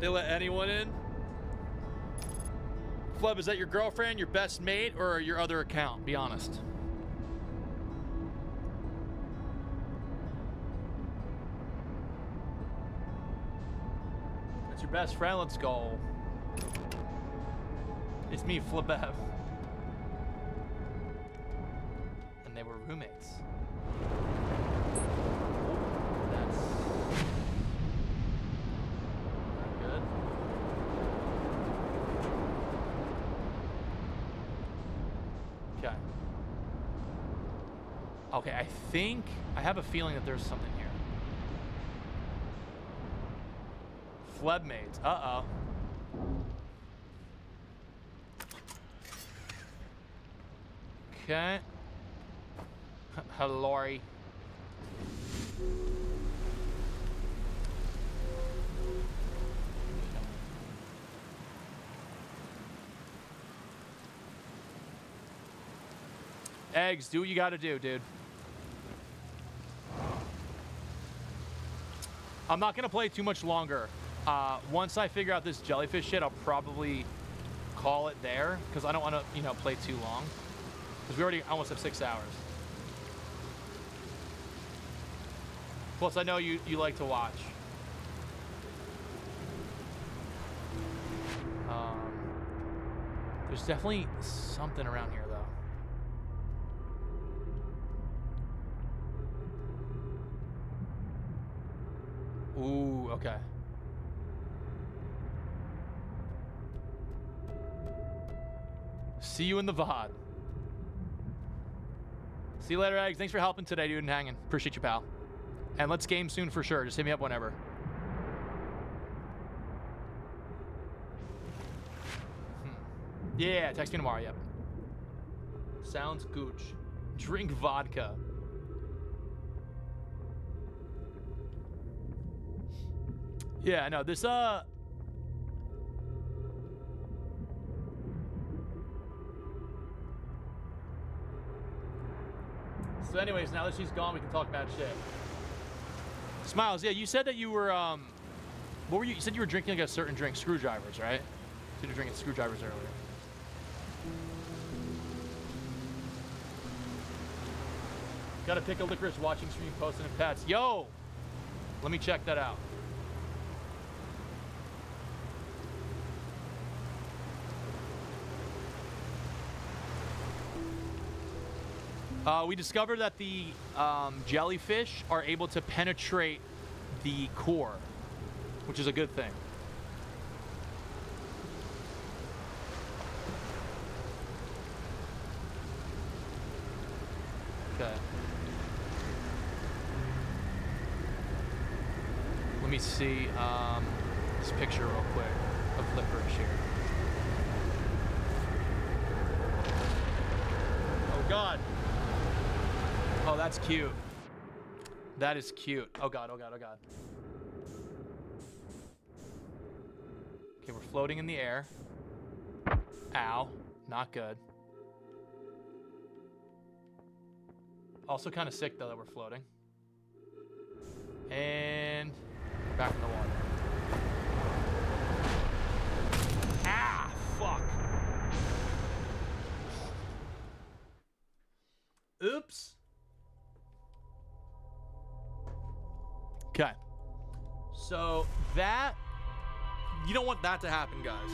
they let anyone in? Flub, is that your girlfriend, your best mate, or your other account? Be honest. Your best friend. Let's go. It's me, Flabev. And they were roommates. That's not good. Okay. Okay, I think I have a feeling that there's something Flebmaids. Uh-oh. Okay. Hello, Lori. Eggs, do what you gotta do, dude. I'm not gonna play too much longer. Uh, once I figure out this jellyfish shit, I'll probably call it there because I don't want to, you know, play too long. Because we already almost have six hours. Plus, I know you you like to watch. Um, there's definitely something around here, though. Ooh, okay. See you in the VOD. See you later, Eggs. Thanks for helping today, dude, and hanging. Appreciate you, pal. And let's game soon for sure. Just hit me up whenever. Hmm. Yeah, text me tomorrow, yep. Sounds gooch. Drink vodka. Yeah, no, this, uh... So anyways, now that she's gone, we can talk bad shit. Smiles, yeah, you said that you were, um... What were you... You said you were drinking like a certain drink, screwdrivers, right? You were drinking screwdrivers earlier. Gotta pick a licorice watching stream, posting in pets. Yo! Let me check that out. Uh, we discovered that the um, jellyfish are able to penetrate the core, which is a good thing. Okay. Let me see um, this picture real quick of licorice here. Oh God. That's cute. That is cute. Oh God, oh God, oh God. Okay, we're floating in the air. Ow. Not good. Also kind of sick though that we're floating. And back in the water. Ah, fuck. Oops. So that you don't want that to happen, guys.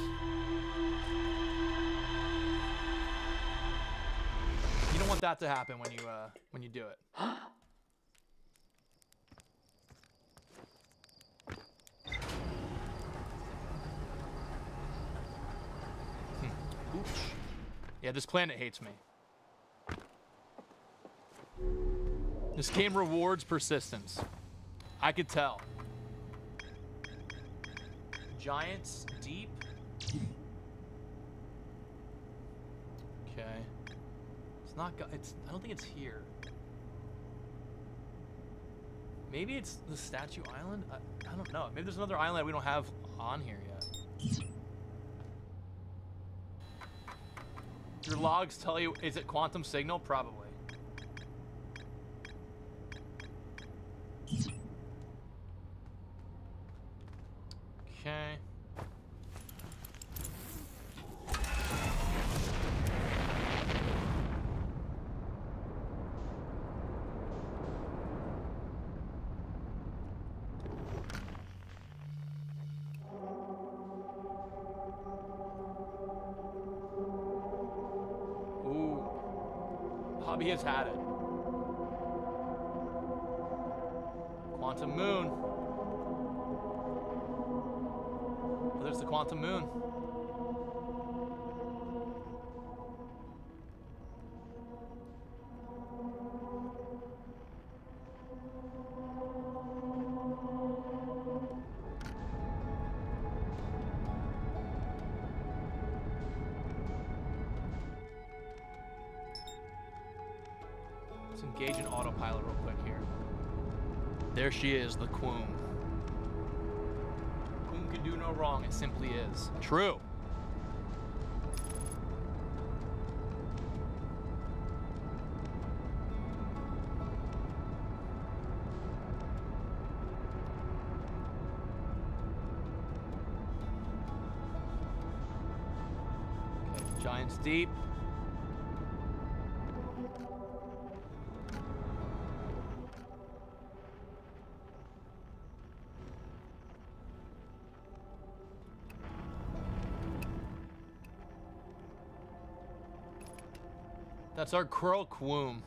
You don't want that to happen when you uh when you do it. Hmm. Yeah, this planet hates me. This game rewards persistence. I could tell. Giant's Deep. Okay. It's not. It's. I don't think it's here. Maybe it's the Statue Island. I, I don't know. Maybe there's another island we don't have on here yet. Your logs tell you. Is it quantum signal? Probably. She is, the Quoom. Quoom can do no wrong, it simply is. True. Giant's Deep. That's our Crow Quoom.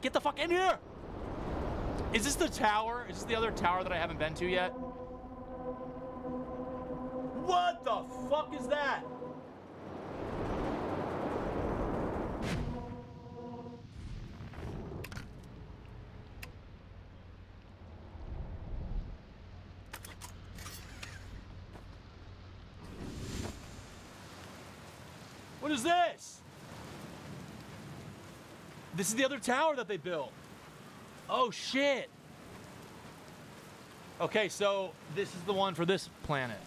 Get the fuck in here? Is this the tower? Is this the other tower that I haven't been to yet? What the fuck is that? What is this? This is the other tower that they built. Oh shit. Okay, so this is the one for this planet.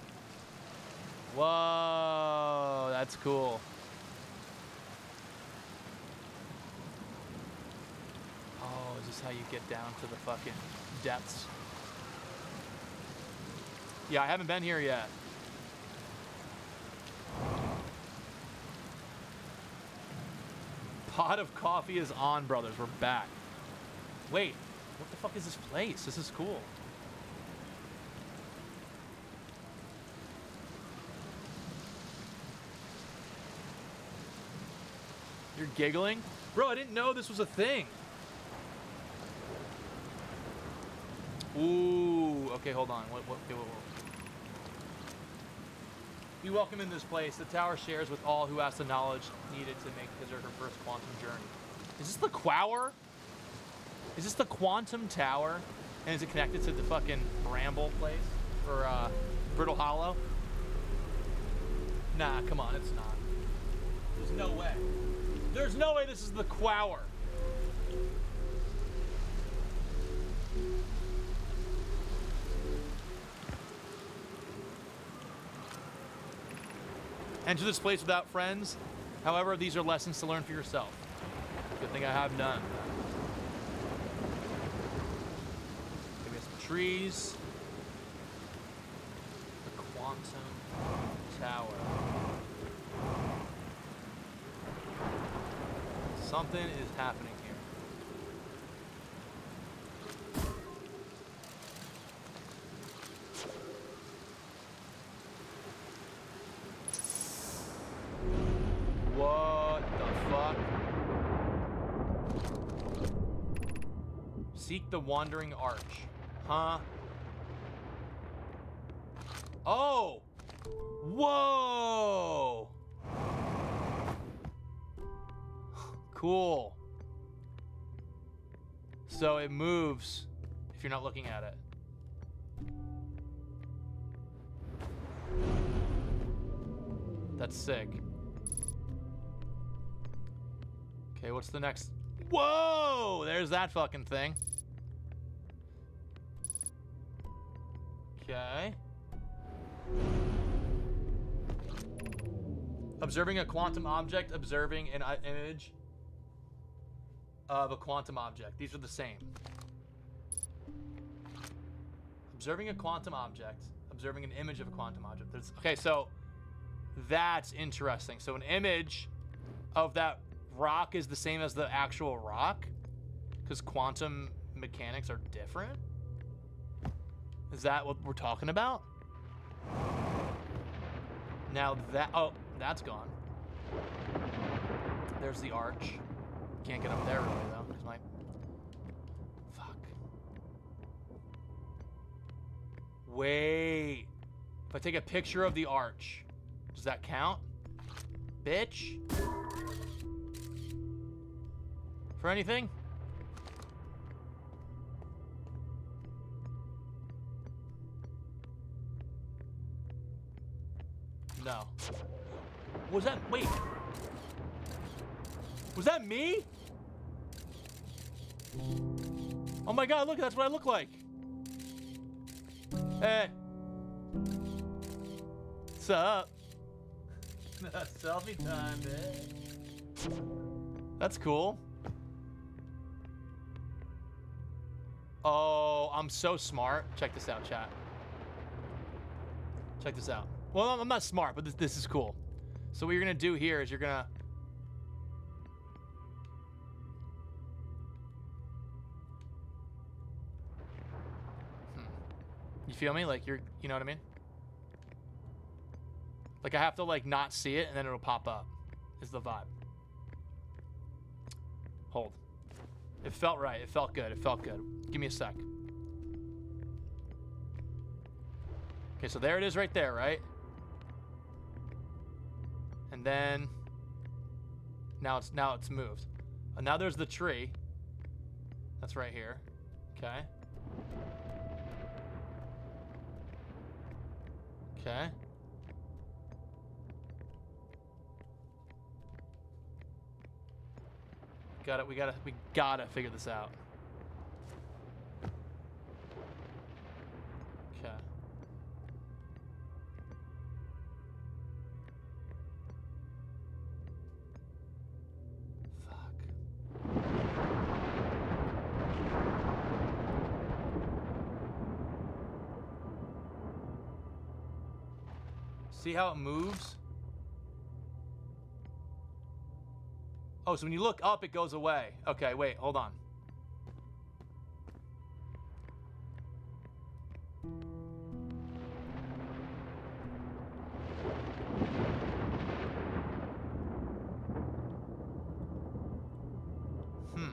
Whoa, that's cool. Oh, is this how you get down to the fucking depths? Yeah, I haven't been here yet. Pot of coffee is on, brothers. We're back. Wait, what the fuck is this place? This is cool. You're giggling? Bro, I didn't know this was a thing. Ooh, okay, hold on. What, what, okay, what, what? Be welcome in this place. The tower shares with all who has the knowledge needed to make his or her first quantum journey. Is this the Quower? Is this the Quantum Tower? And is it connected to the fucking Bramble place? Or, uh, Brittle Hollow? Nah, come on, it's not. There's no way. There's no way this is the Quower. Enter this place without friends. However, these are lessons to learn for yourself. Good thing I have none. Maybe some trees. The Quantum Tower. Something is happening here. What the fuck? Seek the Wandering Arch. Huh? Oh! Whoa! Cool. So it moves if you're not looking at it. That's sick. Okay, what's the next? Whoa! There's that fucking thing. Okay. Observing a quantum object, observing an image of a quantum object. These are the same. Observing a quantum object, observing an image of a quantum object. There's, okay, so that's interesting. So an image of that rock is the same as the actual rock because quantum mechanics are different. Is that what we're talking about? Now that oh, that's gone. There's the arch. Can't get up there really though, because my fuck. Wait. If I take a picture of the arch, does that count? Bitch. For anything? No. Was that wait? Was that me? Oh my god, look, that's what I look like. Hey. What's up? Selfie time, bitch. That's cool. Oh, I'm so smart. Check this out, chat. Check this out. Well, I'm- not smart, but this, this is cool. So what you're gonna do here is you're gonna Hmm. You feel me? Like you're, you know what I mean? Like I have to like not see it and then it'll pop up. Is the vibe. Hold. It felt right. It felt good. It felt good. Give me a sec. Okay, so there it is right there, right? And then now it's now it's moved. And now there's the tree. That's right here. Okay. Okay. Got it. We gotta. We gotta figure this out. See how it moves? Oh, so when you look up, it goes away. Okay, wait, hold on. Hmm.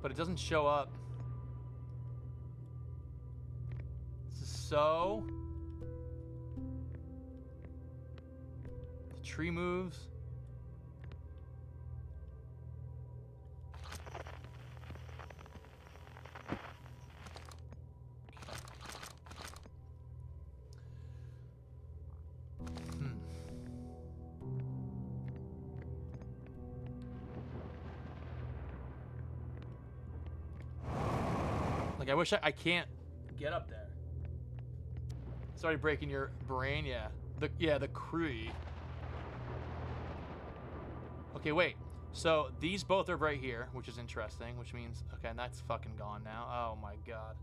But it doesn't show up. So... tree moves. Hmm. Like I wish I, I can't get up there. Sorry breaking your brain, yeah. The yeah, the Kree. Okay, wait. So these both are right here, which is interesting, which means okay, that's fucking gone now. Oh my god.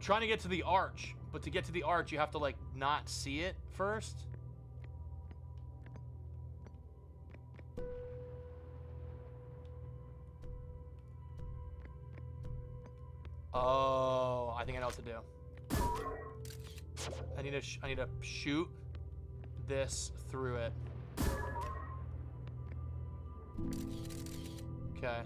I'm trying to get to the arch, but to get to the arch, you have to, like, not see it first. Oh, I think I know what to do. I need to I need to shoot this through it. Okay.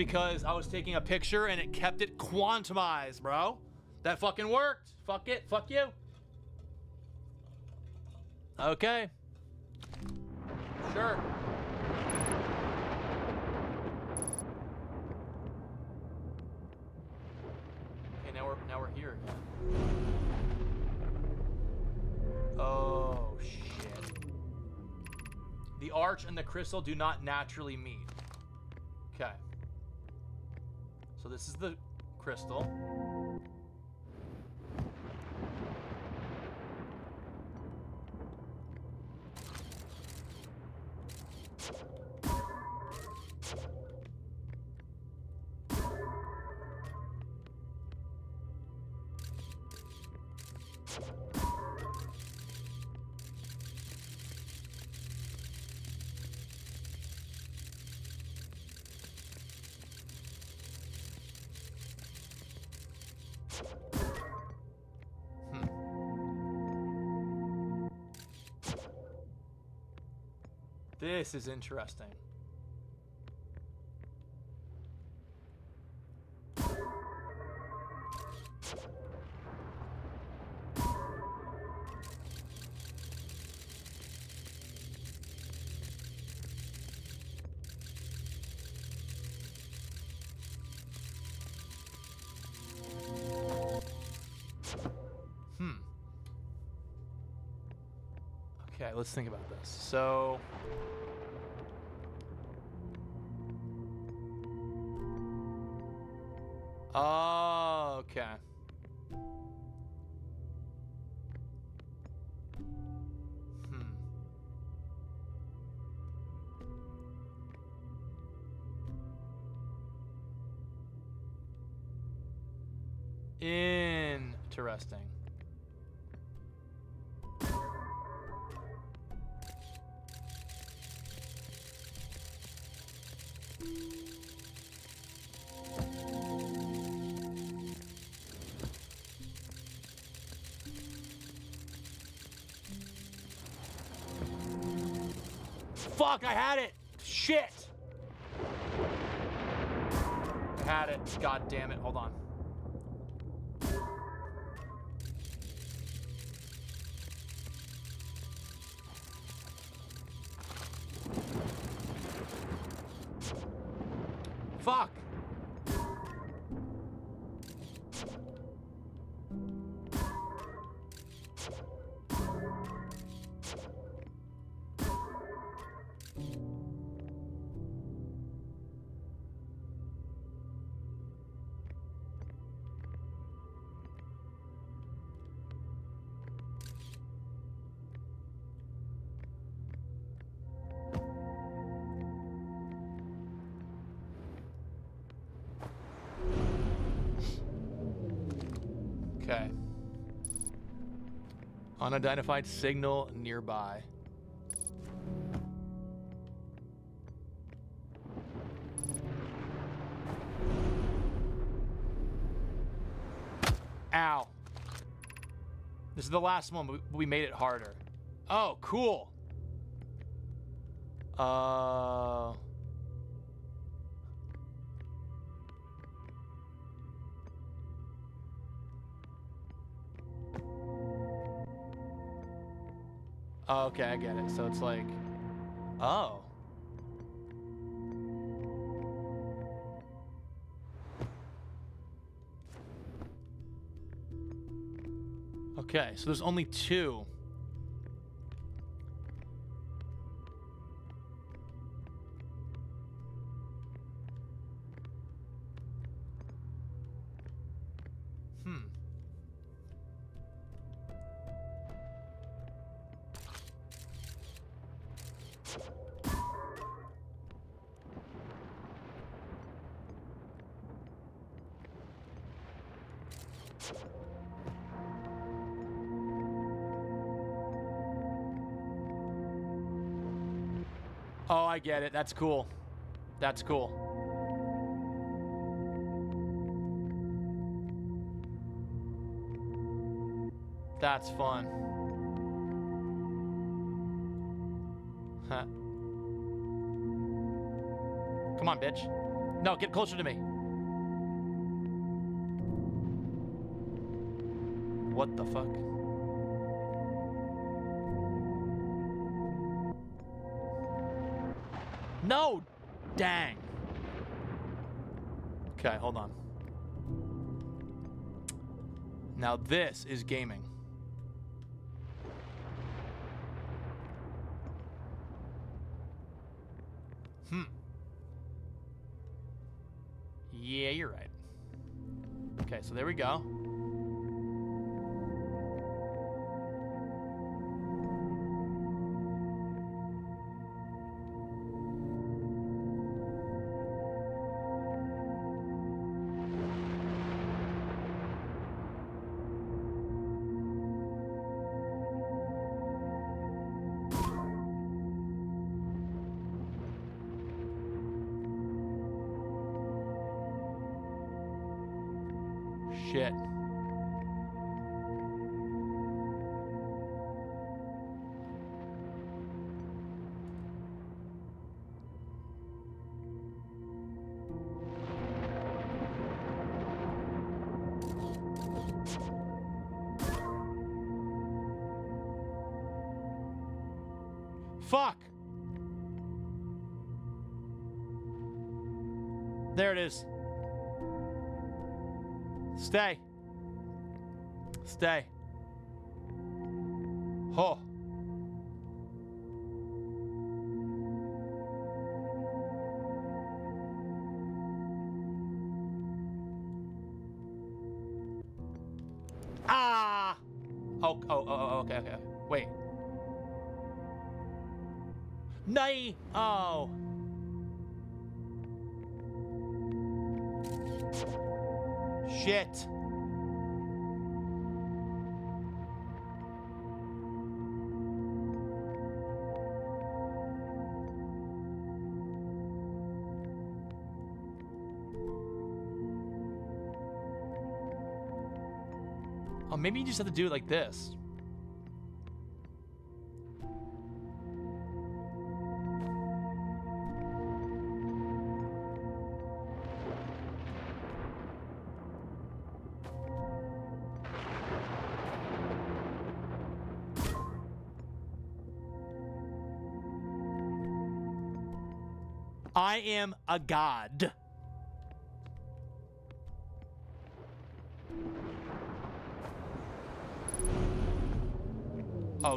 Because I was taking a picture and it kept it quantumized, bro. That fucking worked. Fuck it. Fuck you. Okay. Sure. Okay, now we're now we're here. Oh shit. The arch and the crystal do not naturally meet. Okay. So this is the crystal. This is interesting. Hmm. Okay, let's think about this. So. Fuck, I had it! Shit! I had it. God damn it. Hold on. Unidentified signal nearby. Ow. This is the last one, but we made it harder. Oh, cool. Uh... okay, I get it. So it's like, oh. Okay, so there's only two. Get it. That's cool. That's cool. That's fun. Huh. Come on, bitch. No, get closer to me. What the fuck? No! Dang. Okay, hold on. Now this is gaming. Hmm. Yeah, you're right. Okay, so there we go. Stay. Stay. Just have to do it like this. I am a god.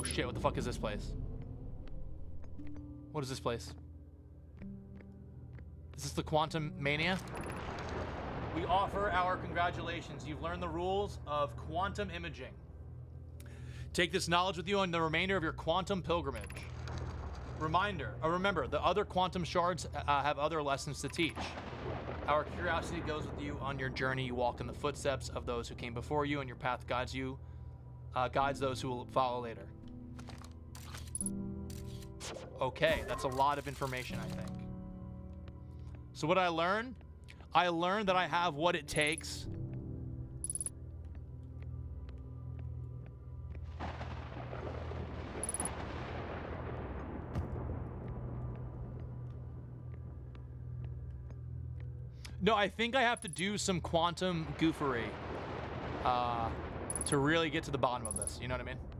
Oh shit, what the fuck is this place? What is this place? Is this the Quantum Mania? We offer our congratulations. You've learned the rules of quantum imaging. Take this knowledge with you on the remainder of your quantum pilgrimage. Reminder, uh, remember, the other quantum shards uh, have other lessons to teach. Our curiosity goes with you on your journey. You walk in the footsteps of those who came before you, and your path guides you, uh, guides those who will follow later. Okay, that's a lot of information, I think. So what I learned? I learned that I have what it takes No, I think I have to do some quantum goofery uh, to really get to the bottom of this. You know what I mean?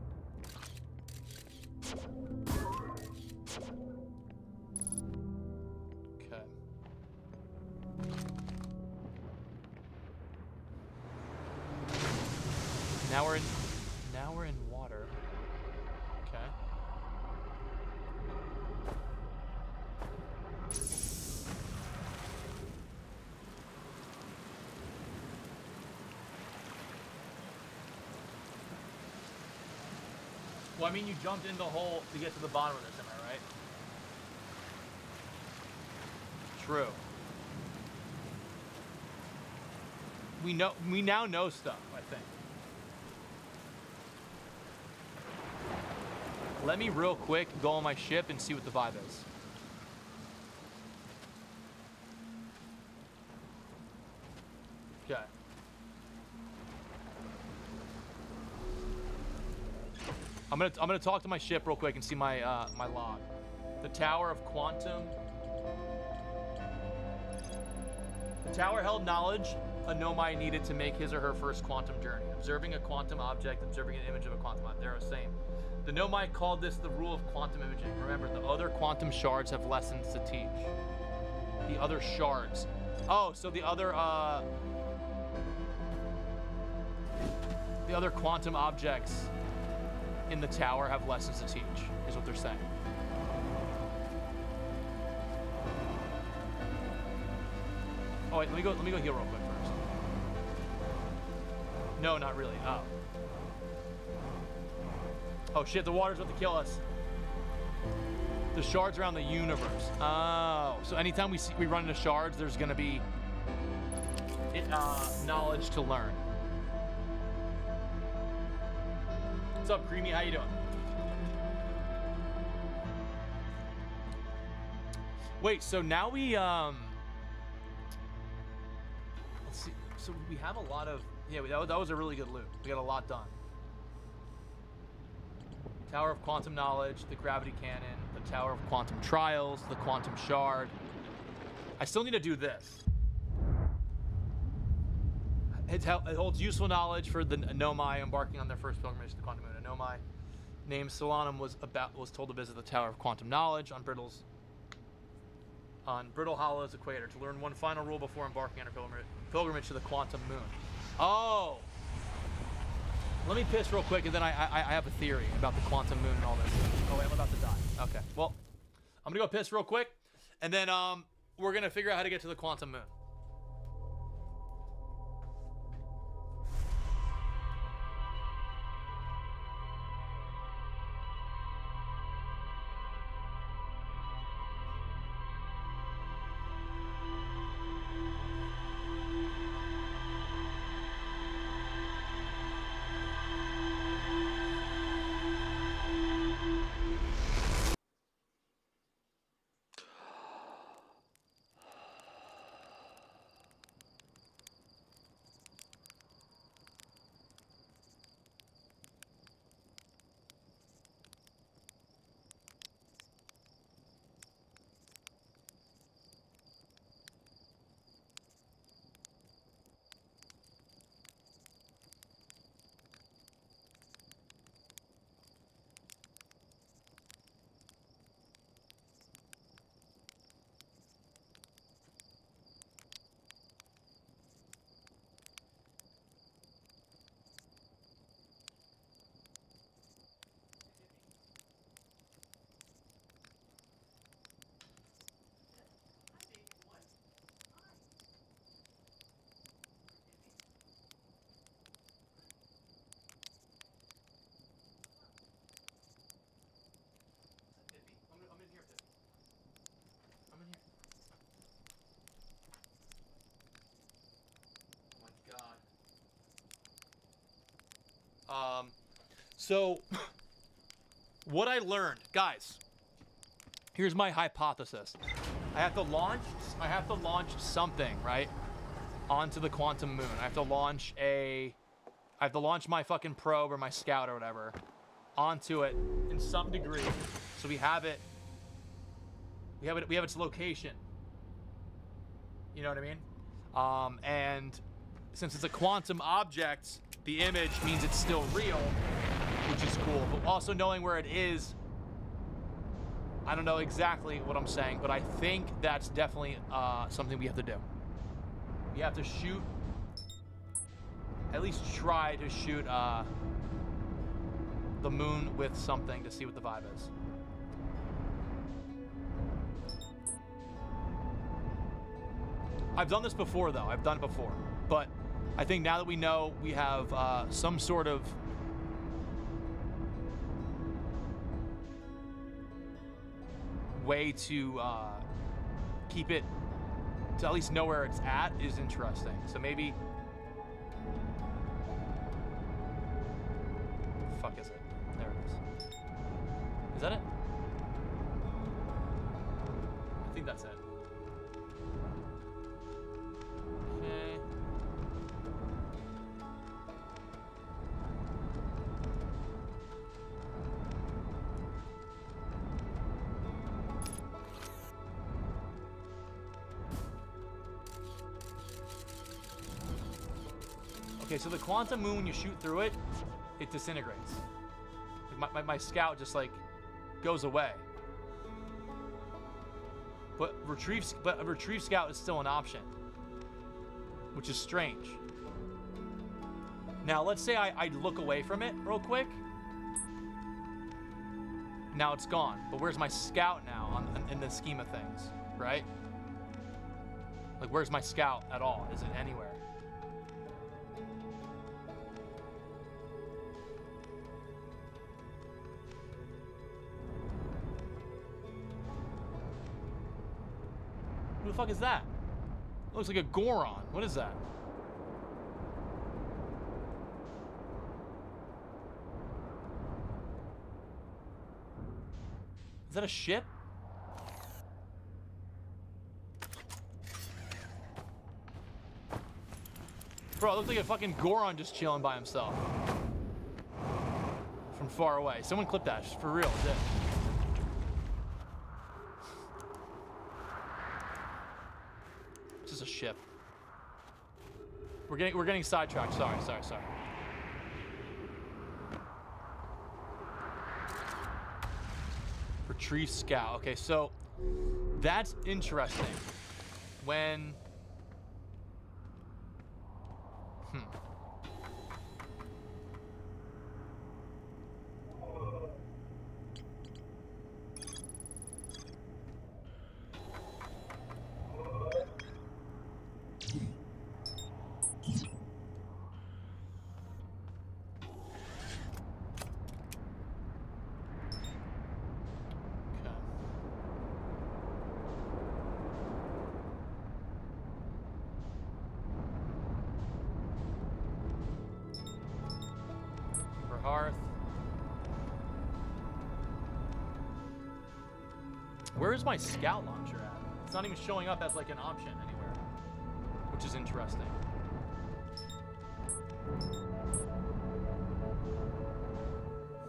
Mean, you jumped in the hole to get to the bottom of this, am I right? True. We know. We now know stuff. I think. Let me real quick go on my ship and see what the vibe is. Okay. I'm gonna I'm gonna talk to my ship real quick and see my uh, my log. The Tower of Quantum. The tower held knowledge a Nomai needed to make his or her first quantum journey. Observing a quantum object, observing an image of a quantum object. They're the same. The Nomai called this the rule of quantum imaging. Remember, the other quantum shards have lessons to teach. The other shards. Oh, so the other uh the other quantum objects in the tower have lessons to teach, is what they're saying. Oh wait, let me go. Let me go heal real quick first. No, not really. Oh. Oh shit! The water's about to kill us. The shards around the universe. Oh, so anytime we see we run into shards, there's gonna be it, uh, knowledge to learn. What's up, Creamy? How you doing? Wait, so now we um. Let's see. So we have a lot of yeah. That was, that was a really good loot. We got a lot done. Tower of Quantum Knowledge, the Gravity Cannon, the Tower of Quantum Trials, the Quantum Shard. I still need to do this. It, it holds useful knowledge for the Nomai embarking on their first pilgrimage to the Quantum Moon. A Nomai named Solanum was about was told to visit the Tower of Quantum Knowledge on Brittle's on Brittle Hollow's equator to learn one final rule before embarking on a pilgrimage, pilgrimage to the Quantum Moon. Oh, let me piss real quick, and then I, I I have a theory about the Quantum Moon and all this. Oh wait, I'm about to die. Okay, well, I'm gonna go piss real quick, and then um we're gonna figure out how to get to the Quantum Moon. So, what I learned, guys. Here's my hypothesis. I have to launch. I have to launch something right onto the quantum moon. I have to launch a. I have to launch my fucking probe or my scout or whatever onto it in some degree, so we have it. We have it. We have its location. You know what I mean? Um, and since it's a quantum object, the image means it's still real, which is cool. But also knowing where it is, I don't know exactly what I'm saying, but I think that's definitely uh, something we have to do. We have to shoot, at least try to shoot uh, the moon with something to see what the vibe is. I've done this before, though. I've done it before. But I think now that we know we have uh, some sort of way to uh, keep it, to at least know where it's at, is interesting. So maybe. Fuck is it? There it is. Is that it? I think that's it. So the quantum moon, when you shoot through it, it disintegrates. My, my, my scout just like goes away. But retrieve, but a retrieve scout is still an option, which is strange. Now, let's say I, I look away from it real quick. Now it's gone. But where's my scout now on, in the scheme of things, right? Like, where's my scout at all? Is it anywhere? The fuck is that? looks like a Goron. What is that? Is that a ship? Bro, it looks like a fucking Goron just chilling by himself. From far away. Someone clip that, for real. Is a ship. We're getting we're getting sidetracked. Sorry, sorry, sorry. Retrieve scout. Okay, so that's interesting. When hmm. My scout launcher at? It's not even showing up as like an option anywhere, which is interesting.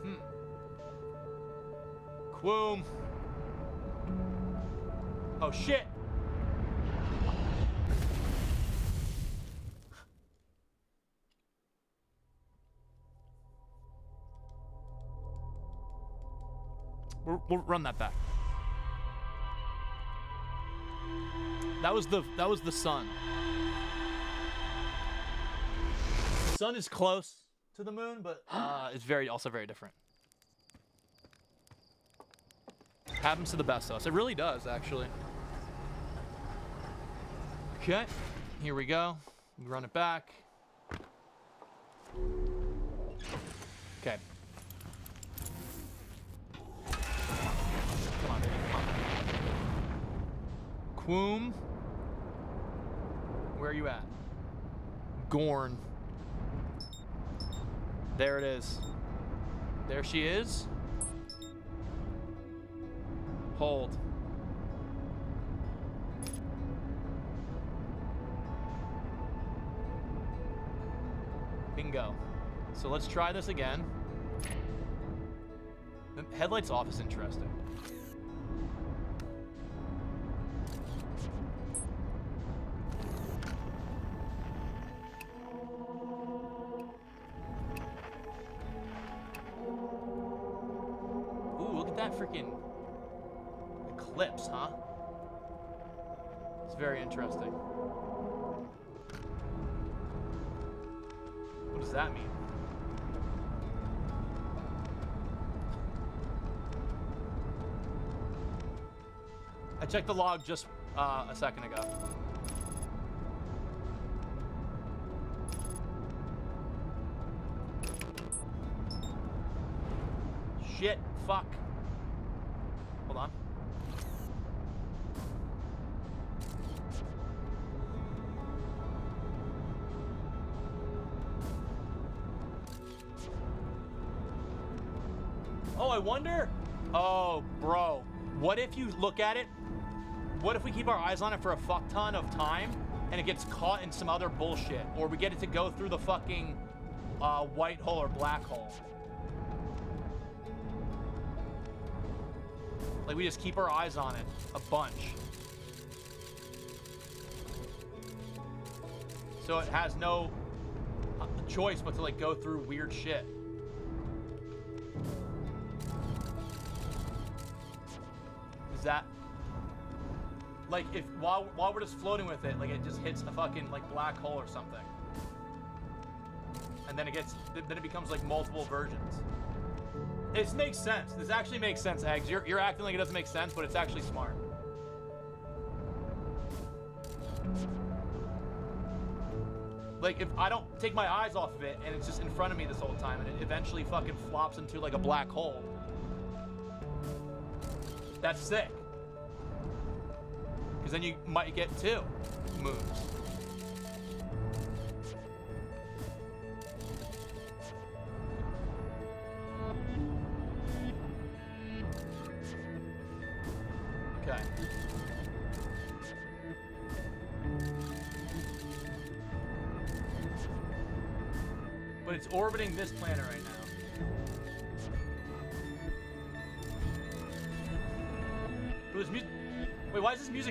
Hmm. Quoom. Oh shit. We'll, we'll run that back. That was the that was the sun. The sun is close to the moon, but uh, it's very also very different. Happens to the best of us. It really does, actually. Okay, here we go. Run it back. Okay. Come on, baby. Come on. Quoom. Where are you at? Gorn. There it is. There she is. Hold. Bingo. So let's try this again. The headlights off is interesting. Interesting. What does that mean? I checked the log just uh, a second ago. Shit, fuck. Oh, bro. What if you look at it? What if we keep our eyes on it for a fuck ton of time and it gets caught in some other bullshit? Or we get it to go through the fucking uh, white hole or black hole? Like, we just keep our eyes on it a bunch. So it has no uh, choice but to, like, go through weird shit. That like if while while we're just floating with it, like it just hits a fucking like black hole or something, and then it gets then it becomes like multiple versions. This makes sense. This actually makes sense, Eggs. You're you're acting like it doesn't make sense, but it's actually smart. Like if I don't take my eyes off of it and it's just in front of me this whole time and it eventually fucking flops into like a black hole. That's sick. Because then you might get two moons.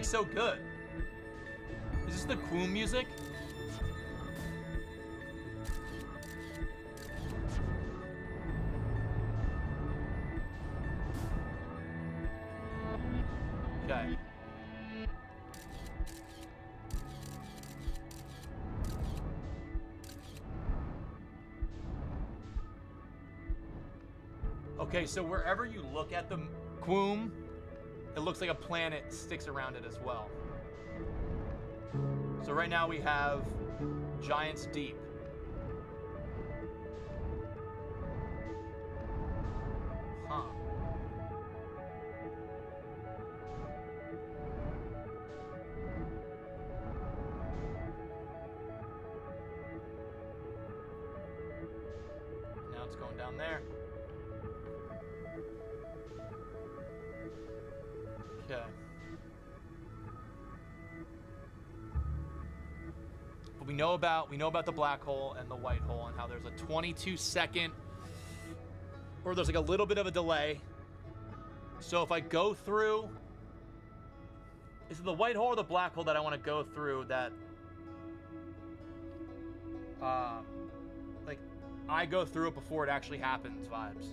So good? Is this the Quoom music? Okay. Okay, so wherever you look at the Quoom, it looks like a planet sticks around it as well. So right now we have Giant's Deep. Know about we know about the black hole and the white hole and how there's a 22 second or there's like a little bit of a delay. So if I go through is it the white hole or the black hole that I want to go through that uh, like I go through it before it actually happens vibes.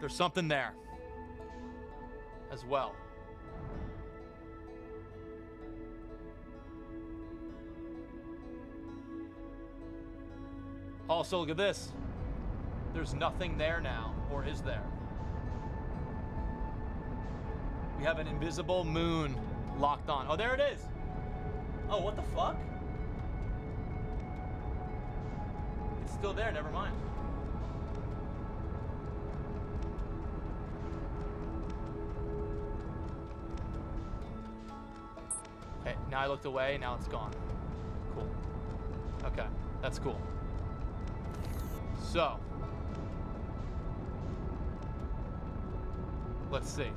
There's something there as well. Also, look at this. There's nothing there now, or is there? We have an invisible moon locked on. Oh, there it is. Oh, what the fuck? It's still there, never mind. Okay, now I looked away, now it's gone. Cool. Okay, that's cool. So, let's see.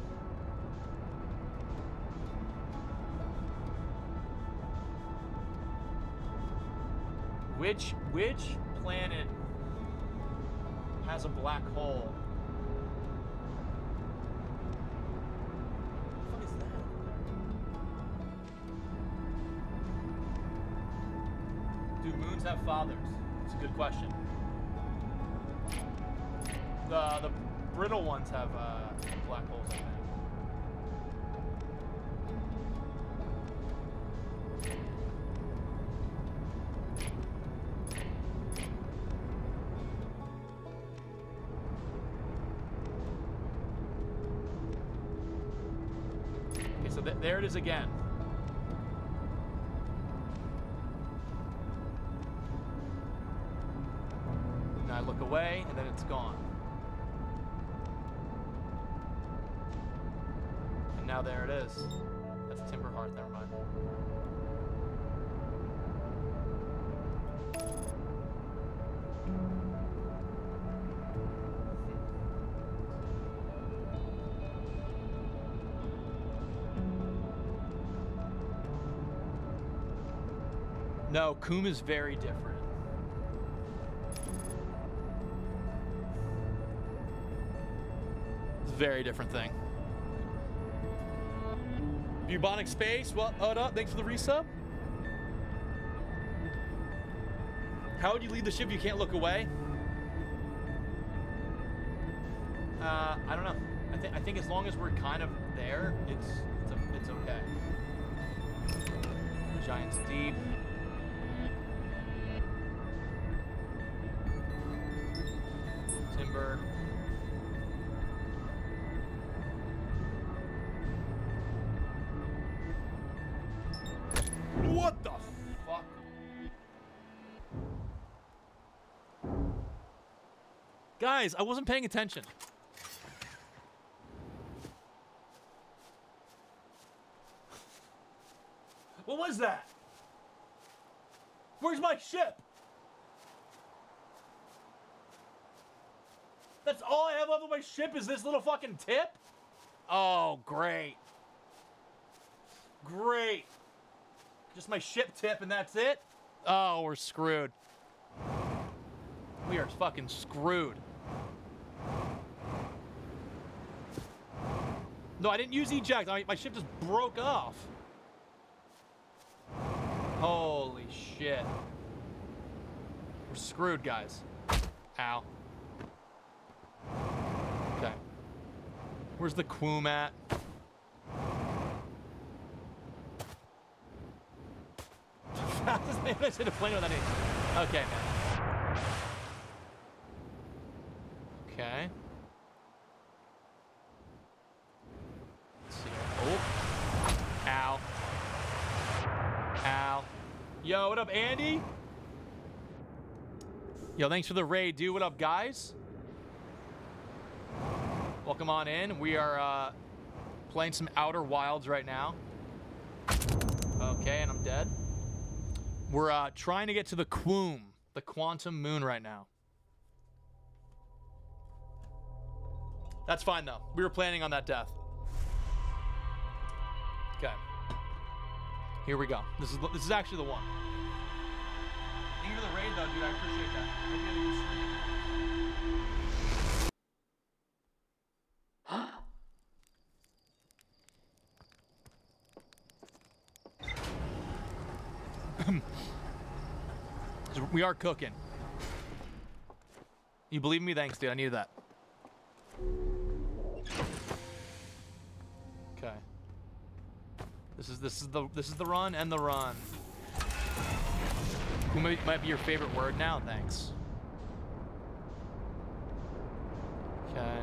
Which, which planet has a black hole Do moons have fathers? It's a good question. The the brittle ones have uh, black holes, I think. Okay, so th- there it is again. No, Coom is very different. It's a very different thing. Bubonic Space, what what up? Thanks for the resub. How would you lead the ship if you can't look away? Uh, I don't know. I think I think as long as we're kind of there, it's it's a, it's okay. Giant's Deep. What the fuck? Guys, I wasn't paying attention. What was that? Where's my ship? That's all I have left on my ship is this little fucking tip? Oh, great. Great. Just my ship tip and that's it? Oh, we're screwed. We are fucking screwed. No, I didn't use eject. I, my ship just broke off. Holy shit. We're screwed, guys. Ow. Okay. Where's the Quoom at? Man I should have played with any. Okay, man. Okay. See. Oh. Ow. Ow. Yo, what up, Andy? Yo, thanks for the raid, dude. What up, guys? Welcome on in. We are uh, playing some Outer Wilds right now. Okay, and I'm dead. We're uh, trying to get to the Quoom, the Quantum Moon right now. That's fine though. We were planning on that death. Okay. Here we go. This is this is actually the one. Thank you for the raid though, dude. I appreciate that. Hope you had a good stream. So we are cooking. You believe me? Thanks, dude. I needed that. Okay. This is this is the this is the run and the run. Who might, might be your favorite word now? Thanks. Okay.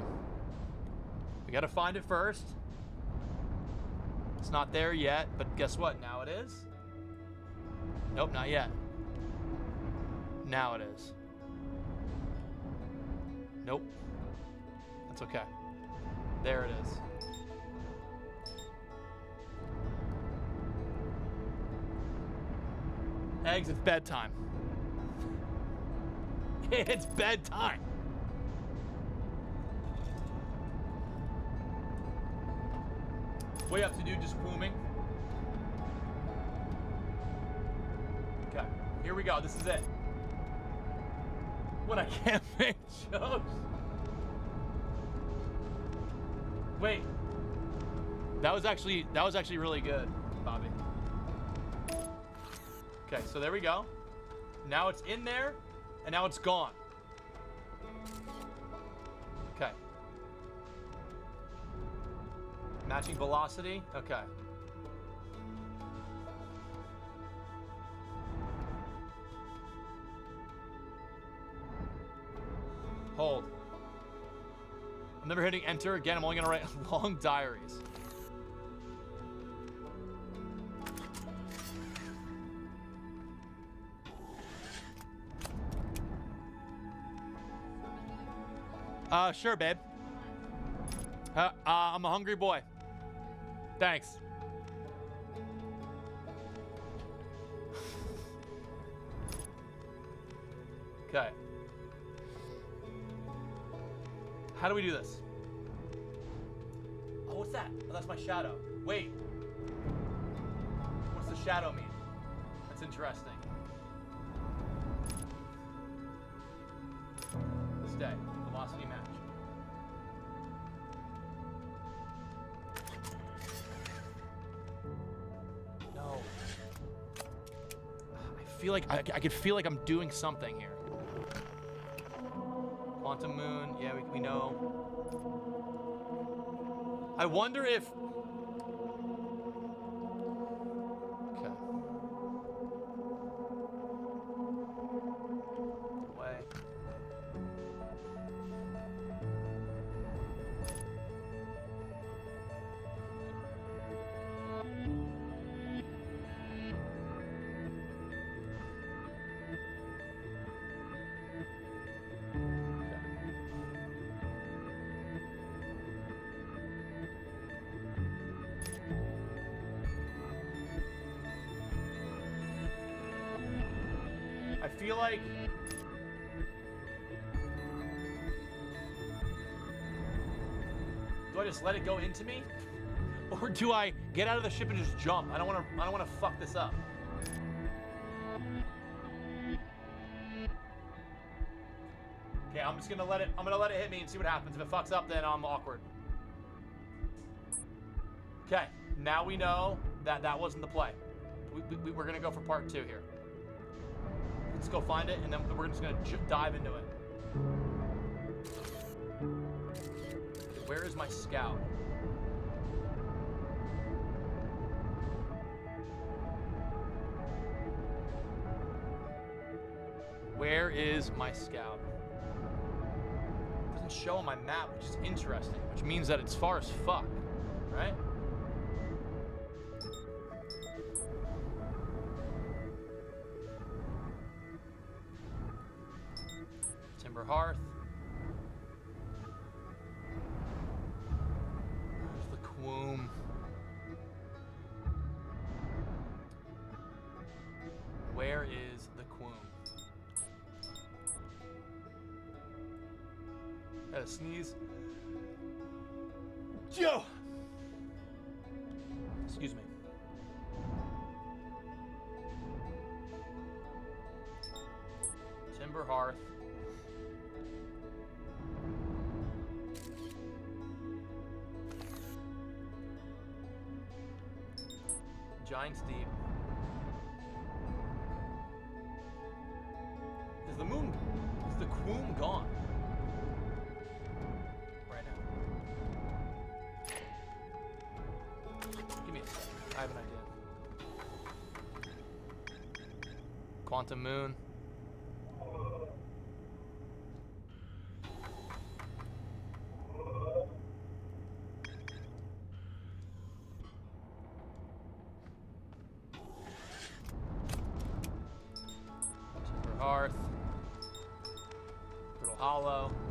We gotta find it first. It's not there yet, but guess what? Now it is. Nope, not yet. Now it is. Nope. That's okay. There it is. Eggs, it's bedtime. it's bedtime. You have to do? Just booming. Okay, here we go. This is it. When I can't make jokes. Wait. That was actually that was actually really good, Bobby. Okay, so there we go. Now it's in there, and now it's gone. Okay. Matching velocity. Okay. Hitting enter again. I'm only gonna write long diaries. Uh, sure, babe. Uh, uh, I'm a hungry boy. Thanks. Okay. How do we do this? Oh, that's my shadow. Wait. What's the shadow mean? That's interesting. Stay. Velocity match. No. I feel like I, I could feel like I'm doing something here. Quantum Moon, yeah, we, we know. I wonder if. Into me? Or do I get out of the ship and just jump? I don't want to I don't want to fuck this up. Okay, I'm just gonna let it. I'm gonna let it hit me and see what happens. If it fucks up, then I'm awkward. Okay, now we know that that wasn't the play. We, we, we're gonna go for part two here. Let's go find it, and then we're just gonna dive into it. Where is my scout? Is my scout? doesn't show on my map, which is interesting, which means that it's far as fuck, right? Quantum Moon. Hollow.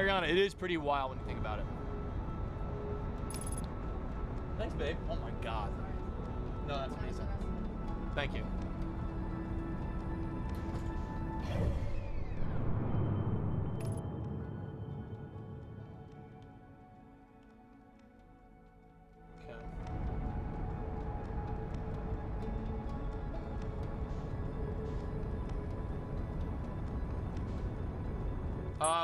Ariana, it is pretty wild when you think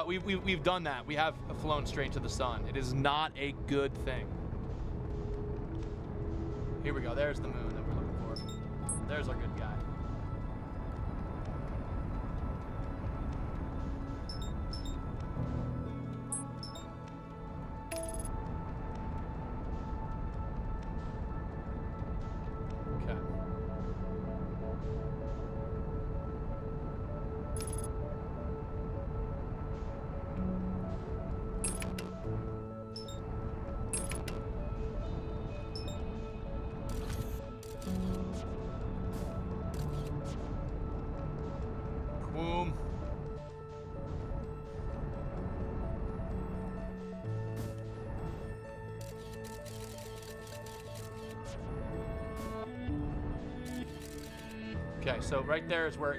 we, we, we've done that. We have flown straight to the sun. It is not a good thing. Here we go. There's the moon right there is where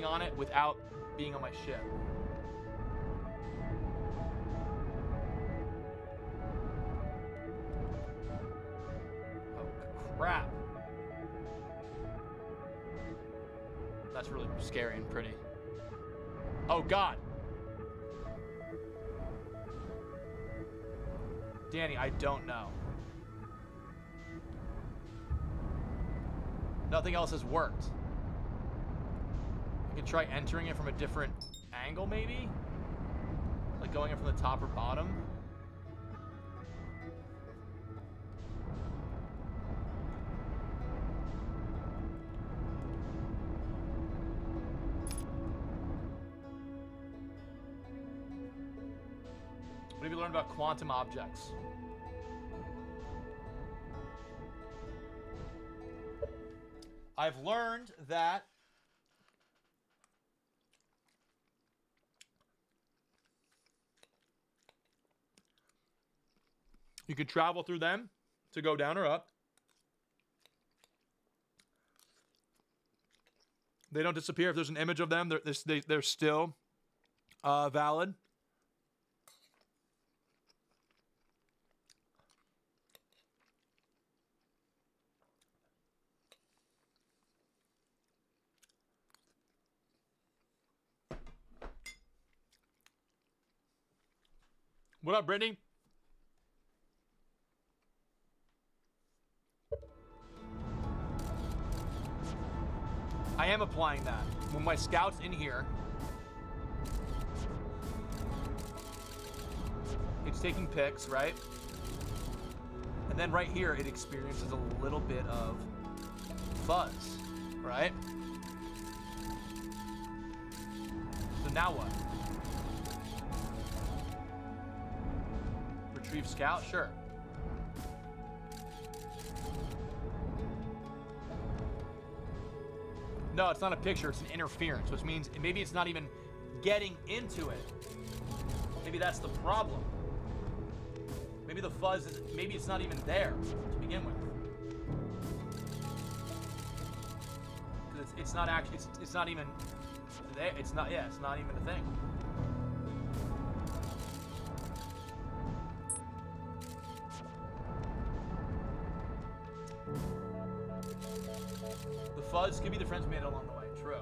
going on it without being on my ship. Oh crap! That's really scary and pretty. Oh god. Danny, I don't know. Nothing else has worked. Can try entering it from a different angle, maybe? Like going in from the top or bottom? What have you learned about quantum objects? I've learned that you could travel through them to go down or up. They don't disappear if there's an image of them. They're, they're, they're still uh, valid. What up, Brittany? I am applying that. When my scout's in here, it's taking pics, right? And then right here, it experiences a little bit of fuzz, right? So now what? Retrieve scout? Sure. No, it's not a picture, it's an interference, which means maybe it's not even getting into it. Maybe that's the problem. Maybe the fuzz is, maybe it's not even there to begin with. It's, it's not actually, it's, it's not even there, it's not, yeah, it's not even a thing. This could be the friends made along the way. True.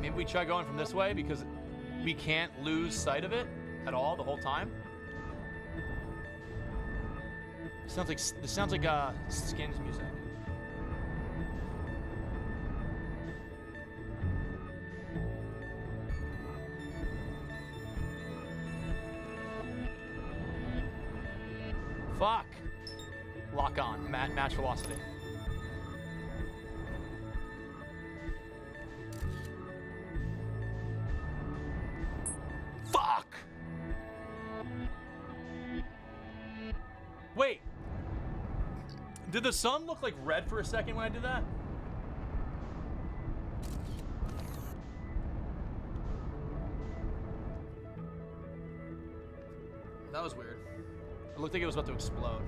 Maybe we try going from this way because we can't lose sight of it at all the whole time. Sounds like this sounds like uh, Skins music. Fuck. Lock on. Mat match velocity. Sun look like red for a second when I did that? That was weird. It looked like it was about to explode.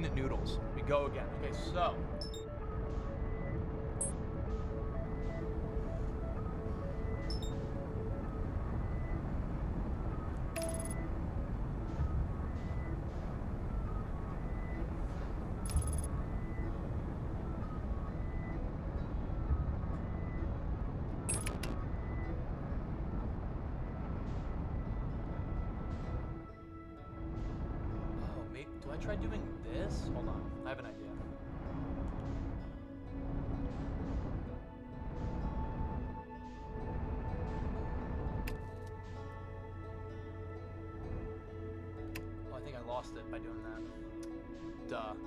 Drunken noodles. We go again. Okay, so. Oh, do I try doing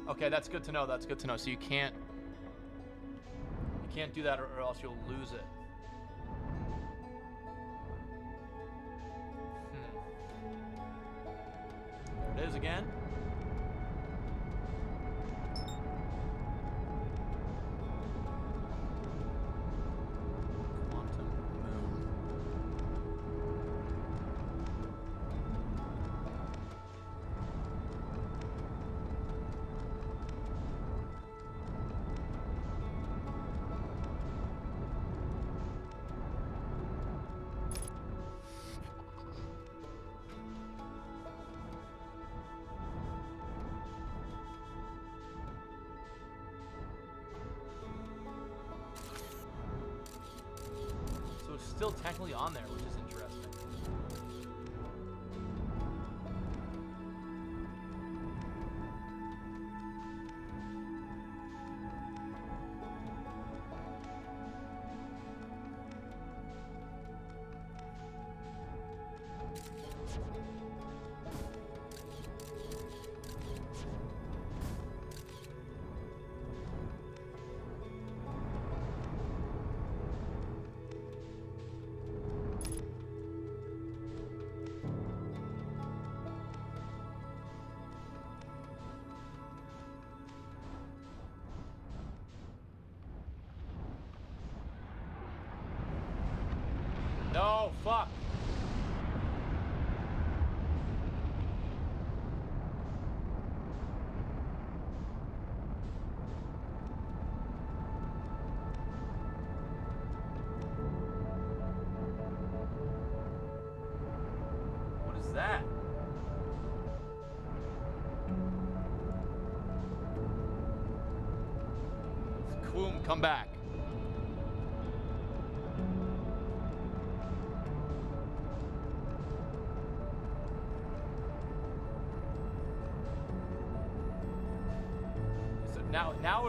Okay, that's good to know. That's good to know. So you can't, you can't do that, or, or else you'll lose it.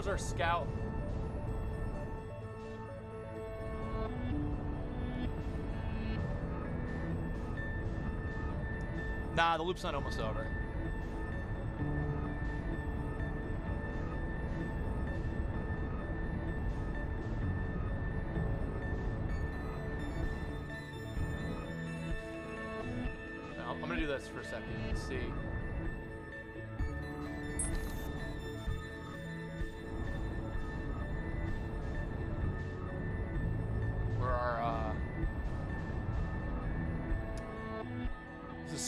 Now our scout. Nah, the loop's not almost over.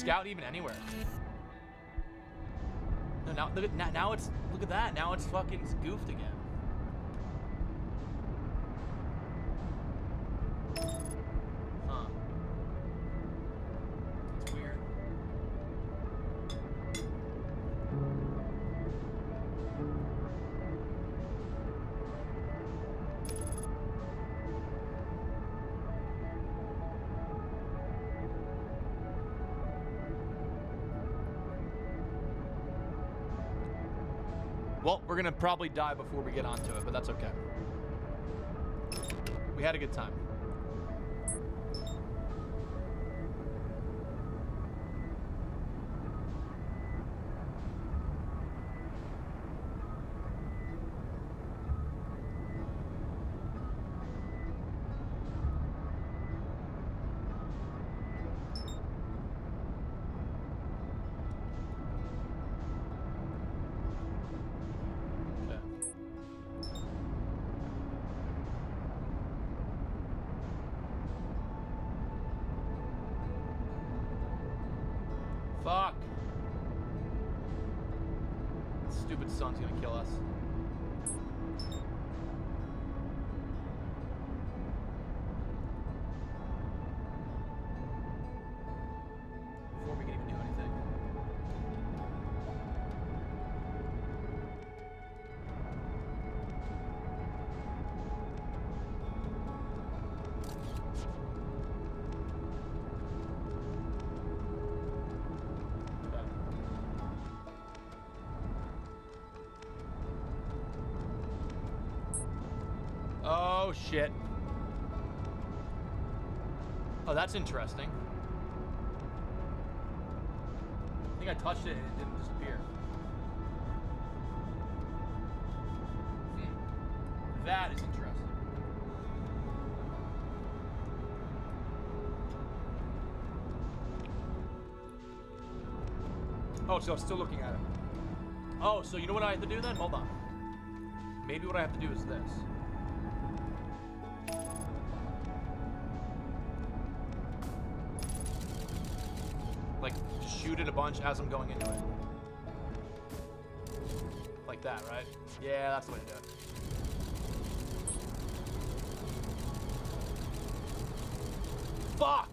Scout even anywhere? No, now look at now, now it's look at that. Now it's fucking goofed again. We're gonna probably die before we get onto it, but that's okay. We had a good time. That's interesting. I think I touched it and it didn't disappear. Hmm. That is interesting. Oh, so I'm still looking at it. Oh, so you know what I have to do then? Hold on. Maybe what I have to do is this. It a bunch as I'm going into it. Like that, right? Yeah, that's the way to do it. Fuck!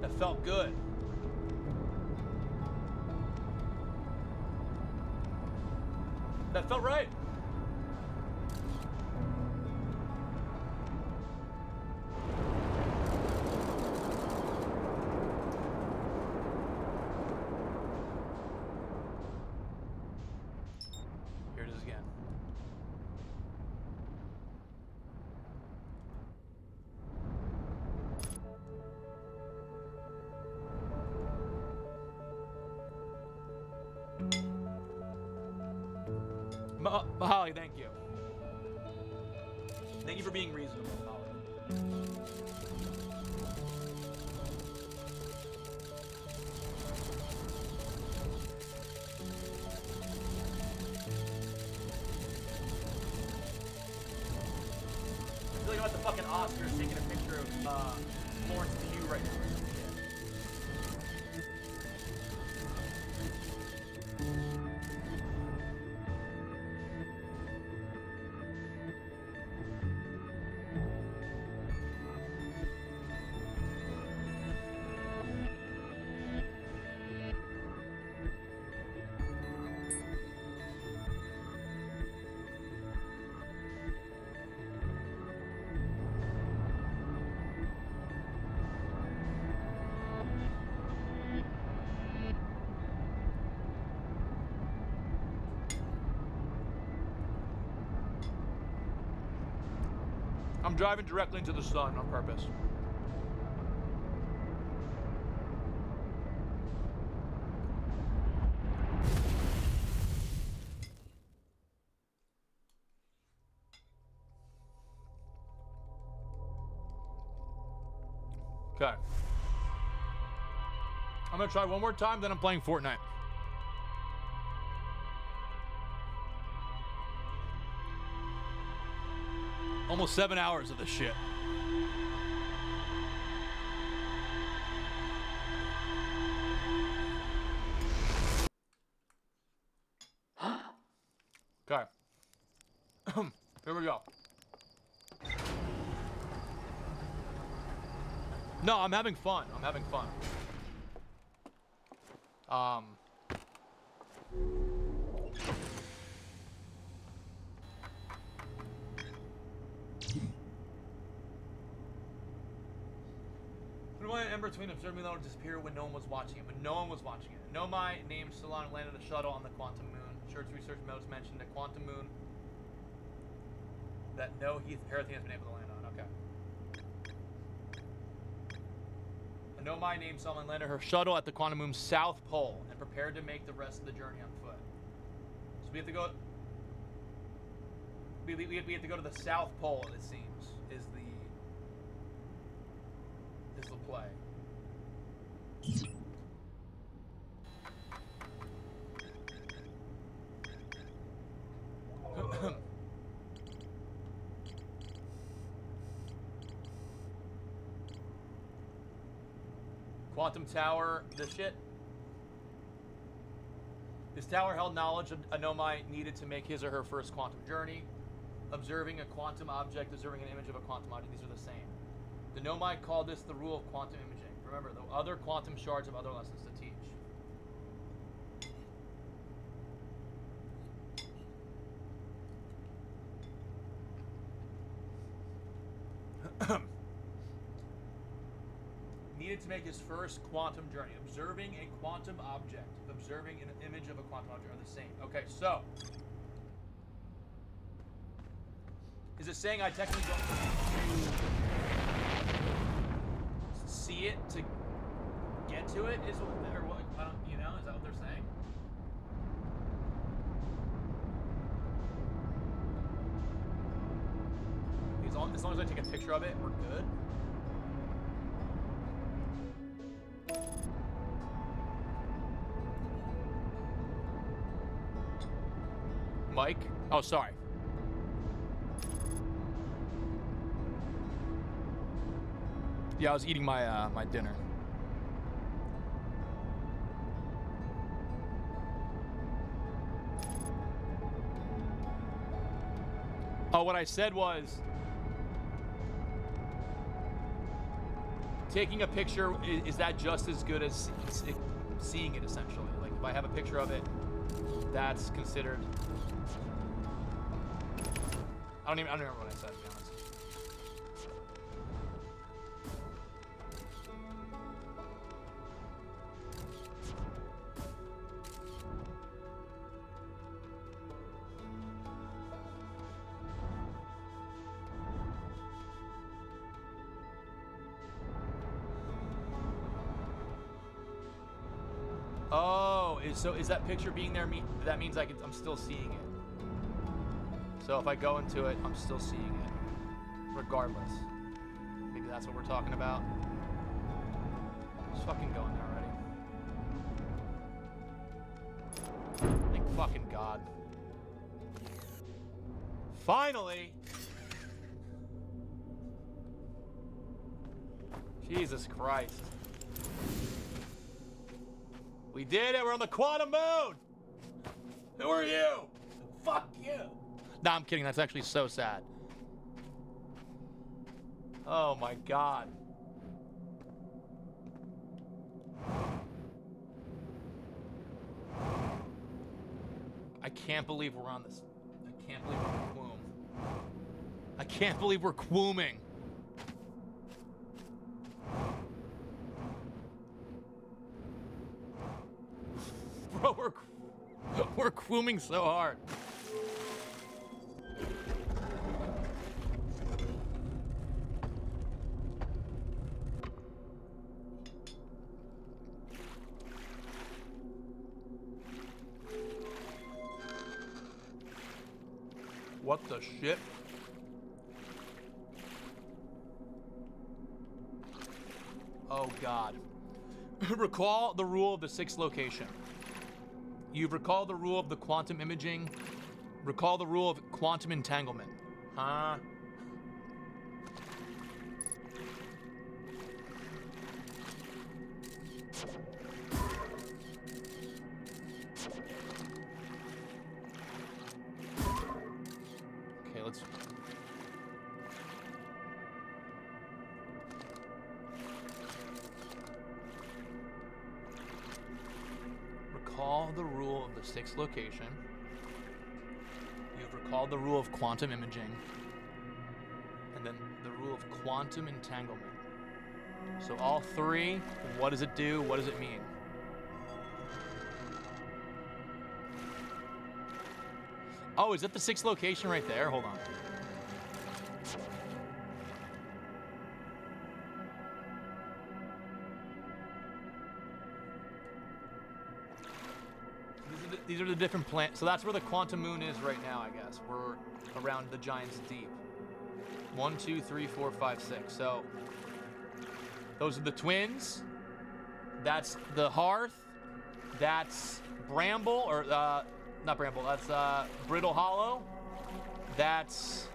That felt good. Driving directly into the sun on purpose. Okay. I'm gonna try one more time, then I'm playing Fortnite. Almost seven hours of this shit. Okay. Here we go. No, I'm having fun. I'm having fun. Um. Ember Twin observed disappear when no one was watching it. When no one was watching it. Nomai named Salon landed a shuttle on the Quantum Moon. Chert's research notes mentioned a quantum moon that no Heath Earth has been able to land on. Okay. Nomai named Solanum landed her shuttle at the quantum moon's south pole and prepared to make the rest of the journey on foot. So we have to go. We, we, we have to go to the south pole. It seems is the is the play. Quantum Tower, this shit. This tower held knowledge a Nomai needed to make his or her first quantum journey. Observing a quantum object, observing an image of a quantum object, these are the same. The Nomai called this the rule of quantum imaging. Remember, the other quantum shards of other lessons to teach. needed to make his first quantum journey. Observing a quantum object, observing an image of a quantum object are the same. Okay, so. Is it saying I technically don't see it to get to it? Is or what? I don't, you know, is that what they're saying? As long, as long as I take a picture of it, we're good. Mike? Oh, sorry. Yeah, I was eating my uh, my dinner. Oh, what I said was taking a picture is, is that just as good as seeing it essentially? Like if I have a picture of it, that's considered. I don't even I don't remember what I said, so is that picture being there mean that means I can, I'm still seeing it? So if I go into it, I'm still seeing it, regardless. Maybe that's what we're talking about. Just fucking going there already. Thank fucking God. Finally! Jesus Christ. We did it! We're on the quantum moon! Who are you? Fuck you! No, I'm kidding. That's actually so sad. Oh my god. I can't believe we're on this. I can't believe we're quoom. I can't believe we're quooming. Bro, we're we're quooming so hard. What the shit? Oh god. recall the rule of the sixth location. You've recalled the rule of the quantum imaging. Recall the rule of quantum entanglement. Huh? You've recalled the rule of quantum imaging, and then the rule of quantum entanglement. So all three, what does it do? What does it mean? Oh, is that the sixth location right there? Hold on. These are the, different planets. So that's where the quantum moon is right now, I guess. We're around the Giant's Deep. One, two, three, four, five, six. So those are the twins. That's the hearth. That's Bramble, or uh, not Bramble. That's uh, Brittle Hollow. That's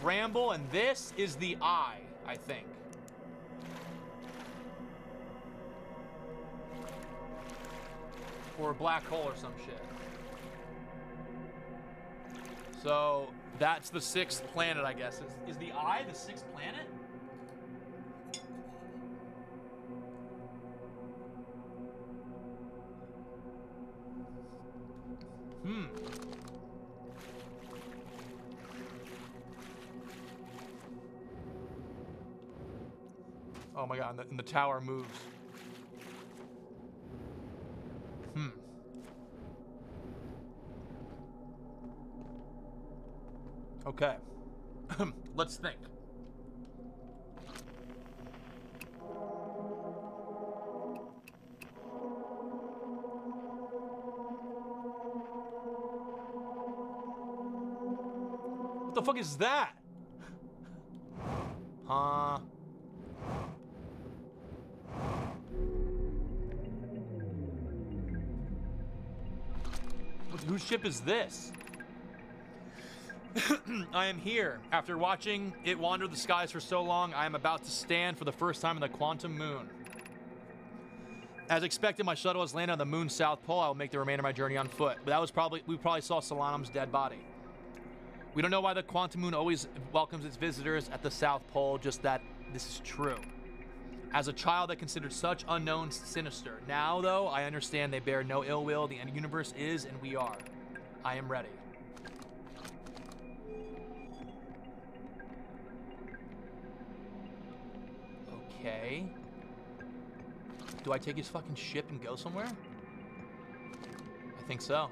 Bramble, and this is the eye, I think. Or a black hole or some shit. So that's the sixth planet, I guess. Is, is the eye the sixth planet? Hmm. Oh my god, and the, and the tower moves. Hmm. Okay. Let's think. What the fuck is that? Huh? Whose ship is this? I am here. After watching it wander the skies for so long, I am about to stand for the first time in the quantum moon. As expected, my shuttle has landed on the moon's south pole. I will make the remainder of my journey on foot. But that was probably we probably saw Solanum's dead body. We don't know why the quantum moon always welcomes its visitors at the south pole, just that this is true. As a child, I considered such unknowns sinister. Now, though, I understand they bear no ill will. The universe is, and we are. I am ready. Okay. Do I take his fucking ship and go somewhere? I think so.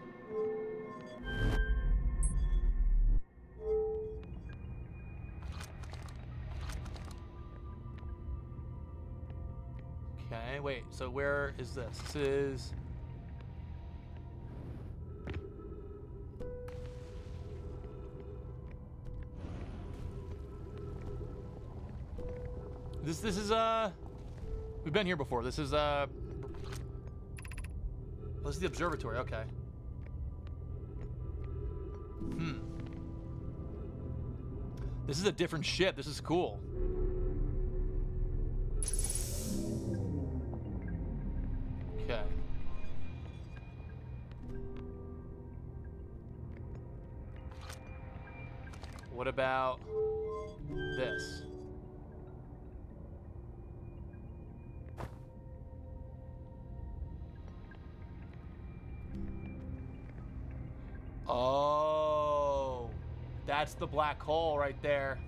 Wait, so where is this? This is... This, this is, uh... We've been here before. This is, uh... This is the observatory, okay. Hmm. This is a different ship. This is cool. About this? Oh, that's the black hole right there.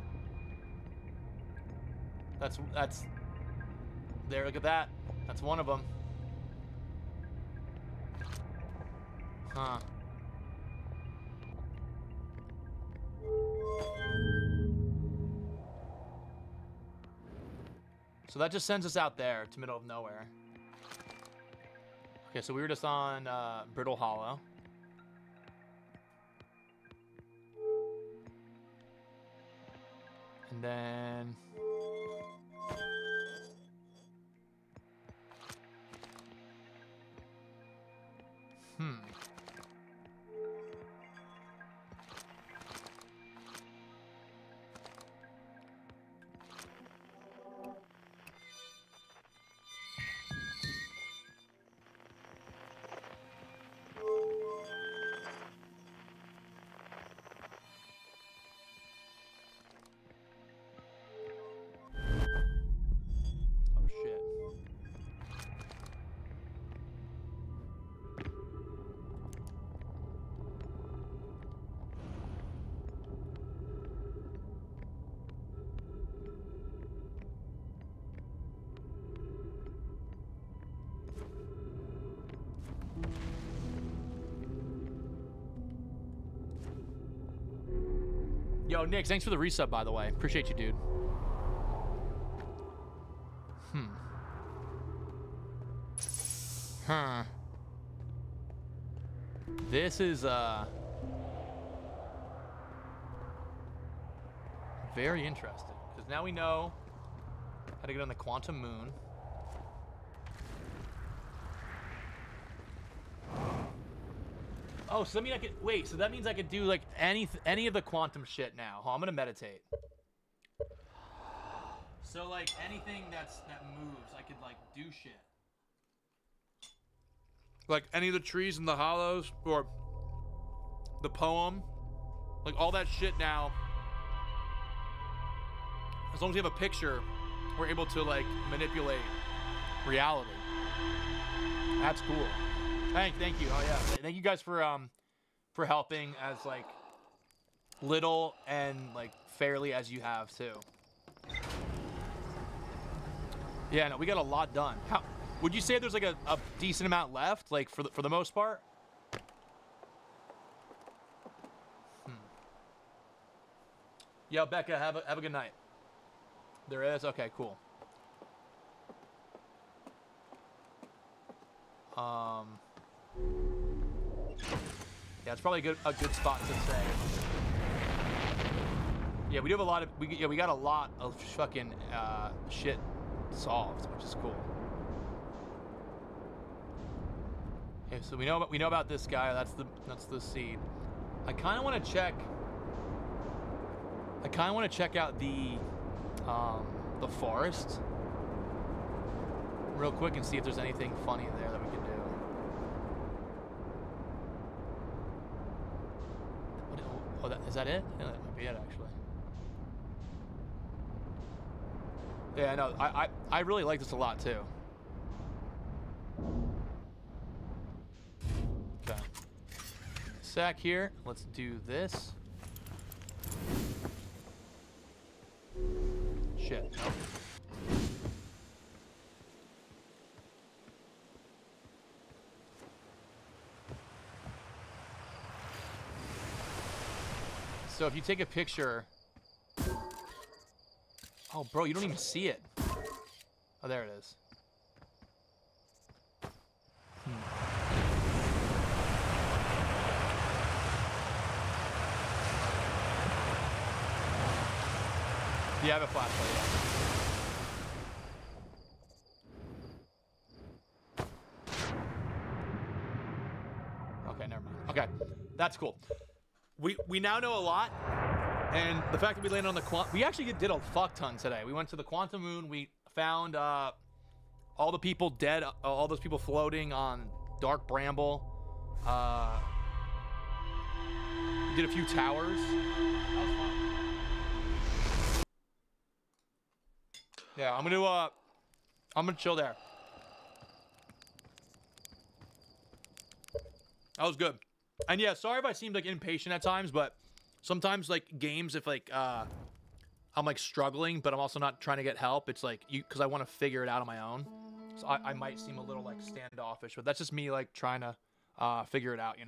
That's that's there. Look at that. That's one of them. So that just sends us out there to middle of nowhere. Okay, so we were just on uh, Brittle Hollow. And then... Hmm. Yo, Nick, thanks for the resub, by the way. Appreciate you, dude. Hmm. Huh. This is, uh... Very interesting. Because now we know how to get on the quantum moon. Oh, so that means I could wait. So that means I could do like any any of the quantum shit now. Oh, I'm gonna meditate. So like anything that's that moves, I could like do shit. Like any of the trees in the hollows or the poem, like all that shit now. As long as we have a picture, we're able to like manipulate reality. That's cool. Thank, thank you. Oh yeah, thank you guys for um for helping as like little and like fairly as you have too. Yeah, no, we got a lot done. How would you say there's like a, a decent amount left, like for the for the most part? Hmm. Yo, Becca, have a have a good night. There is okay, cool. Um. Yeah, it's probably a good a good spot to say. Yeah, we do have a lot of we yeah we got a lot of fucking uh, shit solved, which is cool. Okay, so we know about we know about this guy. That's the that's the seed. I kind of want to check. I kind of want to check out the um, the forest real quick and see if there's anything funny there that we can do. Oh, that, is that it? Yeah, that might be it, actually. Yeah, no, I, I, I really like this a lot, too. Okay. Sack here. Let's do this. Shit. Nope. So if you take a picture... Oh, bro, you don't even see it. Oh, there it is. Hmm. You have a flashlight, yeah. Okay, never mind. Okay, that's cool we we now know a lot, and the fact that we landed on the quant, we actually did a fuck ton today. We went to the quantum moon. We found uh, all the people dead, uh, all those people floating on dark bramble. Uh, did a few towers. Yeah, I'm gonna uh, I'm gonna chill there. That was good. And yeah, sorry if I seemed like impatient at times, but sometimes like games, if like uh, I'm like struggling, but I'm also not trying to get help. It's like you because I want to figure it out on my own. So I, I might seem a little like standoffish, but that's just me like trying to uh, figure it out, you know.